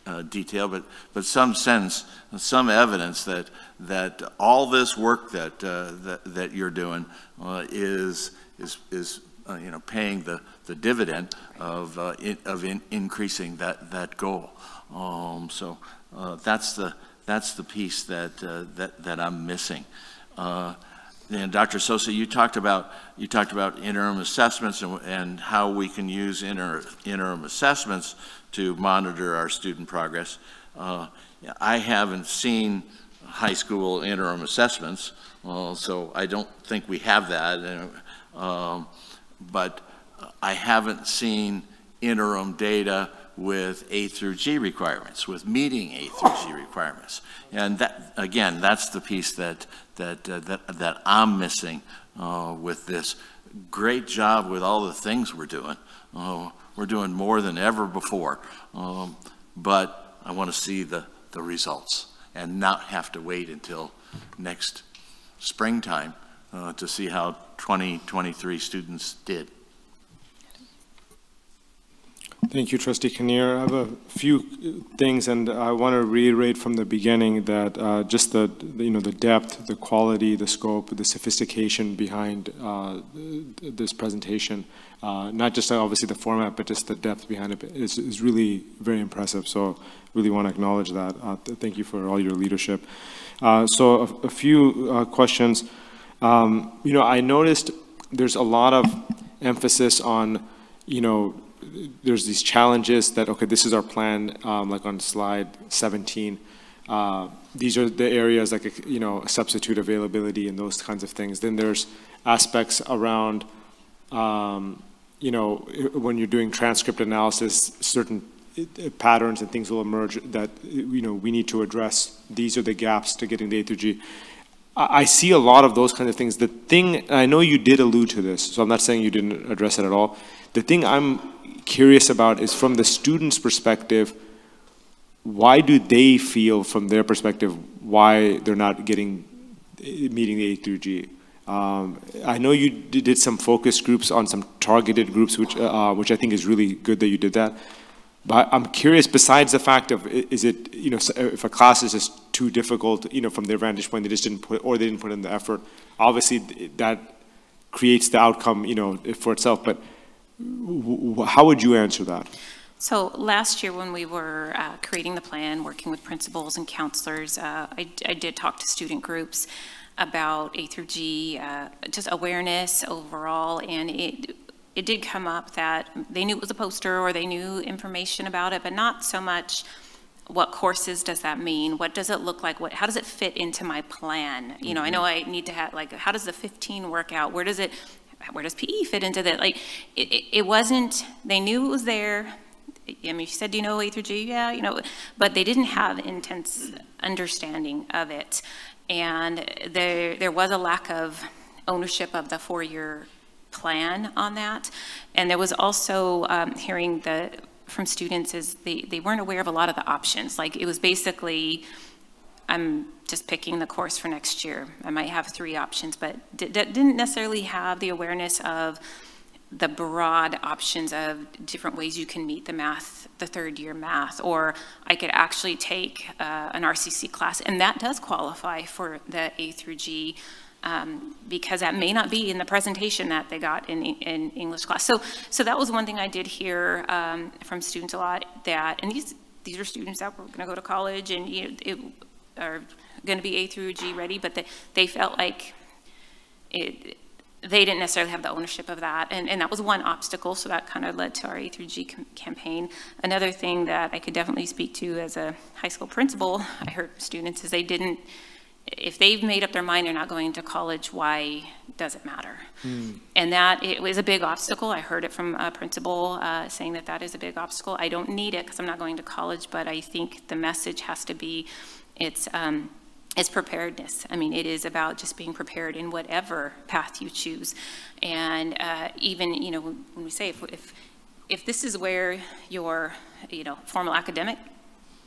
uh, detail, but but some sense, some evidence that that all this work that uh, that, that you're doing uh, is is is you know paying the the dividend of in, of in, increasing that that goal. Um, so that's the that's the piece that, uh, that, that I'm missing. Uh, and Dr. Sosa, you talked about you talked about interim assessments and, and how we can use inter, interim assessments to monitor our student progress. Uh, I haven't seen high school interim assessments, uh, so I don't think we have that. Um, but I haven't seen interim data with A through G requirements, with meeting A through G requirements. And that, again, that's the piece that, that, uh, that, that I'm missing uh, with this. Great job with all the things we're doing. Uh, we're doing more than ever before. Um, but I want to see the, the results and not have to wait until next springtime uh, to see how 2023 students did. Thank you, Trustee Kinnear. I have a few things, and I want to reiterate from the beginning that uh, just the, you know, the depth, the quality, the scope, the sophistication behind uh, this presentation, uh, not just obviously the format, but just the depth behind it is, is really very impressive. So really want to acknowledge that. Uh, thank you for all your leadership. Uh, so a, a few uh, questions. Um, you know, I noticed there's a lot of emphasis on, you know, there's these challenges that, okay, this is our plan, um, like on slide 17. Uh, these are the areas like, you know, substitute availability and those kinds of things. Then there's aspects around, um, you know, when you're doing transcript analysis, certain patterns and things will emerge that, you know, we need to address. These are the gaps to getting the A through G. I see a lot of those kinds of things. The thing, I know you did allude to this, so I'm not saying you didn't address it at all. The thing I'm curious about is from the student's perspective, why do they feel from their perspective why they're not getting meeting the A through G? Um, I know you did some focus groups on some targeted groups, which uh, which I think is really good that you did that. But I'm curious, besides the fact of, is it, you know, if a class is just too difficult, you know, from their vantage point, they just didn't put, or they didn't put in the effort, obviously that creates the outcome, you know, for itself. But how would you answer that? So last year when we were uh, creating the plan, working with principals and counselors, uh, I, I, did talk to student groups about A through G, uh, just awareness overall, and it, it did come up that they knew it was a poster or they knew information about it, but not so much what courses does that mean? What does it look like? What, how does it fit into my plan? You know, I know I need to have, like, how does the 15 work out? Where does it, where does PE fit into that? Like, it, it- wasn't, they knew it was there. I mean, she said, do you know A through G? Yeah, you know, but they didn't have intense understanding of it. And there, there was a lack of ownership of the four-year plan on that. And there was also um, hearing the, from students is they, they weren't aware of a lot of the options. Like, it was basically, I'm just picking the course for next year. I might have three options, but di- di- didn't necessarily have the awareness of the broad options of different ways you can meet the math, the third year math, or I could actually take uh, an RCC class, and that does qualify for the A through G um, because that may not be in the presentation that they got in, in English class. So, so that was one thing I did hear um, from students a lot that, and these, these are students that were going to go to college and you know, it, are going to be A through G ready, but they, they felt like it, they didn't necessarily have the ownership of that. And, and that was one obstacle, so that kind of led to our A through G campaign. Another thing that I could definitely speak to as a high school principal, I heard from students, is they didn't, if they've made up their mind they're not going to college, why does it matter? And that, it was a big obstacle. I heard it from a principal uh, saying that that is a big obstacle. I don't need it because I'm not going to college, but I think the message has to be, it's, um, it's preparedness. I mean, it is about just being prepared in whatever path you choose. And uh, even, you know, when when we say if, if, if this is where your, you know, formal academic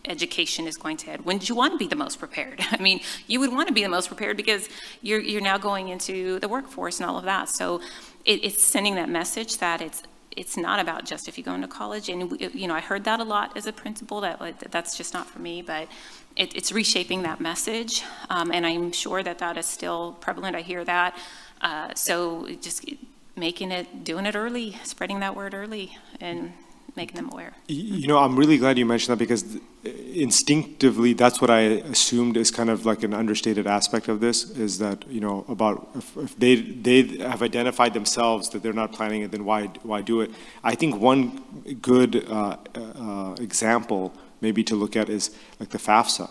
education is going to head, wouldn't you want to be the most prepared? *laughs* I mean, you would want to be the most prepared because you're, you're now going into the workforce and all of that. So it, it's sending that message that it's, it's not about just if you go into college. And, you know, I heard that a lot as a principal, that that's just not for me, but it, it's reshaping that message. Um, and I'm sure that that is still prevalent. I hear that. Uh, so just making it, doing it early, spreading that word early and making them aware. You know, I'm really glad you mentioned that because instinctively, that's what I assumed is kind of like an understated aspect of this, is that, you know, about if, if they, they have identified themselves that they're not planning it, then why, why do it? I think one good uh, uh, example maybe to look at is like the FAFSA.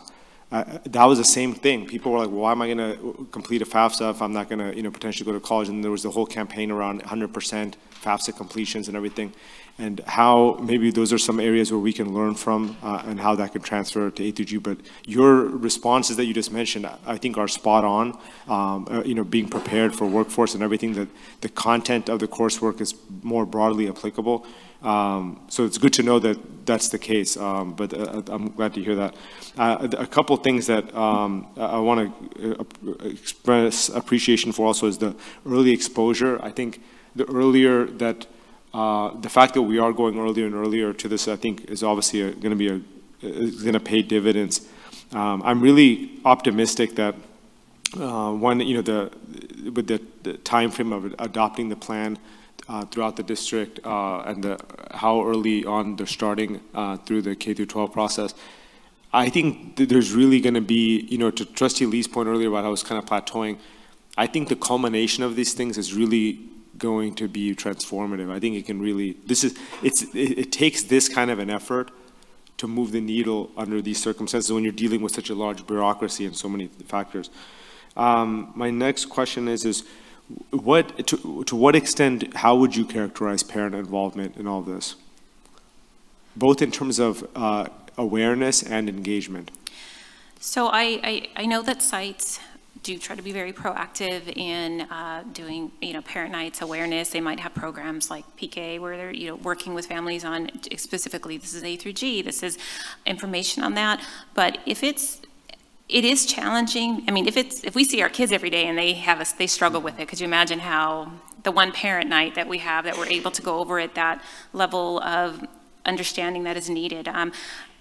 Uh, that was the same thing. People were like, well, why am I going to complete a FAFSA if I'm not going to, you know, potentially go to college? And there was the whole campaign around 100% FAFSA completions and everything. And how maybe those are some areas where we can learn from uh, and how that can transfer to A through G. But your responses that you just mentioned, I- I think are spot on. Um, uh, you know, being prepared for workforce and everything, that the content of the coursework is more broadly applicable. Um, so it's good to know that that's the case, um, but uh, I'm glad to hear that. Uh, a couple things that um, I want to express appreciation for also is the early exposure. I think the earlier that, uh, the fact that we are going earlier and earlier to this, I think is obviously going to be a, is going to pay dividends. Um, I'm really optimistic that uh, one, you know, the, with the, the timeframe of adopting the plan uh, throughout the district uh, and the, how early on they're starting uh, through the K through 12 process, I think that there's really going to be, you know, to Trustee Lee's point earlier about how it was kind of plateauing, I think the culmination of these things is really going to be transformative. I think it can really, this is, it's, it, it takes this kind of an effort to move the needle under these circumstances when you're dealing with such a large bureaucracy and so many factors. Um, my next question is, is what, to, to what extent, how would you characterize parent involvement in all this? Both in terms of uh, awareness and engagement. So I, I, I know that sites do try to be very proactive in uh, doing, you know, parent nights awareness. They might have programs like PIQE where they're, you know, working with families on specifically this is A through G, this is information on that. But if it's, it is challenging. I mean, if it's, if we see our kids every day and they have us, they struggle with it. Could you imagine how the one parent night that we have that we're able to go over at that level of understanding that is needed. Um,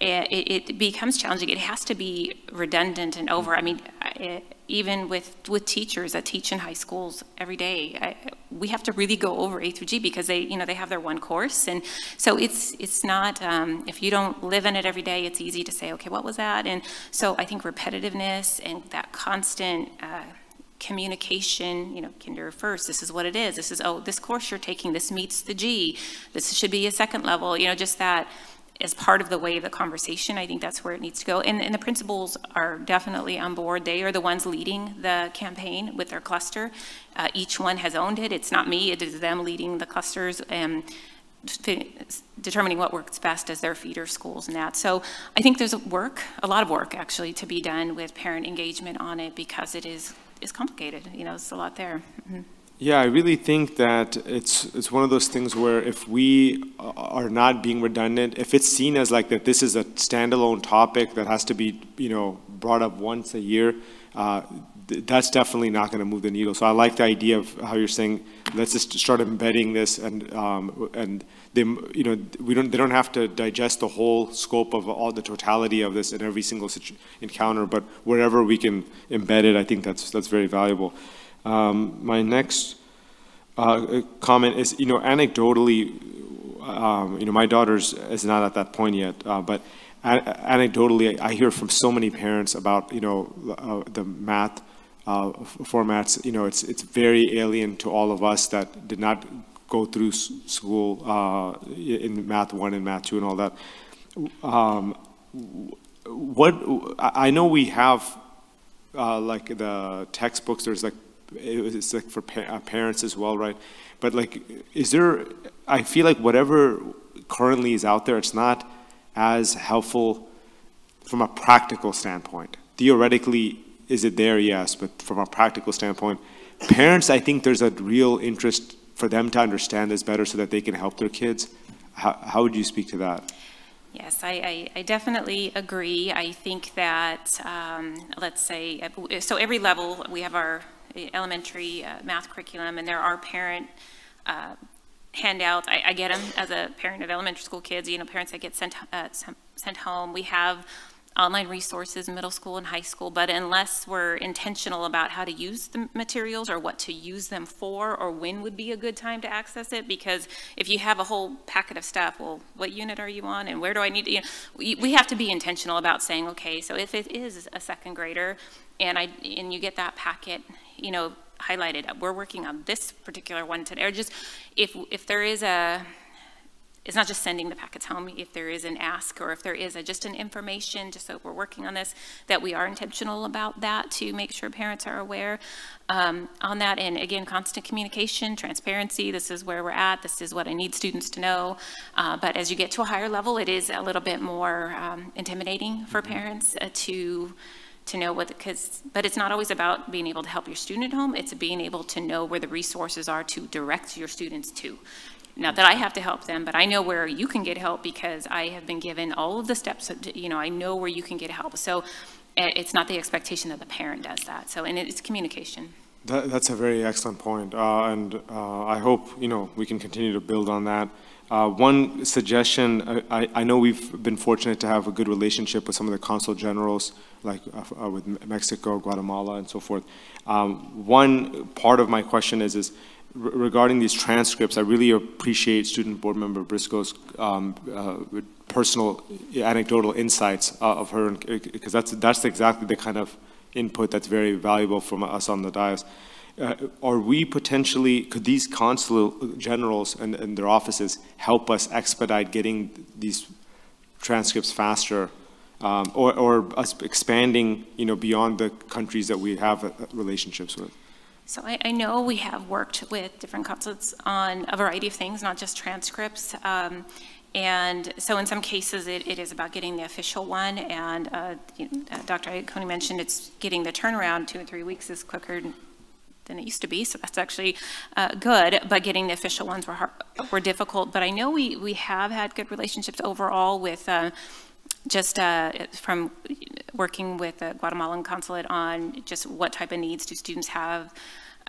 it, it, becomes challenging. It has to be redundant and over. I mean, it, even with, with teachers that teach in high schools every day, I, we have to really go over A through G because they, you know, they have their one course. And so it's, it's not, um, if you don't live in it every day, it's easy to say, okay, what was that? And so I think repetitiveness and that constant, uh, communication, you know, kinder first, this is what it is. This is, oh, this course you're taking, this meets the G. This should be a second level, you know, just that as part of the way of the conversation. I think that's where it needs to go. And, and the principals are definitely on board. They are the ones leading the campaign with their cluster. Uh, each one has owned it. It's not me, it is them leading the clusters and determining what works best as their feeder schools and that. So I think there's a work, a lot of work actually, to be done with parent engagement on it because it is, is complicated. You know, it's a lot there. Mm -hmm. Yeah, I really think that it's it's one of those things where if we are not being redundant, if it's seen as like that this is a standalone topic that has to be you know brought up once a year, uh, th that's definitely not going to move the needle. So I like the idea of how you're saying let's just start embedding this and um, and they you know we don't they don't have to digest the whole scope of all the totality of this in every single encounter, but wherever we can embed it, I think that's that's very valuable. Um, my next uh, comment is, you know, anecdotally, um, you know, my daughter's is not at that point yet, uh, but anecdotally, I hear from so many parents about, you know, uh, the math uh, formats. You know, it's it's very alien to all of us that did not go through school uh, in math one and math two and all that. Um, what I know we have uh, like the textbooks. There's like it's like for pa uh, parents as well, right? But like, is there, I feel like whatever currently is out there, it's not as helpful from a practical standpoint. Theoretically, is it there? Yes, but from a practical standpoint, parents, I think there's a real interest for them to understand this better so that they can help their kids. How, how would you speak to that? Yes, I, I, I, definitely agree. I think that, um, let's say, so every level, we have our elementary uh, math curriculum, and there are parent uh, handouts. I, I, get them as a parent of elementary school kids, you know, parents that get sent, uh, sent home. We have online resources middle school and high school, but unless we're intentional about how to use the materials or what to use them for or when would be a good time to access it, because if you have a whole packet of stuff, well, what unit are you on and where do I need to, you know, we, we have to be intentional about saying, okay, so if it is a second grader and I, and you get that packet, you know, highlighted, we're working on this particular one today, or just if, if there is a, it's not just sending the packets home, if there is an ask or if there is a, just an information, just so we're working on this, that we are intentional about that to make sure parents are aware um, on that. And again, constant communication, transparency, this is where we're at, this is what I need students to know. Uh, but as you get to a higher level, it is a little bit more um, intimidating for mm-hmm. parents uh, to to know what, because, but it's not always about being able to help your student at home, it's being able to know where the resources are to direct your students to. Not that I have to help them, but I know where you can get help because I have been given all of the steps, you know, I know where you can get help. So eh, it's not the expectation that the parent does that. So, and it's communication. That, that's a very excellent point. Uh, and uh, I hope, you know, we can continue to build on that. Uh, one suggestion, I, I, know we've been fortunate to have a good relationship with some of the consul generals, like uh, uh, with Mexico, Guatemala, and so forth. Um, one part of my question is, is regarding these transcripts, I really appreciate student board member Briscoe's um, uh, personal anecdotal insights uh, of her, because that's, that's exactly the kind of input that's very valuable from us on the dais uh, are we potentially, could these consul generals and, and, their offices help us expedite getting these transcripts faster um, or, or, us expanding, you know, beyond the countries that we have uh, relationships with? So I, I, know we have worked with different consulates on a variety of things, not just transcripts. Um, and so in some cases, it, it is about getting the official one. And uh, you know, uh, Dr. Iacone mentioned it's getting the turnaround two or three weeks is quicker than it used to be, so that's actually uh, good, but getting the official ones were, hard, were difficult. But I know we, we have had good relationships overall with uh, just uh, from working with the Guatemalan consulate on just what type of needs do students have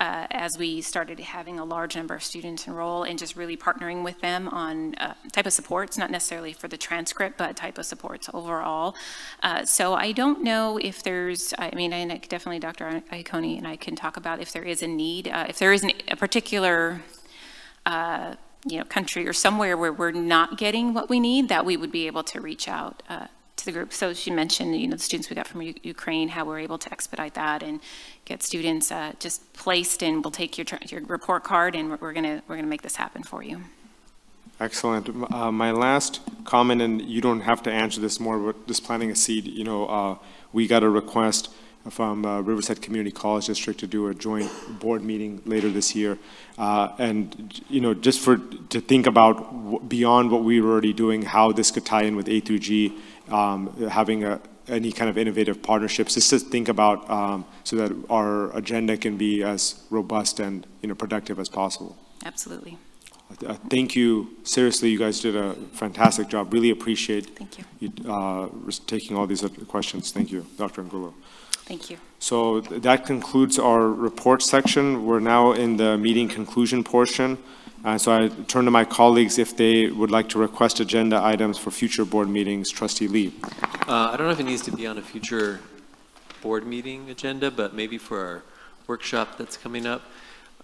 uh, as we started having a large number of students enroll and just really partnering with them on uh, type of supports, not necessarily for the transcript, but type of supports overall. Uh, so I don't know if there's, I mean, I definitely Dr. Iacone and I can talk about if there is a need, uh, if there is an, a particular uh, you know, country or somewhere where we're not getting what we need, that we would be able to reach out uh, to the group. So she mentioned, you know, the students we got from U Ukraine, how we're able to expedite that and get students uh, just placed and we'll take your, your report card and we're, gonna, we're gonna make this happen for you. Excellent. Uh, My last comment, and you don't have to answer this more, but just planting a seed, you know, uh, we got a request from uh, Riverside Community College District to do a joint board meeting later this year. Uh, And, you know, just for, to think about beyond what we were already doing, how this could tie in with A through G, um, having a, any kind of innovative partnerships, just to think about, um, so that our agenda can be as robust and, you know, productive as possible. Absolutely. Uh, Thank you. Seriously, you guys did a fantastic job. Really appreciate Thank you. you uh, taking all these questions. Thank you, Dr. Angulo. Thank you. So th- that concludes our report section. We're now in the meeting conclusion portion. Uh, So I turn to my colleagues if they would like to request agenda items for future board meetings. Trustee Lee. Uh, I don't know if it needs to be on a future board meeting agenda, but maybe for our workshop that's coming up.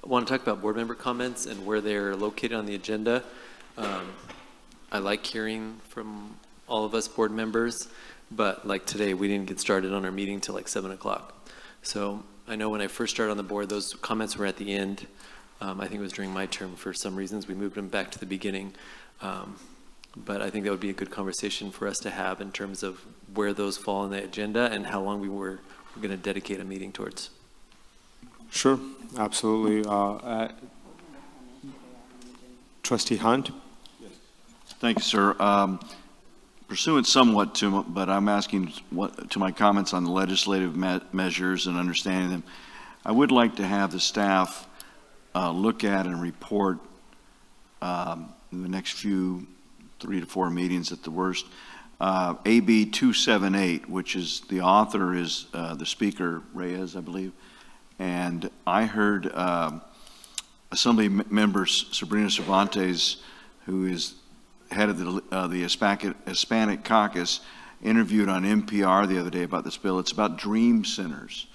I want to talk about board member comments and where they're located on the agenda. Um, I like hearing from all of us board members, but like today, we didn't get started on our meeting till like seven o'clock. So I know when I first started on the board, those comments were at the end. Um, I think it was during my term for some reasons. We moved them back to the beginning. Um, but I think that would be a good conversation for us to have in terms of where those fall on the agenda and how long we were, we're going to dedicate a meeting towards. Sure, absolutely. Uh, uh, Trustee Hunt? Thank you, sir. Um, Pursuant somewhat to, but I'm asking what, to my comments on the legislative me- measures and understanding them, I would like to have the staff uh, look at and report um, in the next few, three to four meetings at the worst, uh, AB 278, which is, the author is uh, the speaker, Reyes, I believe. And I heard um, Assembly member Sabrina Cervantes, who is head of the, uh, the Hispanic, Hispanic caucus, interviewed on NPR the other day about this bill. It's about dream centers.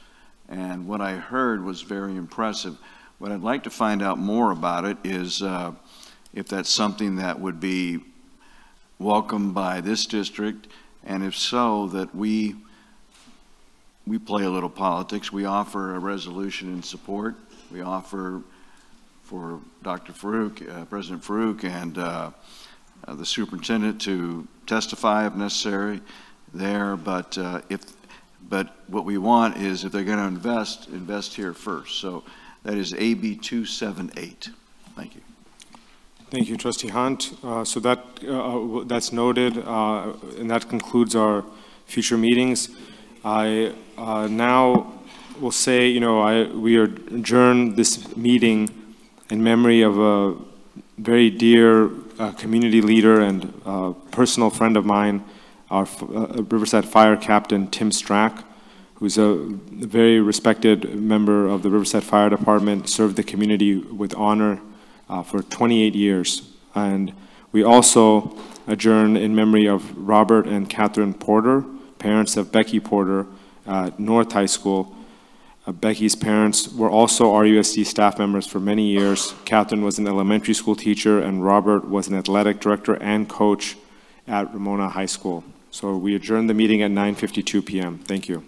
And what I heard was very impressive. What I'd like to find out more about it is uh, if that's something that would be welcomed by this district, and if so, that we, we play a little politics. We offer a resolution in support. We offer for Dr. Farooq, uh, President Farooq, and uh, uh, the superintendent to testify if necessary there, but uh, if, but what we want is if they're going to invest, invest here first. So that is AB 278. Thank you. Thank you, Trustee Hunt. Uh, So that, uh, that's noted, uh, and that concludes our future meetings. I uh, now will say, you know, I, we adjourn this meeting in memory of a very dear uh, community leader and uh, personal friend of mine, our uh, Riverside Fire Captain Tim Strack, who's a very respected member of the Riverside Fire Department, served the community with honor uh, for 28 years. And we also adjourn in memory of Robert and Catherine Porter, parents of Becky Porter at North High School. Uh, Becky's parents were also RUSD staff members for many years. Catherine was an elementary school teacher, and Robert was an athletic director and coach at Ramona High School. So we adjourn the meeting at 9:52 PM. Thank you.